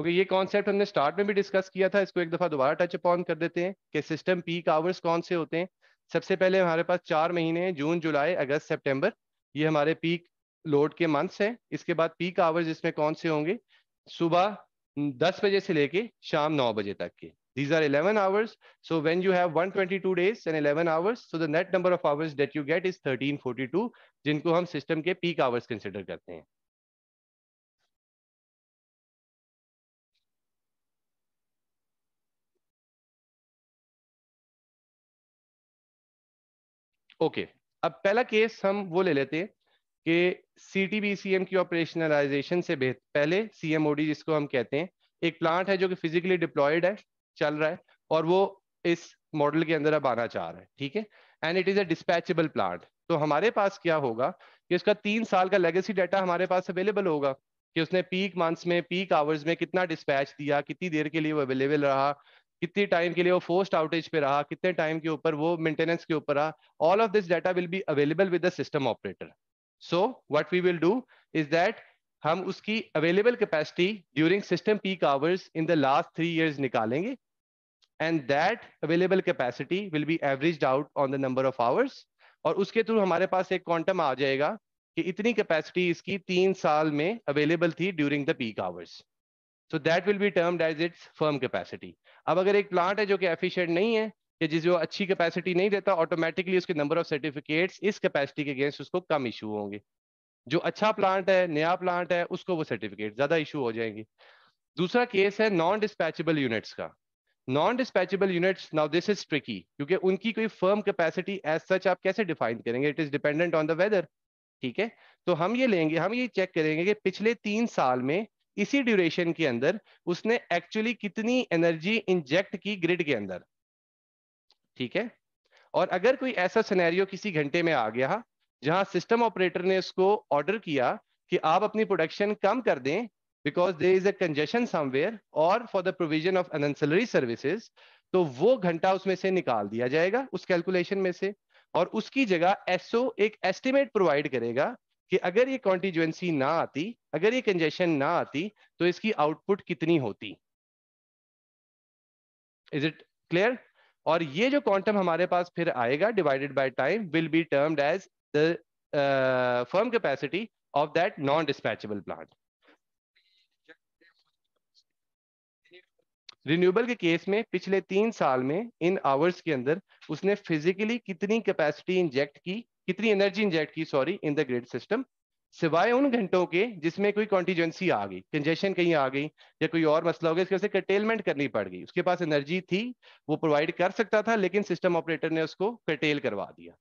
ओके ये कॉन्सेप्ट हमने स्टार्ट में भी डिस्कस किया था इसको एक दफ़ा दोबारा टच अपॉन कर देते हैं कि सिस्टम पीक आवर्स कौन से होते हैं। सबसे पहले हमारे पास चार महीने हैं जून जुलाई अगस्त सितंबर। ये हमारे पीक लोड के मंथ्स हैं। इसके बाद पीक आवर्स इसमें कौन से होंगे? सुबह दस बजे से लेके शाम नौ बजे तक के। These are 11 hours. So when you have 122 days and 11 hours, so the net number of hours that you get is 1342, जिनको हम सिस्टम के पीक आवर्स कंसिडर करते हैं। ओके. अब पहला केस हम वो ले लेते हैं कि C T B C M की ऑपरेशनलाइजेशन से पहले सी एम ओ डी जिसको हम कहते हैं, एक प्लांट है जो कि फिजिकली डिप्लॉयड है, चल रहा है, और वो इस मॉडल के अंदर अब आना चाह रहा है, ठीक है and it is a dispatchable plant तो हमारे पास क्या होगा कि उसका तीन साल का लेगेसी डाटा हमारे पास अवेलेबल होगा कि उसने पीक मंथ्स में पीक आवर्स में कितना डिस्पैच दिया, कितनी देर के लिए वो अवेलेबल रहा कितनी टाइम के लिए वो फोर्स्ट आउटेज पे रहा, कितने टाइम के ऊपर वो मेंटेनेंस के ऊपर रहा all of this data will be available with the system operator so what we will do is that हम उसकी available capacity during system peak hours in the last three years निकालेंगे and that available capacity will be average out on the number of hours और उसके through हमारे पास एक quantum आ जाएगा कि इतनी कैपेसिटी इसकी तीन साल में अवेलेबल थी during the peak hours so that will be termed as its firm capacity अब अगर एक प्लांट है जो कि एफिशिएंट नहीं है, कि जिस जो अच्छी कैपेसिटी नहीं देता ऑटोमेटिकली उसके नंबर ऑफ़ सर्टिफिकेट्स इस कैपेसिटी के अगेंस्ट उसको कम इशू होंगे। जो अच्छा प्लांट है, नया प्लांट है, उसको वो सर्टिफिकेट ज़्यादा इशू हो जाएँगे। दूसरा केस है नॉन डिस्पैचेबल यूनिट्स का। Non dispatchable units now this is tricky क्योंकि उनकी कोई फर्म कैपेसिटी एज सच आप कैसे डिफाइन करेंगे? It is dependent on the weather ठीक है? तो हम ये लेंगे, हम ये चेक करेंगे कि पिछले तीन साल में इसी ड्यूरेशन के अंदर उसने एक्चुअली कितनी एनर्जी इंजेक्ट की ग्रिड के अंदर। ठीक है? और अगर कोई ऐसा सिनेरियो किसी घंटे में आ गया, जहाँ सिस्टम ऑपरेटर ने उसको ऑर्डर किया कि आप अपनी प्रोडक्शन कम कर दें because there is a congestion somewhere और for the provision of ancillary services तो वो घंटा उसमें से निकाल दिया जाएगा उस कैलकुलेशन में से और उसकी जगह एसओ एक एस्टिमेट प्रोवाइड करेगा कि अगर ये कॉन्टीजुएंसी ना आती, अगर ये कंजेशन ना आती तो इसकी आउटपुट कितनी होती? इज़ इट क्लियर और ये जो क्वांटम हमारे पास फिर आएगा divided by time will be termed as the firm capacity of that non dispatchable plant renewable के केस में पिछले तीन साल में इन आवर्स के अंदर, उसने फिजिकली कितनी कैपेसिटी इंजेक्ट की? कितनी एनर्जी इंजेक्ट की sorry in the grid system सिवाय उन घंटों के जिसमें कोई कॉन्टीजेंसी आ गई कंजेशन कहीं आ गई, या कोई और मसला हो गया, इसकी वजह से कटेलमेंट करनी पड़ गई। उसके पास एनर्जी थी, वो प्रोवाइड कर सकता था, लेकिन सिस्टम ऑपरेटर ने उसको कटेल करवा दिया।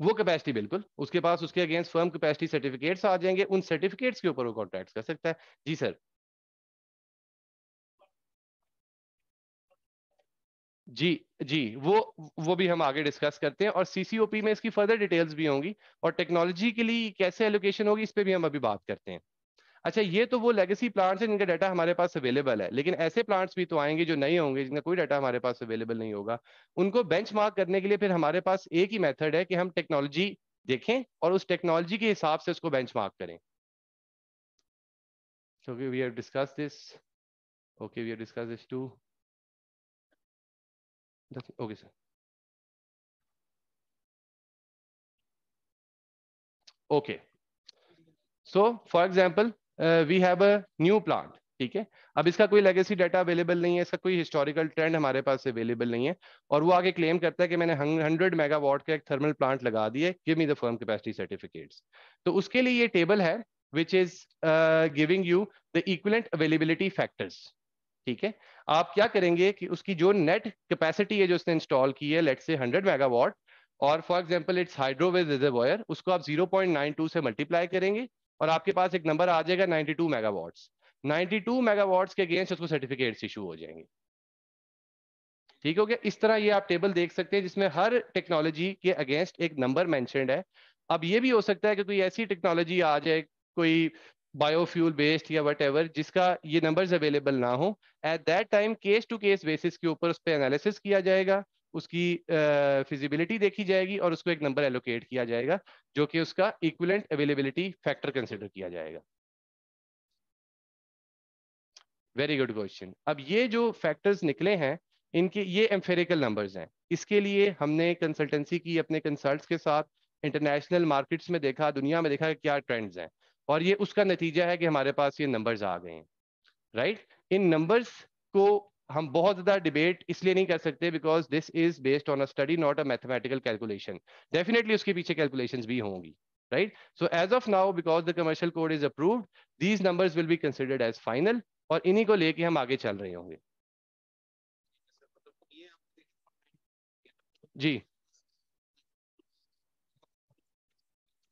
वो कैपेसिटी बिल्कुल, उसके पास उसके अगेंस्ट फर्म कैपेसिटी सर्टिफिकेट्स आ जाएँगे, उन सर्टिफिकेट्स के ऊपर वो कॉन्ट्रैक्ट कर सकता है। जी सर जी जी वो वो भी हम आगे डिस्कस करते हैं और सीसीओपी में इसकी फर्दर डिटेल्स भी होंगी और टेक्नोलॉजी के लिए कैसे एलोकेशन होगी इस पर भी हम अभी बात करते हैं अच्छा ये तो वो लेगेसी प्लांट्स हैं जिनका डाटा हमारे पास अवेलेबल है लेकिन ऐसे प्लांट्स भी तो आएँगे जो नए होंगे जिनका कोई डाटा हमारे पास अवेलेबल नहीं होगा उनको बेंच करने के लिए फिर हमारे पास एक ही मेथड है कि हम टेक्नोलॉजी देखें और उस टेक्नोलॉजी के हिसाब से उसको बेंच करें So we have discussed this. Okay, we discussed this too. That's okay, sir. Okay. So, for example, uh, we have a new plant. ठीक है अब इसका कोई लेगेसी डाटा अवेलेबल नहीं है इसका कोई हिस्टोरिकल ट्रेंड हमारे पास अवेलेबल नहीं है और वो आगे क्लेम करता है कि मैंने हंड्रेड मेगावाट का एक थर्मल प्लांट लगा दिए give me the firm capacity certificates तो उसके लिए ये टेबल है which is giving you the equivalent availability factors ठीक है? आप क्या करेंगे कि उसकी जो नेट कैपेसिटी है जो उसने इंस्टॉल की है लेट से 100 मेगावाट और for example it's hydro with reservoir उसको आप 0.92 से मल्टीप्लाई करेंगे, और आपके पास एक नंबर आ जाएगा 92 मेगावाट्स 92 मेगावाट्स के अगेंस्ट उसको सर्टिफिकेट्स इशू हो जाएँगे। ठीक हो गया? इस तरह ये आप टेबल देख सकते हैं, जिसमें हर टेक्नोलॉजी के अगेंस्ट एक नंबर मैंशनड है। अब ये भी हो सकता है कि कोई ऐसी टेक्नोलॉजी आ जाए, कोई बायोफ्यूल बेस्ड या वट जिसका ये नंबर्स अवेलेबल ना हो at that time case to case basis के ऊपर उस पर एनालिसिस किया जाएगा उसकी फिजिबिलिटी uh, देखी जाएगी और उसको एक नंबर एलोकेट किया जाएगा जो कि उसका इक्विलेंट अवेलेबिलिटी फैक्टर कंसिडर किया जाएगा। वेरी गुड क्वेश्चन अब ये जो फैक्टर्स निकले हैं इनके ये एम्फेरिकल नंबर्स हैं। इसके लिए हमने कंसल्टेंसी की अपने कंसल्ट के साथ इंटरनेशनल मार्केट्स में देखा दुनिया में देखा क्या ट्रेंड्स हैं। और ये उसका नतीजा है कि हमारे पास ये नंबर्स आ गए हैं राइट इन नंबर्स को हम बहुत ज़्यादा डिबेट इसलिए नहीं कर सकते because this is based on a study not a mathematical calculation definitely उसके पीछे कैलकुलेशन भी होंगी right so as of now because the commercial code is approved these numbers will be considered as final और इन्हीं को लेके हम आगे चल रहे होंगे। जी।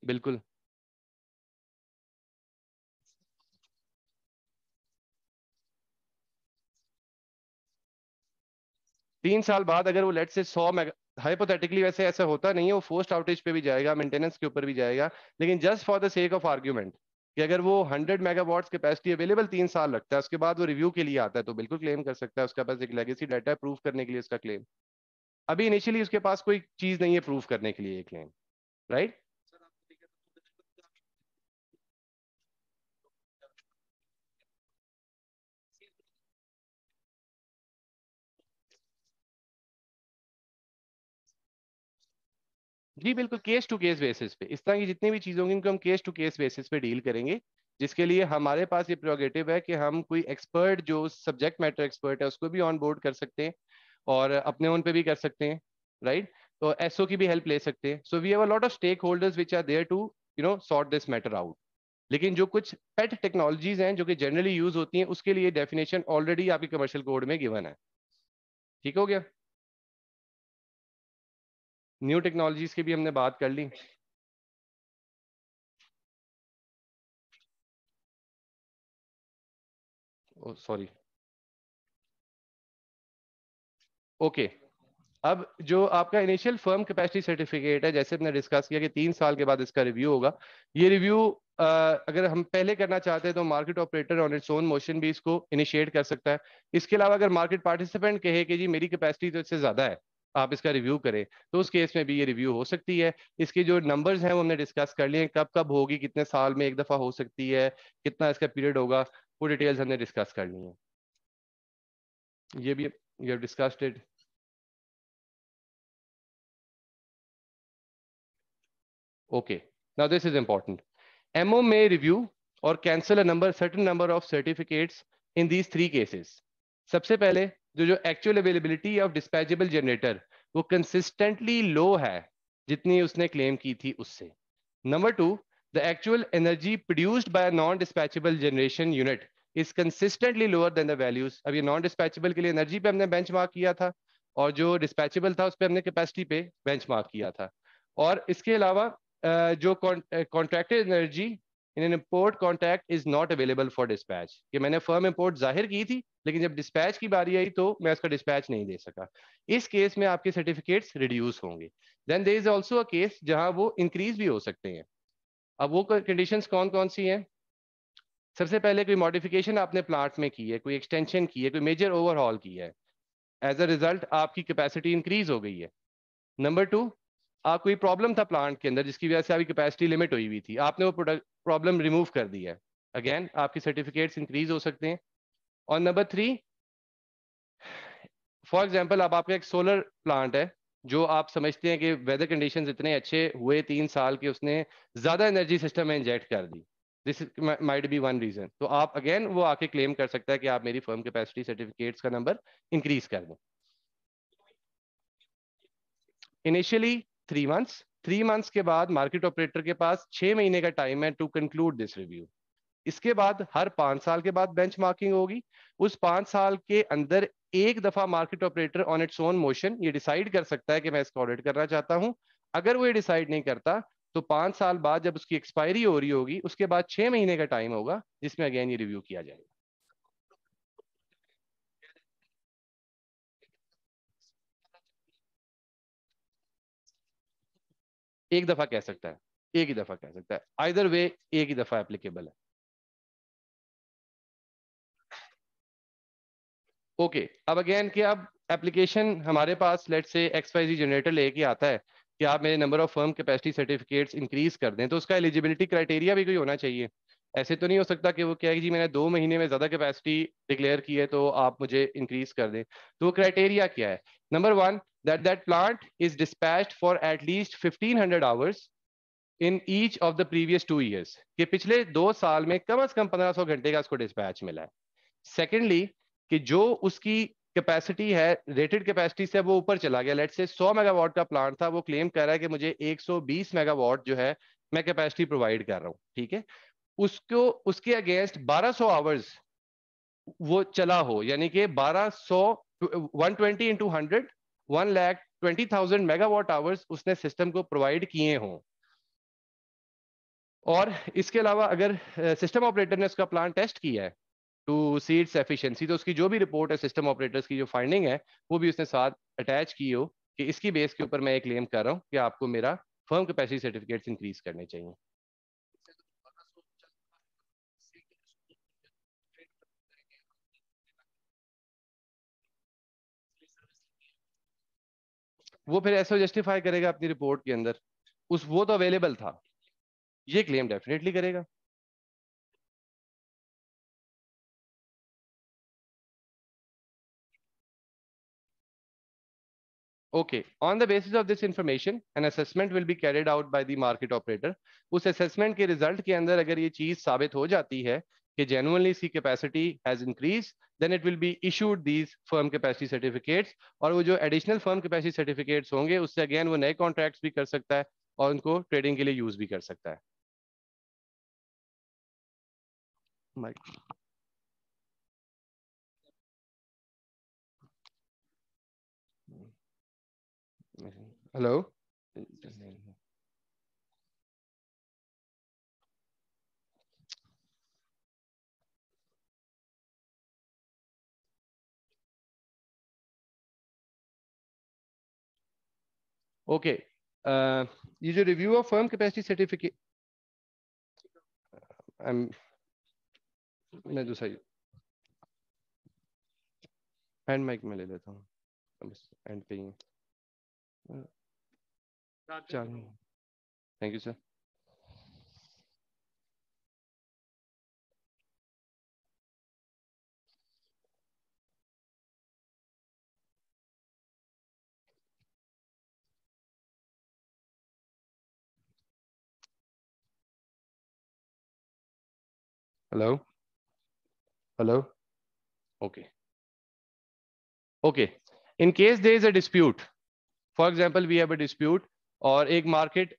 बिल्कुल। तीन साल बाद अगर वो लेट से सौ हाइपोथेटिकली वैसे ऐसा होता नहीं है, वो फोस्ट आउटेज पे भी जाएगा मेंटेनेंस के ऊपर भी जाएगा, लेकिन just for the sake of argument कि अगर वो 100 मेगावाट्स कैपेसिटी अवेलेबल तीन साल लगता है, उसके बाद वो रिव्यू के लिए आता है तो बिल्कुल क्लेम कर सकता है, उसके पास एक लेगेसी डाटा है प्रूव करने के लिए उसका क्लेम अभी इनिशियली उसके पास कोई चीज़ नहीं है प्रूफ करने के लिए क्लेम राइट जी, बिल्कुल केस टू केस बेसिस पे। इस तरह की जितनी भी चीज़ होंगी, उनको हम केस टू केस बेसिस पे डील करेंगे, जिसके लिए हमारे पास ये प्रोगेटिव है कि हम कोई एक्सपर्ट जो सब्जेक्ट मैटर एक्सपर्ट है, उसको भी ऑन बोर्ड कर सकते हैं और अपने ओन पे भी कर सकते हैं राइट तो एसओ की भी हेल्प ले सकते हैं। So we have a lot of stakeholders which are there to you know sort this matter out लेकिन जो कुछ पेट टेक्नोलॉजीज़ हैं, जो कि जनरली यूज़ होती हैं, उसके लिए डेफिनेशन ऑलरेडी आपके कमर्शियल कोड में गिवन है। ठीक हो गया? न्यू टेक्नोलॉजीज़ की भी हमने बात कर ली। सॉरी ओके अब जो आपका इनिशियल फर्म कैपेसिटी सर्टिफिकेट है, जैसे हमने डिस्कस किया कि तीन साल के बाद इसका रिव्यू होगा, ये रिव्यू अगर हम पहले करना चाहते हैं तो market operator on its own motion भी इसको इनिशिएट कर सकता है। इसके अलावा अगर मार्केट पार्टिसिपेंट कहे कि जी मेरी कैपेसिटी तो इससे ज़्यादा है आप इसका रिव्यू करें। तो उस केस में भी ये रिव्यू हो सकती है। इसके जो नंबर्स हैं वो हमने डिस्कस कर लिए कब कब होगी कितने साल में एक दफ़ा हो सकती है कितना इसका पीरियड होगा वो डिटेल्स हमने डिस्कस कर ली हैं। ये भी you discussed it Okay, now this is important. MO may review or cancel a number, certain number of certificates in these three cases. सबसे पहले जो जो actual availability of dispatchable generator वो कंसिस्टेंटली लो है, जितनी उसने क्लेम की थी उससे। Number two the actual energy produced by non dispatchable generation unit is consistently lower than the values अब ये नॉन डिस्पैचेबल के लिए एनर्जी पे हमने बेंचमार्क किया था, और जो डिस्पैचेबल था उस पर हमने कैपेसिटी पे बेंचमार्क किया था। और इसके अलावा जो contracted energy in an import contact is not available for dispatch कि मैंने फर्म इम्पोर्ट ज़ाहिर की थी लेकिन जब डिस्पैच की बारी आई तो मैं उसका डिस्पैच नहीं दे सका। इस केस में आपके सर्टिफिकेट्स रिड्यूस होंगे। Then there is also a case जहाँ वो इंक्रीज भी हो सकते हैं। अब वो कंडीशन कौन कौन सी हैं? सबसे पहले कोई मॉडिफिकेशन आपने प्लांट में की है कोई एक्सटेंशन की है कोई मेजर ओवरहॉल की है। एज अ रिज़ल्ट आपकी कैपेसिटी इंक्रीज हो गई है। नंबर टू आ, कोई प्रॉब्लम था प्लांट के अंदर जिसकी वजह से आपकी कैपेसिटी लिमिट हुई हुई थी। आपने वो प्रोडक्ट प्रॉब्लम रिमूव कर दी है। अगेन आपकी सर्टिफिकेट्स इंक्रीज हो सकते हैं। और नंबर थ्री फॉर एग्ज़ाम्पल अब आपका एक सोलर प्लांट है, जो आप समझते हैं कि वेदर कंडीशंस इतने अच्छे हुए तीन साल के उसने ज़्यादा एनर्जी सिस्टम में इंजेक्ट कर दी। This might be one reason तो आप अगेन वो आके क्लेम कर सकता है कि आप मेरी फर्म कैपेसिटी सर्टिफिकेट्स का नंबर इंक्रीज कर दें। Initially three months three months के बाद मार्केट ऑपरेटर के पास छह महीने का टाइम है टू कंक्लूड दिस रिव्यू इसके बाद हर पाँच साल के बाद बेंच होगी। उस पाँच साल के अंदर एक दफ़ा market operator on its own motion ये डिसाइड कर सकता है कि मैं इसको ऑडिट करना चाहता हूँ। अगर वो ये डिसाइड नहीं करता तो पाँच साल बाद जब उसकी एक्सपायरी हो रही होगी, उसके बाद छह महीने का टाइम होगा, जिसमें अगेन ये रिव्यू किया जाएगा। एक दफ़ा कह सकता है एक ही दफ़ा कह सकता है। आइदर वे एक ही दफ़ा एप्लीकेबल है। ओके okay, अब अगेन कि अब एप्लीकेशन हमारे पास लेट से एक्स वाई जी जनरेटर लेके आता है कि आप मेरे number of firm capacity certificates increase कर दें तो उसका एलिजिबिलिटी क्राइटेरिया भी कोई होना चाहिए। ऐसे तो नहीं हो सकता कि वो क्या है जी मैंने दो महीने में ज़्यादा कैपेसिटी डिक्लेयर की है तो आप मुझे इंक्रीज कर दें। तो क्राइटेरिया क्या है? Number one that that plant is dispatched for at least 1500 hours in each of the previous two years, कि पिछले दो साल में कम से कम 1500 घंटे का उसको डिस्पैच मिला है। सेकेंडली कि जो उसकी कैपेसिटी है रेटेड कैपेसिटी से वो ऊपर चला गया। लेट से 100 मेगावाट का प्लांट था, वो क्लेम कर रहा है कि मुझे 120 मेगावाट जो है, मैं कैपेसिटी प्रोवाइड कर रहा हूँ, ठीक है? उसको, उसके अगेंस्ट 1200 आवर्स वो चला हो, यानी कि 1200 120 into hundred one lakh twenty thousand megawatt hours उसने सिस्टम को प्रोवाइड किए हों। और इसके अलावा अगर सिस्टम ऑपरेटर ने उसका प्लान टेस्ट किया है, टू सी इट्स एफिशिएंसी तो उसकी जो भी रिपोर्ट है, सिस्टम ऑपरेटर्स की जो फाइंडिंग है, वो भी उसने साथ अटैच की हो कि इसकी बेस के ऊपर मैं एक क्लेम कर रहा हूँ कि आपको मेरा फर्म कैपेसिटी सर्टिफिकेट्स इंक्रीज करने चाहिए। वो फिर ऐसा जस्टिफाई करेगा अपनी रिपोर्ट के अंदर। उस, वो तो अवेलेबल था। ये क्लेम डेफिनेटली करेगा। Okay on the basis of this information an assessment will be carried out by the market operator उस असेसमेंट के रिज़ल्ट के अंदर अगर ये चीज़ साबित हो जाती है कि genuinely इसकी capacity has increased, then it will be issued these firm capacity certificates और वो जो additional firm capacity certificates होंगे उससे again वो नए contracts भी कर सकता है और उनको trading के लिए use भी कर सकता है Mike. ओके ये जो review of firm capacity certificate मैं दूसरा हैंड माइक में ले लेता हूँ एंड पे चार thank you sir Hello? Hello? Okay. Okay. In case there is a dispute, for example, we have a dispute और एक मार्केट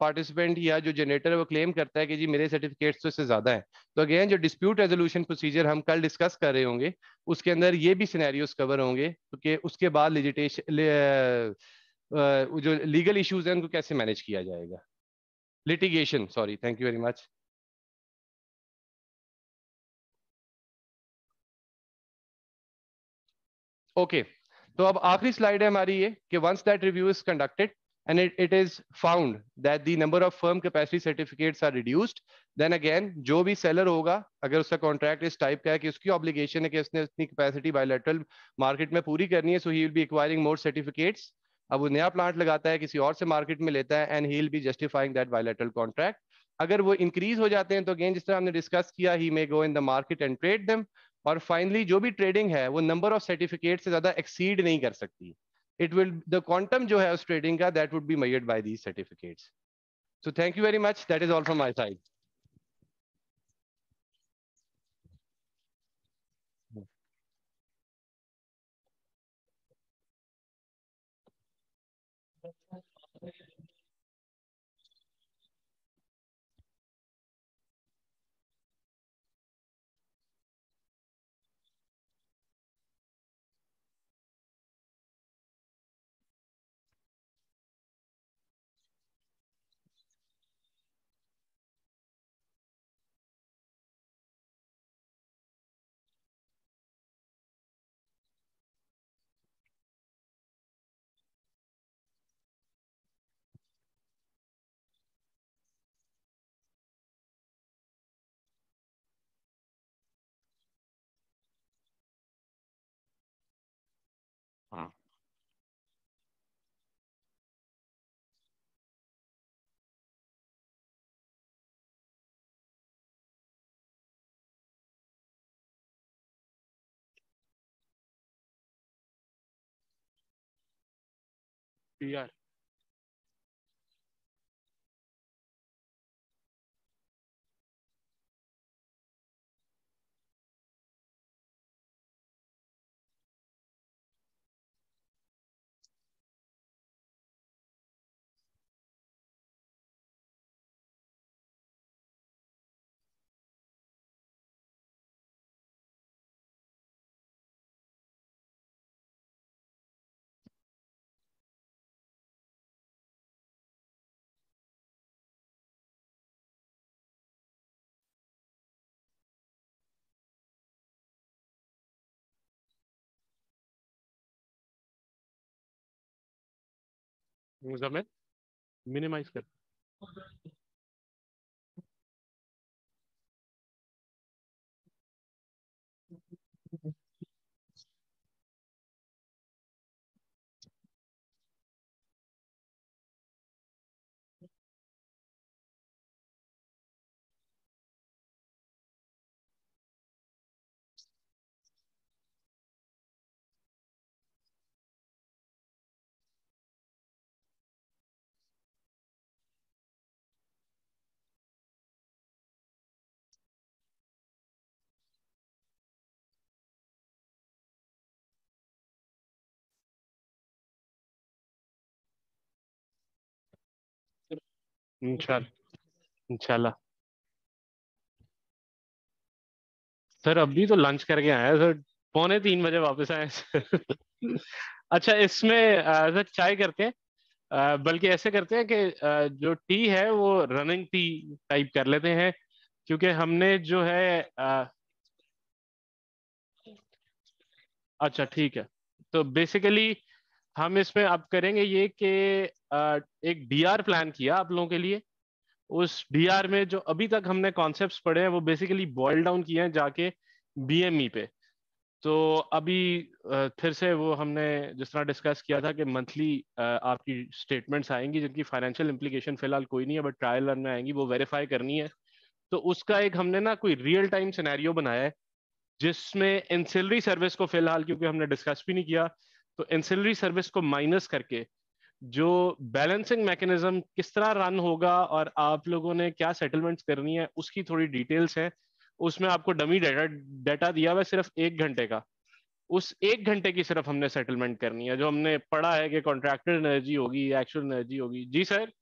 पार्टिसिपेंट या जो जनरेटर है वो क्लेम करता है कि जी मेरे सर्टिफिकेट्स तो इससे ज़्यादा है तो अगेन जो डिस्प्यूट रेजोल्यूशन प्रोसीजर हम कल डिस्कस कर रहे होंगे उसके अंदर ये भी सिनेरियोस कवर होंगे क्योंकि तो उसके बाद लिजिटेशन जो लीगल इश्यूज़ हैं उनको कैसे मैनेज किया जाएगा litigation sorry thank you very much okay okay. तो अब आखिरी स्लाइड है हमारी ये कि once that review is conducted and it, it is found that the number of firm capacity certificates are reduced then again जो भी seller होगा अगर उसका contract इस type का है कि उसकी obligation है कि उसने अपनी capacity bilateral market में पूरी करनी है so he will be acquiring more certificates. अब वो नया प्लांट लगाता है किसी और से मार्केट में लेता है and he will be justifying that bilateral contract अगर वो इंक्रीज हो जाते हैं तो अगेन जिस तरह हमने डिस्कस किया he may go in the market and trade them और फाइनली जो भी ट्रेडिंग है, वो नंबर ऑफ़ सर्टिफिकेट से ज़्यादा एक्सीड नहीं कर सकती। इट विल द क्वांटम जो है उस ट्रेडिंग का that would be measured by these certificates so thank you very much that is all from my side PR Muzammil minimize कर। इंशाल्लाह सर, अभी तो लंच करके आया सर। पौने तीन बजे वापस आए अच्छा इसमें सर, चाय करते हैं। बल्कि ऐसे करते हैं कि जो टी है, वो रनिंग टी टाइप कर लेते हैं, क्योंकि हमने जो है अच्छा ठीक है। तो बेसिकली हम इसमें अब करेंगे ये कि एक डीआर प्लान किया आप लोगों के लिए। उस डीआर में जो अभी तक हमने कॉन्सेप्ट्स पढ़े हैं, वो बेसिकली बॉयल डाउन किए हैं जाके बीएमई e पे। तो अभी फिर से वो हमने जिस तरह डिस्कस किया था कि मंथली आपकी स्टेटमेंट्स आएँगी, जिनकी फाइनेंशियल इम्प्लीकेशन फ़िलहाल कोई नहीं है बट ट्रायल रन में आएँगी, वो वेरीफाई करनी है। तो उसका एक हमने ना कोई रियल टाइम सिनेरियो बनाया है, जिसमें इंसिलरी सर्विस को फ़िलहाल, क्योंकि हमने डिस्कस भी नहीं किया तो इंसिलरी सर्विस को माइनस करके जो बैलेंसिंग मैकेनिज्म किस तरह रन होगा और आप लोगों ने क्या सेटलमेंट्स करनी है, उसकी थोड़ी डिटेल्स है। उसमें आपको डमी डेटा डेटा दिया हुआ सिर्फ़ एक घंटे का। उस एक घंटे की सिर्फ़ हमने सेटलमेंट करनी है, जो हमने पढ़ा है कि कॉन्ट्रैक्टर एनर्जी होगी एक्चुअल एनर्जी होगी। जी सर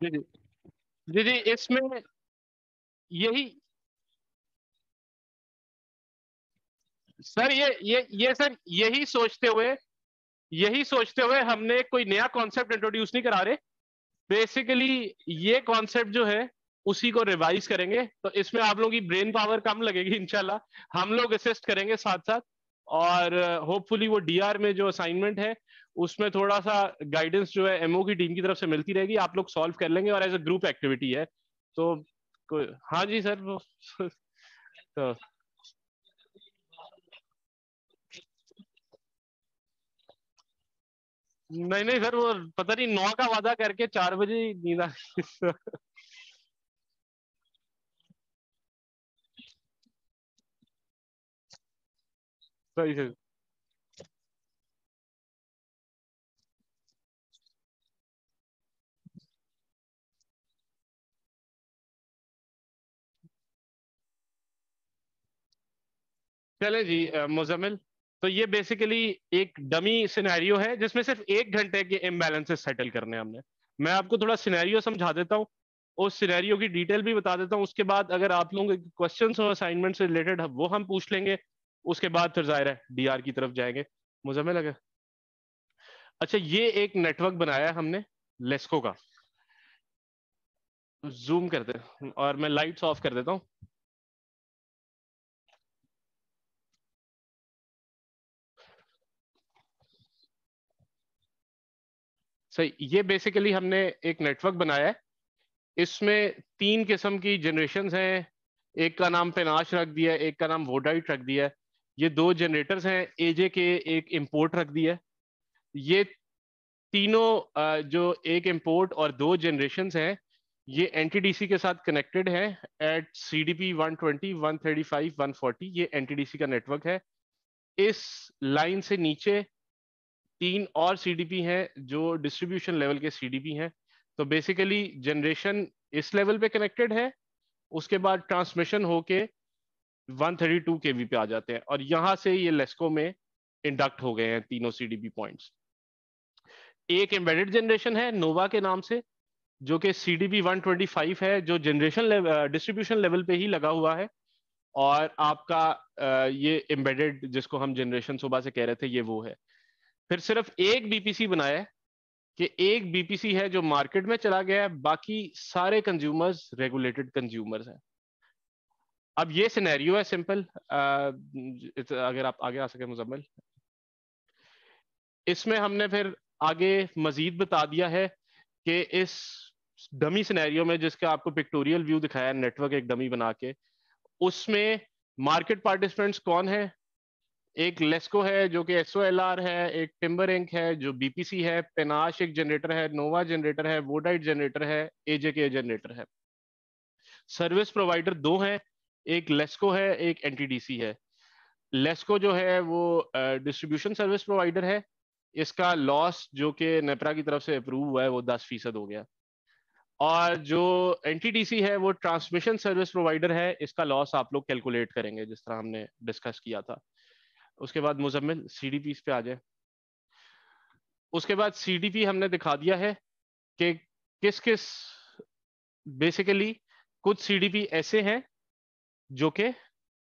जी जी। जी जी, इसमें यही सर, ये ये ये सर, यही सोचते हुए, यही सोचते हुए हमने कोई नया कॉन्सेप्ट इंट्रोड्यूस नहीं करा रहे। बेसिकली ये कॉन्सेप्ट जो है, उसी को रिवाइज करेंगे। तो इसमें आप लोगों की ब्रेन पावर कम लगेगी इनशाला हम लोग असिस्ट करेंगे साथ साथ और होपफुली वो डीआर में जो असाइनमेंट है, उसमें थोड़ा सा गाइडेंस जो है एमओ की टीम की तरफ़ से मिलती रहेगी। आप लोग सॉल्व कर लेंगे और एज अ ग्रुप एक्टिविटी है। तो हाँ जी, सर तो नहीं नहीं सर, वो पता नहीं, नौ का वादा करके चार बजे नींद आ सही सर। चले जी मुजमिल तो ये बेसिकली एक डमी सिनेरियो है, जिसमें सिर्फ़ एक घंटे के इम्बेलेंसेस सेटल करने हमने। मैं आपको थोड़ा सिनेरियो समझा देता हूँ उस सिनेरियो की डिटेल भी बता देता हूँ। उसके बाद अगर आप लोगों के क्वेश्चन और असाइनमेंट से रिलेटेड वो हम पूछ लेंगे। उसके बाद फिर ज़ाहिर है डीआर की तरफ़ जाएँगे। मुझे में लगे। अच्छा ये एक नेटवर्क बनाया हमने लेस्को का। जूम करते और मैं लाइट्स ऑफ़ कर देता हूँ। सही ये बेसिकली हमने एक नेटवर्क बनाया है। इसमें तीन किस्म की जनरेशन हैं। एक का नाम पेनाश रख दिया है एक का नाम वोडाइट रख दिया। है ये दो जनरेटर्स हैं एजे के एक इम्पोर्ट रख दिया। है ये तीनों जो एक इम्पोर्ट और दो जनरेशन हैं, ये एनटीडीसी के साथ कनेक्टेड है। At C D P one twenty one thirty five one forty ये एन का नेटवर्क है। इस लाइन से नीचे तीन और सीडीपी हैं जो डिस्ट्रीब्यूशन लेवल के सीडीपी हैं। तो बेसिकली जनरेशन इस लेवल पे कनेक्टेड है, उसके बाद ट्रांसमिशन होके 132 केवी पे आ जाते हैं और यहाँ से ये लेस्को में इंडक्ट हो गए हैं तीनों सीडीपी पॉइंट्स एक एम्बेडेड जनरेशन है नोवा के नाम से, जो कि सी डी 125 है, जो जनरेशन डिस्ट्रीब्यूशन लेवल पे ही लगा हुआ है। और आपका ये एम्बेडेड जिसको हम जनरेशन सुबह से कह रहे थे, ये वो है। फिर सिर्फ़ एक बीपीसी बनाया कि एक बीपीसी है जो मार्केट में चला गया है, बाकी सारे कंज्यूमर्स रेगुलेटेड कंज्यूमर्स हैं। अब ये सिनेरियो है सिंपल अगर आप आगे आ सके मुजम्मल। इसमें हमने फिर आगे मजीद बता दिया है कि इस डमी सिनेरियो में जिसका आपको पिक्टोरियल व्यू दिखाया नेटवर्क एक डमी बना के, उसमें मार्केट पार्टिसिपेंट्स कौन है? एक लेस्को है, जो कि एसओ है, एक टिम्बर इंक है, जो बीपीसी है पेनाश एक जनरेटर है नोवा जनरेटर है वोडाइट जनरेटर है एजे के जनरेटर है। सर्विस प्रोवाइडर दो हैं, एक लेस्को है, एक एनटीडीसी है। लेस्को जो है, वो डिस्ट्रीब्यूशन सर्विस प्रोवाइडर है। इसका लॉस जो कि नेपरा की तरफ़ से अप्रूव हुआ है, वो दस फ़ीसद हो गया। और जो एनटीडीसी है, वो ट्रांसमिशन सर्विस प्रोवाइडर है, इसका लॉस आप लोग कैलकुलेट करेंगे, जिस तरह हमने डिस्कस किया था। उसके बाद मुजम्मिल सी डी पी पे आ जाए। उसके बाद सी डी पी हमने दिखा दिया है कि किस किस बेसिकली कुछ सीडीपी ऐसे हैं जो कि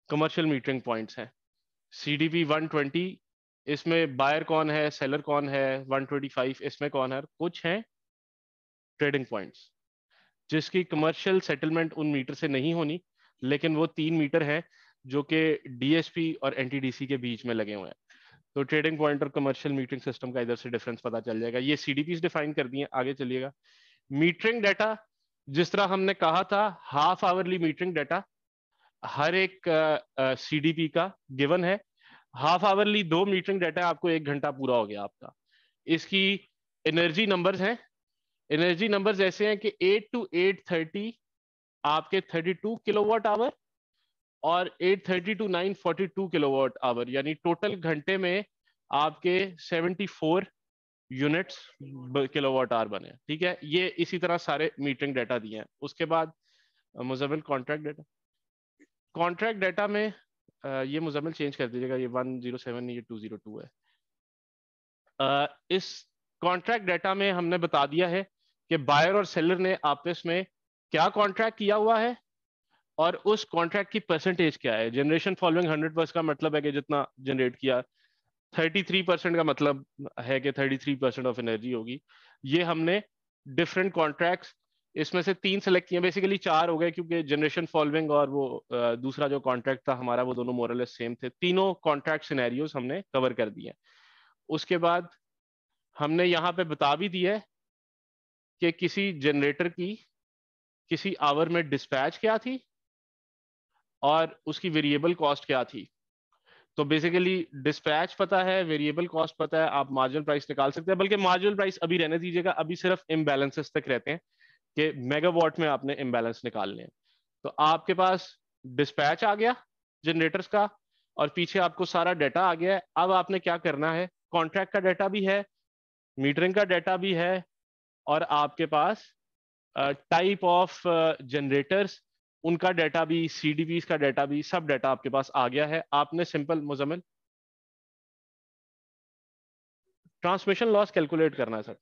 कमर्शियल मीटरिंग पॉइंट्स हैं। सीडीपी 120 इसमें बायर कौन है सेलर कौन है 125 इसमें कौन है कुछ हैं ट्रेडिंग पॉइंट्स जिसकी कमर्शियल सेटलमेंट उन मीटर से नहीं होनी, लेकिन वो तीन मीटर है जो कि डीएसपी और एनटीडीसी के बीच में लगे हुए हैं। तो ट्रेडिंग पॉइंट और कमर्शियल मीटरिंग सिस्टम का इधर से डिफरेंस पता चल जाएगा। ये सीडीपी डिफाइन कर दिए आगे चलिएगा। मीटरिंग डाटा जिस तरह हमने कहा था हाफ़ आवरली मीटरिंग डाटा हर एक सीडीपी uh, का गिवन है। हाफ़ आवरली दो मीटरिंग डाटा आपको एक घंटा पूरा हो गया आपका। इसकी एनर्जी नंबर्स हैं। एनर्जी नंबर्स ऐसे हैं कि 8 टू 830 आपके 32 किलोवाट आवर और 830 टू 942 किलोवाट आवर यानी टोटल घंटे में आपके 74 यूनिट्स किलोवाट आवर बने ठीक है? ये इसी तरह सारे मीटरिंग डाटा दिए हैं। उसके बाद Muzammil contract data contract data में ये मुजमिल चेंज कर दीजिएगा। ये 107 ये 202 है। इस कॉन्ट्रैक्ट डाटा में हमने बता दिया है कि बायर और सेलर ने आपस में क्या कॉन्ट्रैक्ट किया हुआ है? और उस कॉन्ट्रैक्ट की परसेंटेज क्या है? जनरेशन फॉलोइंग हंड्रेड परसेंट का मतलब है कि जितना जनरेट किया थर्टी थ्री परसेंट का मतलब है कि thirty three percent of energy होगी। ये हमने डिफरेंट कॉन्ट्रैक्ट्स इसमें से तीन सेलेक्ट किए। बेसिकली चार हो गए क्योंकि जनरेशन फॉलोइंग और वो दूसरा जो कॉन्ट्रैक्ट था हमारा, वो दोनों मोरलेस सेम थे। तीनों कॉन्ट्रैक्ट सिनेरियोज हमने कवर कर दिए। उसके बाद हमने यहाँ पे बता भी दिया कि किसी जनरेटर की, किसी आवर में डिस्पैच क्या थी? और उसकी वेरिएबल कॉस्ट क्या थी? तो बेसिकली डिस्पैच पता है वेरिएबल कॉस्ट पता है, आप मार्जिनल प्राइस निकाल सकते हैं, बल्कि मार्जिनल प्राइस अभी रहने दीजिएगा, अभी सिर्फ़ इम्बेलेंसेस तक रहते हैं कि मेगावाट में आपने इम्बैलेंस निकालने हैं। तो आपके पास डिस्पैच आ गया जनरेटर्स का, और पीछे आपको सारा डाटा आ गया है। अब आपने क्या करना है? कॉन्ट्रैक्ट का डाटा भी है मीटरिंग का डाटा भी है, और आपके पास टाइप ऑफ़ जनरेटर्स उनका डाटा भी सी का डाटा भी, सब डाटा आपके पास आ गया है। आपने simple Muzammil transmission loss calculate करना है सर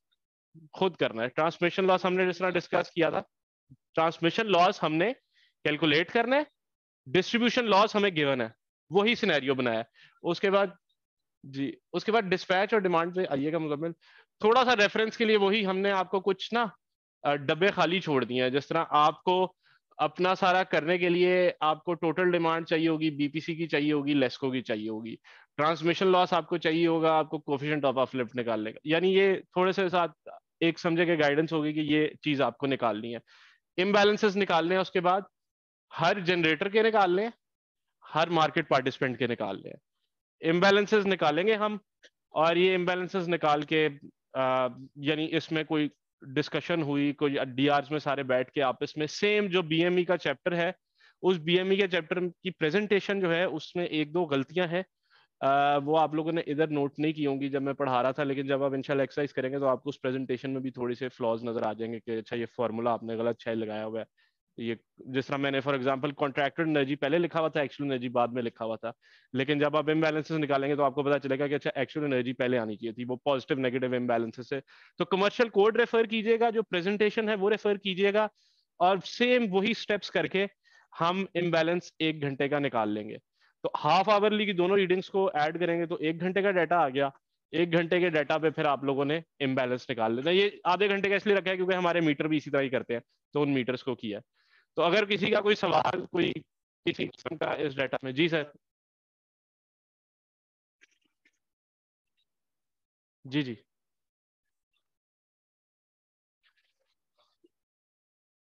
खुद करना है। ट्रांसमिशन लॉस हमने जिस तरह डिस्कस किया था ट्रांसमिशन लॉस हमने कैलकुलेट करना है डिस्ट्रीब्यूशन लॉस हमें गिवन है। वही सिनेरियो बनाया उसके बाद, जी, उसके बाद डिस्पैच और डिमांड पे आइएगा मुकम्मल थोड़ा सा रेफरेंस के लिए वही हमने आपको कुछ ना डब्बे खाली छोड़ दिए हैं। जिस तरह आपको अपना सारा करने के लिए आपको टोटल डिमांड चाहिए होगी बीपीसी की चाहिए होगी लेस्को की चाहिए होगी। ट्रांसमिशन लॉस आपको चाहिए होगा, आपको कोफिशिएंट ऑफ़ ऑफ़ लिफ्ट निकालने का। यानी ये थोड़े से साथ एक समझे के गाइडेंस होगी कि ये चीज़ आपको निकालनी है। इम्बैलेंसेस निकालने हैं, उसके बाद हर जनरेटर के निकालने हैं हर मार्केट पार्टिसिपेंट के निकालने हैं इम्बैलेंसेस निकालेंगे हम, और ये इम्बैलेंसेस निकाल के यानी इसमें कोई डिस्कशन हुई कुछ डी में सारे बैठ के आपस में। सेम जो बीएमई का चैप्टर है, उस बीएमई के चैप्टर की प्रेजेंटेशन जो है, उसमें एक दो गलतियाँ हैं। वो आप लोगों ने इधर नोट नहीं की होंगी जब मैं पढ़ा रहा था, लेकिन जब आप इंशाल्लाह एक्सरसाइज करेंगे तो आपको उस प्रेजेंटेशन में भी थोड़ी से फ्लॉज नज़र आ जाएँगे कि अच्छा ये फॉर्मूला आपने गलत शायद लगाया हुआ है। ये जिस तरह मैंने फॉर एग्जांपल कॉन्ट्रैक्टर एनर्जी पहले लिखा हुआ था एक्चुअल एनर्जी बाद में लिखा हुआ था। लेकिन जब आप इम्बैलेंसेस निकालेंगे तो आपको पता चलेगा कि अच्छा एक्चुअल एनर्जी पहले आनी चाहिए थी, वो पॉजिटिव नेगेटिव इम्बैलेंसेस है तो कमर्शियल कोड रेफर कीजिएगा, जो प्रेजेंटेशन है, वो रेफर कीजिएगा और सेम वही स्टेप्स करके हम इम्बैलेंस एक घंटे का निकाल लेंगे। तो हाफ़ आवरली की दोनों रीडिंग्स को ऐड करेंगे तो एक घंटे का डाटा आ गया। एक घंटे के डाटा पे फिर आप लोगों ने इम्बैलेंस निकाल लेना। ये आधे घंटे का इसलिए रखा है क्योंकि हमारे मीटर भी इसी तरह ही करते हैं तो उन मीटर्स को किया तो अगर किसी का कोई सवाल, कोई किसी किस्म का इस डाटा में, जी सर। जी जी।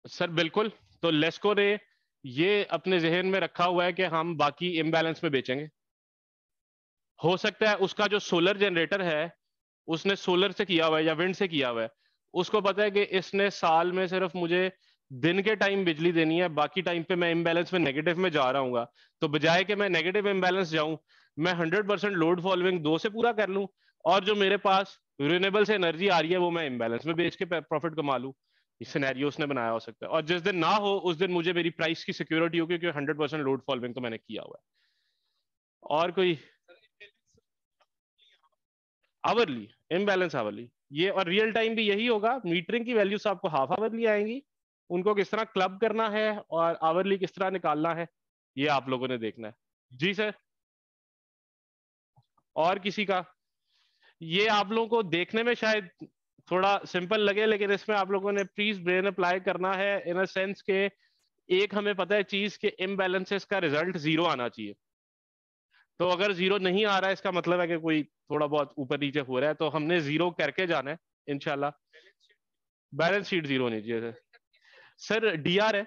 सर, बिल्कुल। तो लेस्को ने ये अपने जहन में रखा हुआ है कि हम बाकी इम्बैलेंस में बेचेंगे। हो सकता है उसका जो सोलर जनरेटर है, उसने सोलर से किया हुआ है या विंड से किया हुआ है, उसको पता है कि इसने साल में सिर्फ़ मुझे दिन के टाइम बिजली देनी है, बाकी टाइम पे मैं इम्बेलेंस में नेगेटिव में जा रहा हूँ तो बजाय कि मैं नेगेटिव इम्बेलेंस जाऊँ, मैं हंड्रेड परसेंट लोड फॉलोइंग दो से पूरा कर लूँ और जो मेरे पास रिन्यूएबल से एनर्जी आ रही है, वो मैं इम्बेलेंस में बेच के प्रॉफिट कमा लूँ। सिनेरियो उसने बनाया हो सकता है। और जिस दिन ना हो, उस दिन मुझे मेरी प्राइस की सिक्योरिटी होगी, क्योंकि हंड्रेड परसेंट लोड फॉलोइंग तो मैंने किया हुआ है। और कोई आवरली इम्बैलेंस आवरली ये और रियल टाइम भी यही होगा मीटरिंग की वैल्यूज़ आपको हाफ़ आवरली आएँगी। उनको किस तरह क्लब करना है और आवरली किस तरह निकालना है, ये आप लोगों ने देखना है। जी सर और किसी का? ये आप लोगों को देखने में शायद थोड़ा सिंपल लगे, लेकिन इसमें आप लोगों ने प्लीज़ ब्रेन अप्लाई करना है इन अ सेंस के एक हमें पता है चीज़ के इम्बेलेंसेस का रिज़ल्ट ज़ीरो आना चाहिए। तो अगर ज़ीरो नहीं आ रहा है, इसका मतलब है कि कोई थोड़ा बहुत ऊपर नीचे हो रहा है तो हमने ज़ीरो करके जाना है इनशाला बैलेंस शीट ज़ीरो नहीं चाहिए सर डीआर है।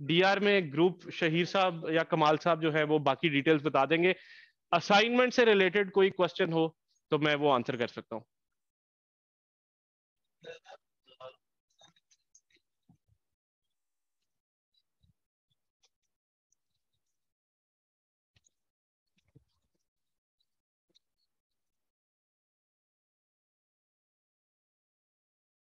डीआर में ग्रुप शहीर साहब या कमाल साहब जो है, वो बाकी डिटेल्स बता देंगे। असाइनमेंट से रिलेटेड कोई क्वेश्चन हो तो मैं वो आंसर कर सकता हूँ।